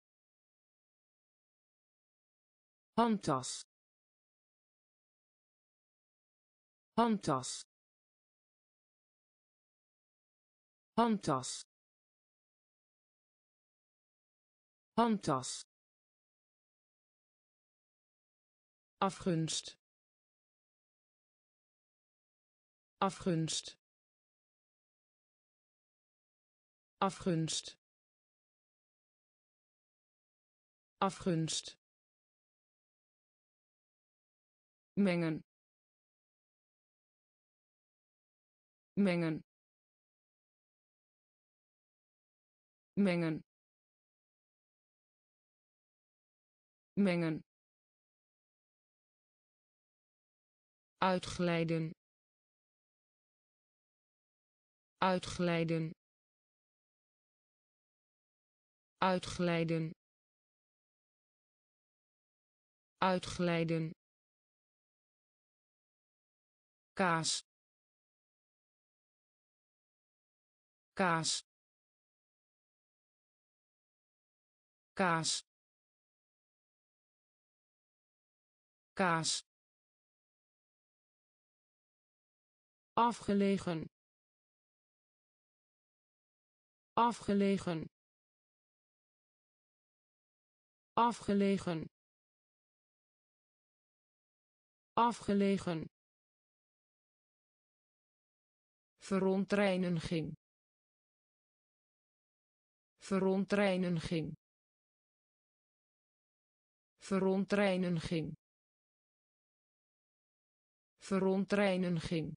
Handtas. Handtas. Handtas handtas afgunst afgunst afgunst afgunst mengen mengen mengen mengen. Uitglijden. Uitglijden. Uitglijden. Uitglijden. Kaas. Kaas. Kaas kaas. Afgelegen. Afgelegen. Afgelegen. Afgelegen. Verontreiniging verontreiniging verontreiniging verontreiniging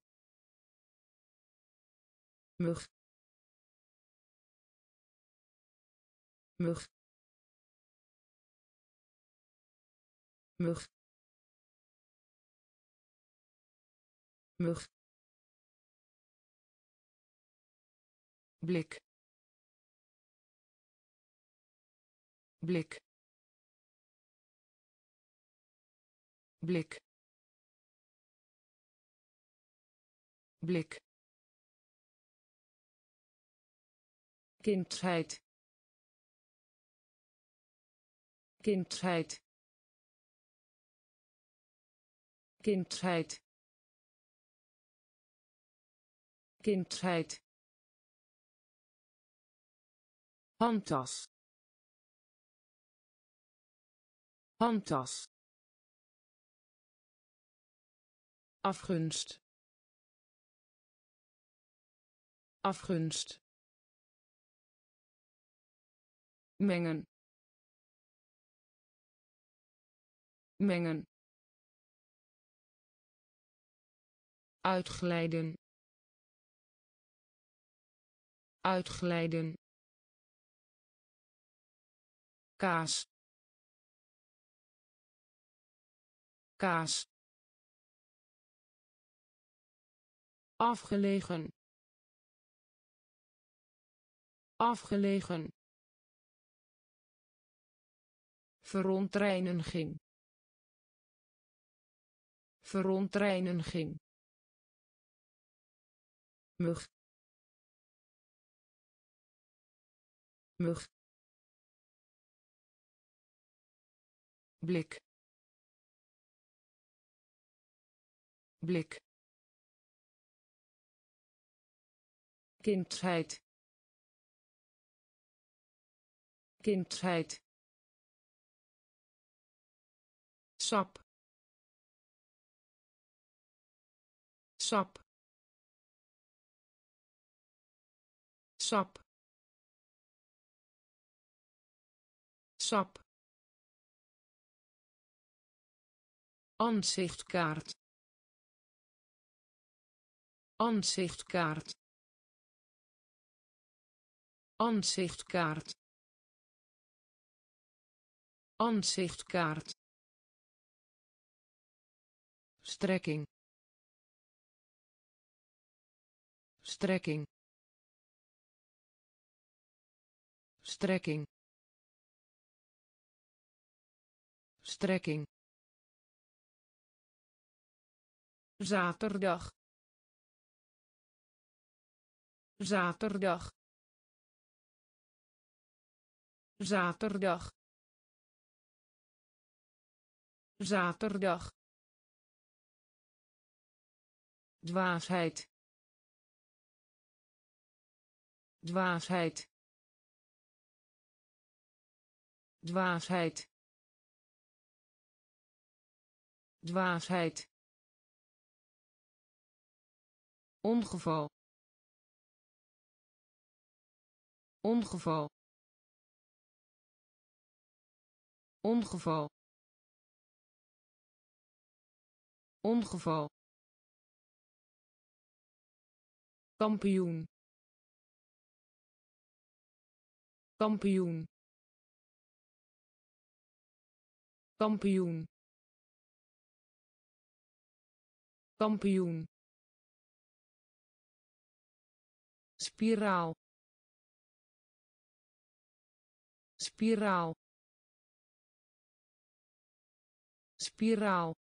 mug. Mug. Mug. Mug. Blik. Blik. Blik blik. Kindheid kindheid kindheid kindheid handtas. Handtas. Afgunst afgunst. Mengen. Mengen. Uitglijden. Uitglijden. Kaas. Kaas. Afgelegen afgelegen. Verontreiniging verontreiniging mug. Mug. Blik. Blik. Kindheid kindheid sap sap sap sap Ansichtkaart. Ansichtkaart. Ansichtkaart. Ansichtkaart. strekking. Strekking. Strekking. Strekking. Zaterdag. Zaterdag. Zaterdag zaterdag. Dwaasheid. Dwaasheid. Dwaasheid. Dwaasheid. Ongeval. Ongeval. Ongeval ongeval. Kampioen. Kampioen. Kampioen. Kampioen. Spiraal. Spiraal. Spiraal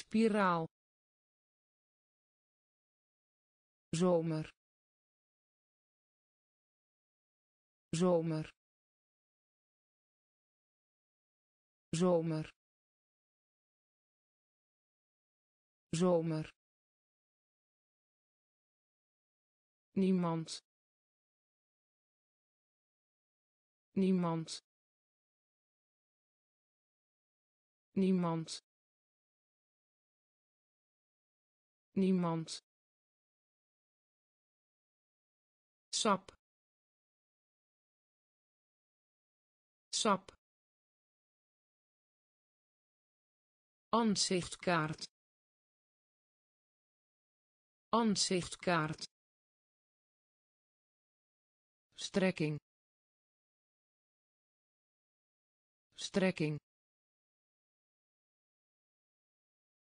spiraal. Zomer. Zomer. Zomer. Zomer. Niemand. Niemand. Niemand niemand sap sap Ansichtkaart. Ansichtkaart. Strekking. Strekking.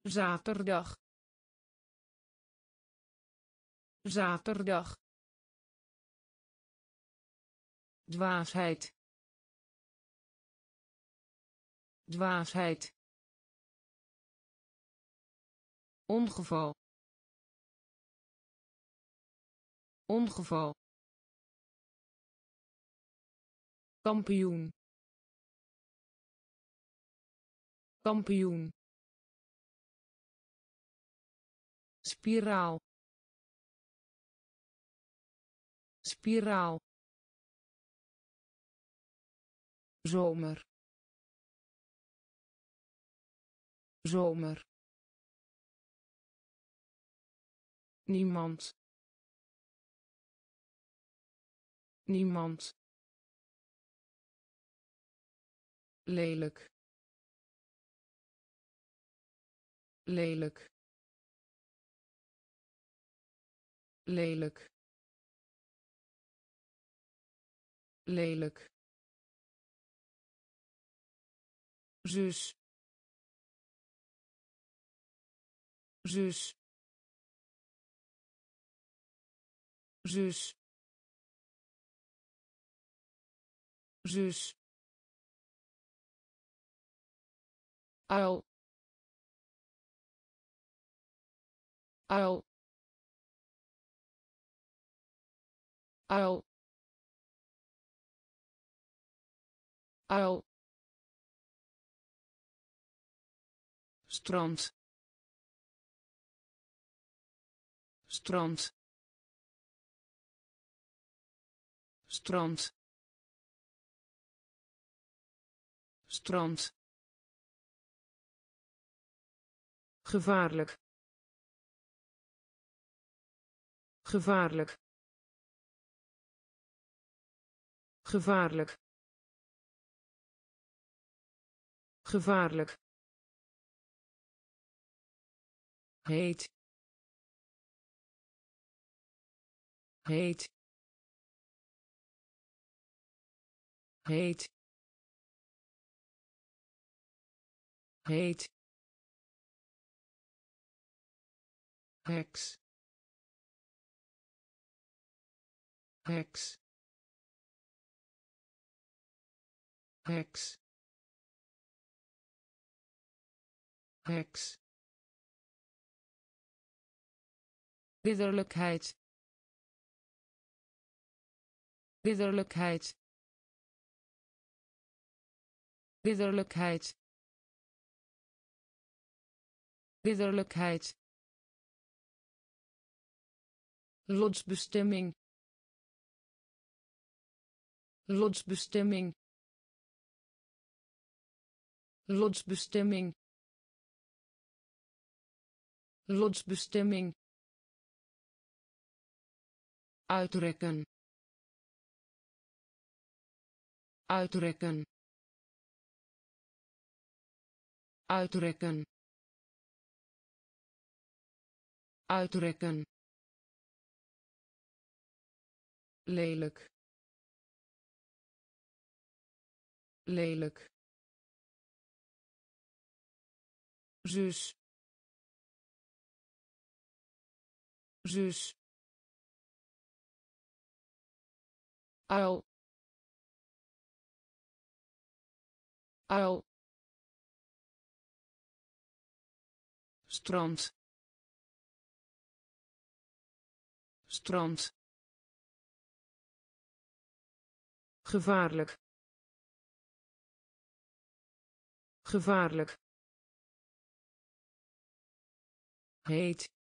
Zaterdag. Zaterdag. Dwaasheid. Dwaasheid. ongeval ongeval kampioen kampioen spiraal spiraal. Zomer. Zomer. Niemand. Niemand. Lelijk. Lelijk. Lelijk lelijk. Zus. Zus. Zus. Zus. Uil. Uil. Uil uil strand. Strand. Strand. Strand. Gevaarlijk. Gevaarlijk. Gevaarlijk gevaarlijk. Heet. Heet. Heet. Heet. Heks. Heks. Heks heks. Ridderlijkheid. Ridderlijkheid. Ridderlijkheid. Ridderlijkheid. Lotsbestemming. Lotsbestemming. Lotsbestemming lotsbestemming. Uitrekken. Uitrekken. Uitrekken. Uitrekken. Lelijk. Lelijk. Zus zus. Uil. Uil. Strand. Strand. Gevaarlijk. Gevaarlijk. Heet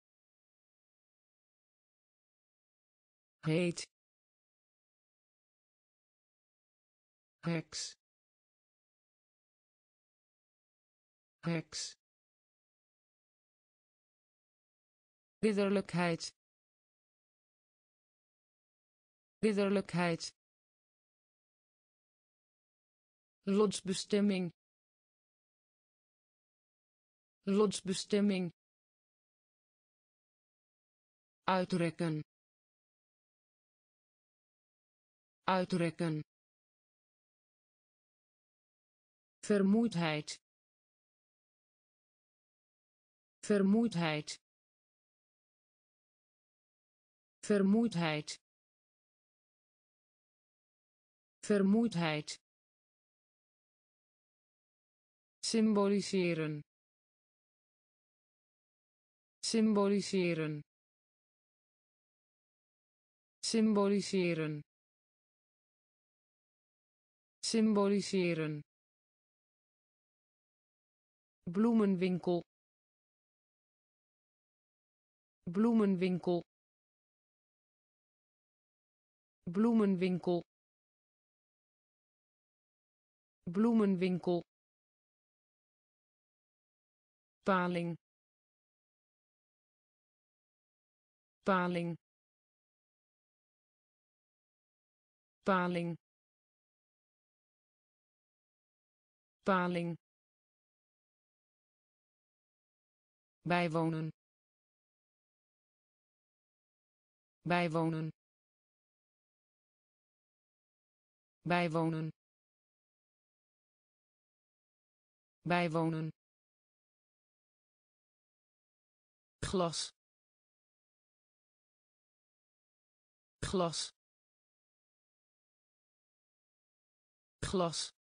heet heks heks ridderlijkheid. Ridderlijkheid. Lotsbestemming. Lotsbestemming. Uitrekken uitrekken vermoeidheid. Vermoeidheid. Vermoeidheid. Vermoeidheid. Symboliseren. Symboliseren. Symboliseren symboliseren. Bloemenwinkel. Bloemenwinkel. Bloemenwinkel. Bloemenwinkel. Paling. Paling. Paling bijwonen. Bijwonen. Bijwonen. Bijwonen. Glas. Glas. Glas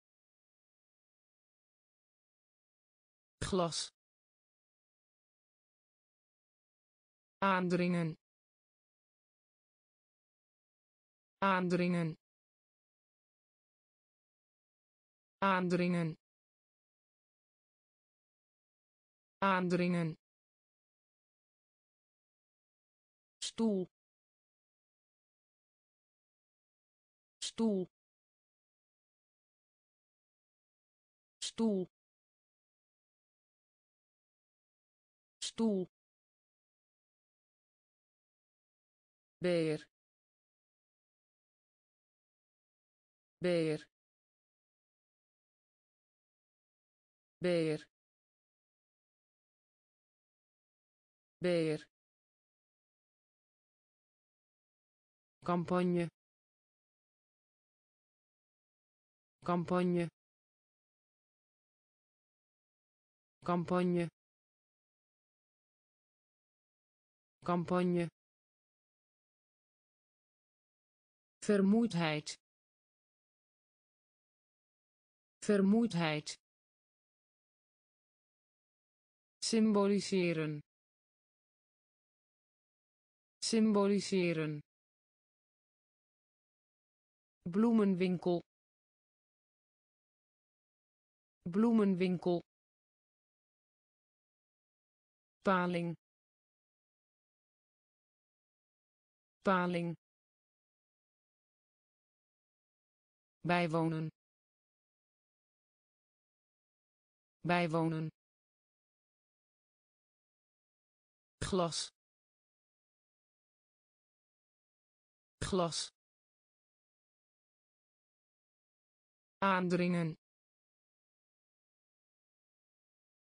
glas. Aandringen. Aandringen. Aandringen. Aandringen. Stoel. Stoel. Stoel stoel. Beer. Beer. Beer. Beer. Campagne. Campagne. Campagne campagne. Vermoeidheid. Vermoeidheid. Symboliseren. Symboliseren. Bloemenwinkel. Bloemenwinkel. Paling paling bijwonen. Bijwonen. Glas. Glas. Aandringen.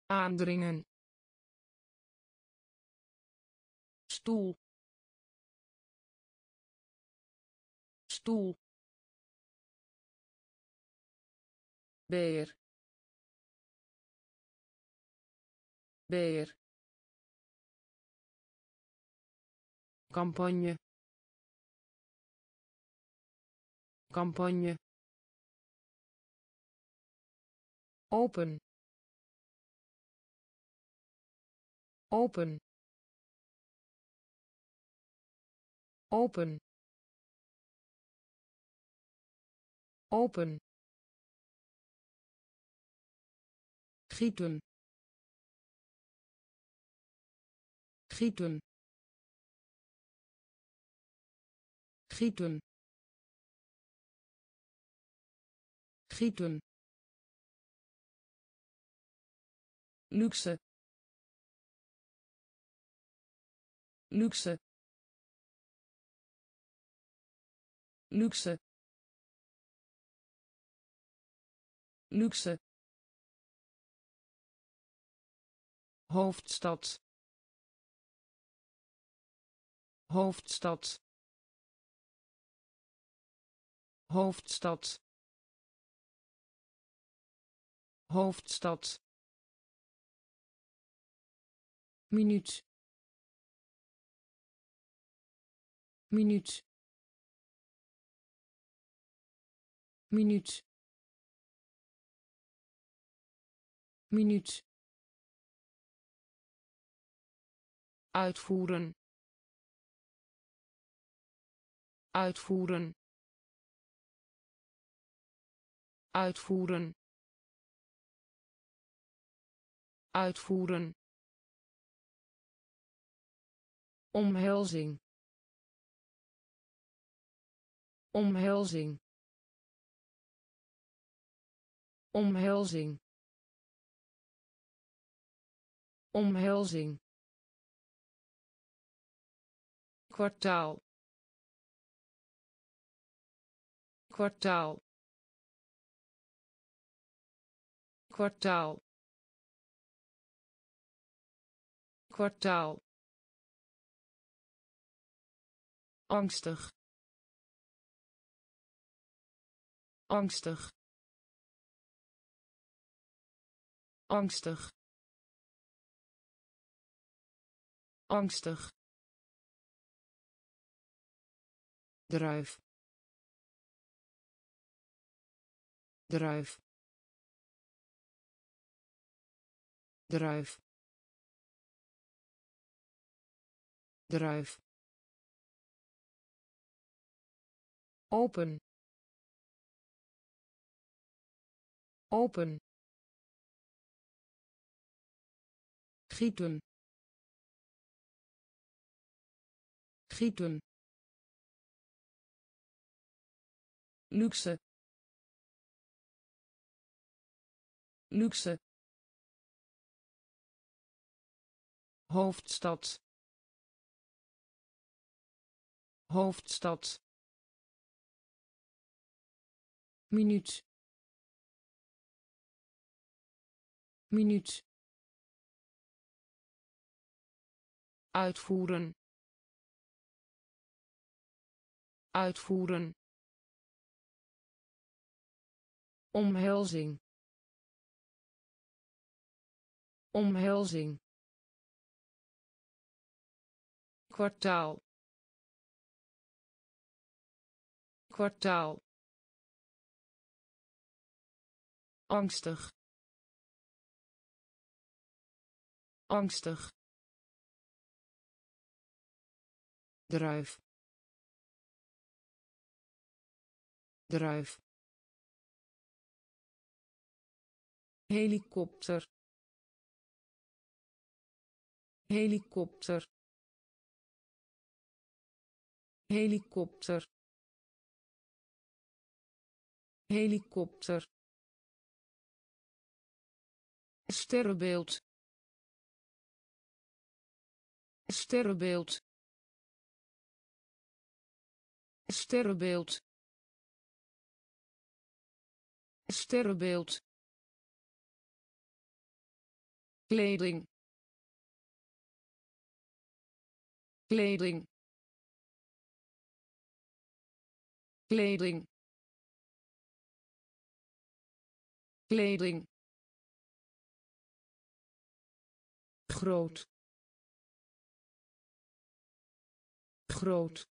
Aandringen. Stoel stoel. Beer. Beer. Campagne. Campagne. Open. Open. Open open. Gieten. Gieten. Gieten. Gieten. Luxe. Luxe. Luxe luxe. Hoofdstad. Hoofdstad. Hoofdstad. Hoofdstad. Minuut. Minuut. Minuut minuut. Uitvoeren. Uitvoeren. Uitvoeren. Uitvoeren. Omhelzing. Omhelzing. Omhelzing omhelzing. Kwartaal. Kwartaal. Kwartaal. Kwartaal. Angstig. Angstig. Angstig angstig. Druif. Druif. Druif. Druif. Open. Open. Gieten gieten luxe. Luxe. Hoofdstad. Hoofdstad. Minuut. Minuut. Uitvoeren uitvoeren. Omhelzing. Omhelzing. Kwartaal. Kwartaal. Angstig. Angstig. Druif druif helikopter helikopter helikopter helikopter. Sterrenbeeld. Sterrenbeeld. Sterrenbeeld sterrenbeeld kleding kleding kleding kleding. Groot. Groot.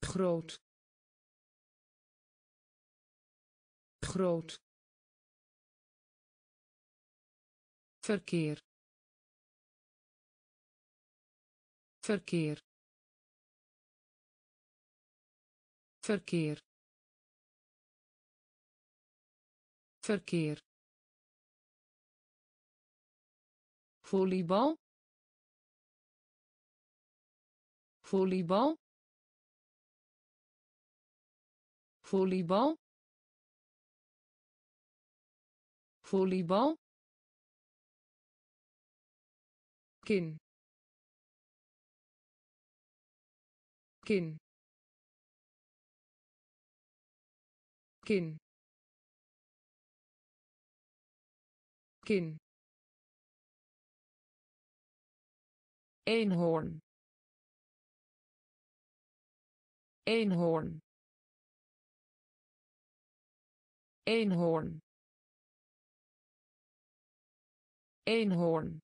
Groot groot. Verkeer. Verkeer. Verkeer. Verkeer. Volleybal. Volleybal. Volleybal volleybal. Kin. Kin. Kin. Kin. Eenhoorn. Eenhoorn. Eenhoorn eenhoorn.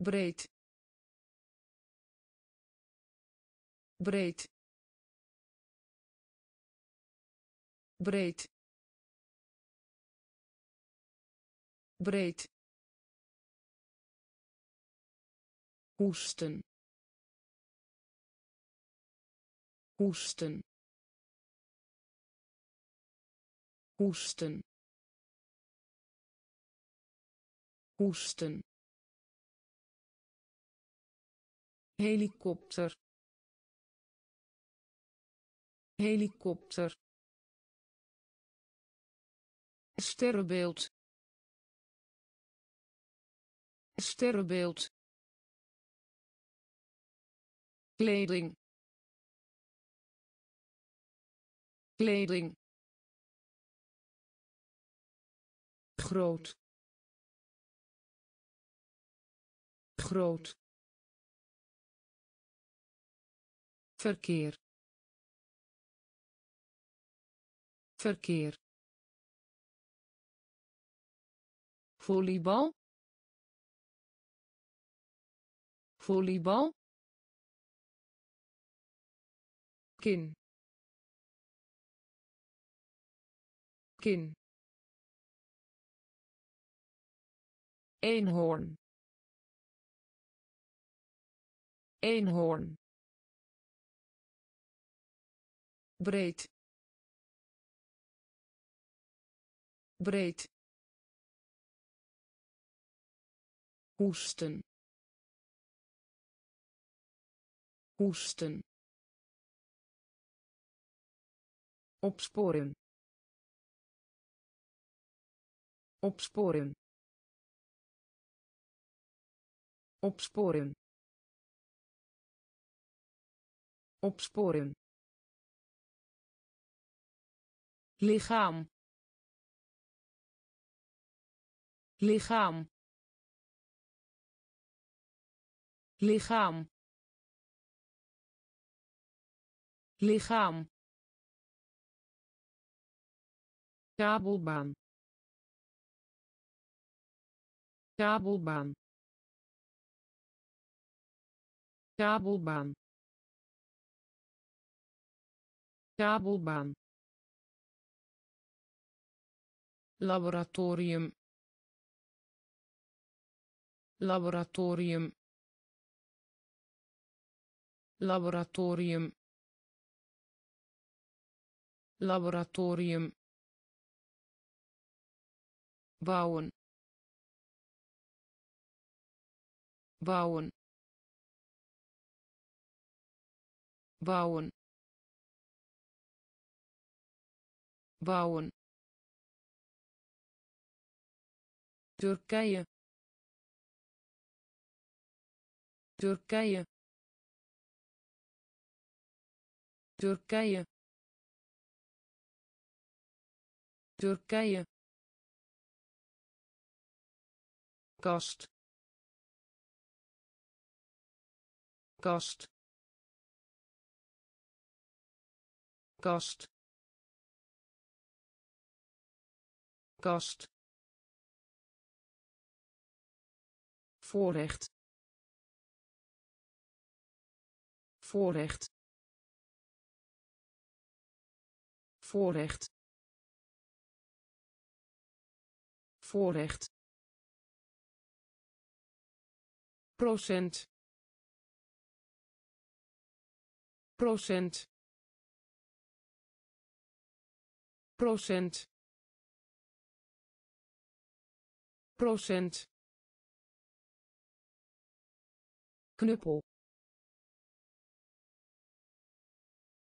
Breed. Breed. Breed. Breed. Hoesten. Hoesten. Hoesten hoesten. Helikopter. Helikopter. Sterrenbeeld. Sterrenbeeld. Kleding. Kleding. Groot groot. Verkeer. Verkeer. Volleybal. Volleybal. Kin. Kin. Eenhoorn eenhoorn. Breed. Breed. Hoesten. Hoesten. Opsporen opsporen opsporen opsporen lichaam. Lichaam. Lichaam. Lichaam. Kabelbaan. Kabelbaan. Kabelbaan kabelbaan. Laboratorium. Laboratorium. Laboratorium. Laboratorium. Bouwen. Bouwen. Bouwen bouwen. Turkije. Turkije. Turkije. Turkije. Kast kast kast kast voorrecht. Voorrecht. Voorrecht. Voorrecht. Procent. Procent. Procent procent. Knuppel.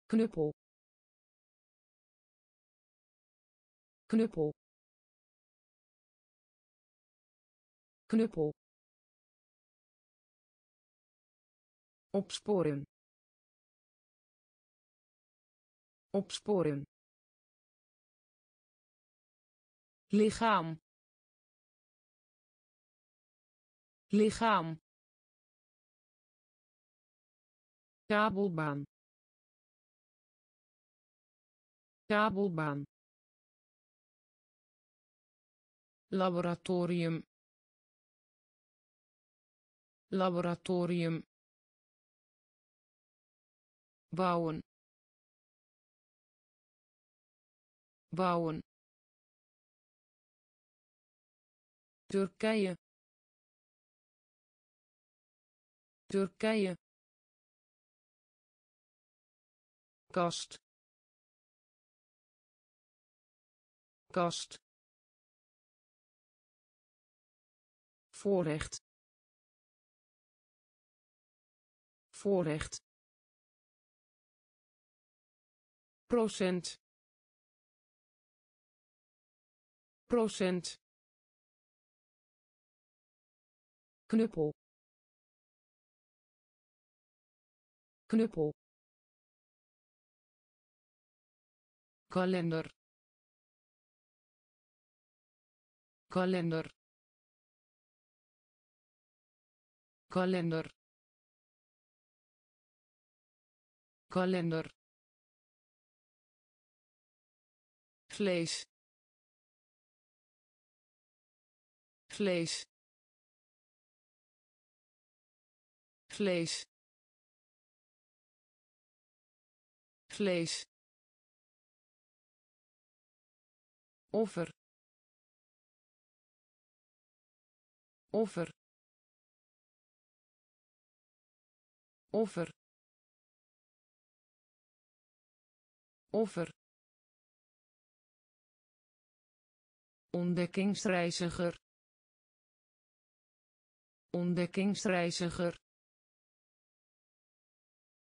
Knuppel. Knuppel. Knuppel. Opsporen. Opsporen. Lichaam lichaam. Kabelbaan. Kabelbaan. Laboratorium. Laboratorium. Bouwen. Bouwen. Turkije Turkije. Kast. Kast. Voorrecht. Voorrecht. Procent. Procent. Knuppel knuppel. Kalender. Kalender. Kalender. Kalender. Vlees. Vlees. Vlees vlees. Offer. Offer. Offer. Offer. Ontdekkingsreiziger. Ontdekkingsreiziger.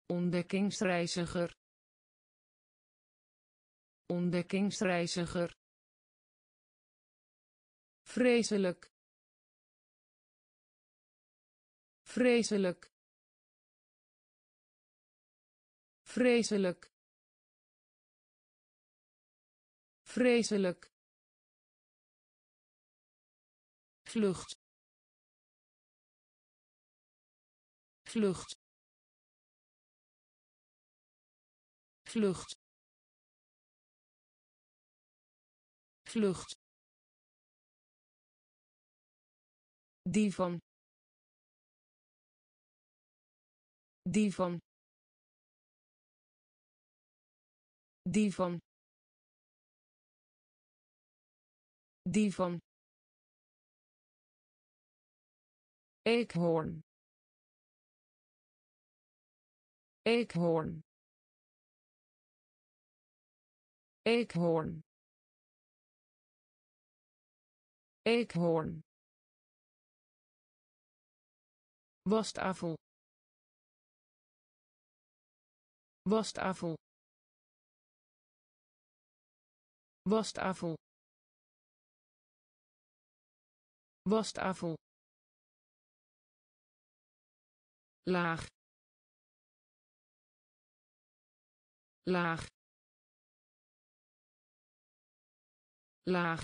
Ontdekkingsreiziger ontdekkingsreiziger. Vreselijk. Vreselijk. Vreselijk. Vreselijk. Vlucht. Vlucht. Vlucht vlucht Die van. Die van. Die van. Die van. eekhoorn eekhoorn eekhoorn eekhoorn. Wastafel wastafel wastafel wastafel laag. Laag. Laag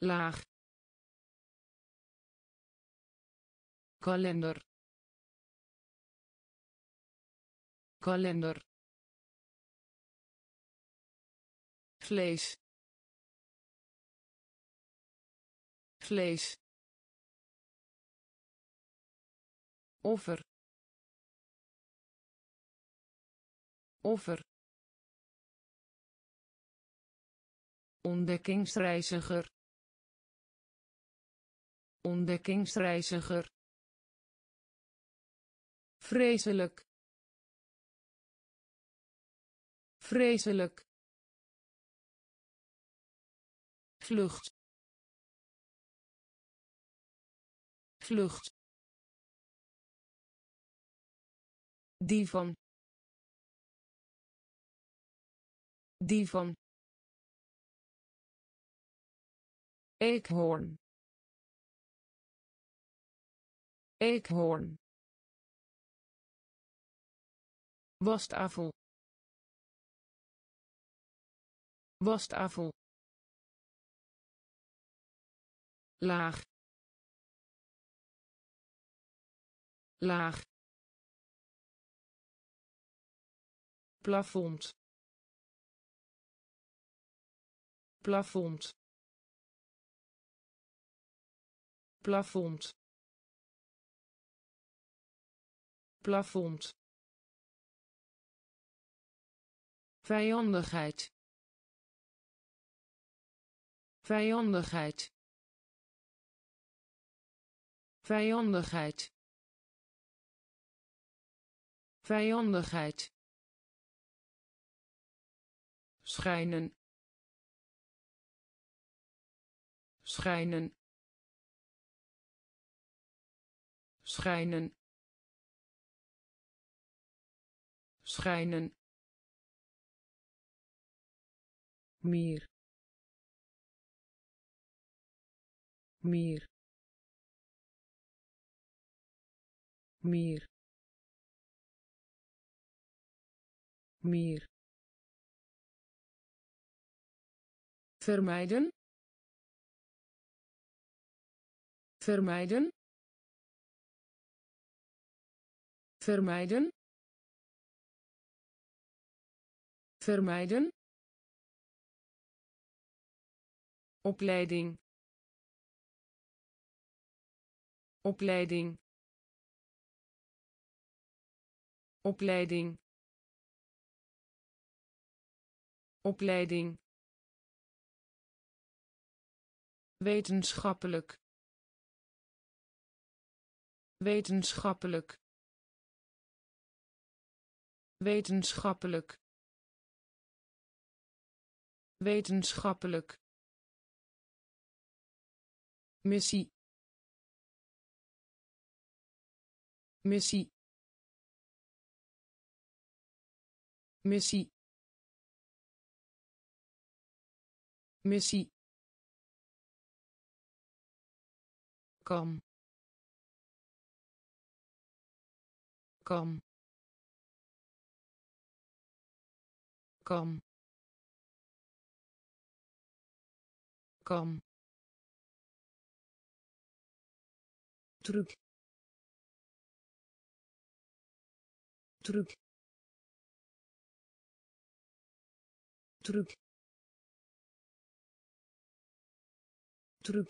laag. Kalender. Kalender. Vlees vlees offer. Offer. Ontdekkingsreiziger ontdekkingsreiziger. Vreselijk. Vreselijk. Vlucht. Vlucht. Die van. Die van. Eekhoorn eekhoorn. Wastafel wastafel laag. Laag. Plafond. Plafond. Plafond plafond. Vijandigheid. Vijandigheid. Vijandigheid. Vijandigheid. Schijnen. Schijnen. Schijnen schijnen. Meer meer meer meer vermijden. Vermijden. Vermijden vermijden. Opleiding. Opleiding. Opleiding. Opleiding. Wetenschappelijk. Wetenschappelijk. Wetenschappelijk wetenschappelijk. Missie. Missie. Missie. Missie. Kam. Kam. Kam kam truc truc truc truc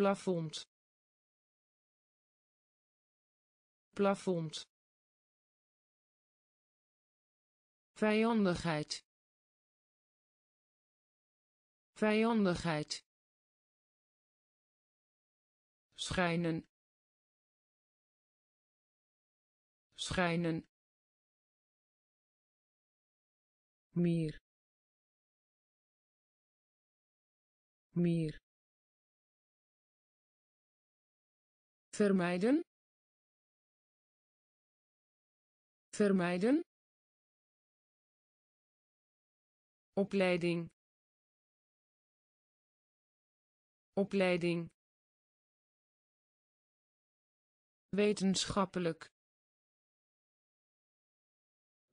plafond. Plafond. Vijandigheid vijandigheid. Schijnen. Schijnen. Meer meer vermijden. Vermijden. Opleiding opleiding. Wetenschappelijk.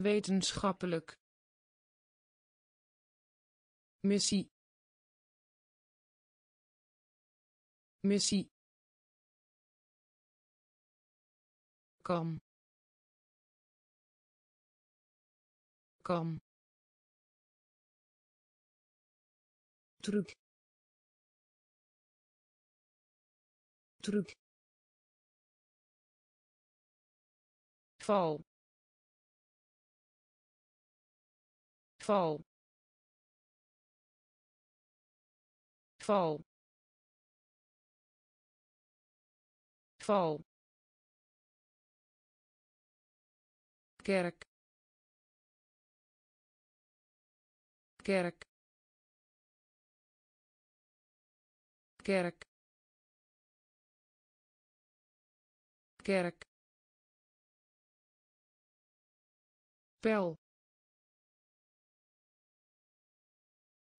Wetenschappelijk. Missie. Missie. Kam. Kam. Truc truc. Val val val val kerk. Kerk. Kerk kerk. Pel.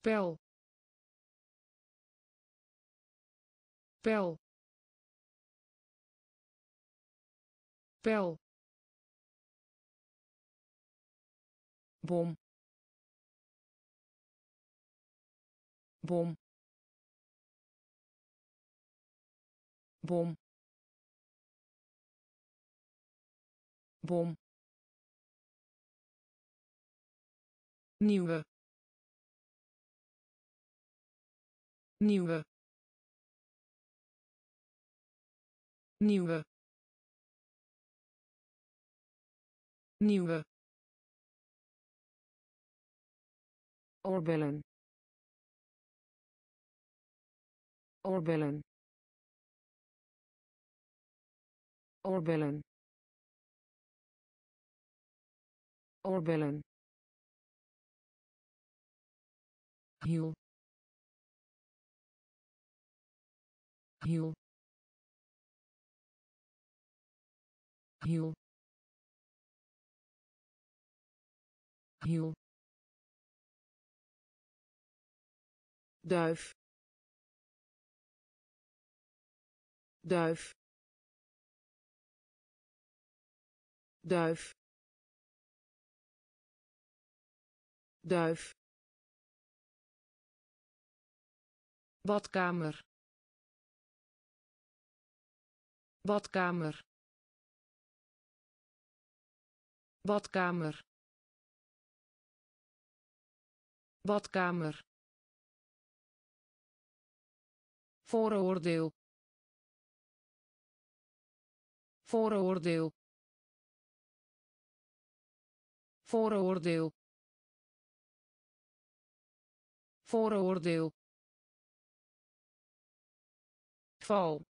Pel. Pel. Pel. Bom. Bom. Bom bom. Nieuwe. Nieuwe. Nieuwe. Nieuwe. Oorbellen. Oorbellen. Oorbellen oorbellen. Hiel. Hiel. Hiel. Hiel. Duif. Duif. Duif duif badkamer badkamer badkamer badkamer. Vooroordeel vooroordeel. Vooroordeel vooroordeel. Val.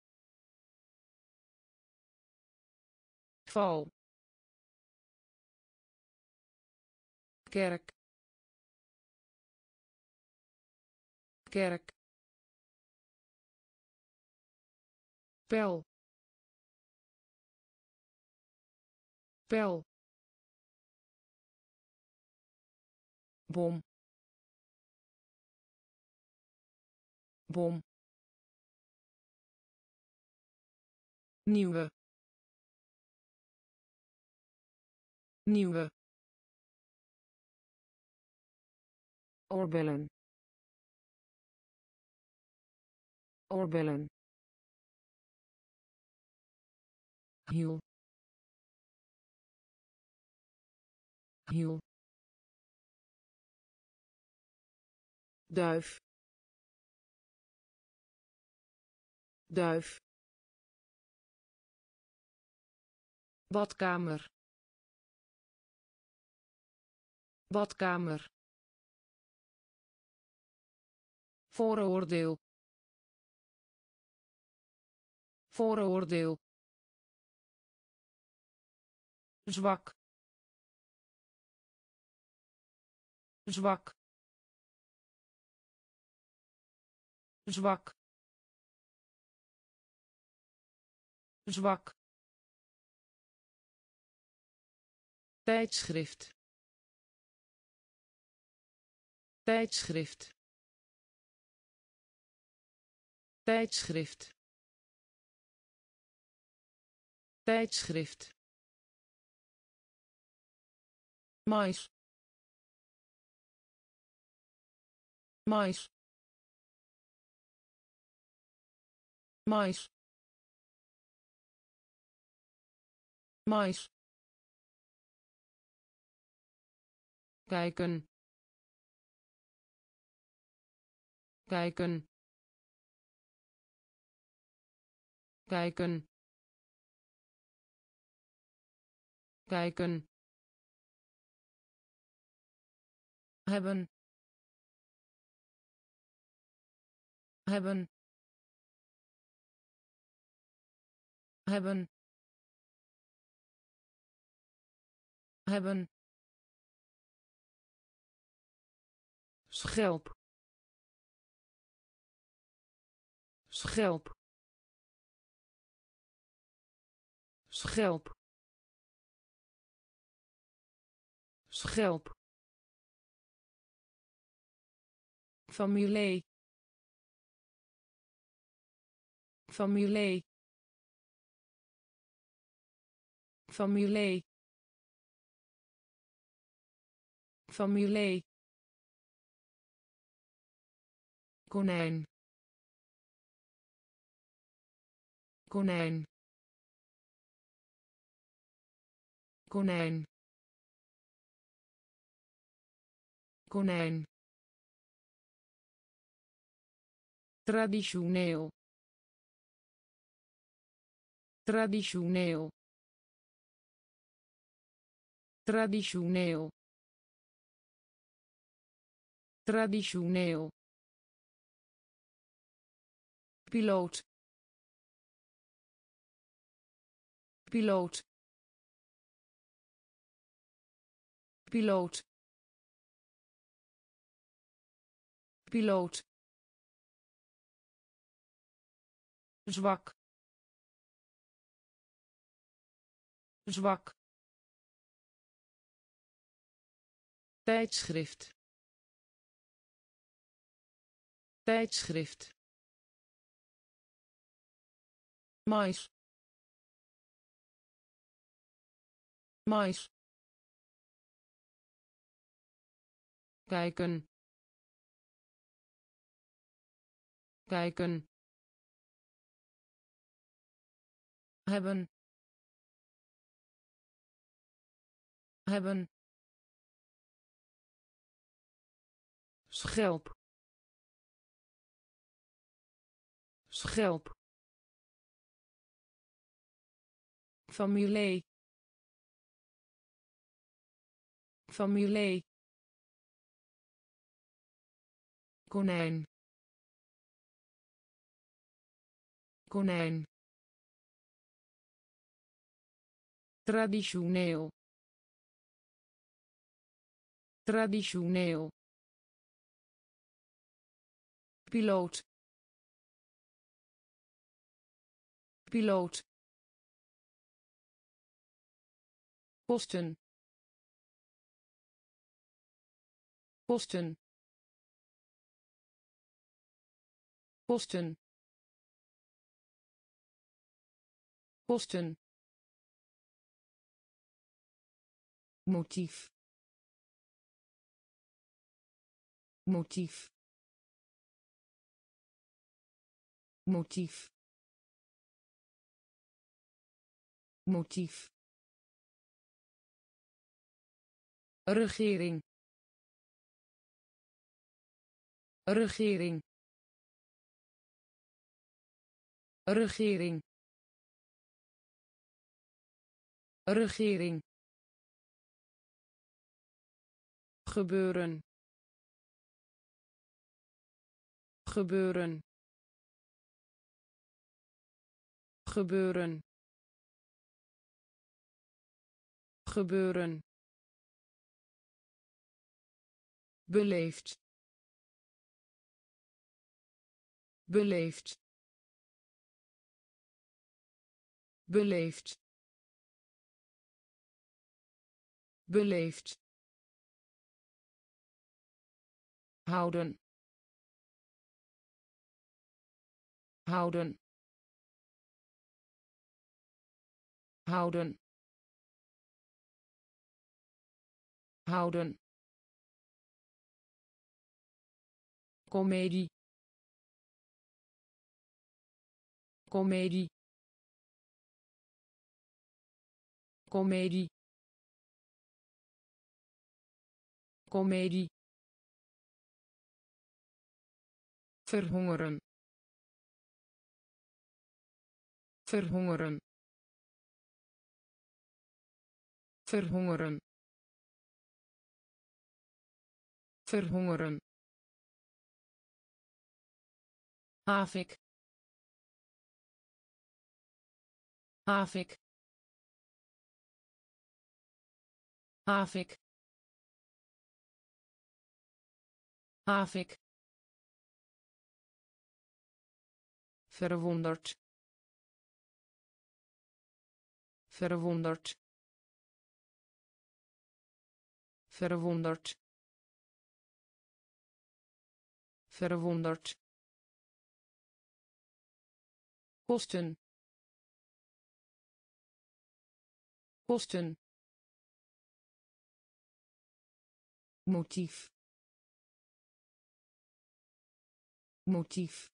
Val. Kerk. Kerk. Pel. Pel. Bom bom. Nieuwe. Nieuwe. Oorbellen. Oorbellen. Hiel. Hiel. Duif duif badkamer badkamer vooroordeel vooroordeel zwak zwak zwak zwak. Tijdschrift. Tijdschrift. Tijdschrift. Tijdschrift. Mais. Mais. Mais kijken. Kijken. Kijken. Kijken. Hebben. Hebben. Hebben hebben. Schelp. Schelp. Schelp. Schelp. Familie. Familie. Familie familie konijn. Konijn. Konijn. Konijn. Traditioneel. Traditioneel. Traditioneel traditioneel. Piloot. Piloot. Piloot. Piloot. Zwak. Zwak. Tijdschrift tijdschrift. Mais. Mais. Kijken. Kijken. Hebben. Hebben. Schelp schelp familie. Familie. Konijn. Konijn. Traditioneel. Traditioneel. Piloot piloot. Kosten. Kosten. Kosten. Kosten. Motief. Motief. Motief motief. Regering. Regering. Regering. Regering. Gebeuren. Gebeuren. Gebeuren gebeuren. Beleefd. Beleefd. Beleefd. Beleefd. Houden. Houden. Houden houden. Komedie. Komedie. Komedie. Komedie. Verhongeren. Verhongeren. Verhongeren verhongeren Havik. Havik. Havik. Havik. verwonderd verwonderd verwonderd verwonderd. Kosten. Kosten. Motief. Motief.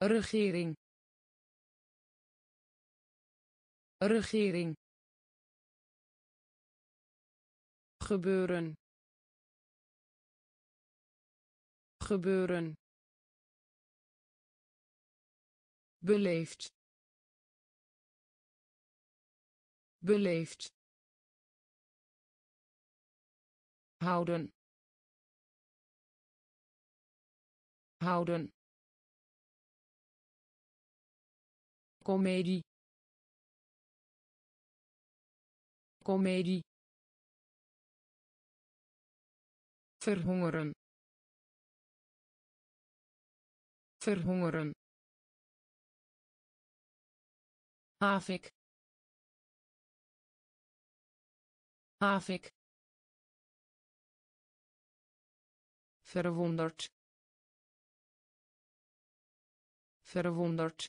Regering. Regering. Gebeuren gebeuren. Beleefd. Beleefd. Houden. Houden. Komedie. Komedie. Verhongeren verhongeren. Havik. Havik. verwonderd. Verwonderd.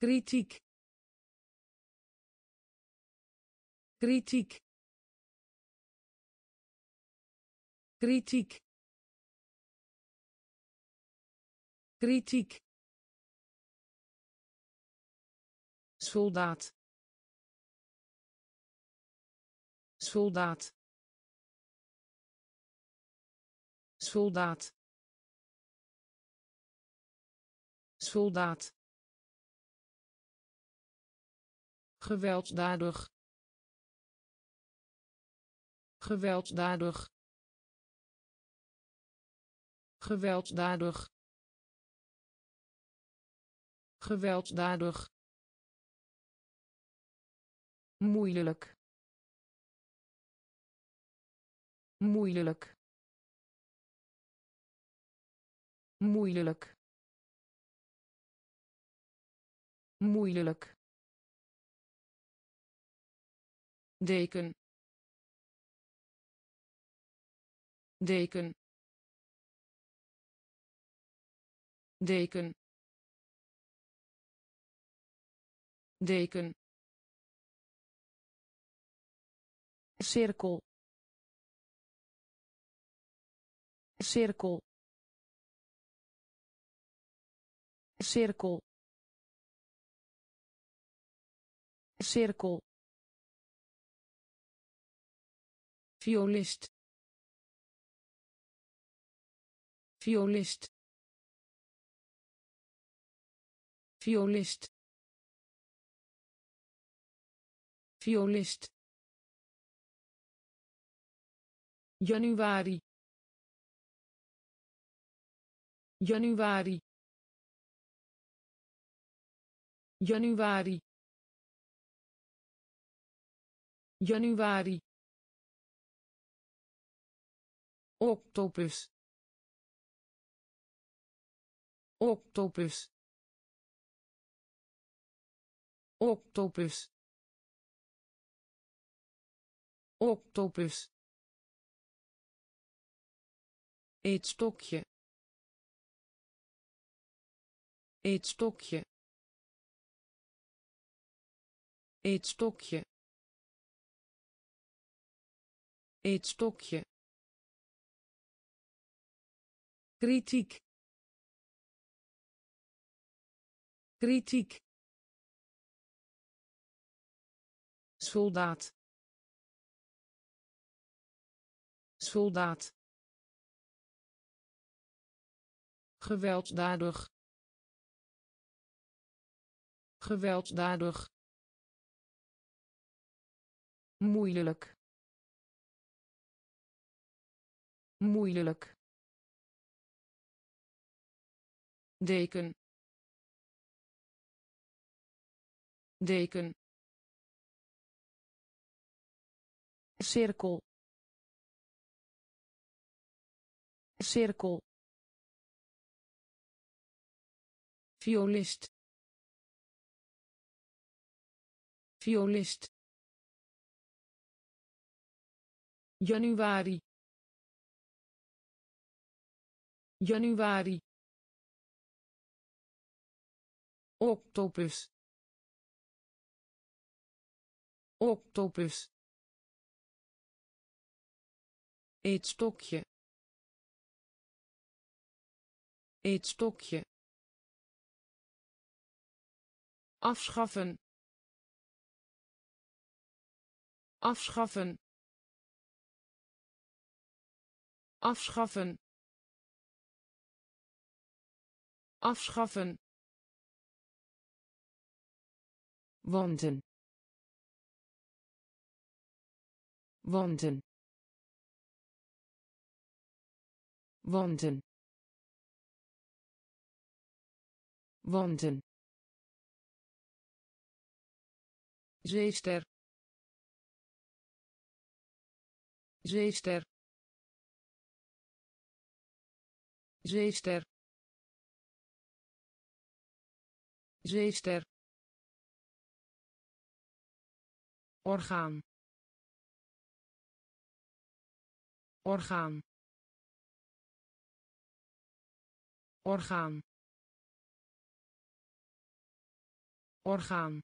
Kritiek. Kritiek. Kritiek kritiek. Soldaat. Soldaat. Soldaat. Soldaat. Gewelddadig gewelddadig gewelddadig gewelddadig moeilijk. Moeilijk. Moeilijk. Moeilijk. Deken. Deken. Deken deken. Cirkel. Cirkel. Cirkel. Cirkel. Violist. Violist. Violist violist. Januari. Januari. Januari. Januari. Octopus. Octopus. Octopus octopus. Eetstokje eetstokje eetstokje eetstokje kritiek. Kritiek. Soldaat soldaat. Gewelddadig gewelddadig moeilijk. Moeilijk. Deken. Deken. Cirkel cirkel. Violist. Violist. Januari. Januari. Octopus. Octopus. Eetstokje eetstokje afschaffen. Afschaffen. Afschaffen. Afschaffen. Wanden. Wanden. Wanden wanden zeester zeester zeester zeester orgaan. Orgaan. Orgaan orgaan.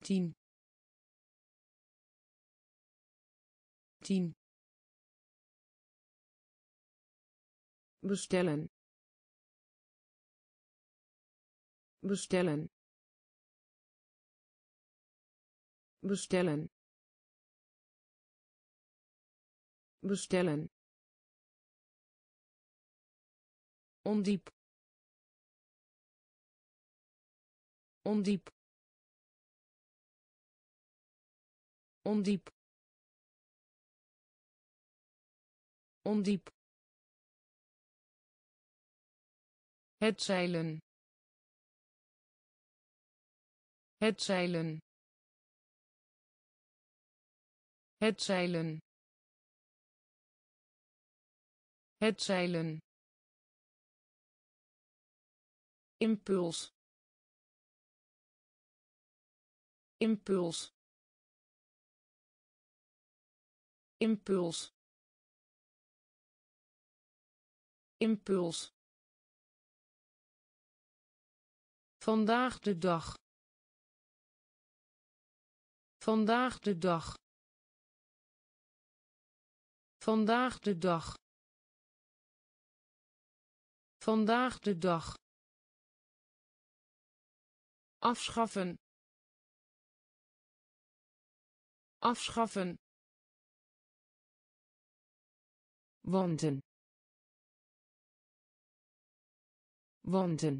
Tien. Bestellen. Bestellen bestellen. Ondiep. Ondiep. Ondiep. Ondiep. Het zeilen. Het zeilen. Het zeilen het zeilen. Impuls. Impuls. Impuls. Impuls. Vandaag de dag. Vandaag de dag. Vandaag de dag vandaag de dag. Afschaffen. Afschaffen. Wanden wanden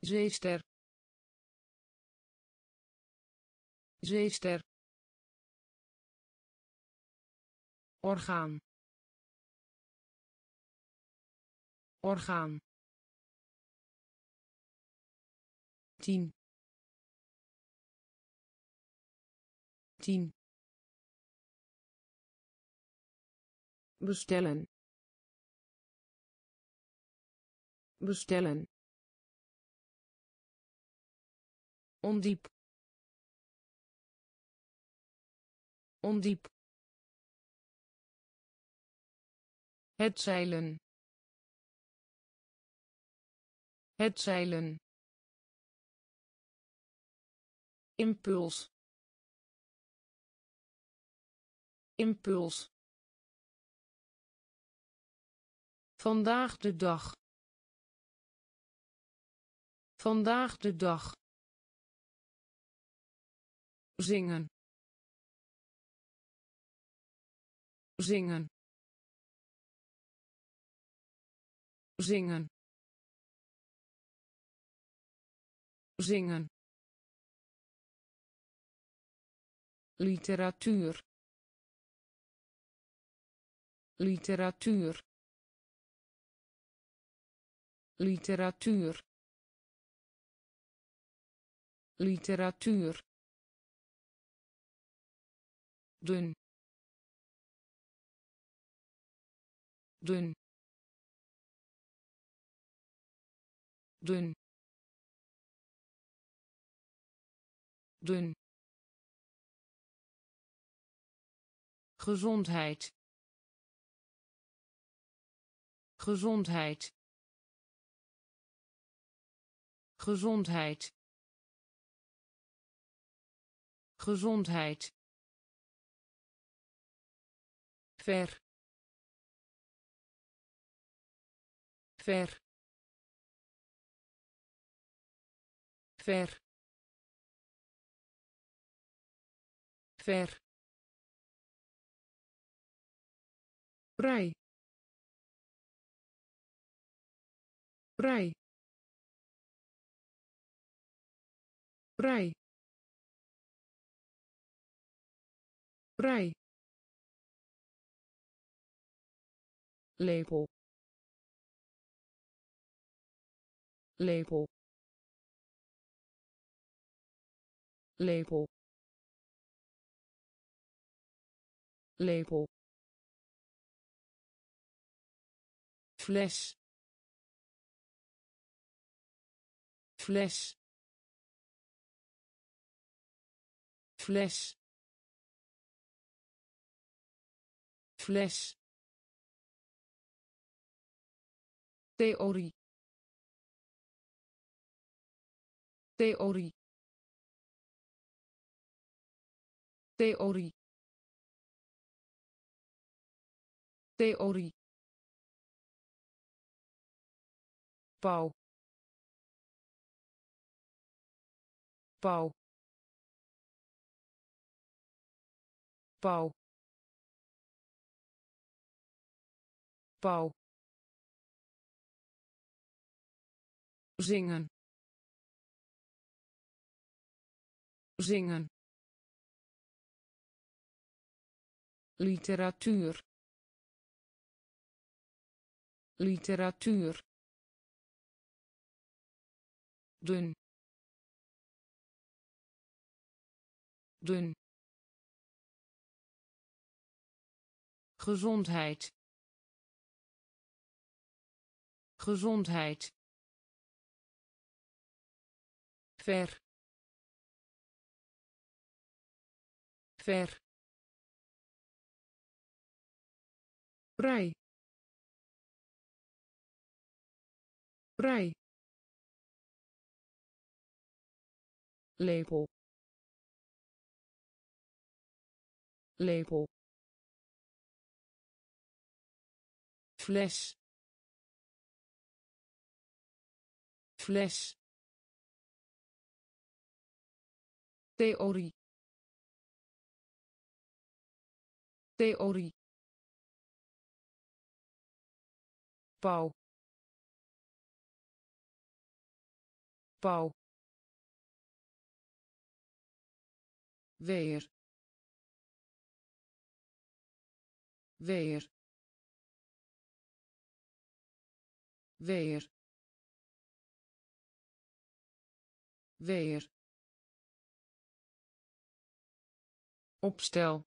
zeester. Zeester. Orgaan orgaan. Tien. Tien. Bestellen. Bestellen. Ondiep. Ondiep. Het zeilen het zeilen. Impuls. Impuls. Vandaag de dag. Vandaag de dag. Zingen. Zingen. Zingen zingen. Literatuur. Literatuur. Literatuur. Literatuur. Dun. Dun. Dun dun gezondheid. Gezondheid. Gezondheid. Gezondheid. Ver. Ver. Ver ver. Vrij. Vrij. Vrij. Vrij. Lepel. Lepel. Lepel lepel fles fles fles fles. Theorie theorie theorie theorie. Pauw pauw pauw pauw zingen. Zingen. Literatuur literatuur. Dun dun gezondheid. Gezondheid. Ver. Ver. Vrij vrij lepel. Lepel. Fles. Fles. Theorie. Theorie. Pauw weer. Weer. Weer. Weer. Opstel.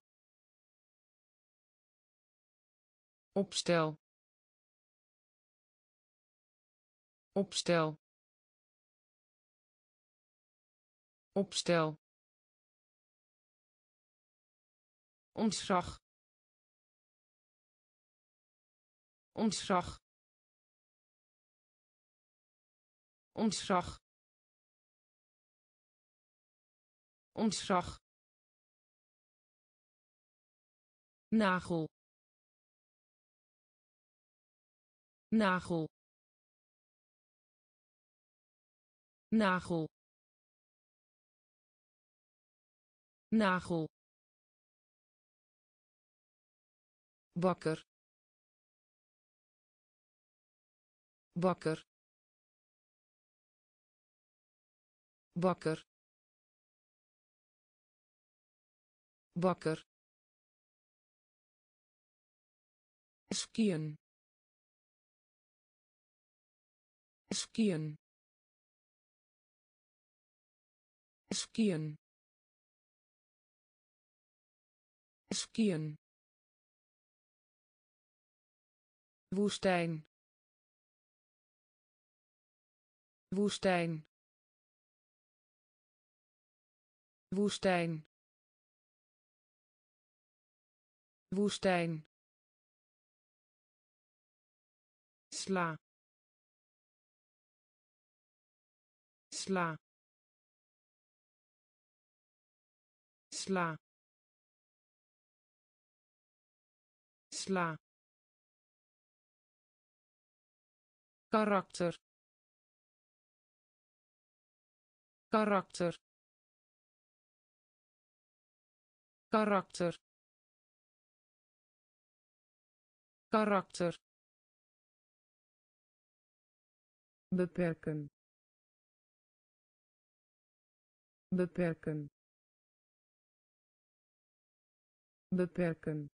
Opstel. Opstel opstel. Ontslag. Ontslag. Ontslag. Ontslag. Nagel. Nagel. Nagel nagel. Bakker bakker bakker bakker skiën. Skiën. Skiën skiën. Woestijn. Woestijn. Woestijn. Woestijn. Sla. Sla. Sla sla karakter. Karakter. Karakter. Karakter. Beperken. Beperken. Beperken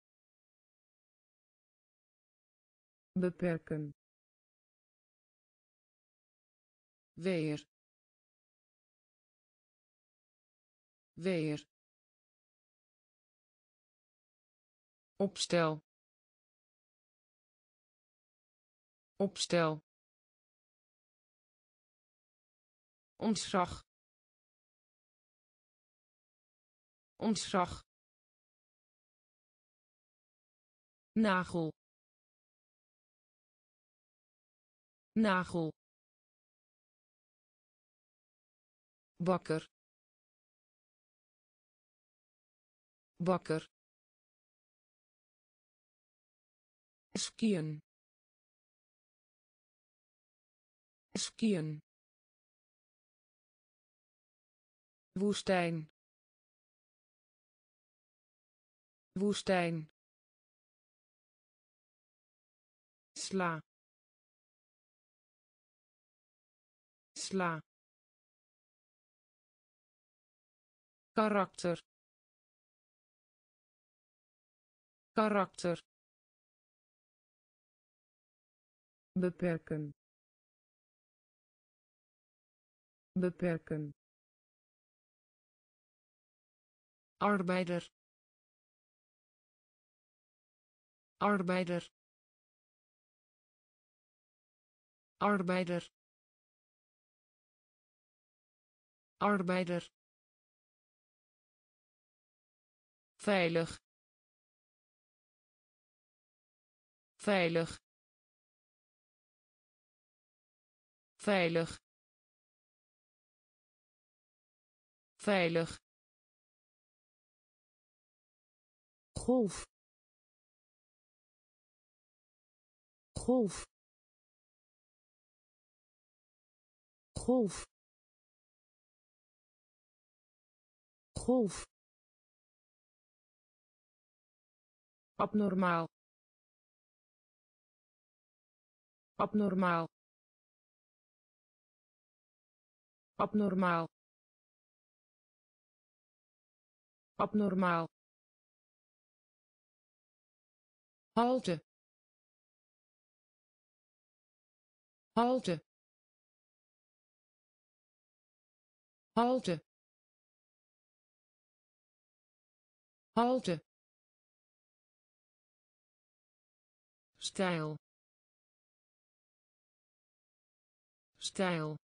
beperken. Weer. Weer. Opstel. Opstel. Ontslag. Ontslag. Nagel nagel. Bakker bakker skiën. Skiën. Woestijn. Woestijn. Sla sla karakter. Karakter. Beperken. Beperken. Arbeider. Arbeider. Arbeider arbeider. Veilig. Veilig. Veilig. Veilig. Golf. Golf. Golf golf. Abnormaal. Abnormaal. Abnormaal. Abnormaal. Halte. Halte. Halte halte stijl stijl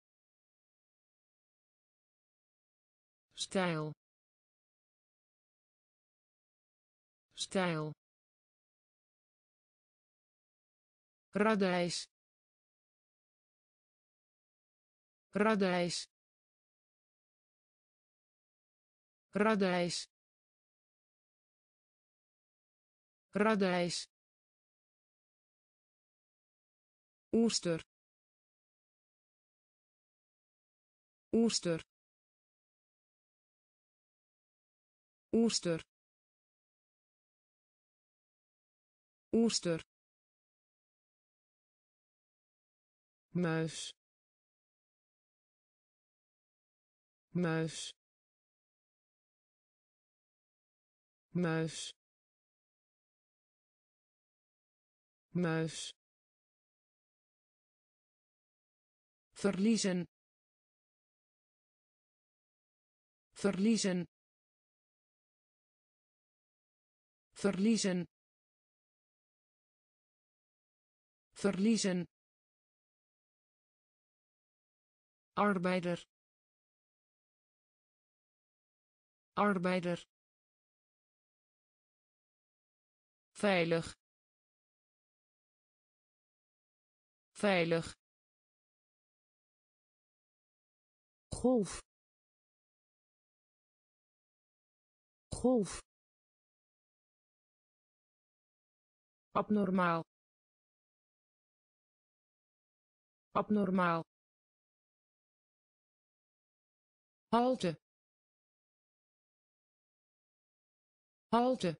stijl stijl radijs radijs radijs radijs oester. Oester. Oester. Oester. Muis. Muis. Muis muis. Verliezen. Verliezen. Verliezen. Verliezen. Arbeider. Arbeider. Veilig veilig. Golf. Golf. Abnormaal. Abnormaal. Halte. Halte.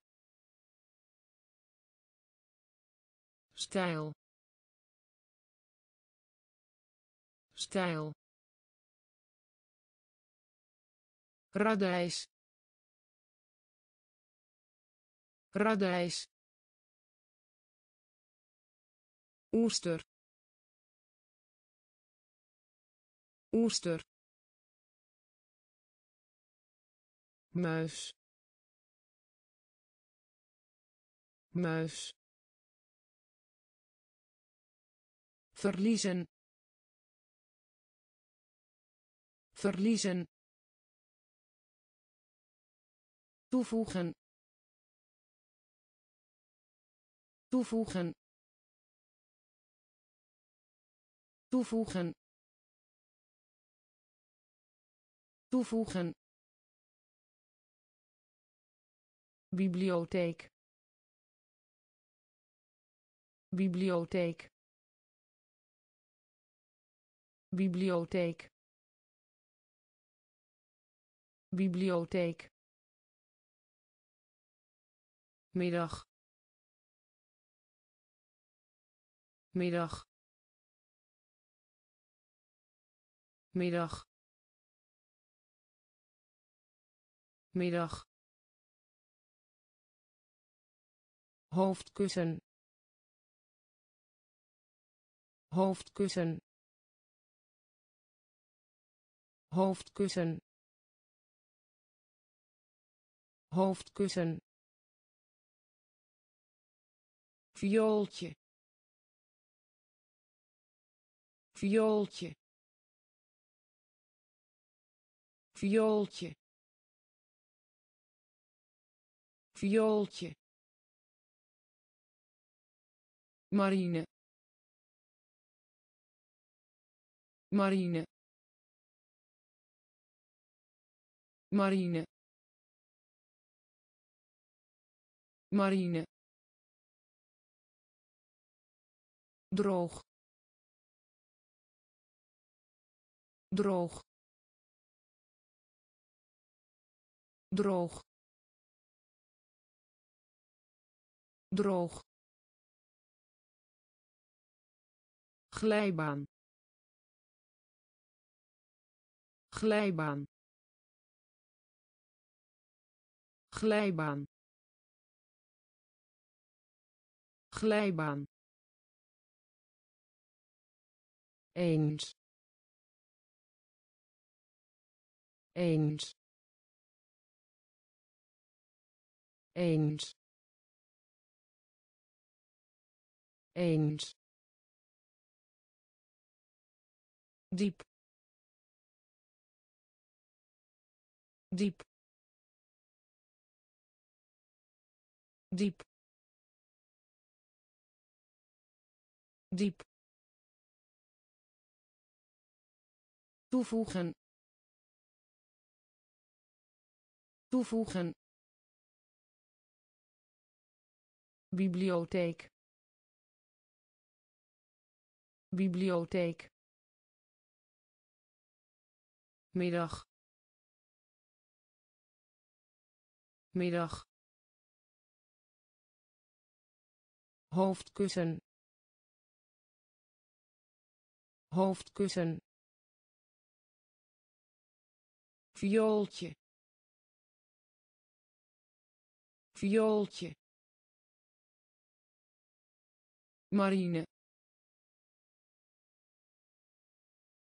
Stijl stijl. Radijs. Radijs. Oester. Oester. Muis. Muis. Verliezen verliezen. Toevoegen. Toevoegen. Toevoegen. Toevoegen. Bibliotheek. Bibliotheek. Bibliotheek bibliotheek. Middag. Middag. Middag. Middag. Hoofdkussen. Hoofdkussen. Hoofdkussen hoofdkussen. Viooltje. Viooltje. Viooltje. Viooltje. Marine. Marine. Marine marine. Droog. Droog. Droog. Droog. Glijbaan. Glijbaan. Glijbaan glijbaan. Eens. Eens. Eens. Eens. Diep. Diep. Diep diep. Toevoegen. Toevoegen. Bibliotheek. Bibliotheek. Middag. Middag. Hoofdkussen hoofdkussen. Viooltje. Viooltje. Marine.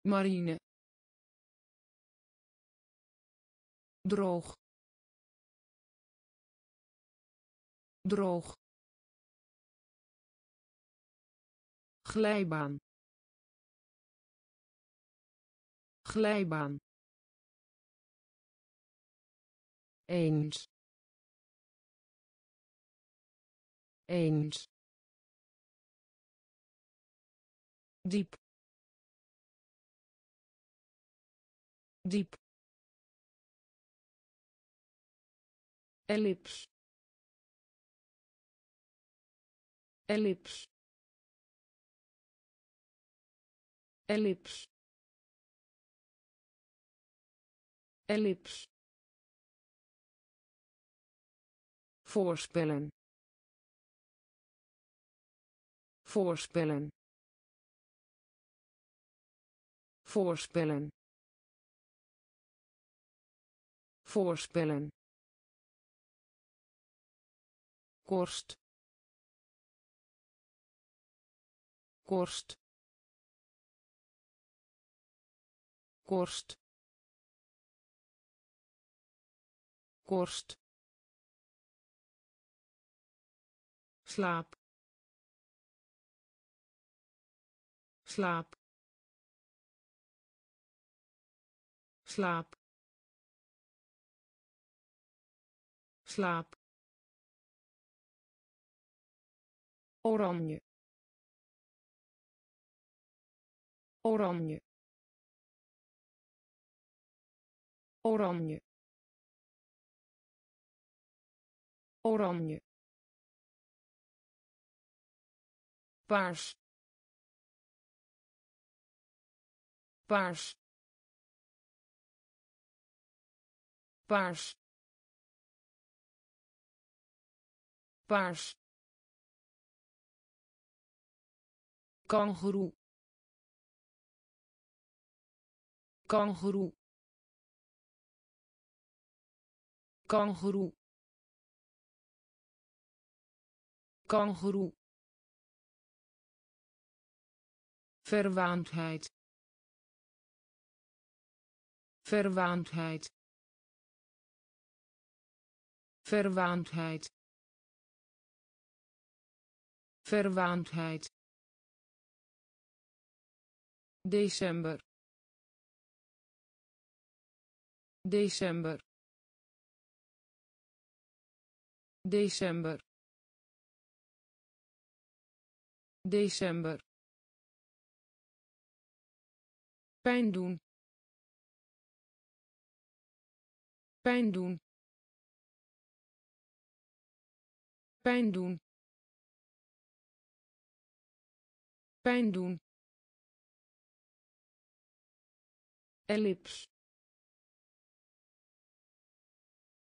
Marine. Droog. Droog. Glijbaan glijbaan. Eens. Eens. Diep. Diep. Ellips ellips ellips ellips voorspellen. Voorspellen. Voorspellen. Voorspellen. Korst. Korst. Korst korst. Slaap. Slaap. Slaap. Slaap. Oranje. Oranje. Oranje oranje paars paars paars paars kangoeroe kangoeroe kangoeroe kangoeroe. Verwaandheid. Verwaandheid. Verwaandheid. Verwaandheid. December. December. December december. Pijn doen. Pijn doen. Pijn doen. Pijn doen. Ellips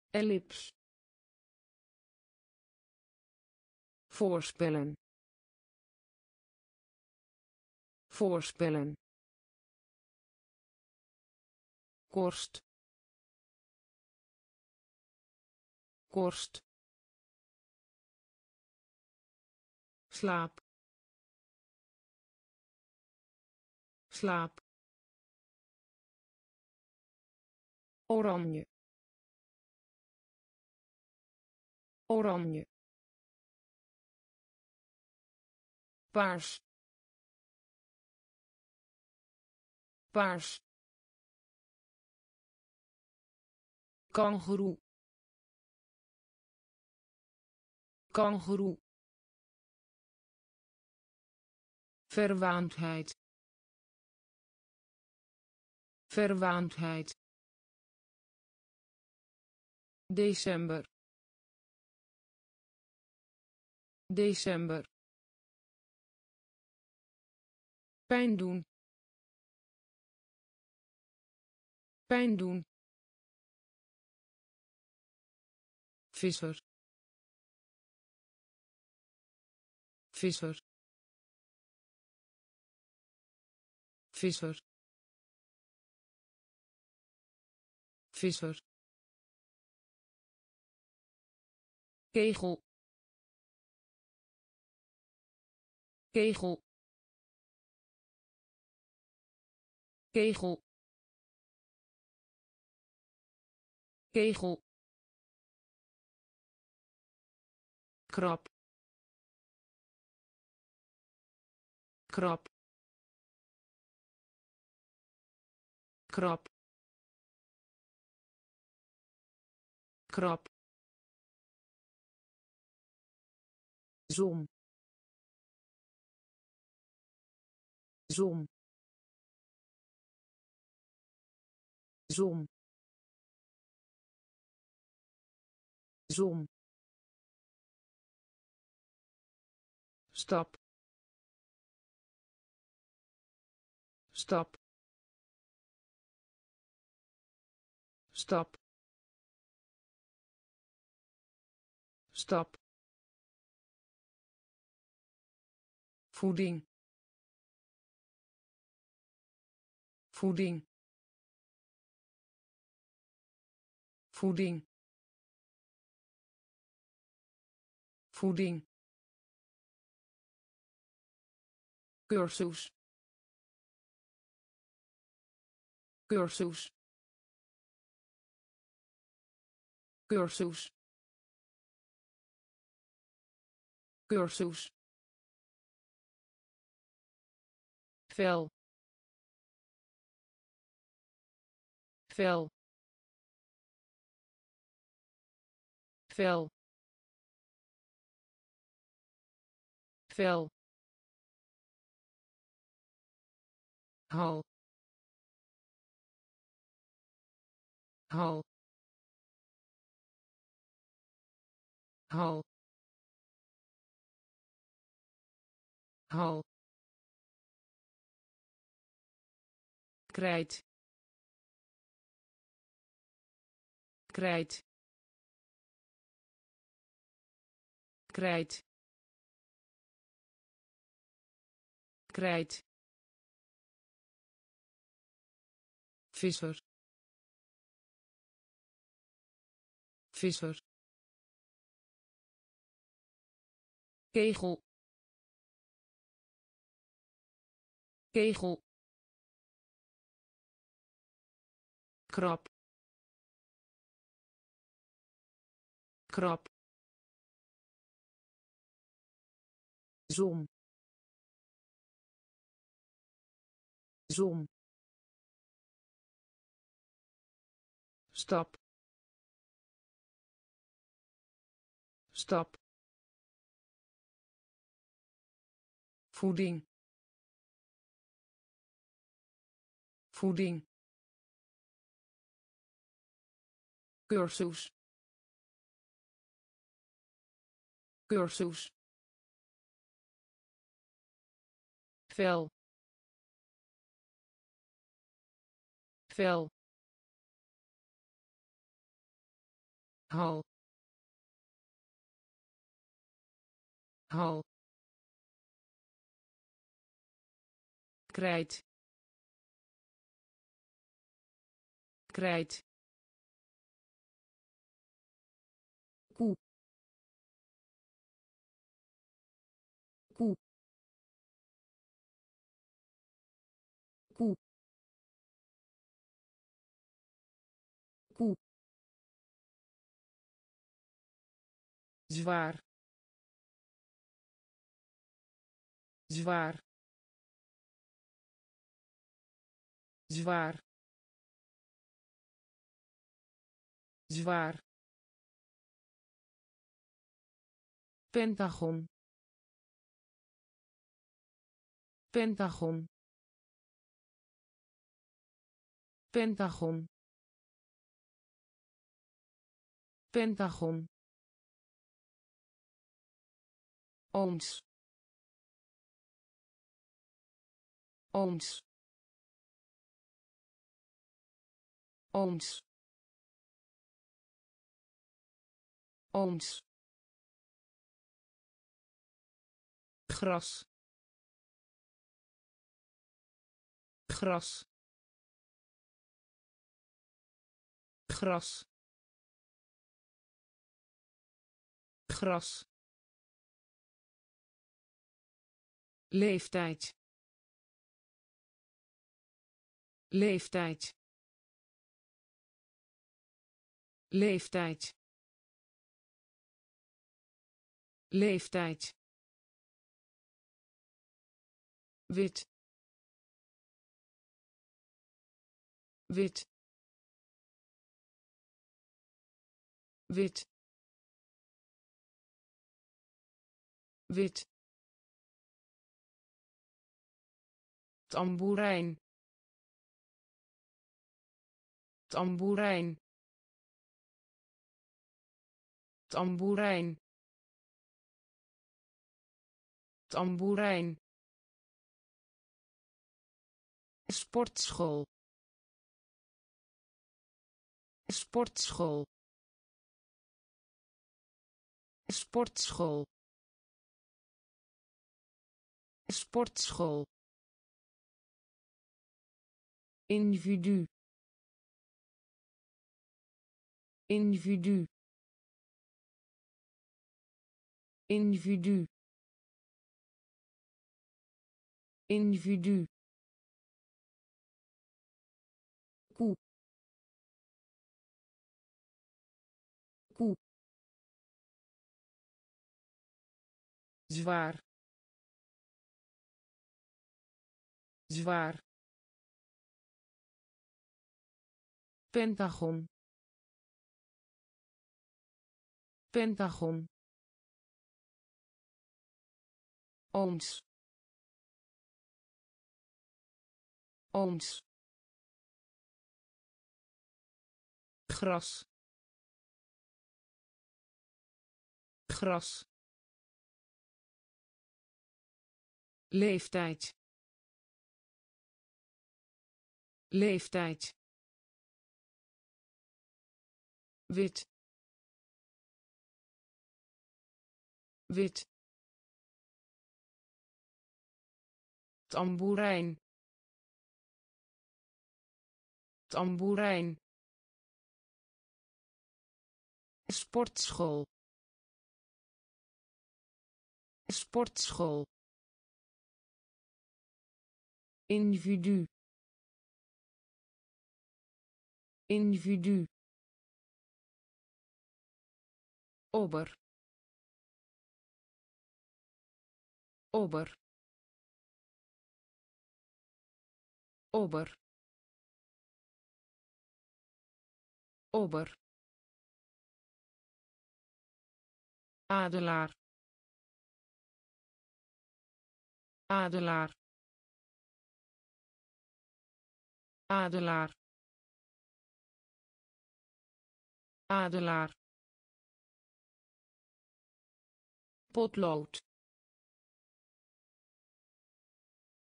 ellips voorspellen voorspellen. Korst. Korst. Slaap. Slaap. Oranje. Oranje. Paars paars. Kangoeroe. Kangoeroe. Verwaandheid. Verwaandheid. December. December. Pijn doen pijn doen. Visser. Visser. Visser. Visser. Kegel. Kegel. Kegel kegel. Krab krab krab krab zon zon zon zon stap. Stap. Stap. Stap. Voeding. Voeding. Voeding voeding cursus cursus cursus cursus. Vel. Vel. Vel vel hal hal hal hal krijt. Krijt. Krijt krijt. Visser. Visser. Kegel. Kegel. Krab krab zon zon stap. Stap. Voeding. Voeding. Cursus. Cursus. Vel vel hal hal krijt. Krijt zwaar. Zwaar. Zwaar. Zwaar. Pentagon. Pentagon. Pentagon. Pentagon ooms ooms ooms ons. Gras. Gras. Gras. Gras leeftijd. Leeftijd. Leeftijd. Leeftijd. Wit. Wit. Wit. Wit tamboerijn. Tamboerijn. Tamboerijn. Tamboerijn. Sportschool. Sportschool. Sportschool. Sportschool individu. Individu. Individu. Individu. Zwaar. Zwaar pentagon. Pentagon. Ooms ooms gras. Gras. Leeftijd. Leeftijd wit. Wit. Tamboerijn. Tamboerijn. Sportschool. Sportschool. Individu. Individu ober. Ober. Ober. Ober. Adelaar. Adelaar. Adelaar. Adelaar potlood.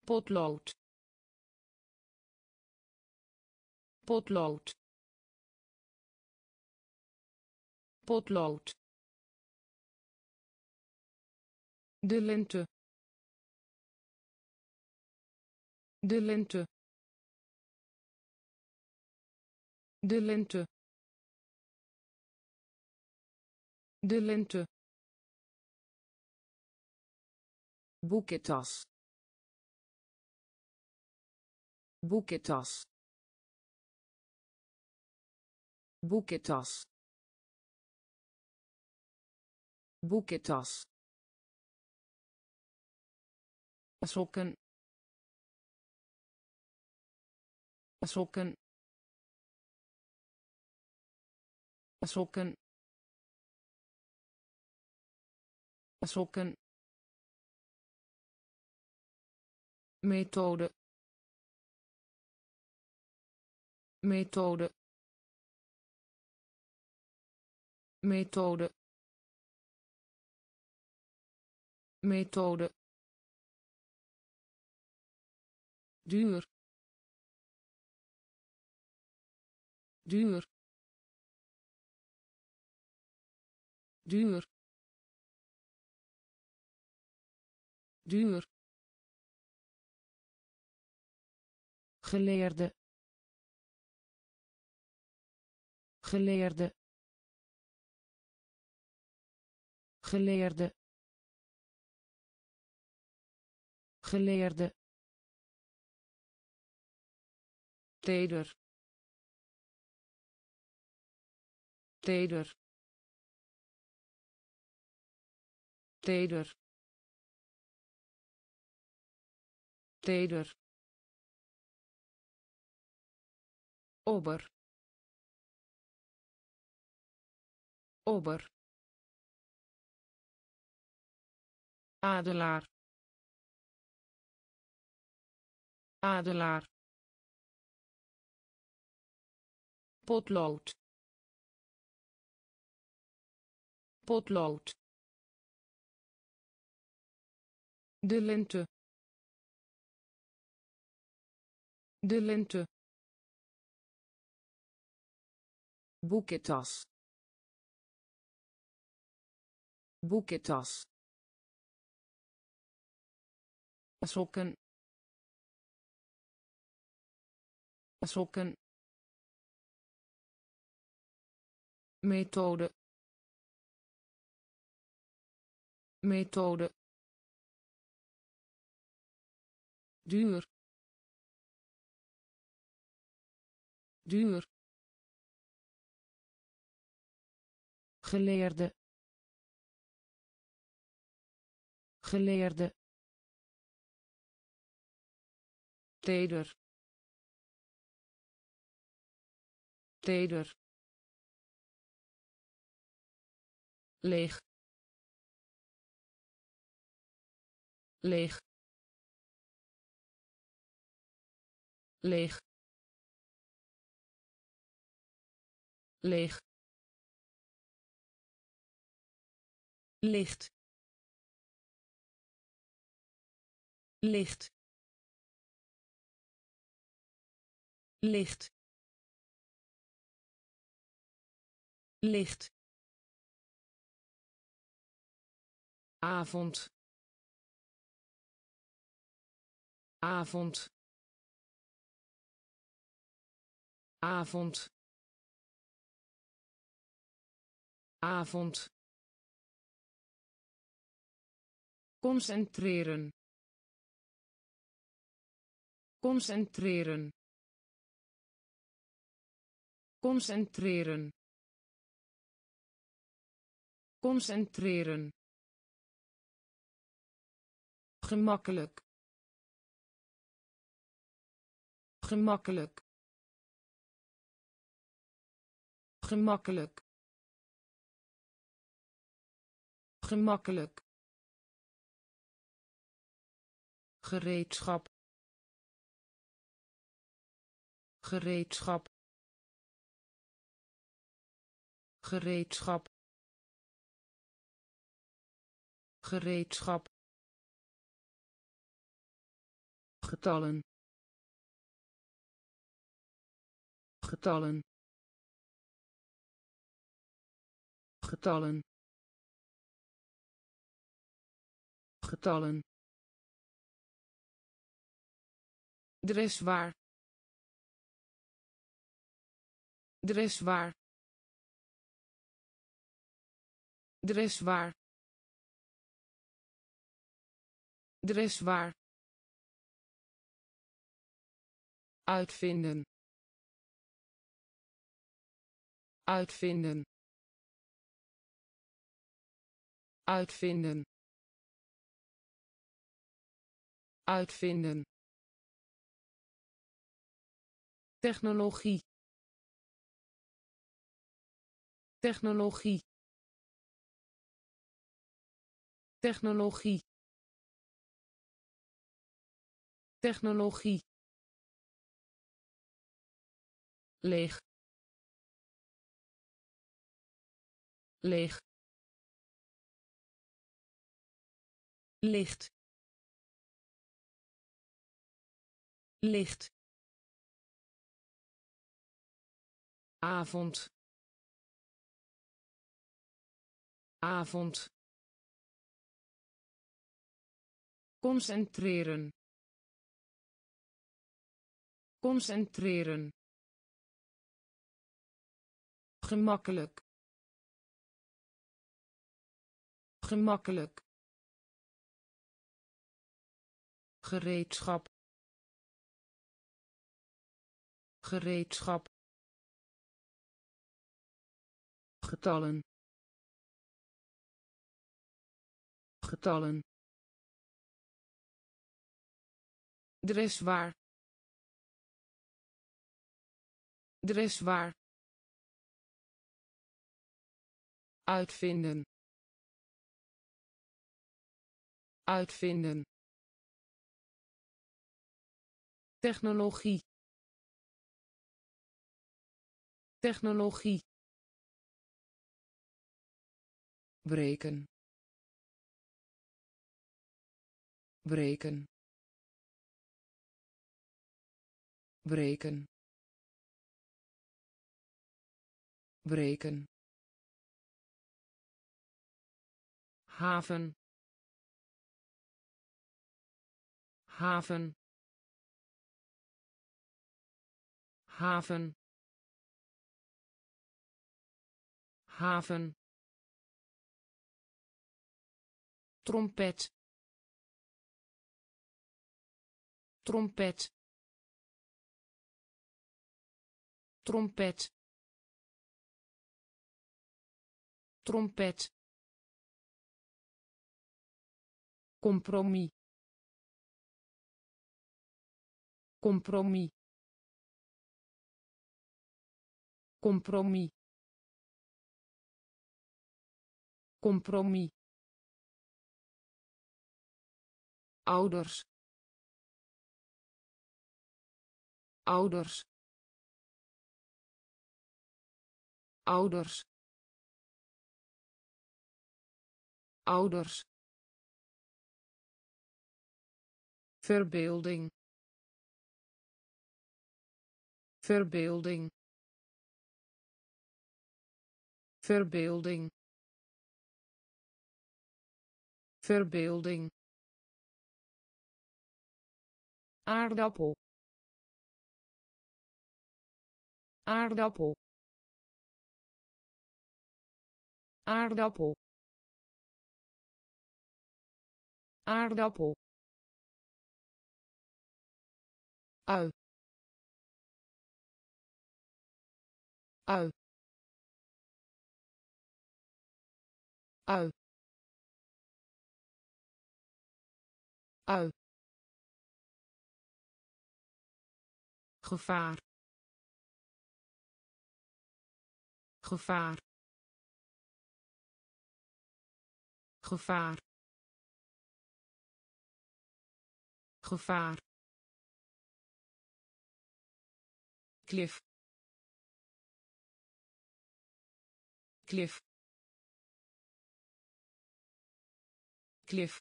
Potlood. Potlood. Potlood. De lente. De lente. De lente. De lente boekentas. Boekentas. Boekentas. Boekentas. Sokken sokken sokken sokken methode. Methode. Methode. Methode. Duur. Duur. Duur. Duur geleerde. Geleerde. Geleerde. Geleerde. Teder. Teder. Teder. Teder ober. Ober. Adelaar. Adelaar. Potlood. Potlood. De lente. De lente boekentas. Boekentas. Sokken sokken methode. Methode. Duur. Duur geleerde. Geleerde. Teder. Teder. Leeg. Leeg. Leeg. Leeg licht. Licht. Licht. Licht. Avond. Avond. Avond. Avond concentreren. Concentreren. Concentreren. Concentreren. Gemakkelijk. Gemakkelijk. Gemakkelijk. Gemakkelijk gereedschap. Gereedschap. Gereedschap. Gereedschap. Getallen. Getallen. Getallen. Getallen dreswaar dreswaar dreswaar dreswaar uitvinden. Uitvinden. Uitvinden. Uitvinden technologie. Technologie. Technologie. Technologie. Leeg. Leeg. Licht. Licht avond. Avond. Concentreren. Concentreren. Gemakkelijk. Gemakkelijk. Gereedschap. Gereedschap getallen. Getallen. Dreswaar dreswaar uitvinden. Uitvinden. Technologie. Technologie breken. Breken. Breken. Breken. Haven. Haven. Haven. Haven trompet. Trompet. Trompet. Trompet. Compromis. Compromis. Compromis. Compromis ouders. Ouders. Ouders. Ouders. Verbeelding. Verbeelding. Verbeelding. Verbeelding aardappel. Aardappel. Aardappel. Aardappel. Ui. Ui. Ui. Ui gevaar. Gevaar. Gevaar. Gevaar. Klif. Klif. Klif.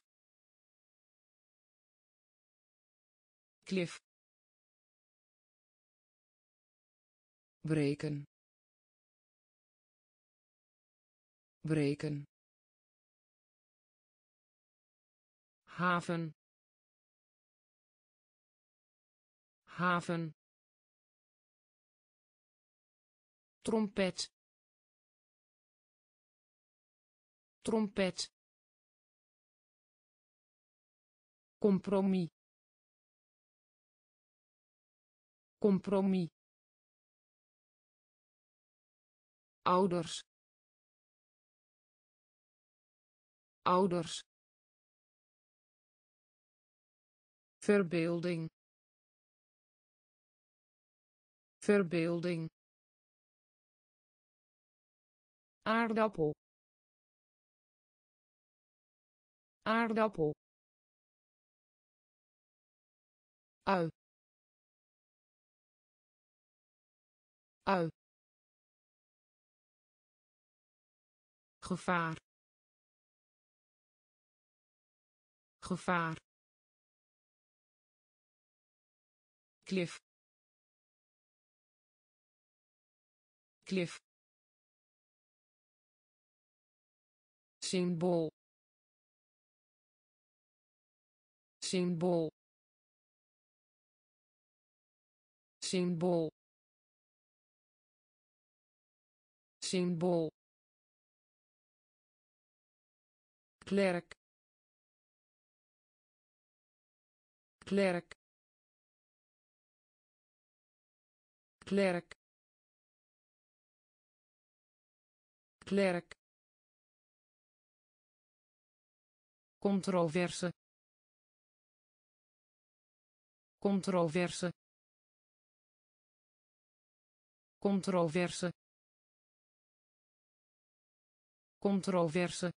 Klif breken. Breken. Haven. Haven. Trompet. Trompet. Compromis. Compromis ouders. Ouders. Verbeelding. Verbeelding. Aardappel. Aardappel. Ui. Ui gevaar. Gevaar. Klif. Klif. Symbool. Symbool. Symbool. Symbool klerk. Klerk. Klerk. Klerk. Controverse. Controverse. Controverse. Controverse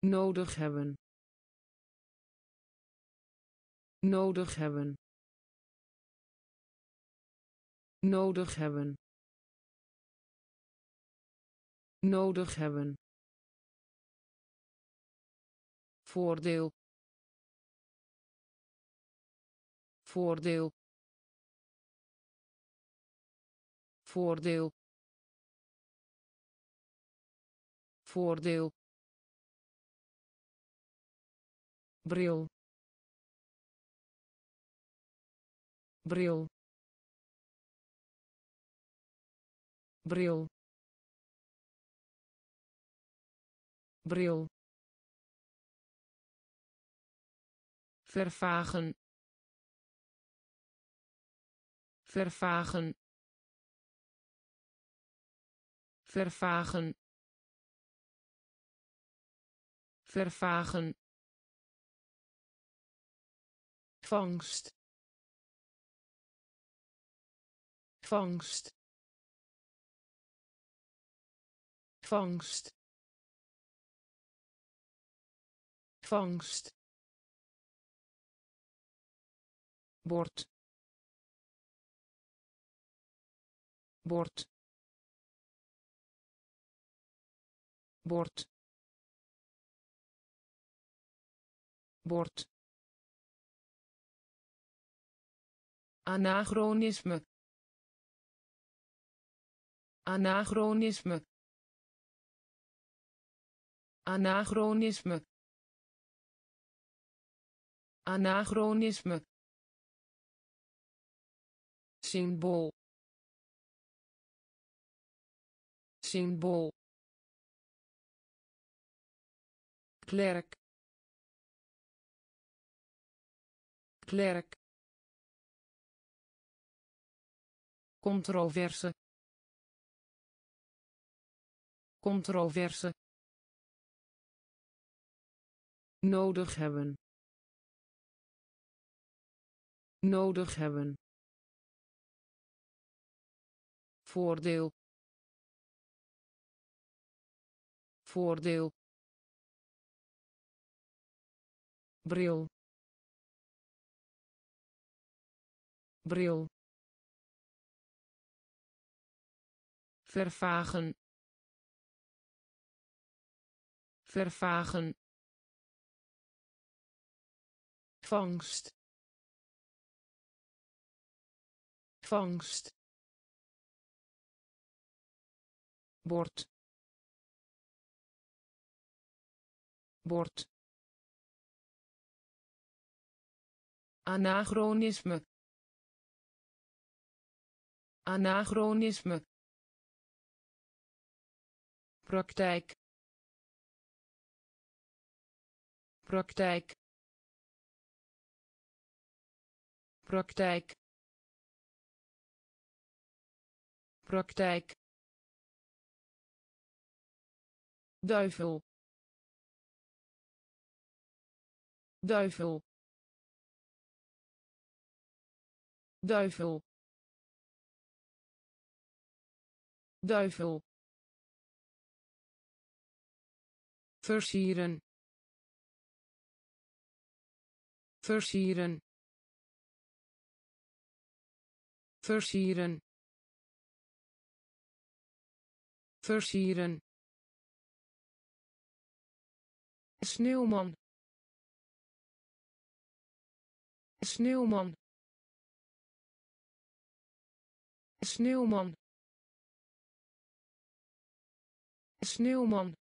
nodig hebben. Nodig hebben. Nodig hebben. Nodig hebben. Voordeel. Voordeel. Voordeel. Voordeel bril. Bril. Bril. Bril. Vervagen. Vervagen. Vervagen. Vervagen vangst. Vangst. Vangst. Vangst. Bord. Bord. Bord. Bord anachronisme. Anachronisme. Anachronisme. Anachronisme. Symbool. Symbool. Klerk. Klerk controverse. Controverse. Nodig hebben. Nodig hebben. Voordeel. Voordeel. Bril. Bril vervagen. Vervagen. Vangst. Vangst. Bord. Bord. Anachronisme. Anachronisme praktijk praktijk praktijk praktijk. Duivel duivel duivel. Duivel versieren. Versieren. Versieren. Versieren. Sneeuwman. Sneeuwman. Sneeuwman. Sneeuwman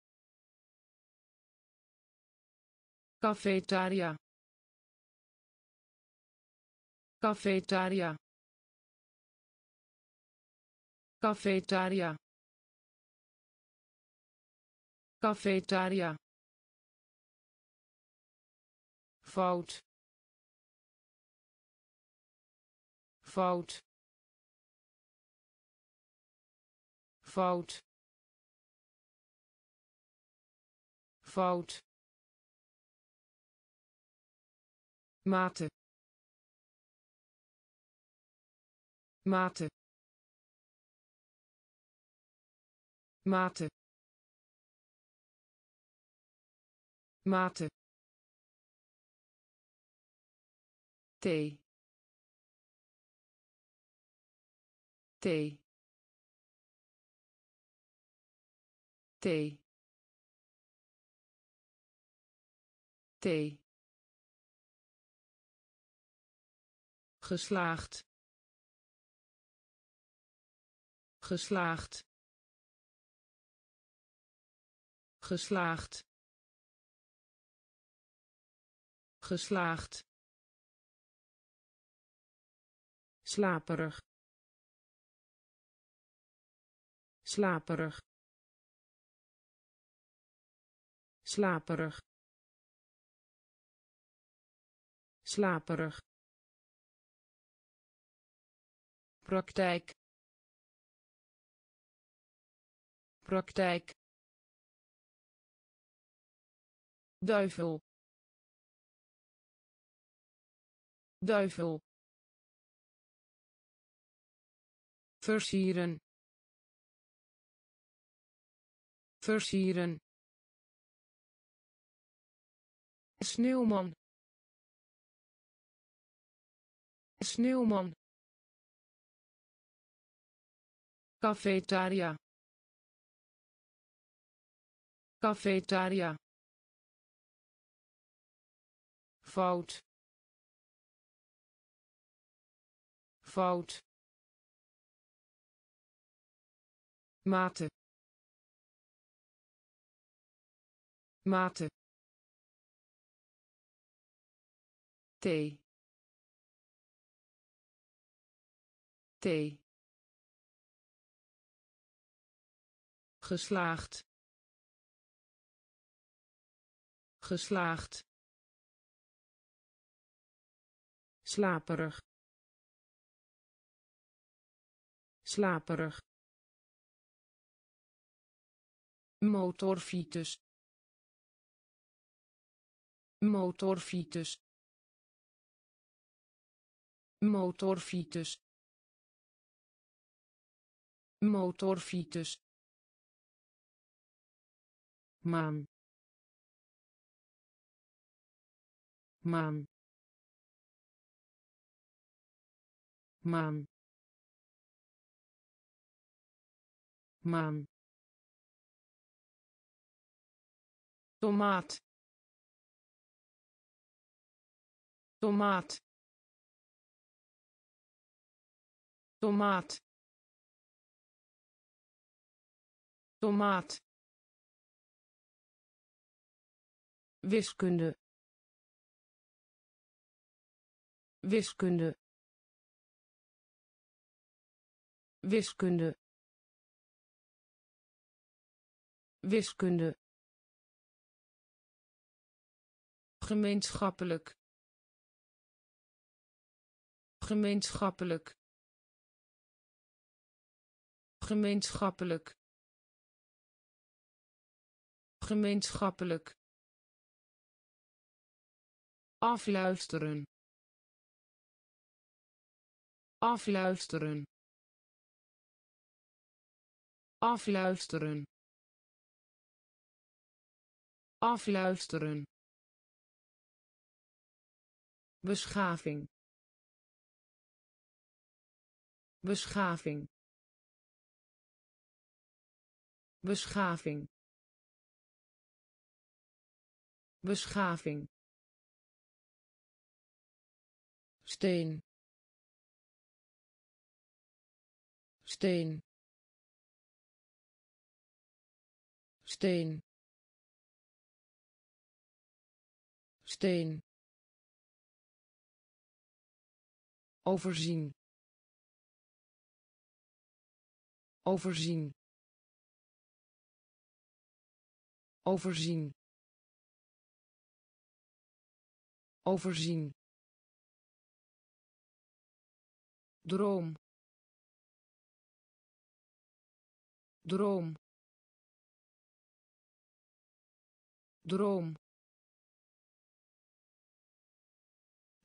cafetaria. Cafetaria. Cafetaria. Cafetaria. Fout. Fout. Fout. Fout mate. Mate. Mate. Mate. Thee. Thee. Thee. Thee geslaagd. Geslaagd. Geslaagd. Geslaagd. Slaperig. Slaperig. Slaperig. Slaperig praktijk praktijk duivel duivel versieren versieren sneeuwman sneeuwman cafetaria. Cafetaria. Fout. Fout. Mate. Mate. Thee. Thee geslaagd. Geslaagd. Slaperig. Slaperig. Motorfiets. Motorfiets. Motorfiets. Motorfiets maan maan maan maan tomaat. Tomaat. Tomaat. Tomaat wiskunde. Wiskunde. Wiskunde. Wiskunde. Gemeenschappelijk. Gemeenschappelijk. Gemeenschappelijk. Gemeenschappelijk afluisteren. Afluisteren. Afluisteren. Afluisteren. Beschaving. Beschaving. Beschaving. Beschaving steen. Steen. Steen. Steen. Overzien. Overzien. Overzien. Overzien droom. Droom. Droom.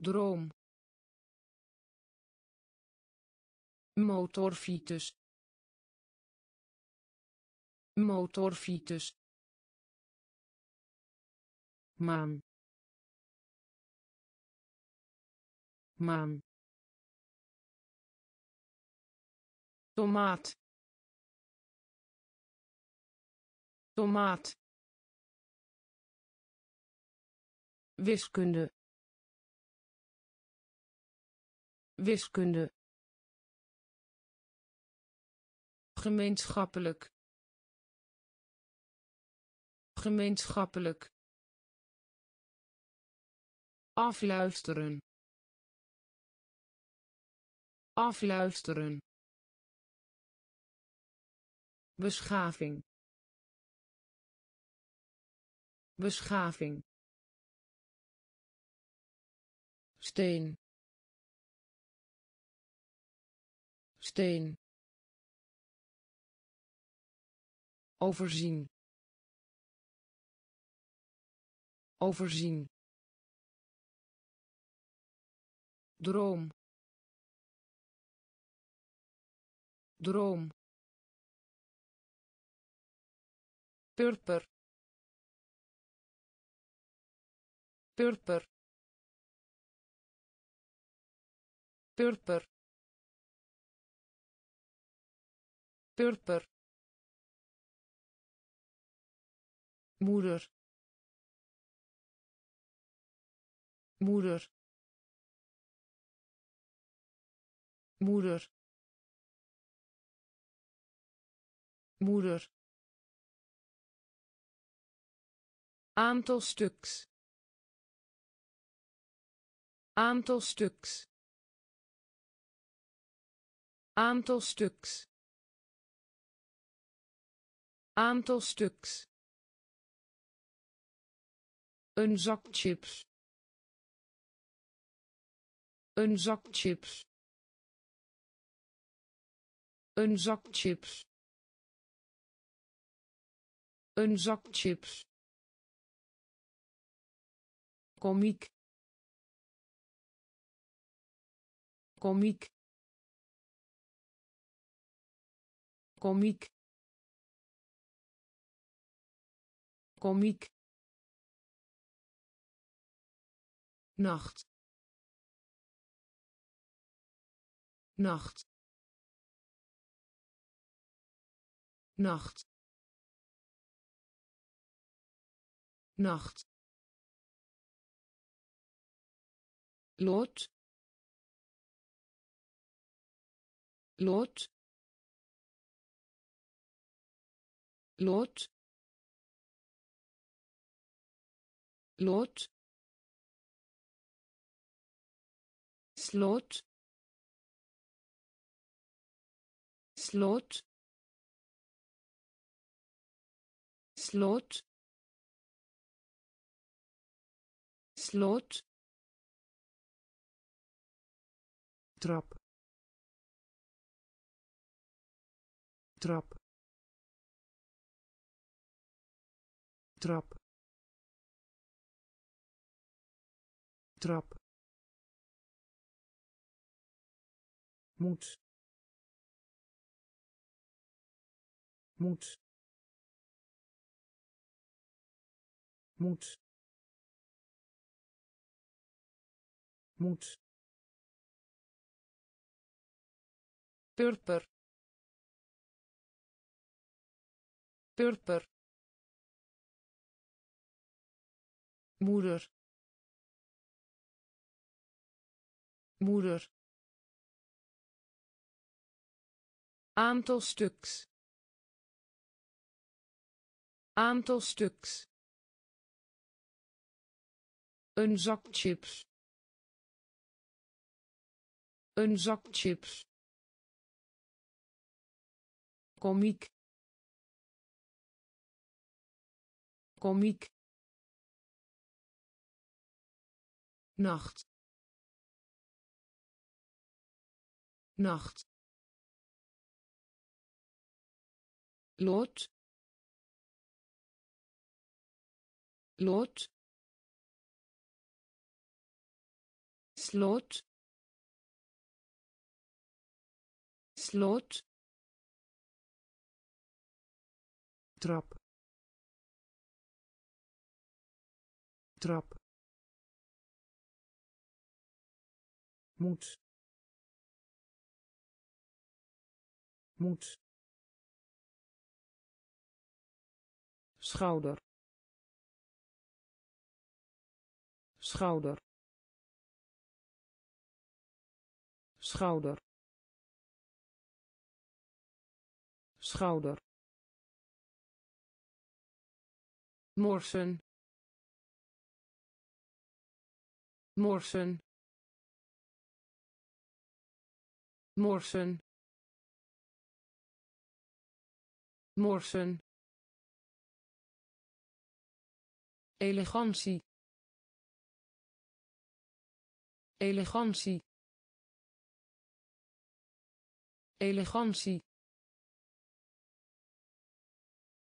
Droom. Motorfiets. Motorfiets. Maan maan tomaat. Tomaat. Wiskunde. Wiskunde. Gemeenschappelijk. Gemeenschappelijk. Afluisteren. Afluisteren beschaving. Beschaving. Steen. Steen. Overzien. Overzien. Droom. Droom purper. Purper. Purper. Purper. Moeder. Moeder. Moeder. Moeder aantal stuks. Aantal stuks. Aantal stuks. Aantal stuks. Een zak chips. Een zak chips. Een zak chips. Een zak chips komiek. Komiek. Komiek. Komiek. Nacht. Nacht. Nacht. Nacht lot. Lot. Lot. Lot. Slot. Slot. Slot. Slot trap. Trap. Trap. Trap. Moet. Moet. Moet. Moet purper. Purper. Moeder. Moeder. Aantal stuks. Aantal stuks. Een zak chips. Een zak chips komiek. Komiek. Nacht. Nacht. Lood lood sloot sloot trap. Trap. Moet. Moet. Schouder. Schouder. Schouder. Schouder morsen. Morsen. Morsen. Morsen. Elegantie. Elegantie. Elegantie.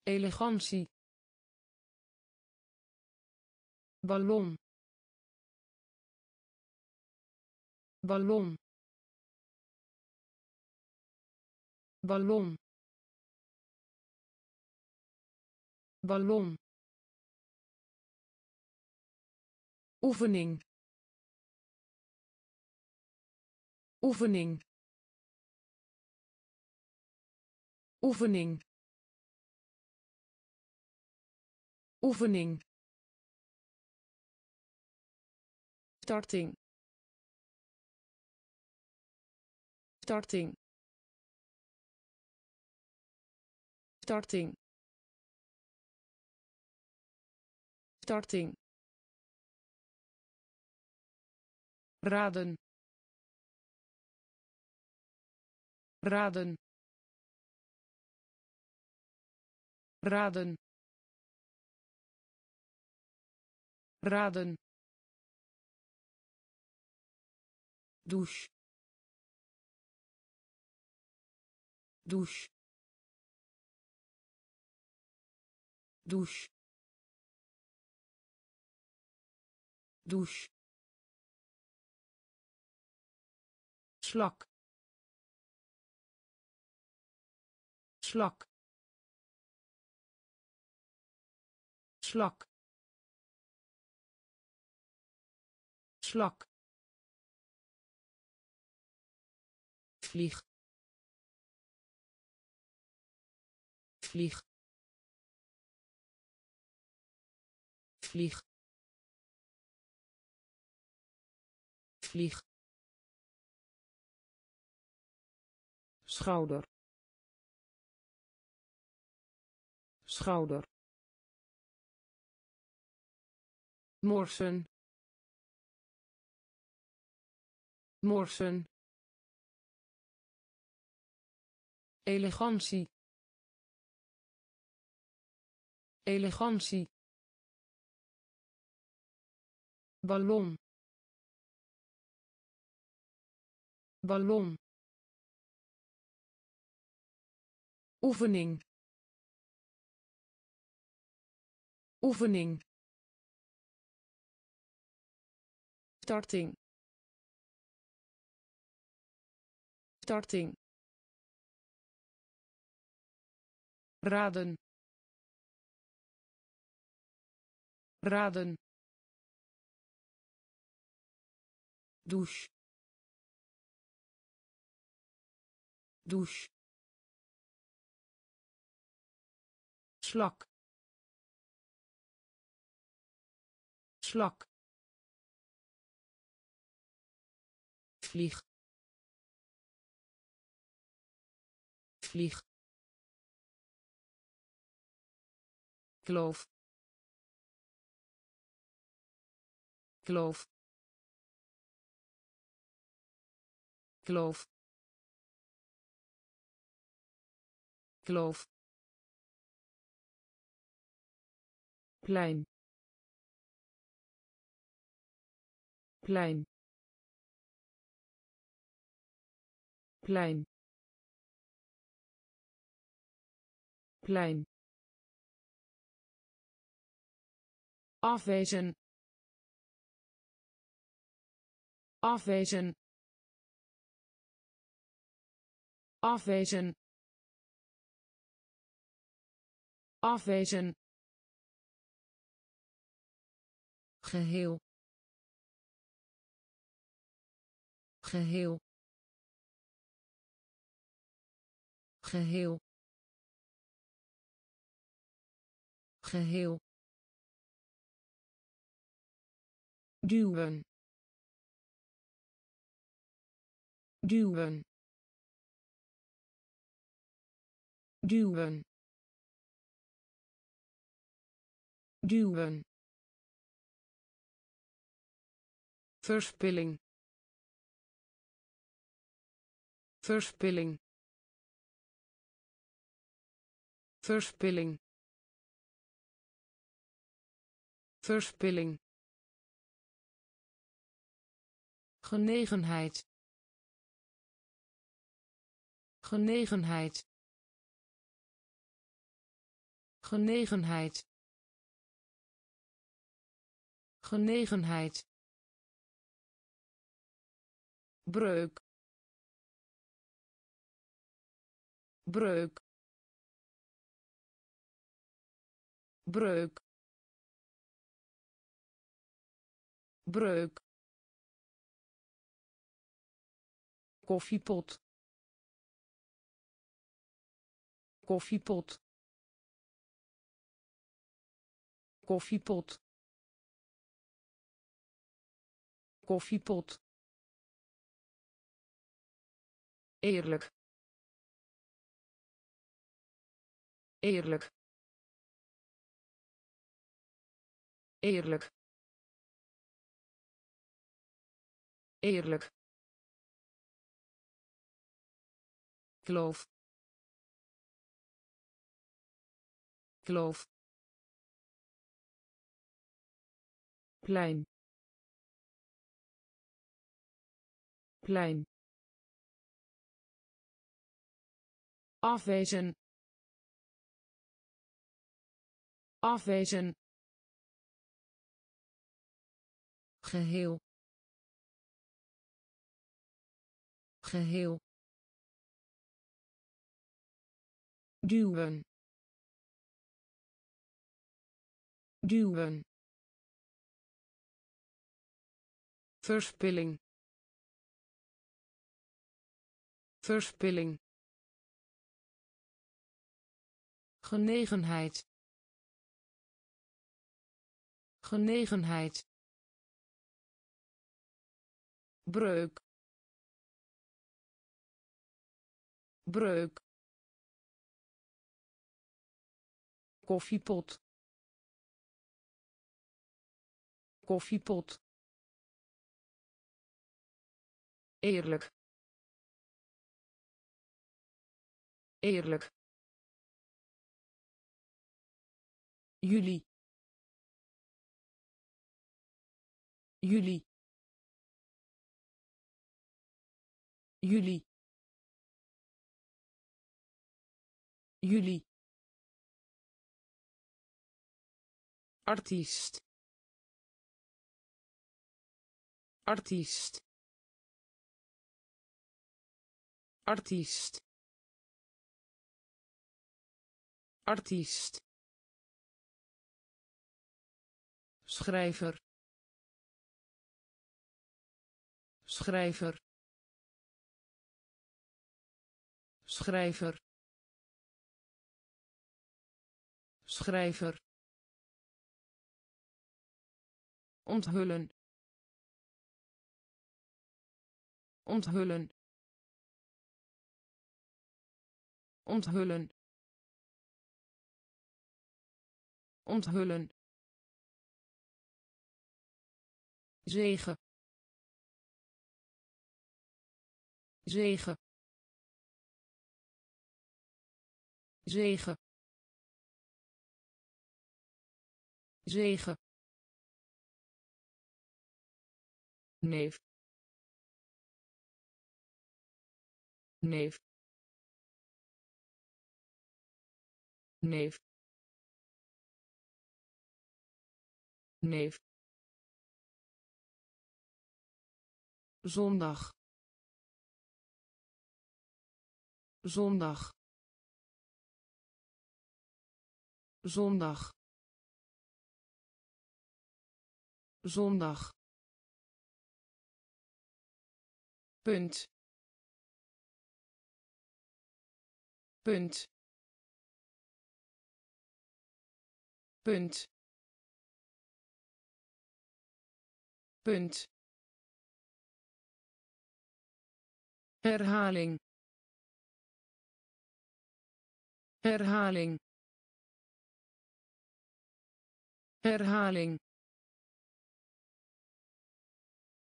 Elegantie ballon. Ballon. Ballon. Ballon. Oefening. Oefening. Oefening. Oefening starting. Starting. Starting. Starting. Raden. Raden. Raden. Raden douche. Douche. Douche. Douche. Slak slak slak slak vlieg. Vlieg. Vlieg. Vlieg. Schouder. Schouder. Morsen. Morsen elegantie. Elegantie. Ballon. Ballon. Oefening. Oefening. Starting. Starting raden. Raden. Douche. Douche. Slak slak vlieg. Vlieg kloof kloof kloof kloof plein. Plein. Plein. Plein afwezen. Afwezen. Afwezen. Afwezen. Geheel. Geheel. Geheel. Geheel duwen. Duwen. Duwen. Duwen. Verspilling. Verspilling. Verspilling. Verspilling genegenheid. Genegenheid. Genegenheid. Genegenheid. Breuk. Breuk. Breuk. Breuk koffiepot. Koffiepot. Koffiepot. Koffiepot. Eerlijk. Eerlijk. Eerlijk. Eerlijk kloof kloof plein. Plein. Afwezen. Afwezen. Geheel. Geheel duwen. Duwen. Verspilling. Verspilling. Genegenheid. Genegenheid. Breuk. Breuk koffiepot. Koffiepot. Eerlijk. Eerlijk. Juli juli juli juli artiest. Artiest. Artiest. Artiest. Schrijver. Schrijver. Schrijver. Schrijver onthullen. Onthullen. Onthullen. Onthullen. Zegen. Zegen. Zegen. Zegen neef neef neef neef. Zondag. Zondag. Zondag. Zondag punt. Punt. Punt. Punt. Herhaling. Herhaling. Herhaling.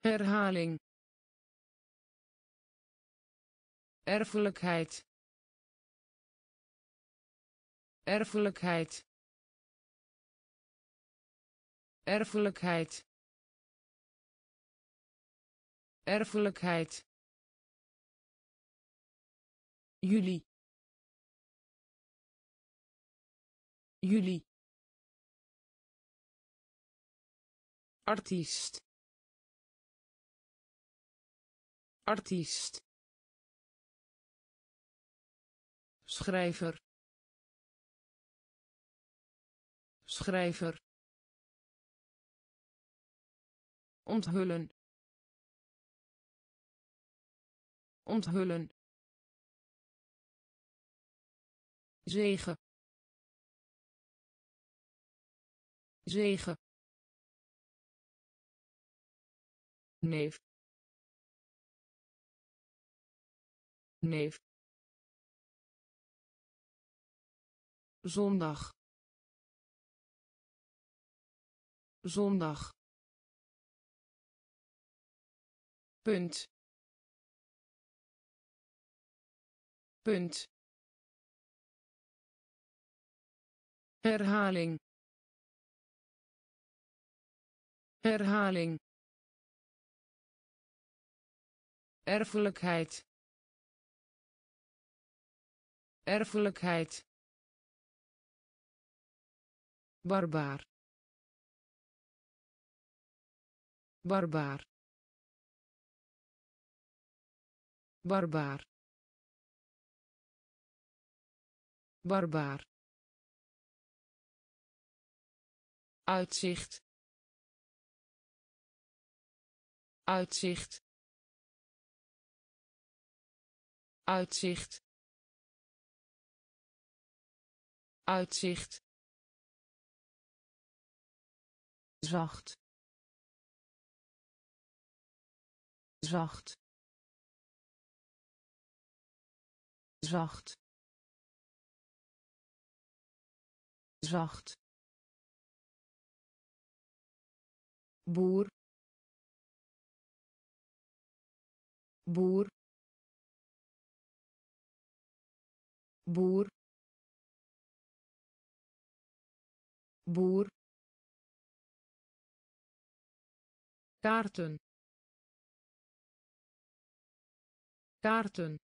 Herhaling erfelijkheid. Erfelijkheid. Erfelijkheid. Erfelijkheid. Juli juli artiest. Artiest schrijver. Schrijver. Onthullen. Onthullen. Zegen. Zegen. Neef. Neef zondag. Zondag. Punt. Punt. Herhaling. Herhaling. Erfelijkheid. Erfelijkheid barbaar. Barbaar. Barbaar. Barbaar. Uitzicht. Uitzicht. Uitzicht. Uitzicht zacht. Zacht. Zacht. Zacht. Boer. Boer. Boer. Boer kaarten. Kaarten.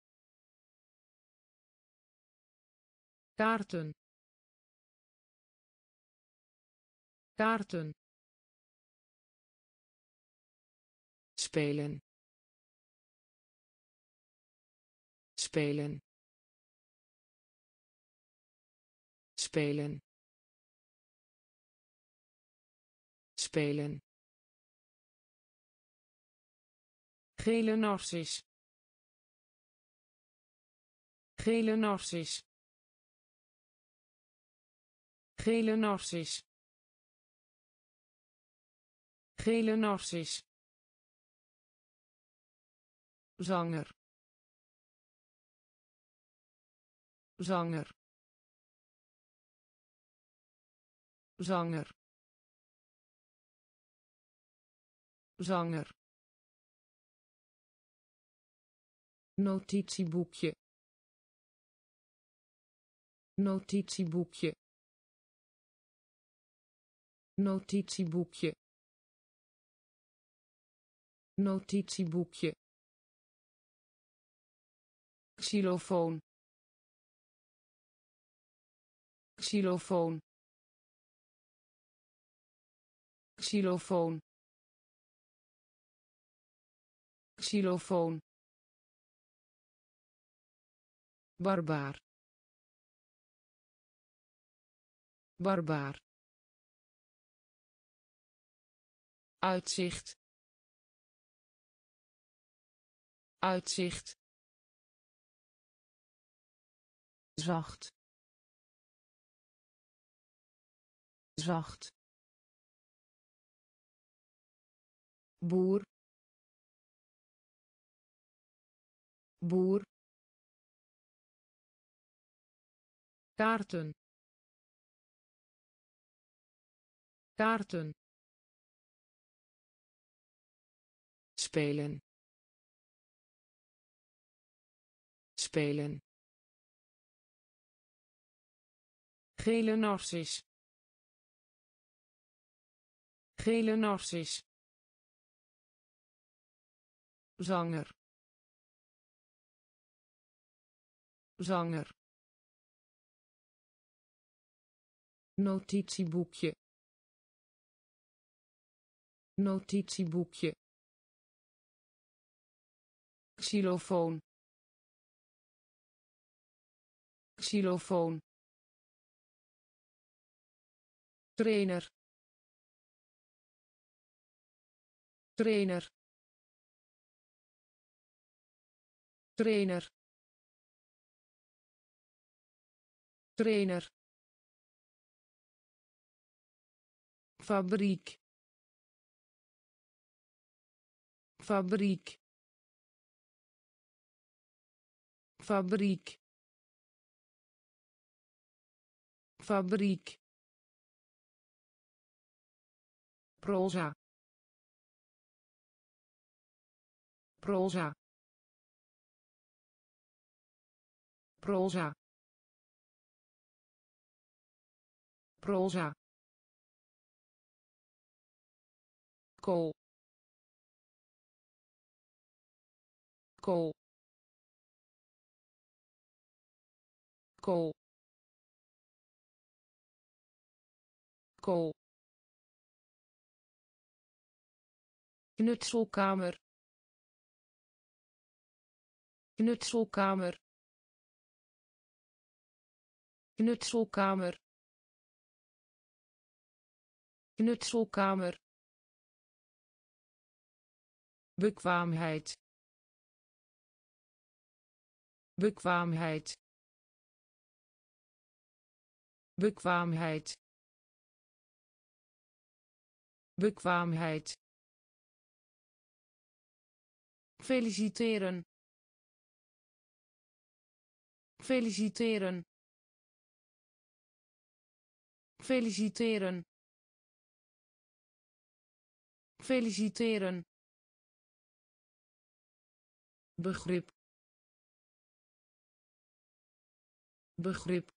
Kaarten. Kaarten. Spelen. Spelen. Spelen. Spelen Gele narcis. Gele narcis. Gele narcis. Gele narcis. Zanger. Zanger. zanger zanger notitieboekje. Notitieboekje. Notitieboekje. Notitieboekje. Xylofoon. Xylofoon. Xylofoon. Xylofoon barbaar. Barbaar. Uitzicht. Uitzicht. Zacht. Zacht. Boer. Boer kaarten. Kaarten. Spelen. Spelen. Gele narcis. Gele narcis. Zanger. Zanger notitieboekje. Notitieboekje. Xylofoon. Xylofoon. Trainer. Trainer. Trainer. Trainer fabriek. Fabriek. Fabriek. Fabriek. Proza. Proza. Proza. Proza kool. Kool. Kool. Kool. Knutselkamer. Knutselkamer. Knutselkamer. Knutselkamer bekwaamheid bekwaamheid bekwaamheid bekwaamheid. Feliciteren feliciteren. Feliciteren feliciteren begrip begrip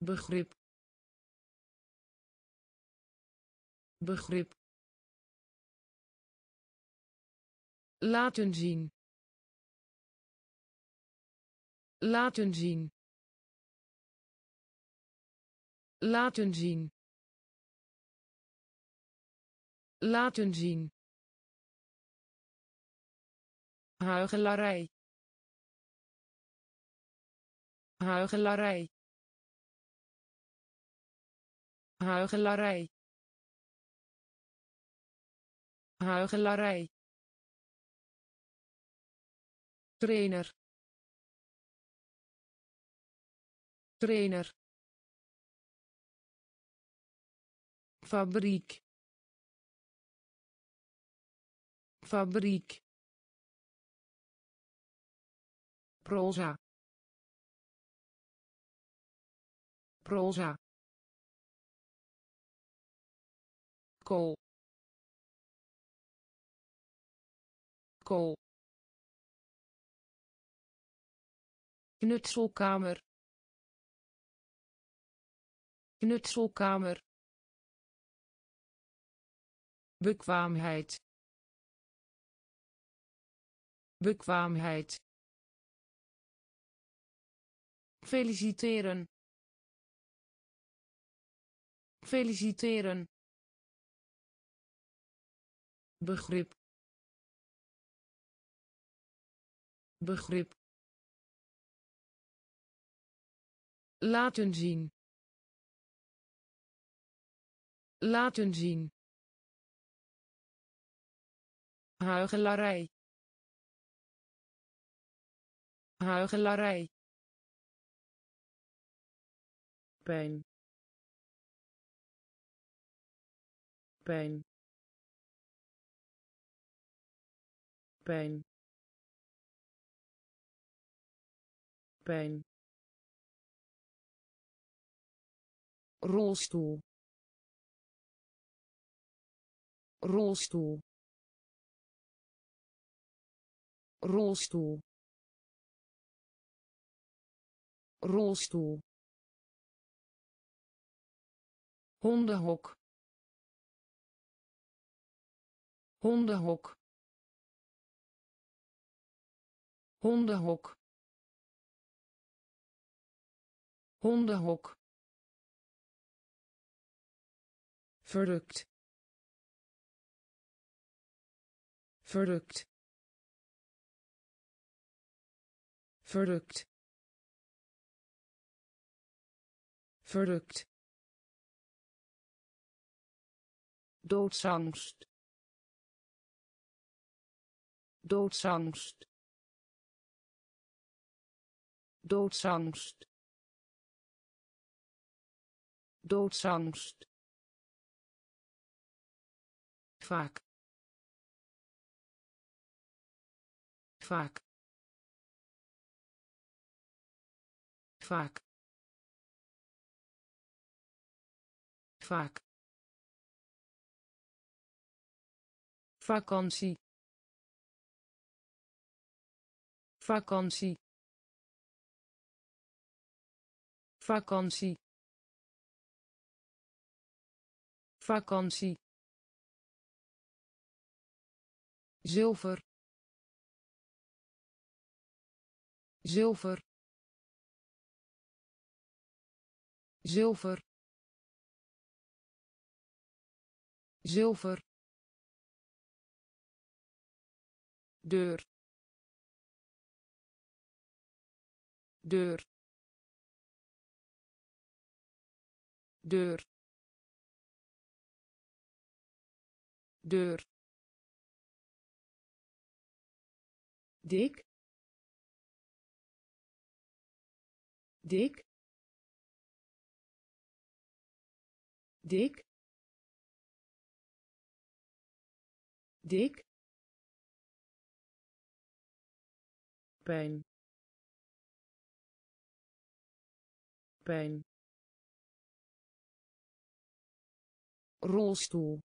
begrip begrip. Laten zien. Laten zien. Laten zien. Laten zien huigelarij huigelarij huigelarij huigelarij trainer. Trainer. Fabriek. Fabriek proza. Proza. Kool. Kool. Knutselkamer. Knutselkamer. Bekwaamheid. Bekwaamheid feliciteren. Feliciteren. Begrip. Begrip. Laten zien. Laten zien. Huigelarij huigelarij pijn. Pijn. Pijn. Pijn. Rolstoel. Rolstoel. Rolstoel. Rolstoel hondenhok. Hondenhok. Hondenhok. Hondenhok. Verrukt. Verrukt. Verrukt. Verrukt doodsangst. Doodsangst. Doodsangst. Doodsangst. Vaak. Vaak. Vaak. Vaak vakantie. Vakantie. Vakantie. Vakantie. Zilver. Zilver. Zilver. Zilver deur deur deur deur. Dik dik dik. Dik pijn. Pijn. Rolstoel.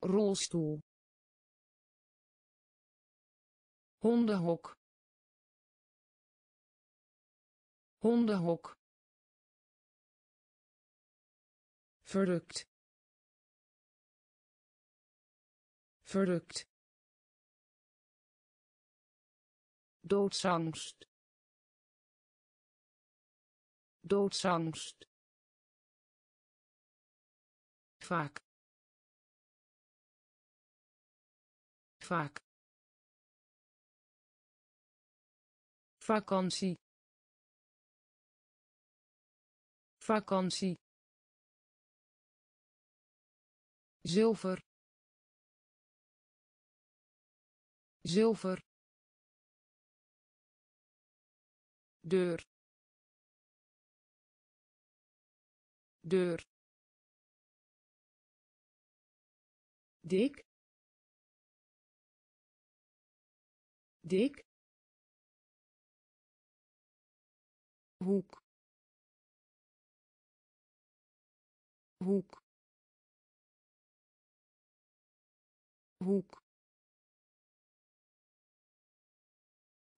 Rolstoel. Hondenhok. Hondenhok. Verrukt. Verrukt doodsangst. Doodsangst. Vaak. Vaak. Vakantie. Vakantie. Zilver. Zilver deur deur dik dik hoek hoek hoek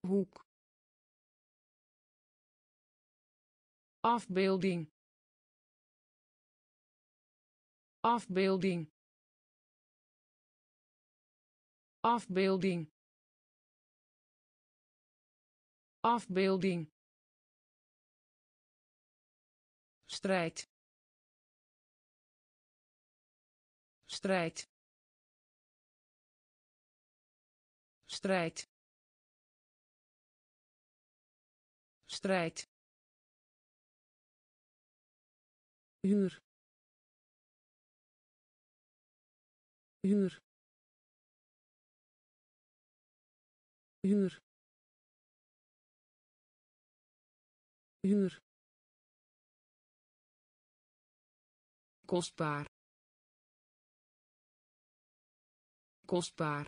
hoek afbeelding. Afbeelding. Afbeelding. Afbeelding. Strijd. Strijd. Strijd. Strijd huur. Huur. Huur. Huur. Kostbaar. Kostbaar.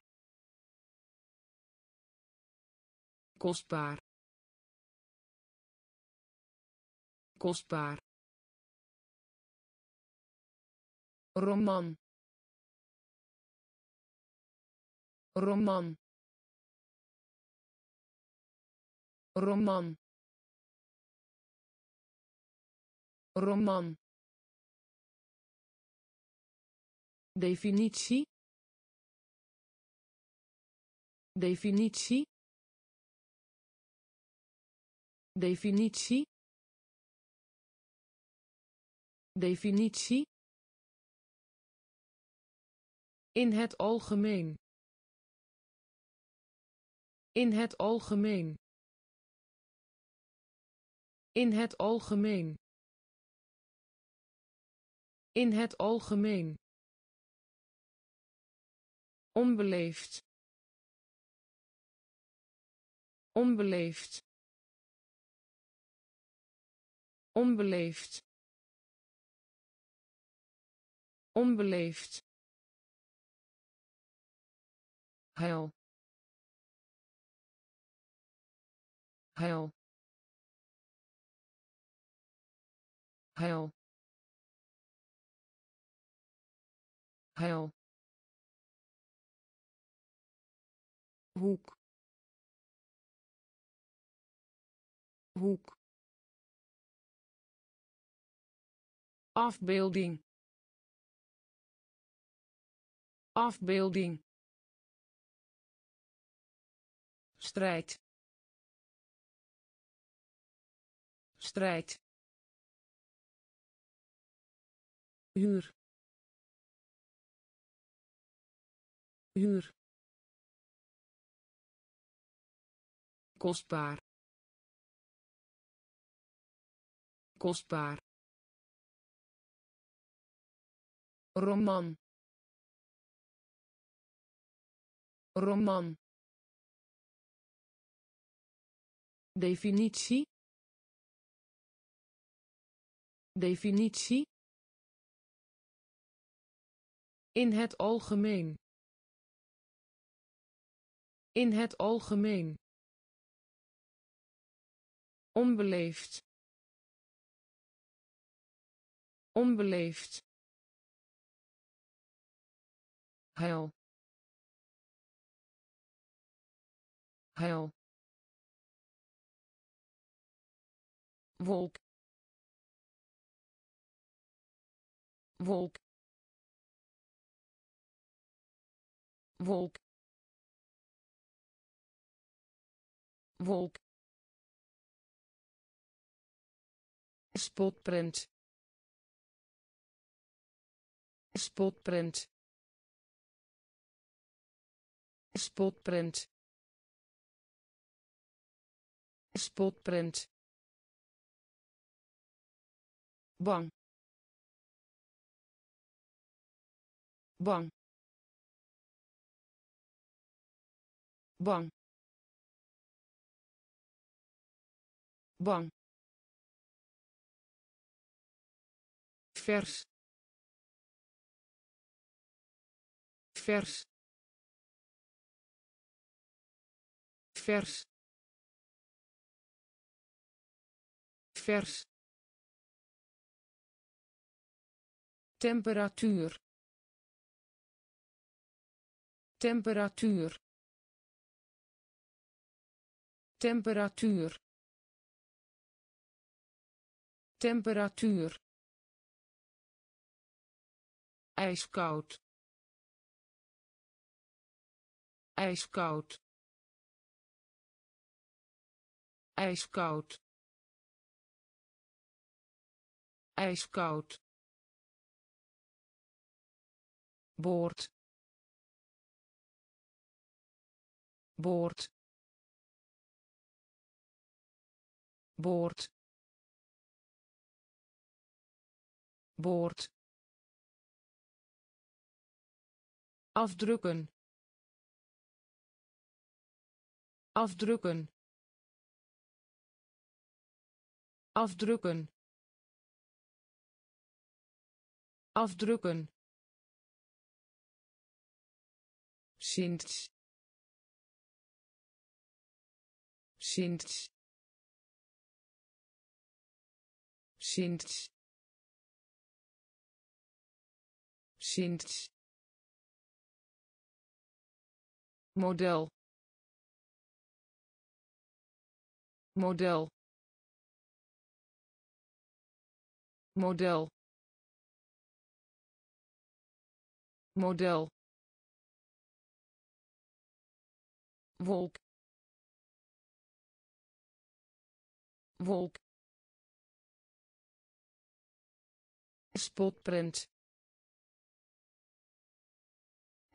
Kostbaar. Kostbaar roman. Roman. Roman. Roman. Definitie. Definitie. Definitie. Definitie in het algemeen. In het algemeen. In het algemeen. In het algemeen. Onbeleefd. Onbeleefd. Onbeleefd. Onbeleefd heil. Heil. Heil. Heil. Hoek. Hoek. Afbeelding. Afbeelding strijd. Strijd. Huur. Huur. Kostbaar. Kostbaar. Roman. Roman definitie. Definitie. In het algemeen. In het algemeen. Onbeleefd. Onbeleefd. Heil heil wolk wolk wolk wolk. Spotprint. Spotprint. Spotprint. Spotprint bang. Bang. Bang. Bang. Vers. Vers. Vers. Vers temperatuur. Temperatuur. Temperatuur. Temperatuur. Ijskoud. Ijskoud. Ijskoud. Ijskoud boord boord boord boord afdrukken. Afdrukken. Afdrukken. Afdrukken sinds. Sinds. Sinds. Sinds. Model. Model. Model. Model wolk wolk spotprint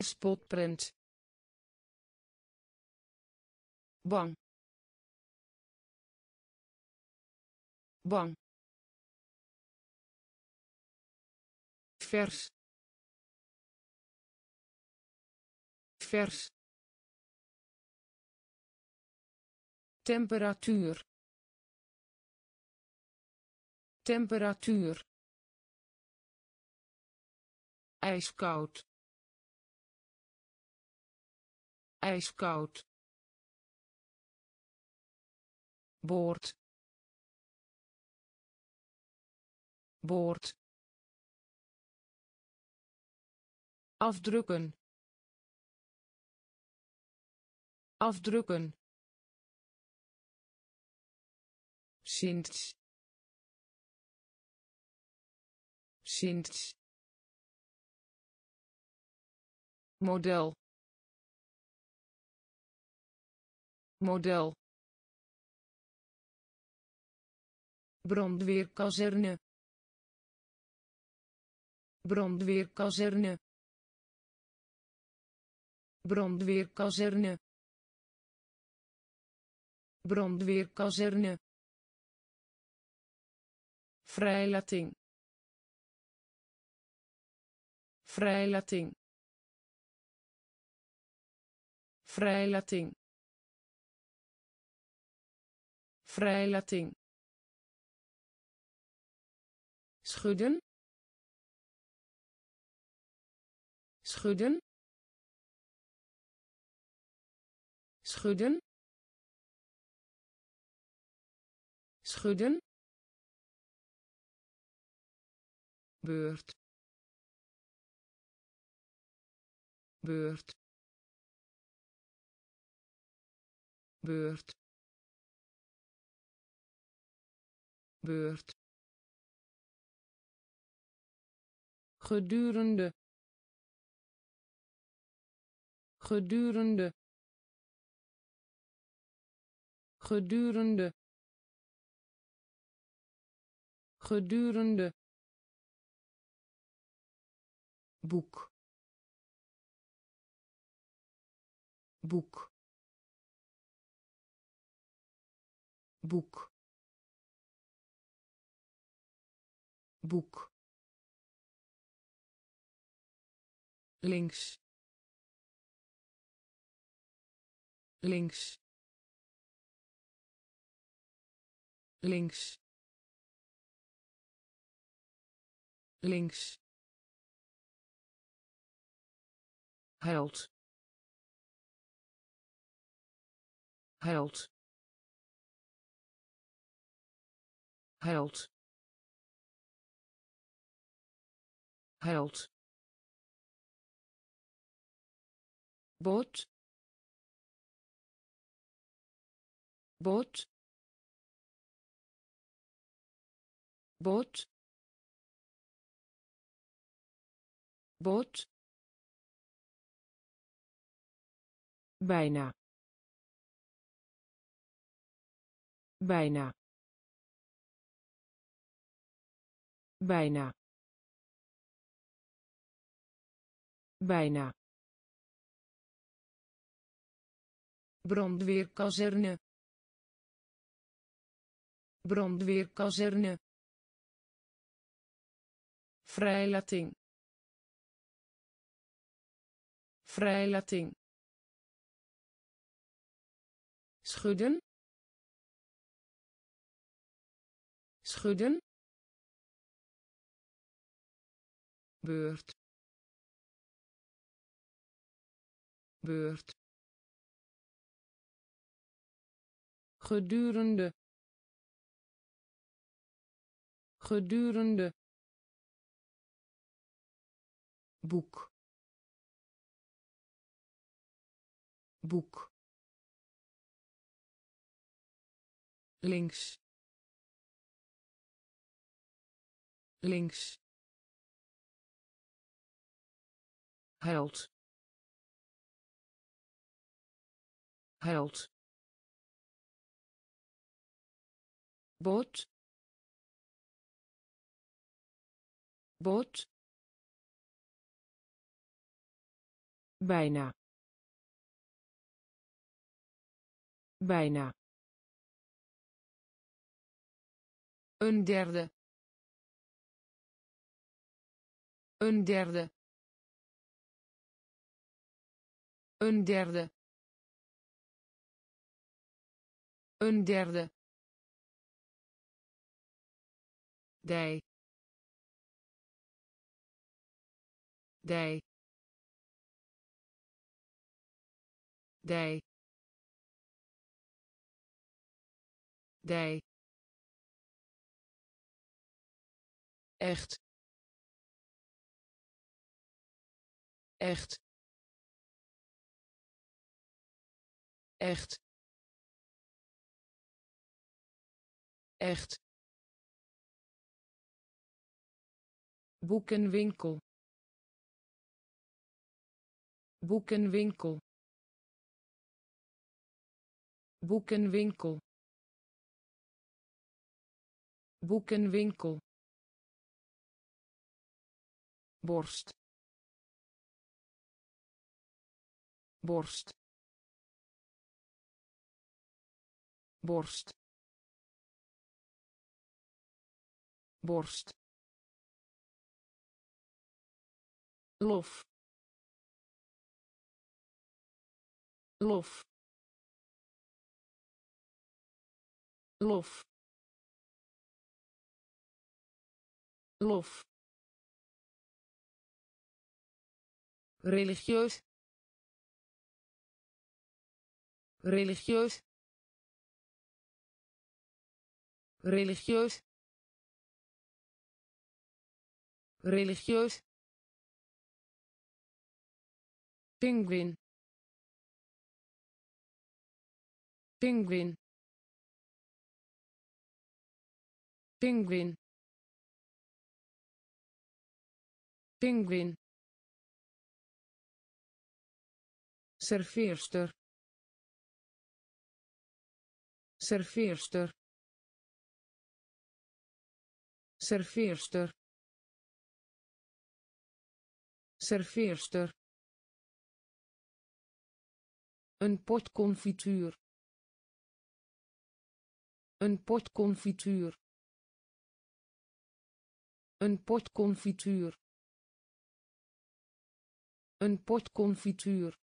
spotprint bang bang vers vers temperatuur. Temperatuur. Ijskoud. Ijskoud. Boord. Boord. Afdrukken. Afdrukken sinds. Sinds. Model. Model. Brandweerkazerne. Brandweerkazerne. Brandweerkazerne. Brandweerkazerne vrijlating vrijlating vrijlating vrijlating schudden. Schudden. Schudden. Schudden beurt beurt beurt beurt gedurende. Gedurende. Gedurende. Gedurende boek. Boek. Boek. Boek. Links. Links. Links. Links held. Held. Held. Held. Boot boot boot boot bijna. Bijna. Bijna. Bijna. Brandweerkazerne. Brandweerkazerne. Vrijlating. Vrijlating schudden. Schudden. Beurt. Beurt. Gedurende. Gedurende. Boek. Boek links. Links. Held. Held. Boot boot bijna. Bijna een derde. Een derde. Een derde. Een derde. Dij. Dij. Dij. Dij echt. Echt. Echt. Echt. Boekenwinkel. Boekenwinkel. Boekenwinkel. Boekenwinkel borst. Borst. Borst. Borst. Lof. Lof. Lof. Lof religieus. Religieus. Religieus. Religieus. Pinguïn pinguïn pinguïn pinguïn serveerster serveerster serveerster serveerster. Een pot confituur een pot confituur een pot confituur een pot confituur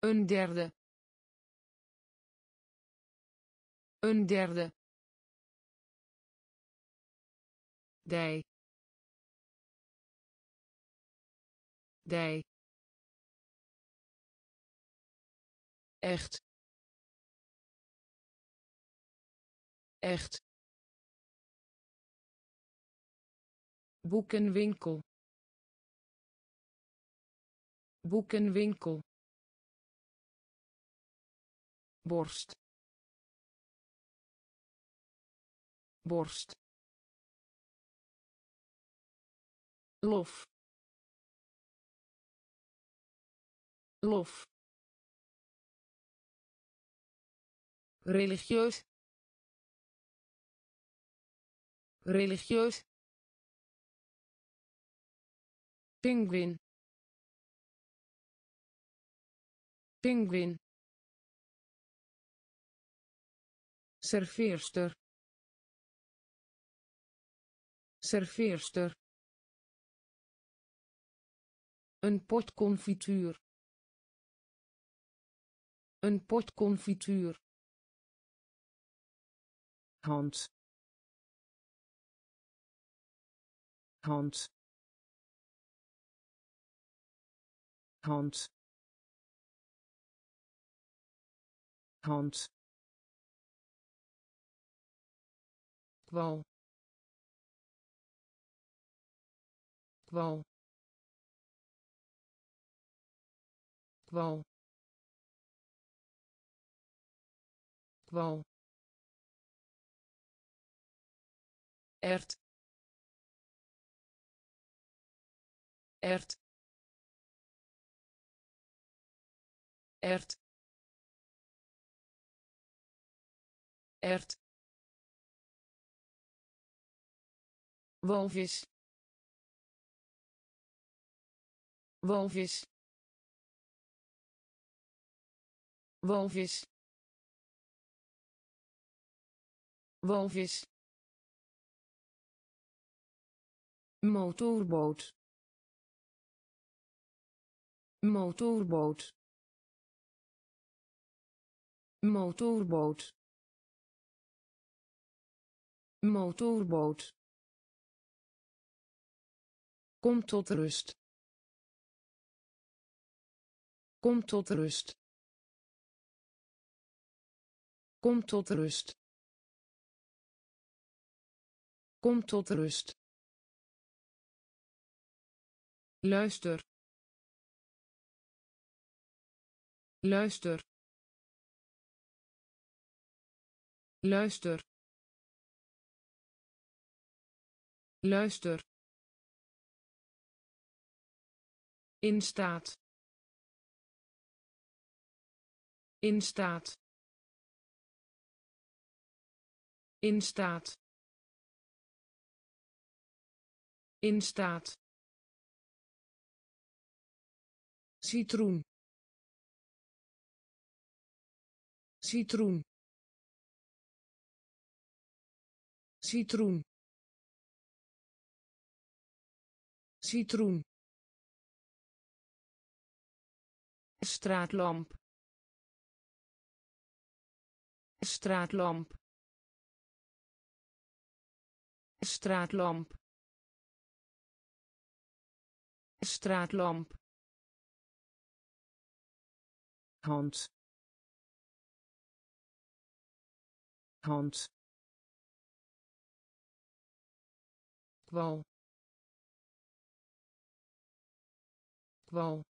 een derde. Een derde. Dij. Dij. Echt. Echt. Boekenwinkel. Boekenwinkel borst. Borst. Lof. Lof. Religieus. Religieus. Pinguïn. Pinguïn serveerster serveerster een pot confituur een pot confituur hand hand hand hand kwal kwal kwal kwal. Ert. Ert. Ert. Ert walvis walvis walvis walvis motorboot. Motorboot. Motorboot. Motorboot Kom tot rust. Kom tot rust. Kom tot rust. Kom tot rust. Luister. Luister. Luister. Luister. In staat. In staat. In staat. In staat. citroen citroen citroen citroen straatlamp. Straatlamp. Straatlamp. Straatlamp. Hand. Hand. Kwal. Kwal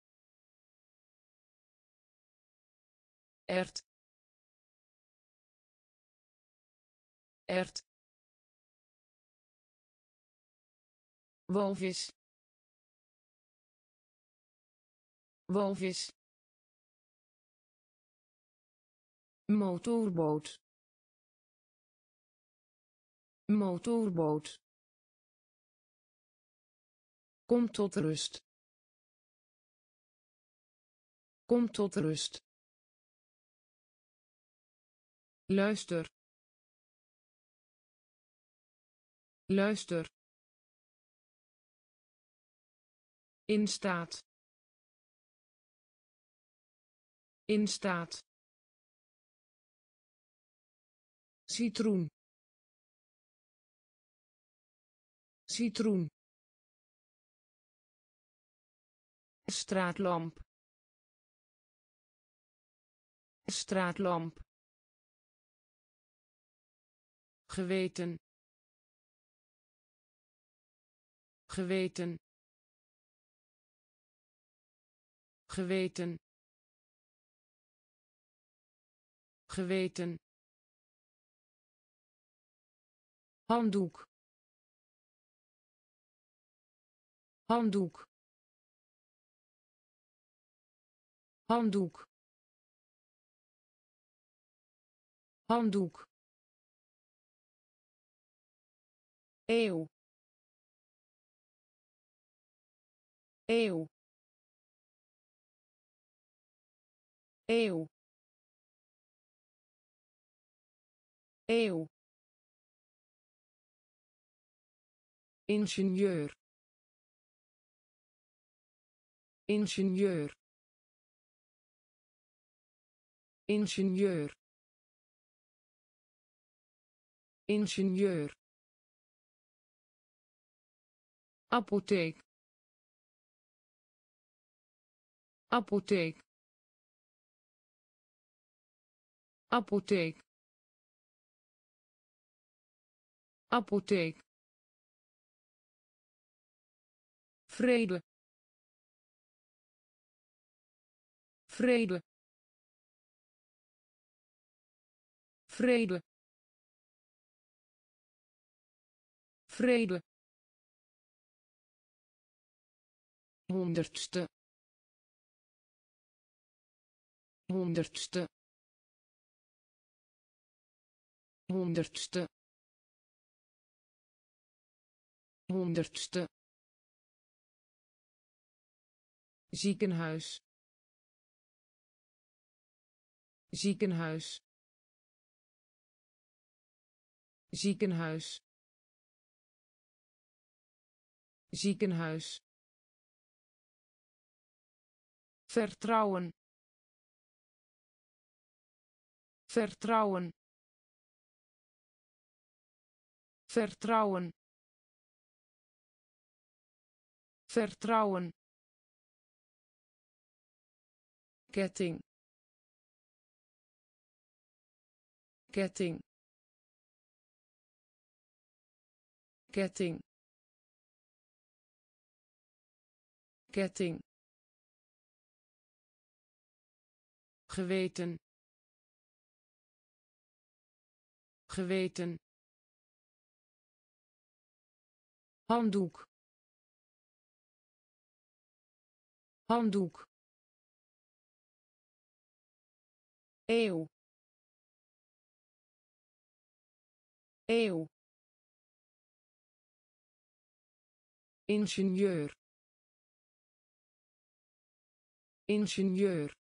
ert. Ert. Walvis walvis motorboot. Motorboot. Kom tot rust. Kom tot rust. Luister. Luister. In staat. In staat. Citroen. Citroen. straatlamp straatlamp geweten. Geweten. Geweten. Geweten. Handdoek. Handdoek. Handdoek. Handdoek eeuw. Eeuw. Eeuw. Eeuw. Ingenieur. Ingenieur. Ingenieur. Ingenieur apotheek. Apotheek. Apotheek. Apotheek. Vrede. Vrede. Vrede. Vrede honderdste honderdste honderdste honderdste. Ziekenhuis. Ziekenhuis. Ziekenhuis. Ziekenhuis vertrouwen. Vertrouwen. Vertrouwen. Vertrouwen. Ketting. Ketting. Ketting. Ketting geweten. Geweten. Handdoek. Handdoek. Eeuw. Eeuw. Ingenieur. Ingenieur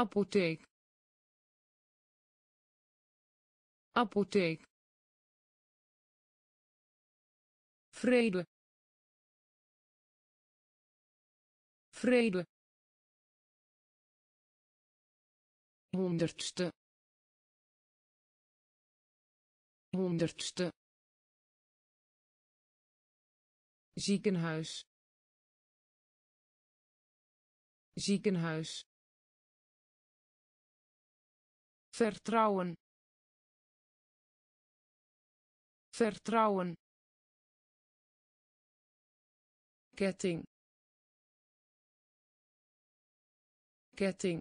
apotheek. Apotheek. Vrede. Vrede. Honderdste. Honderdste. Ziekenhuis. Ziekenhuis vertrouwen. Vertrouwen. Ketting. Ketting.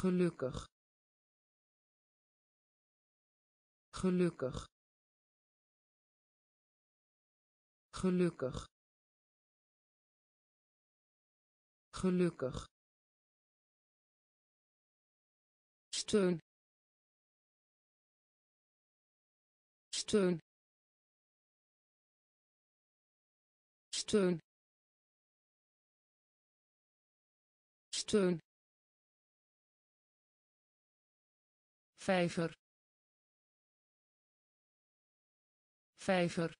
Gelukkig. Gelukkig. Gelukkig. Gelukkig steun. Steun. Steun. Steun. Vijver. Vijver.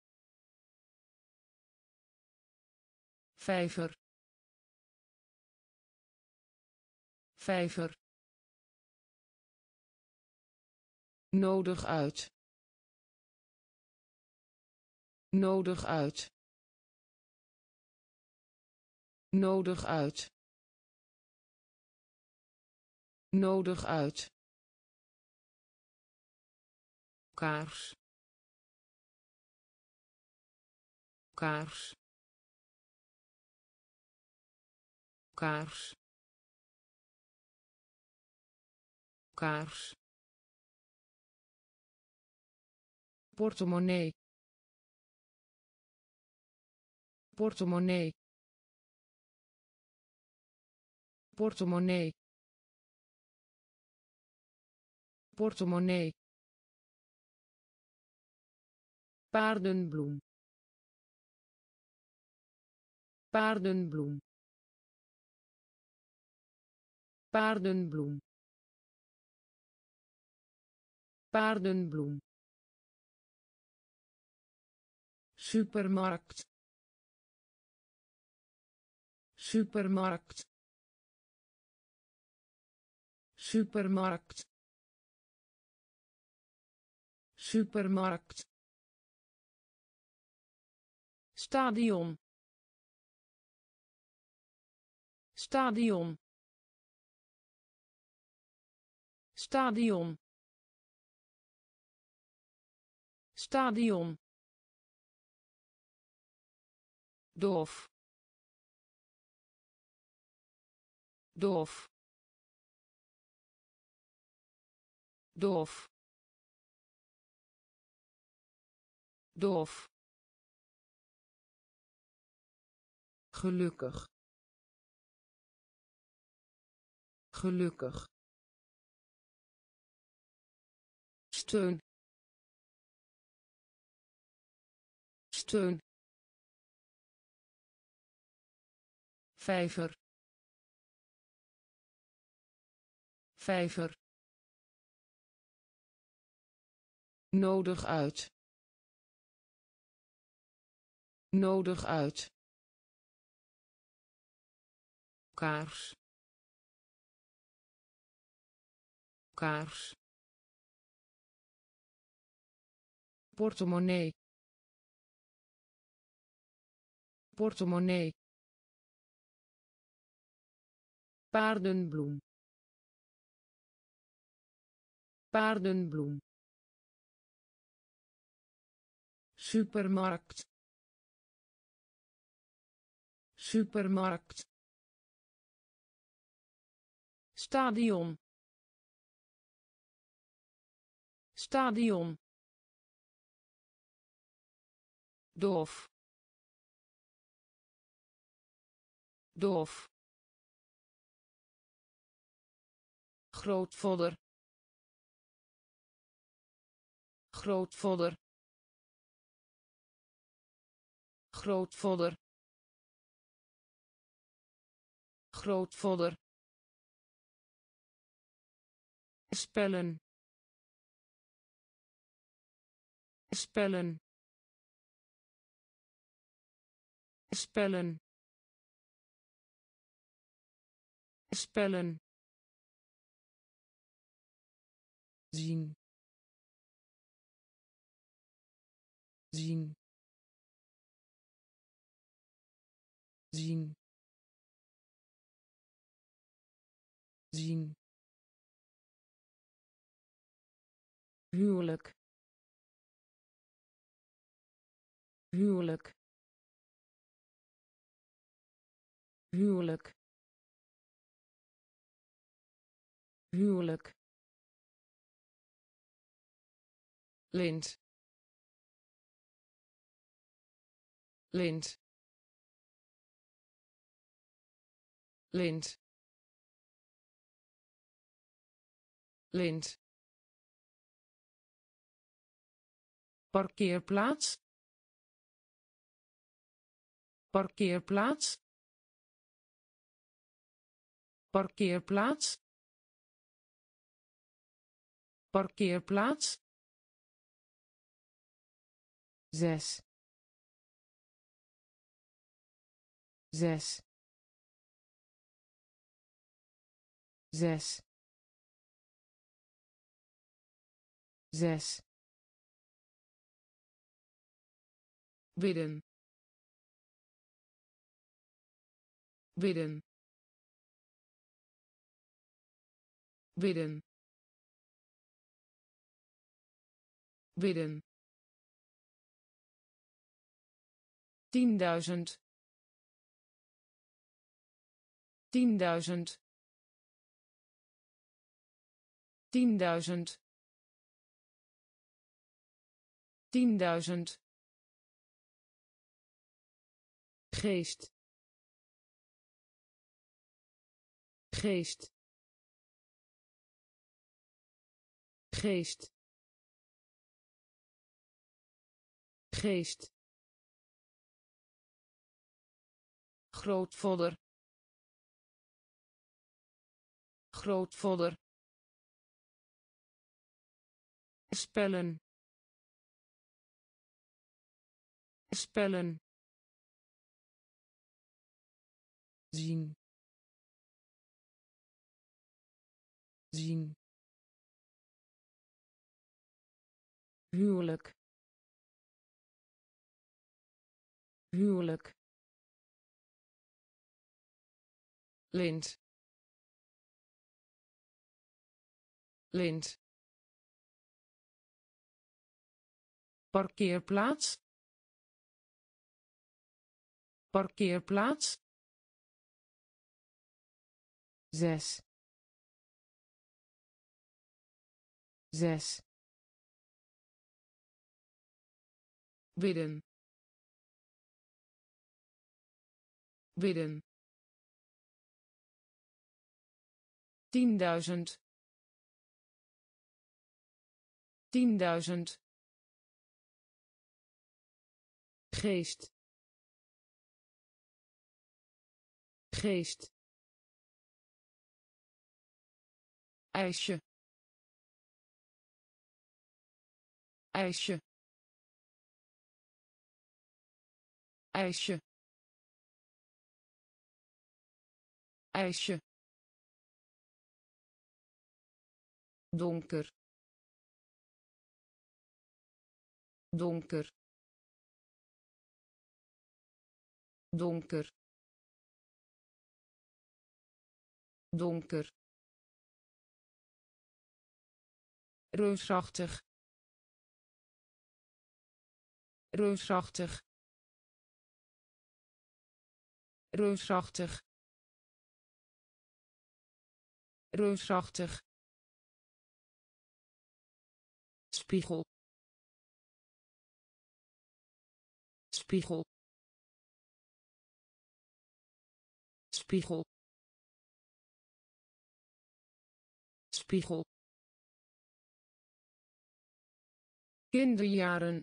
Vijver. Vijver nodig uit. Nodig uit. Nodig uit. Nodig uit. Kaars. Kaars. Kaars. Kaars portemonnee. Portemonnee. Portemonnee. Portemonnee. Paardenbloem. Paardenbloem. Paardenbloem. Paardenbloem supermarkt. Supermarkt. Supermarkt. Supermarkt. Stadion. Stadion. Stadion. Stadion doof. Doof. Doof. Doof. Gelukkig. Gelukkig. Steun. Steun vijver. Vijver. Nodig uit. Nodig uit. Kaars. Kaars. Portemonnee. Portemonnee paardenbloem. Paardenbloem. Supermarkt. Supermarkt. Stadion. Stadion. Doof. Doof grootvader grootvader grootvader grootvader spellen. Spellen. Spellen. Spellen zien. Zien. Zien. Zien. Huwelijk. Huwelijk. Huwelijk. Huwelijk lint. Lint. Lint. Lint. Parkeerplaats. Parkeerplaats. Parkeerplaats. Parkeerplaats zes. Zes. Zes. Zes. Bidden. Bidden. Bidden. Bidden tienduizend. Tienduizend. Tienduizend. Tienduizend. Geest. Geest. Geest. Geest grootvader. Grootvader. Spellen. Spellen. Zien. Zien. Huwelijk. Huwelijk lint. Lint. Parkeerplaats. Parkeerplaats. Zes. Zes. Bidden. Bidden tienduizend. Tienduizend. Geest. Geest. Ijsje ijsje ijsje ijsje donker. Donker. Donker. Donker. Reusachtig. Reusachtig. Reusachtig. Reusachtig spiegel. Spiegel. Spiegel. Spiegel. Kinderjaren.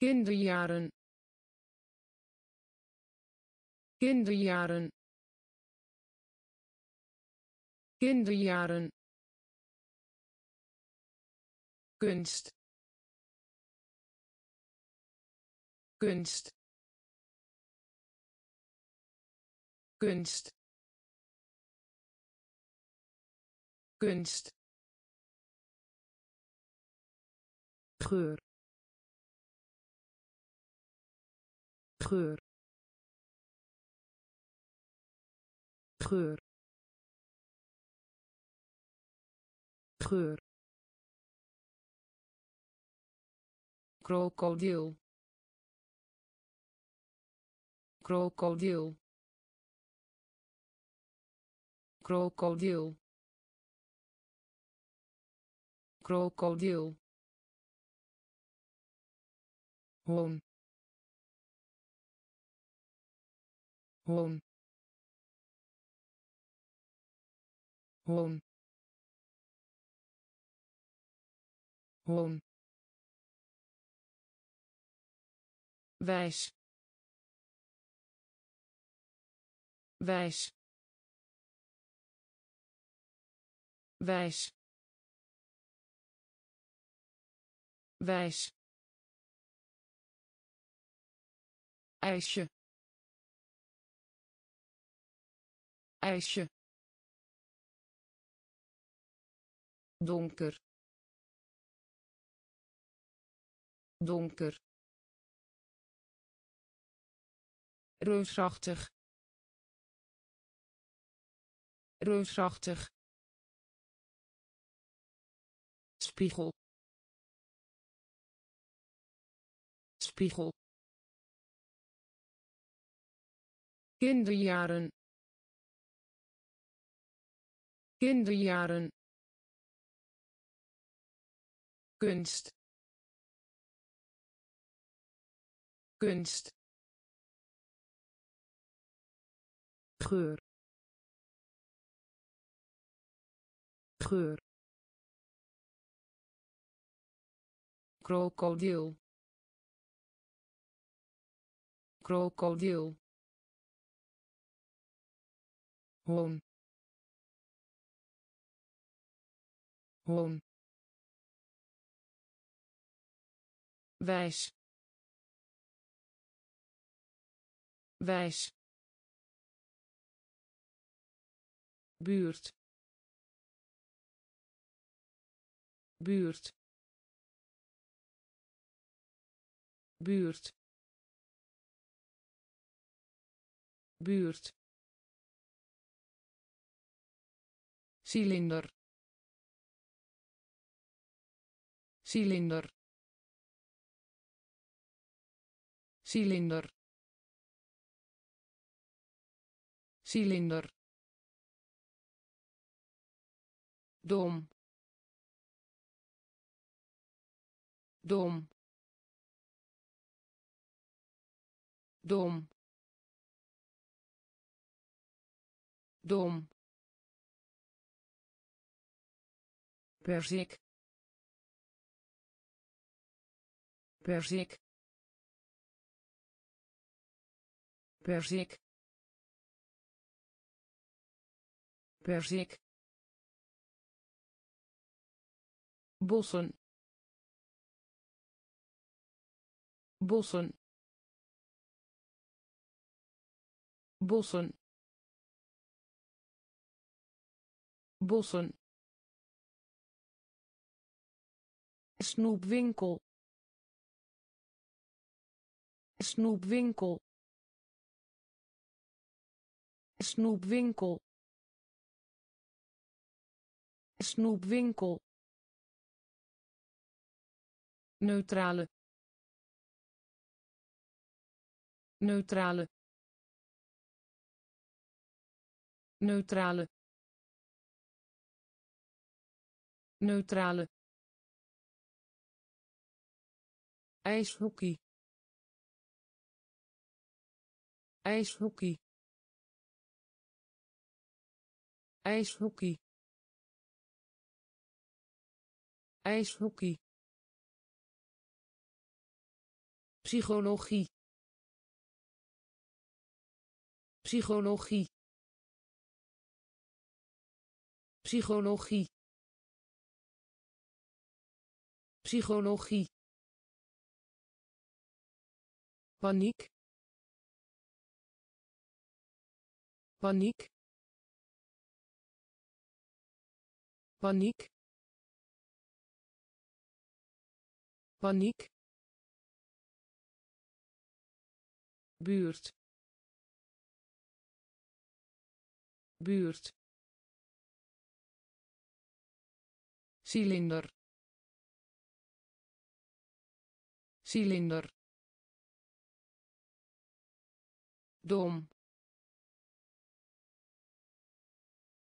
Kinderjaren. Kinderjaren. Kinderjaren kunst. Kunst. Kunst. Kunst. Geur. Geur. Geur. Geur krokodil. Krokodil. Krokodil. Krokodil. Hoon. Hoon. Hoon. Hoon wijs. Wijs. Wijs. Wijs. Ijsje. Ijsje. Donker. Donker reusachtig reusachtig spiegel. Spiegel. Kinderjaren. Kinderjaren. Kunst. Kunst geur. Geur. Krokodil. Krokodil. Hoon. Hoon. Wijs. Wijs buurt. Buurt. Buurt. Buurt. Cilinder. Cilinder. Cilinder. Cilinder dom. Dom. Dom. Dom. Perzik. Perzik. Perzik. Perzik bossen. Bossen. Bossen. Bossen. Snoepwinkel. Snoepwinkel. Snoepwinkel. Snoepwinkel neutrale. Neutrale. Neutrale. Neutrale. Ijshockey. Ijshockey. Ijshockey. Ijshockey psychologie. Psychologie. Psychologie. Psychologie. Paniek. Paniek. Paniek. Paniek buurt. Buurt. Cilinder. Cilinder. Dom.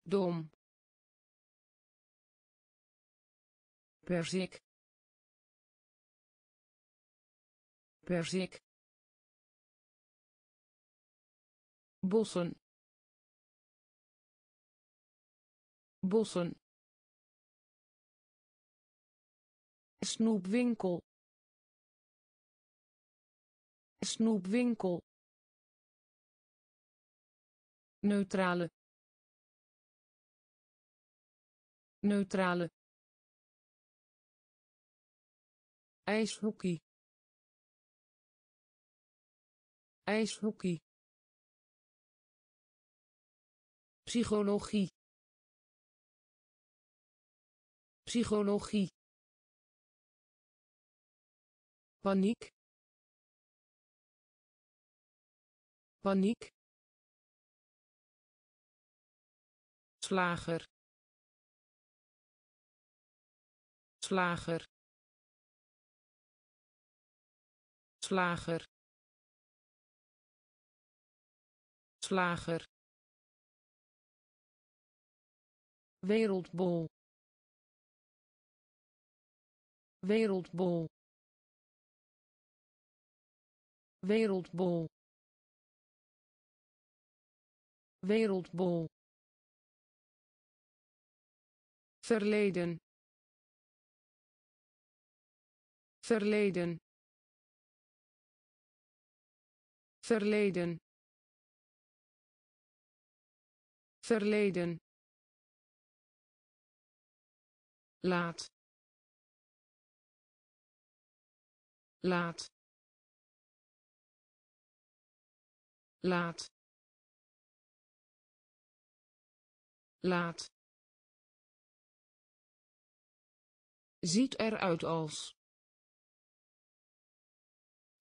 Dom. Perzik. Perzik bossen. Bossen. Snoepwinkel. Snoepwinkel. Neutrale. Neutrale. Ijshockey. Ijshockey psychologie. Psychologie. Paniek. Paniek. Slager. Slager. Slager. Slager wereldbol wereldbol wereldbol wereldbol. Verleden. Verleden. Verleden. Verleden laat. Laat. Laat. Laat. Ziet eruit als.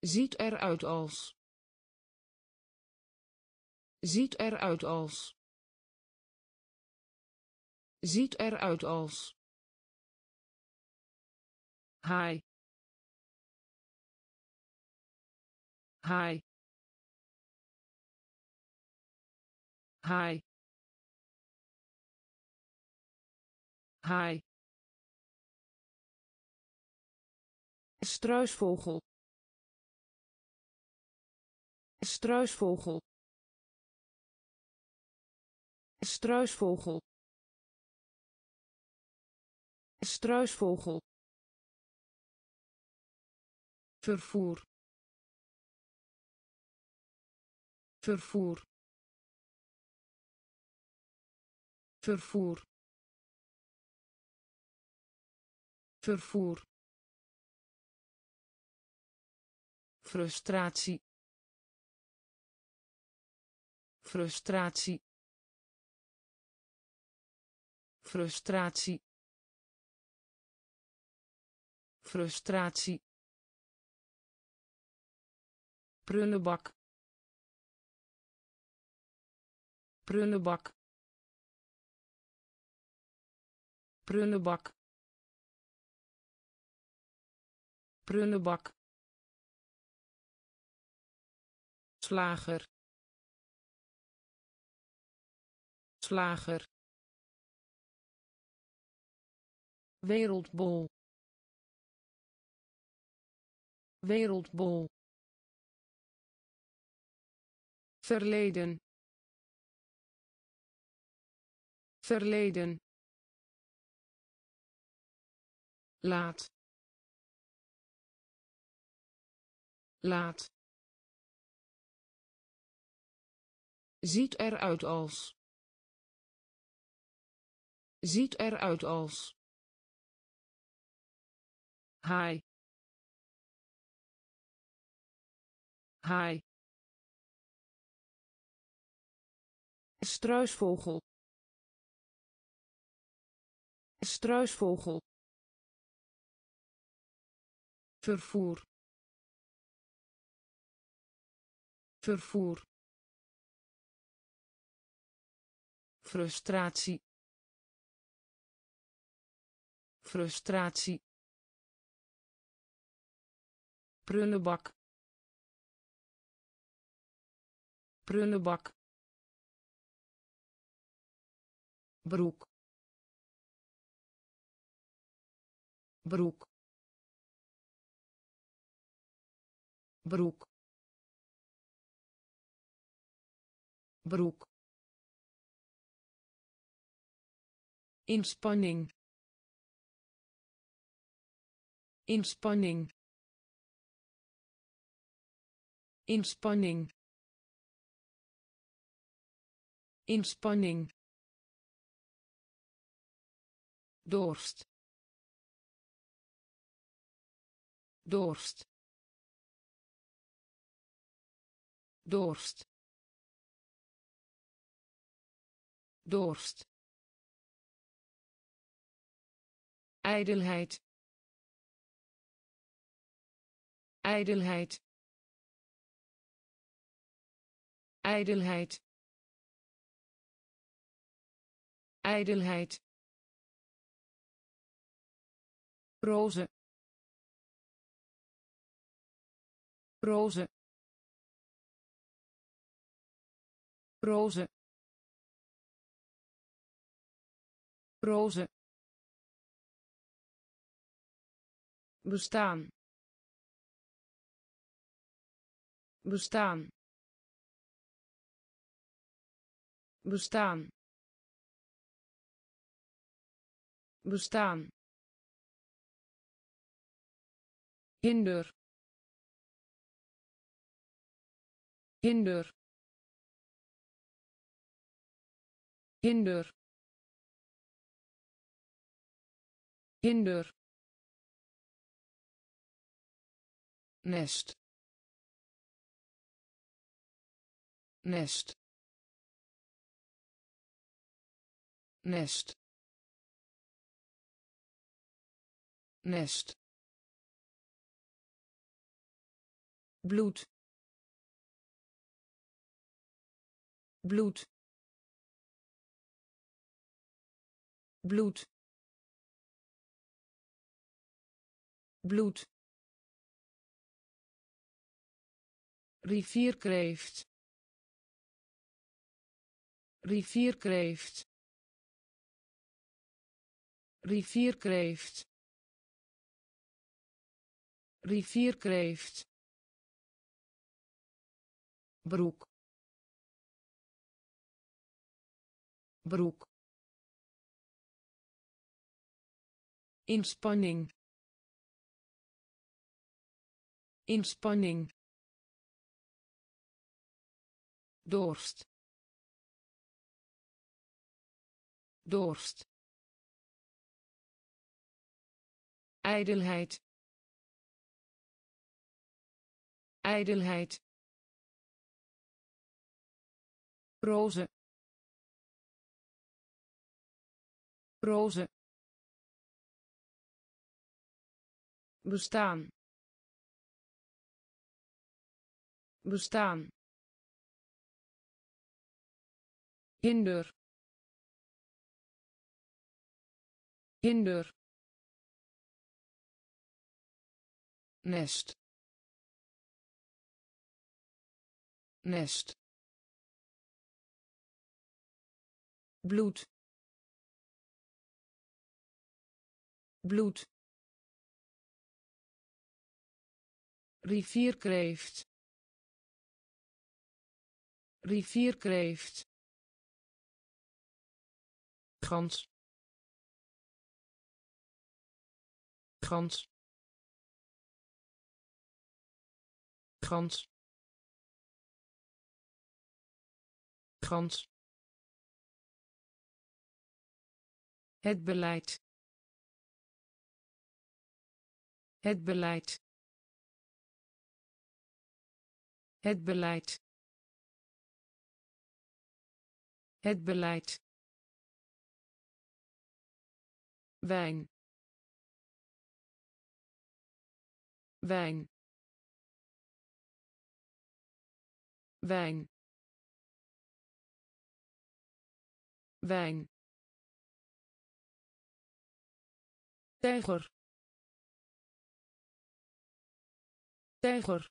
Ziet eruit als. Ziet eruit als. Ziet eruit als Hi. Hi. Hi. Hi. struisvogel struisvogel struisvogel struisvogel vervoer. Vervoer. Vervoer. Vervoer. Frustratie. Frustratie. Frustratie. Frustratie prullenbak prullenbak prullenbak prullenbak slager. Slager. Wereldbol. Wereldbol verleden. Verleden. Laat. Laat. Ziet eruit als. Ziet eruit als. Hi. Hi. Struisvogel. Struisvogel. Vervoer. Vervoer. Frustratie. Frustratie. Prullenbak. Prullenbak broek. Broek. Broek. Broek. Inspanning. Inspanning. Inspanning. Inspanning dorst. Dorst. Dorst. Dorst. Ijdelheid. Ijdelheid. Ijdelheid. Ijdelheid roze roze roze roze bestaan. Bestaan. Bestaan. Bestaan hinder. Hinder. Hinder. Hinder. Nest. Nest. Nest. Nest bloed. Bloed. Bloed. Bloed. Rivierkreeft. Rivierkreeft. Rivierkreeft. Rivierkreeft broek. Broek. Inspanning. Inspanning. Dorst. Dorst. Ijdelheid. Ijdelheid roze roze bestaan. Bestaan. Hinder. Hinder. Nest. Nest bloed. Bloed. Rivierkreeft. Rivierkreeft. Gans. Gans. Gans. Gans het beleid. Het beleid. Het beleid. Het beleid. Wijn. Wijn. Wijn. Wijn tijger. Tijger.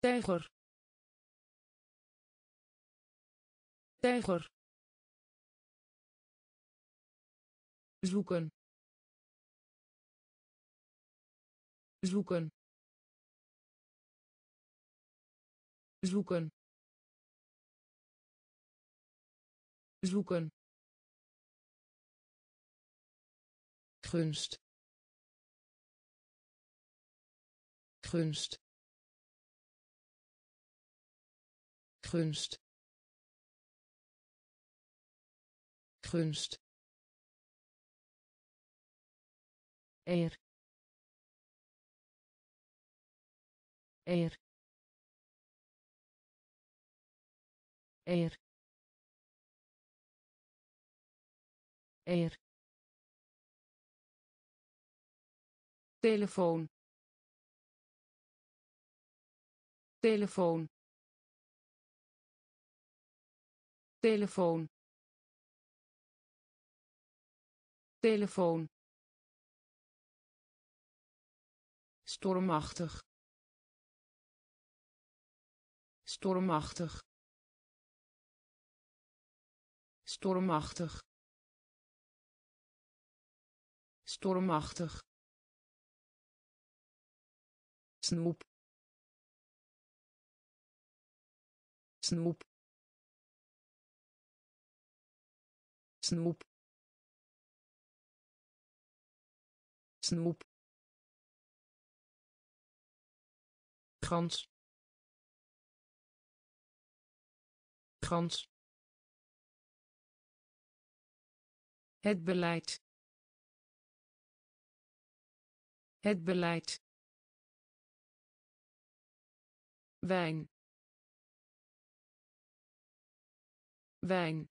Tijger. Tijger. Zoeken. Zoeken. Zoeken. Zoeken gunst. Gunst. Gunst. Gunst. Eer. Eer. Eer. Eer telefoon. Telefoon. Telefoon. Telefoon. Stormachtig. Stormachtig. Stormachtig. Stormachtig snoep. Snoep. Snoep. Snoep. Gans gans het beleid. Het beleid wijn. Wijn.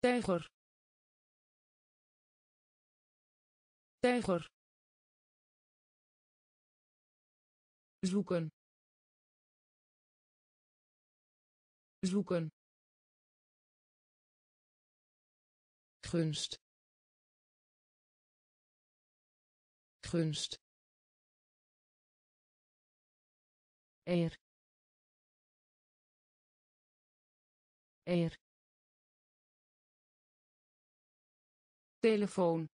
Tijger. Tijger. Zoeken. Zoeken. Gunst. Gunst eer. Eer. Telefoon.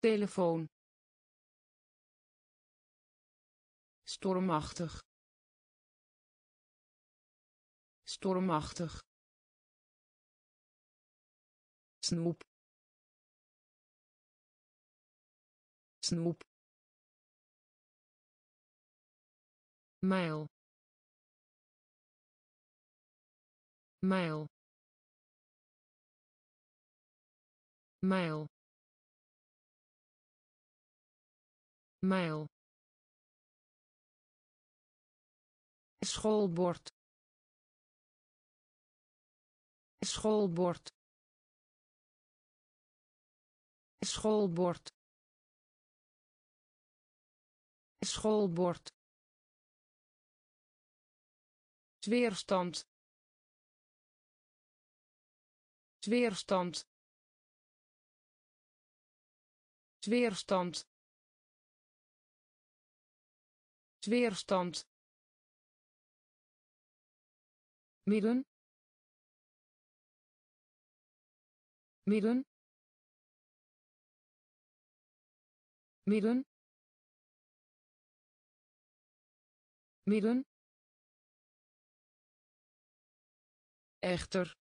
Telefoon. Stormachtig. Stormachtig. Snoep. Snoep mijl mijl mijl mijl schoolbord. Schoolbord. Schoolbord. Schoolbord weerstand. Weerstand. Weerstand. Weerstand. Midden. Midden. Midden. Midden echter.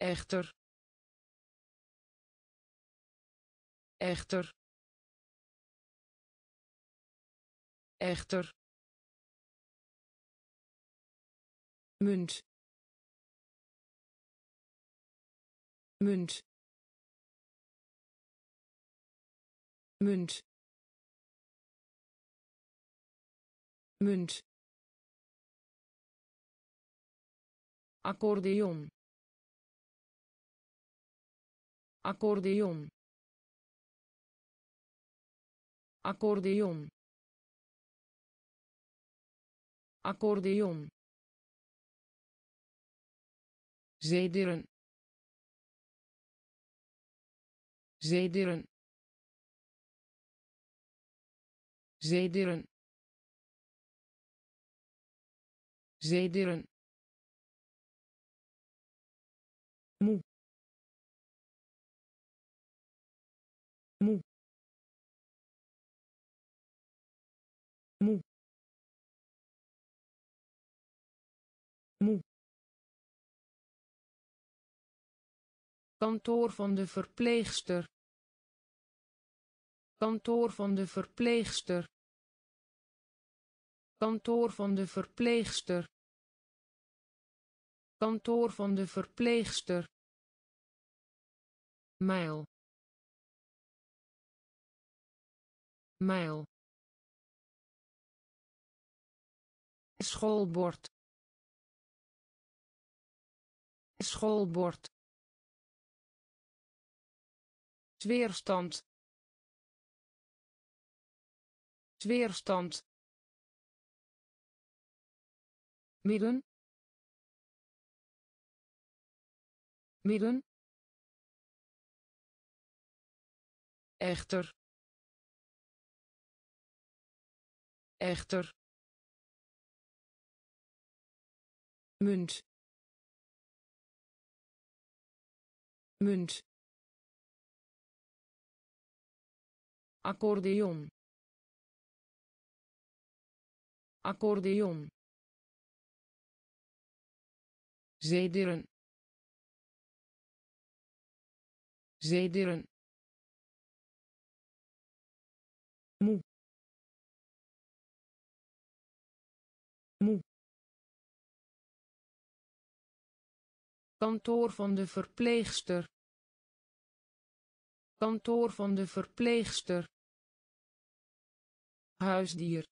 Echter. Echter. Echter. Munt. Munt. Munt. Munt accordeon. Accordeon. Accordeon. Accordeon. Zederen. Zederen. Zederen. Zederen kantoor van de verpleegster. Kantoor van de verpleegster. Kantoor van de verpleegster. Kantoor van de verpleegster. Mijl. Mijl. Schoolbord. Schoolbord weerstand. Weerstand. Midden. Midden. Echter. Echter. Munt. Munt accordeon. Accordeon. Zederen. Zederen. Moe. Moe. Kantoor van de verpleegster. Kantoor van de verpleegster huisdier.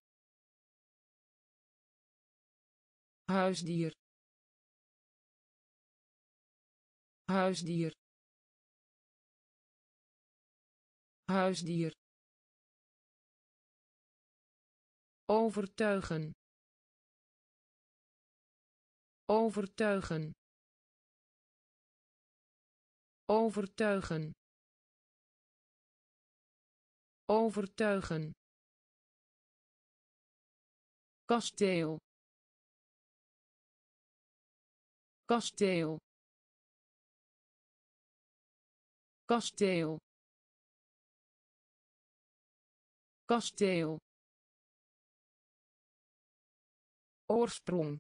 Huisdier. Huisdier. Huisdier. Overtuigen. Overtuigen. Overtuigen. Overtuigen kasteel. Kasteel. Kasteel. Kasteel. Oorsprong.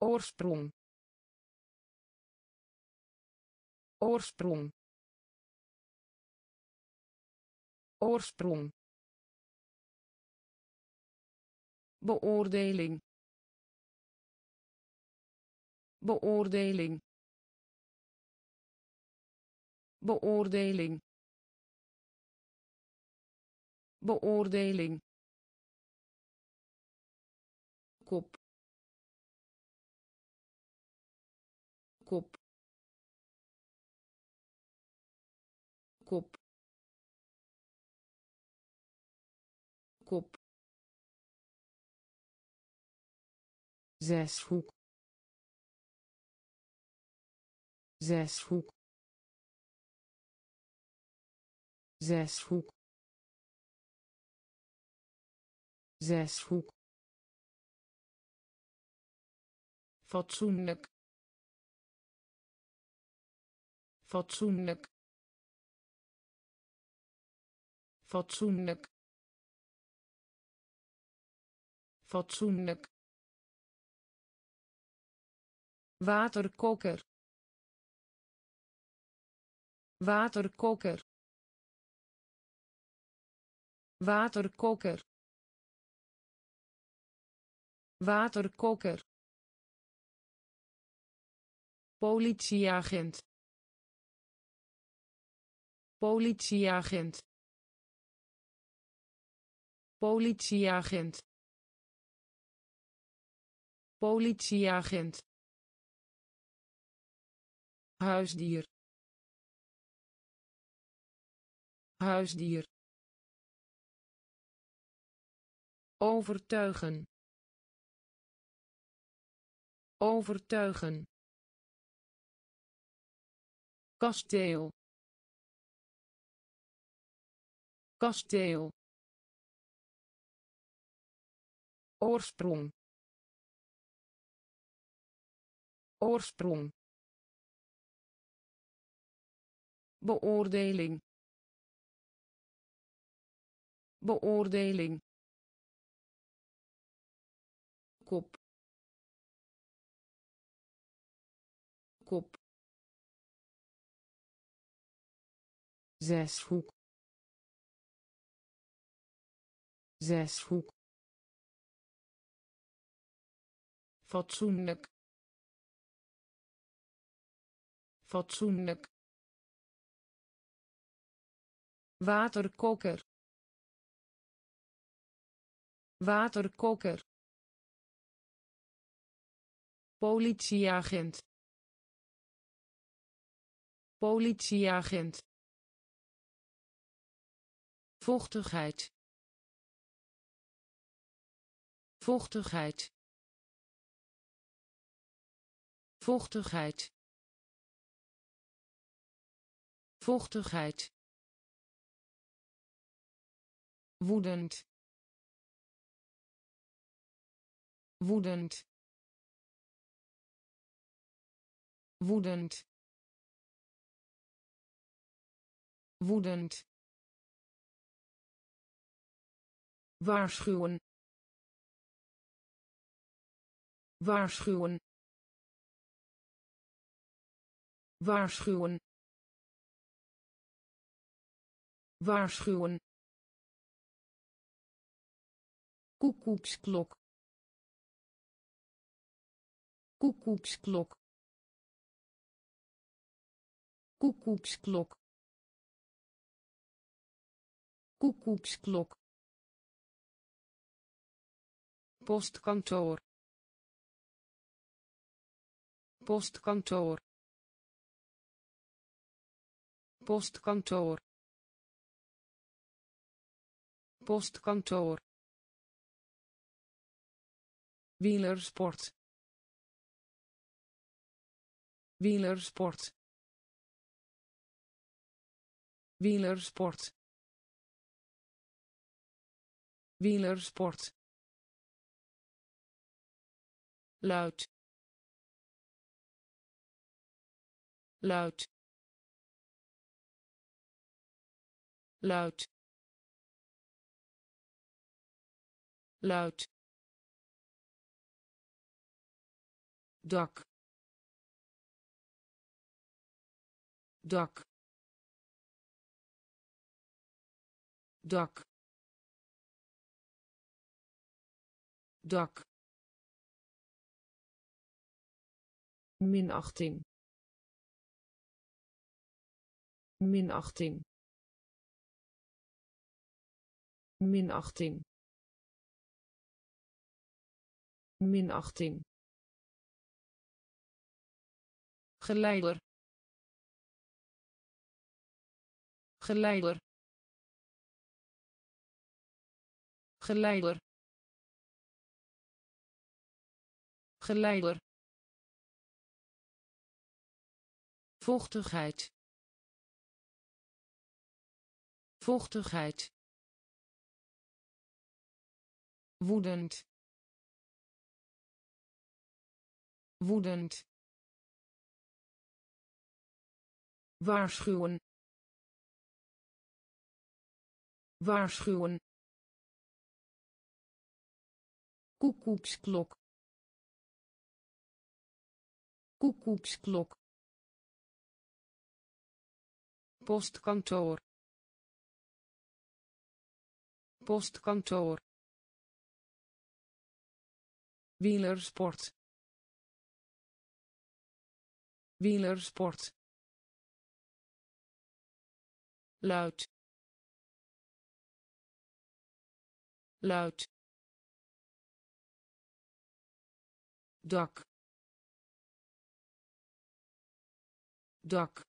Oorsprong. Oorsprong. Oorsprong beoordeling. Beoordeling. Beoordeling. Beoordeling. Kop. Kop. Kop. Kop zeshoek. Zeshoek. Zeshoek. Zeshoek. Fatsoenlijk. Fatsoenlijk. Fatsoenlijk. Fatsoenlijk waterkoker. Waterkoker. Waterkoker. Waterkoker. Politieagent. Politieagent. Politieagent. Politieagent huisdier. Huisdier. Overtuigen. Overtuigen. Kasteel. Kasteel. Oorsprong. Oorsprong beoordeling. Beoordeling. Kop. Kop. Zeshoek. Zeshoek. Fatsoenlijk. Fatsoenlijk waterkoker. Waterkoker. Politieagent. Politieagent. Vochtigheid. Vochtigheid. Vochtigheid. Vochtigheid woedend woedend woedend woedend. Waarschuwen. Waarschuwen. Waarschuwen. Waarschuwen koekoeksklok. Koekoeksklok. Koekoeksklok. Koekoeksklok. Postkantoor. Postkantoor. Postkantoor. Postkantoor wielersport. Wielersport. Wielersport. Wielersport. Luid luid luid luid dak dak dak dak minachting. Minachting. Minachting. Minachting geleider. Geleider. Geleider. Geleider. Vochtigheid. Vochtigheid. Woedend. Woedend waarschuwen. Waarschuwen. Koekoeksklok. Koekoeksklok. Postkantoor. Postkantoor. Wielersport. Wielersport luid. Luid. Dak. Dak.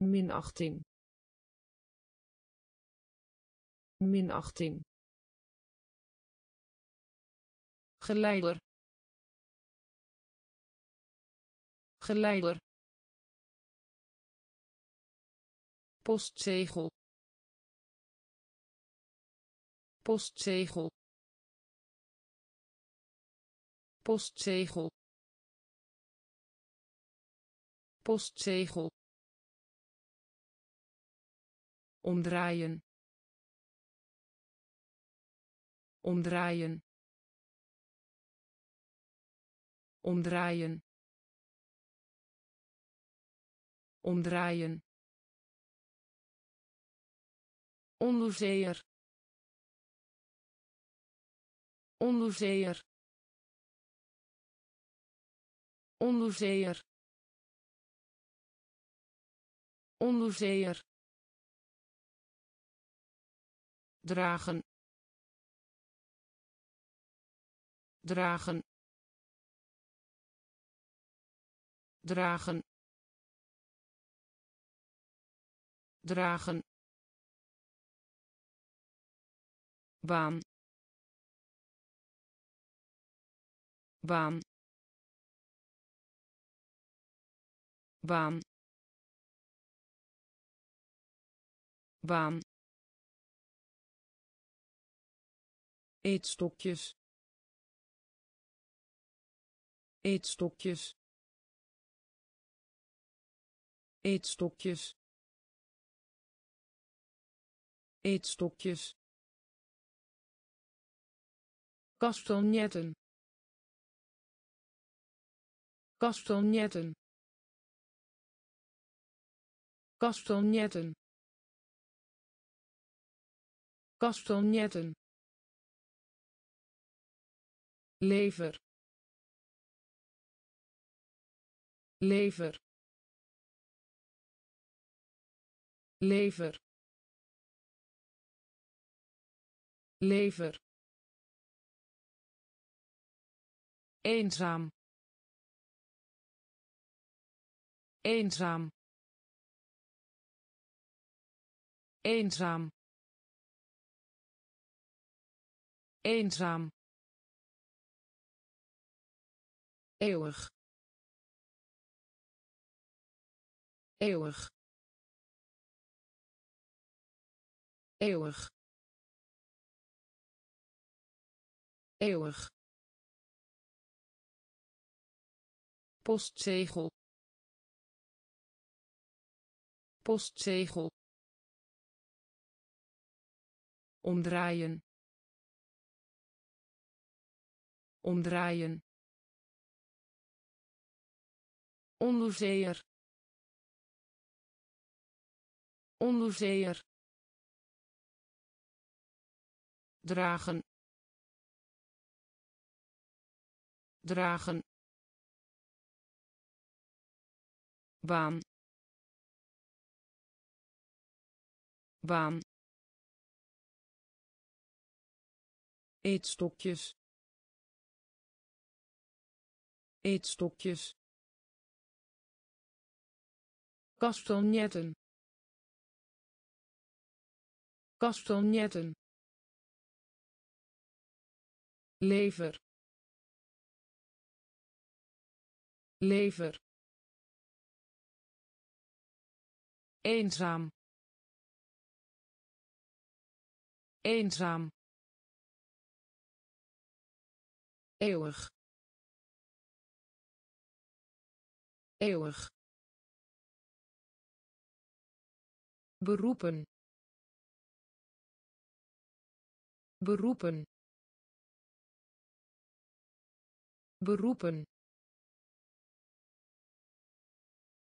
Minachting. Minachting. Geleider. Geleider postzegel. Postzegel. Postzegel. Postzegel. Omdraaien. Omdraaien. Omdraaien. Omdraaien onderzeeër. Onderzeeër. Onderzeeër. Onderzeeër. Dragen. Dragen. Dragen. Dragen baan. Baan. Baan. Baan. Eetstokjes. Eetstokjes. Eetstokjes. Eetstokjes kastanjetten kastanjetten kastanjetten kastanjetten lever. Lever. Lever. Lever eenzaam. Eenzaam. Eenzaam. Eenzaam. Eeuwig. Eeuwig. Eeuwig. Eeuwig postzegel. Postzegel. Omdraaien. Omdraaien. Onderzeeër. Onderzeeër. Dragen. Dragen baan. Baan. Eetstokjes. Eetstokjes. Kastanjetten kastanjetten lever. Lever eenzaam. Eenzaam. Eeuwig. Eeuwig. Beroepen. Beroepen. Beroepen.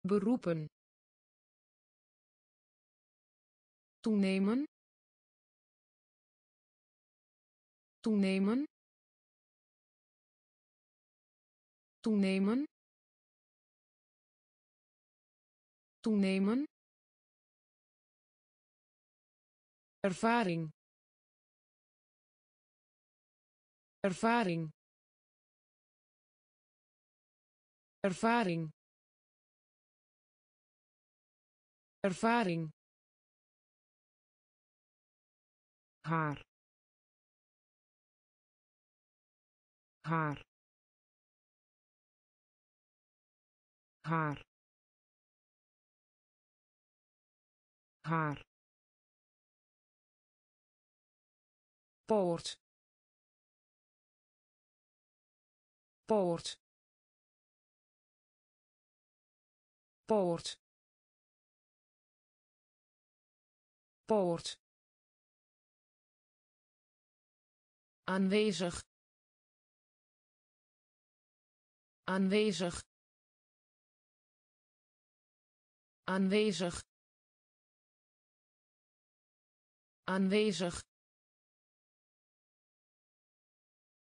Beroepen toenemen. Toenemen. Toenemen. Toenemen. Ervaring. Ervaring. Ervaring. Ervaring haar. Haar. Haar. Haar. Poort. Poort. Poort. Poort aanwezig. Aanwezig. Aanwezig. Aanwezig.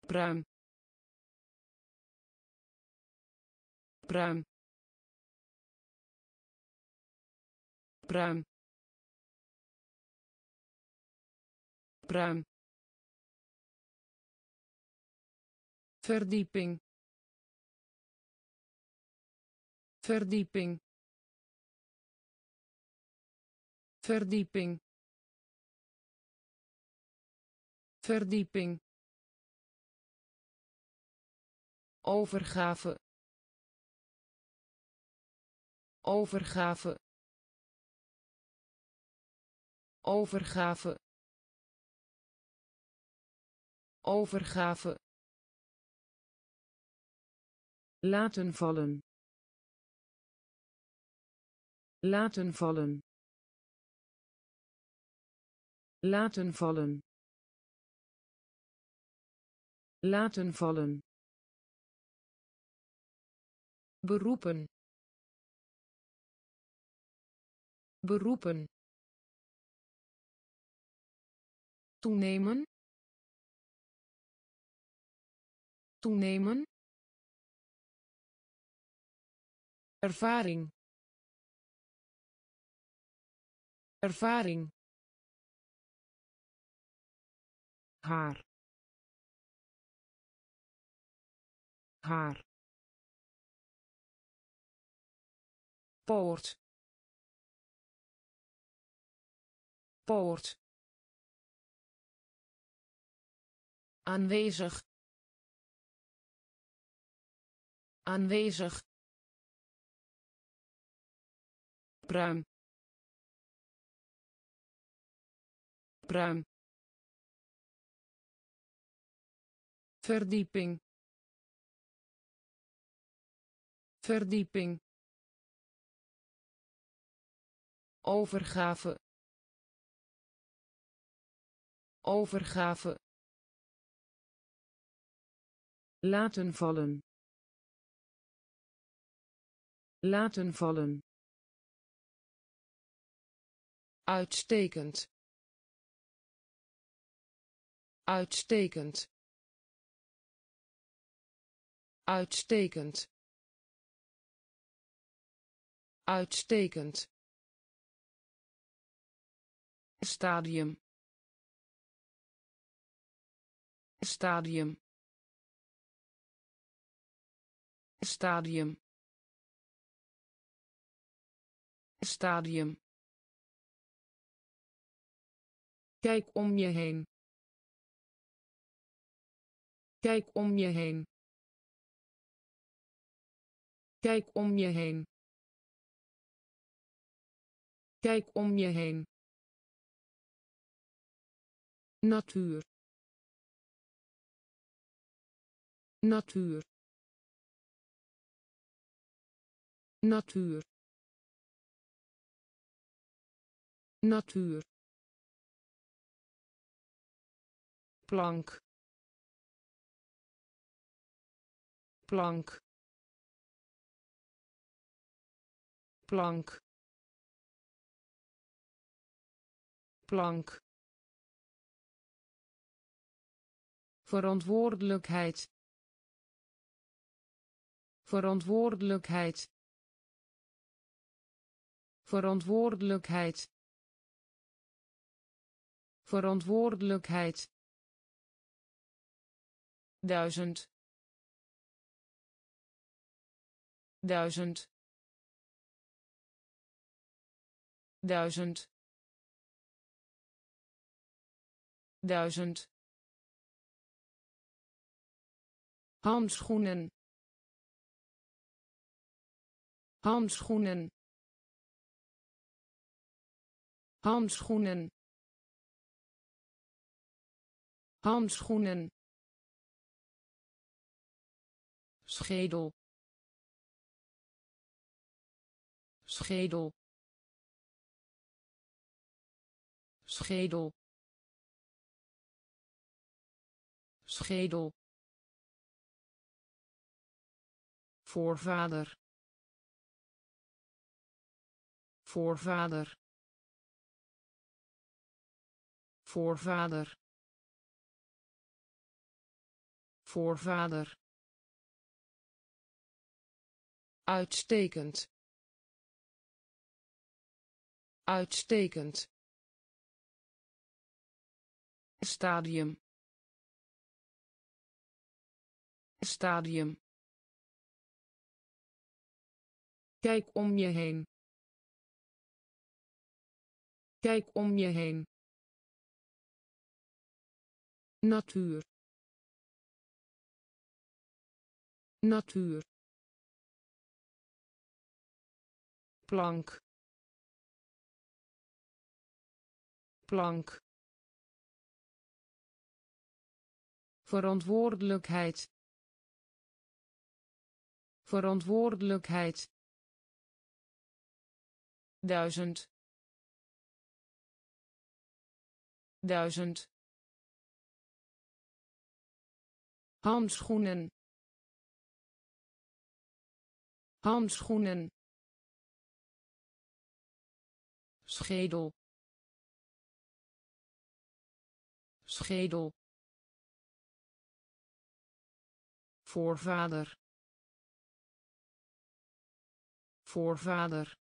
Pruim. Pruim. Pruim. Pruim verdieping verdieping verdieping verdieping overgave overgave overgave overgave laten vallen. Laten vallen. Laten vallen. Laten vallen. Beroepen. Beroepen. Toenemen. Toenemen ervaring. Ervaring. Haar. Haar. Poort. Poort. Aanwezig. Aanwezig pruim. Pruim. Verdieping. Verdieping. Overgave. Overgave. Laten vallen. Laten vallen uitstekend. Uitstekend. Uitstekend. Uitstekend. Stadium. Stadium. Stadium. Stadium Kijk om je heen. Kijk om je heen. Kijk om je heen. Kijk om je heen. Natuur. Natuur. Natuur. Natuur. Plank. Plank. Plank. Plank. Verantwoordelijkheid. Verantwoordelijkheid. Verantwoordelijkheid. Verantwoordelijkheid duizend. Duizend. Duizend. Duizend. Handschoenen. Handschoenen. Handschoenen. Handschoenen schedel. Schedel. Schedel. Schedel. Voorvader. Voorvader. Voorvader. Voorvader uitstekend uitstekend stadium stadium kijk om je heen Kijk om je heen. Natuur. Natuur. Plank. Plank. Verantwoordelijkheid. Verantwoordelijkheid. Duizend. Duizend. Handschoenen. Handschoenen schedel. Schedel. Voorvader. Voorvader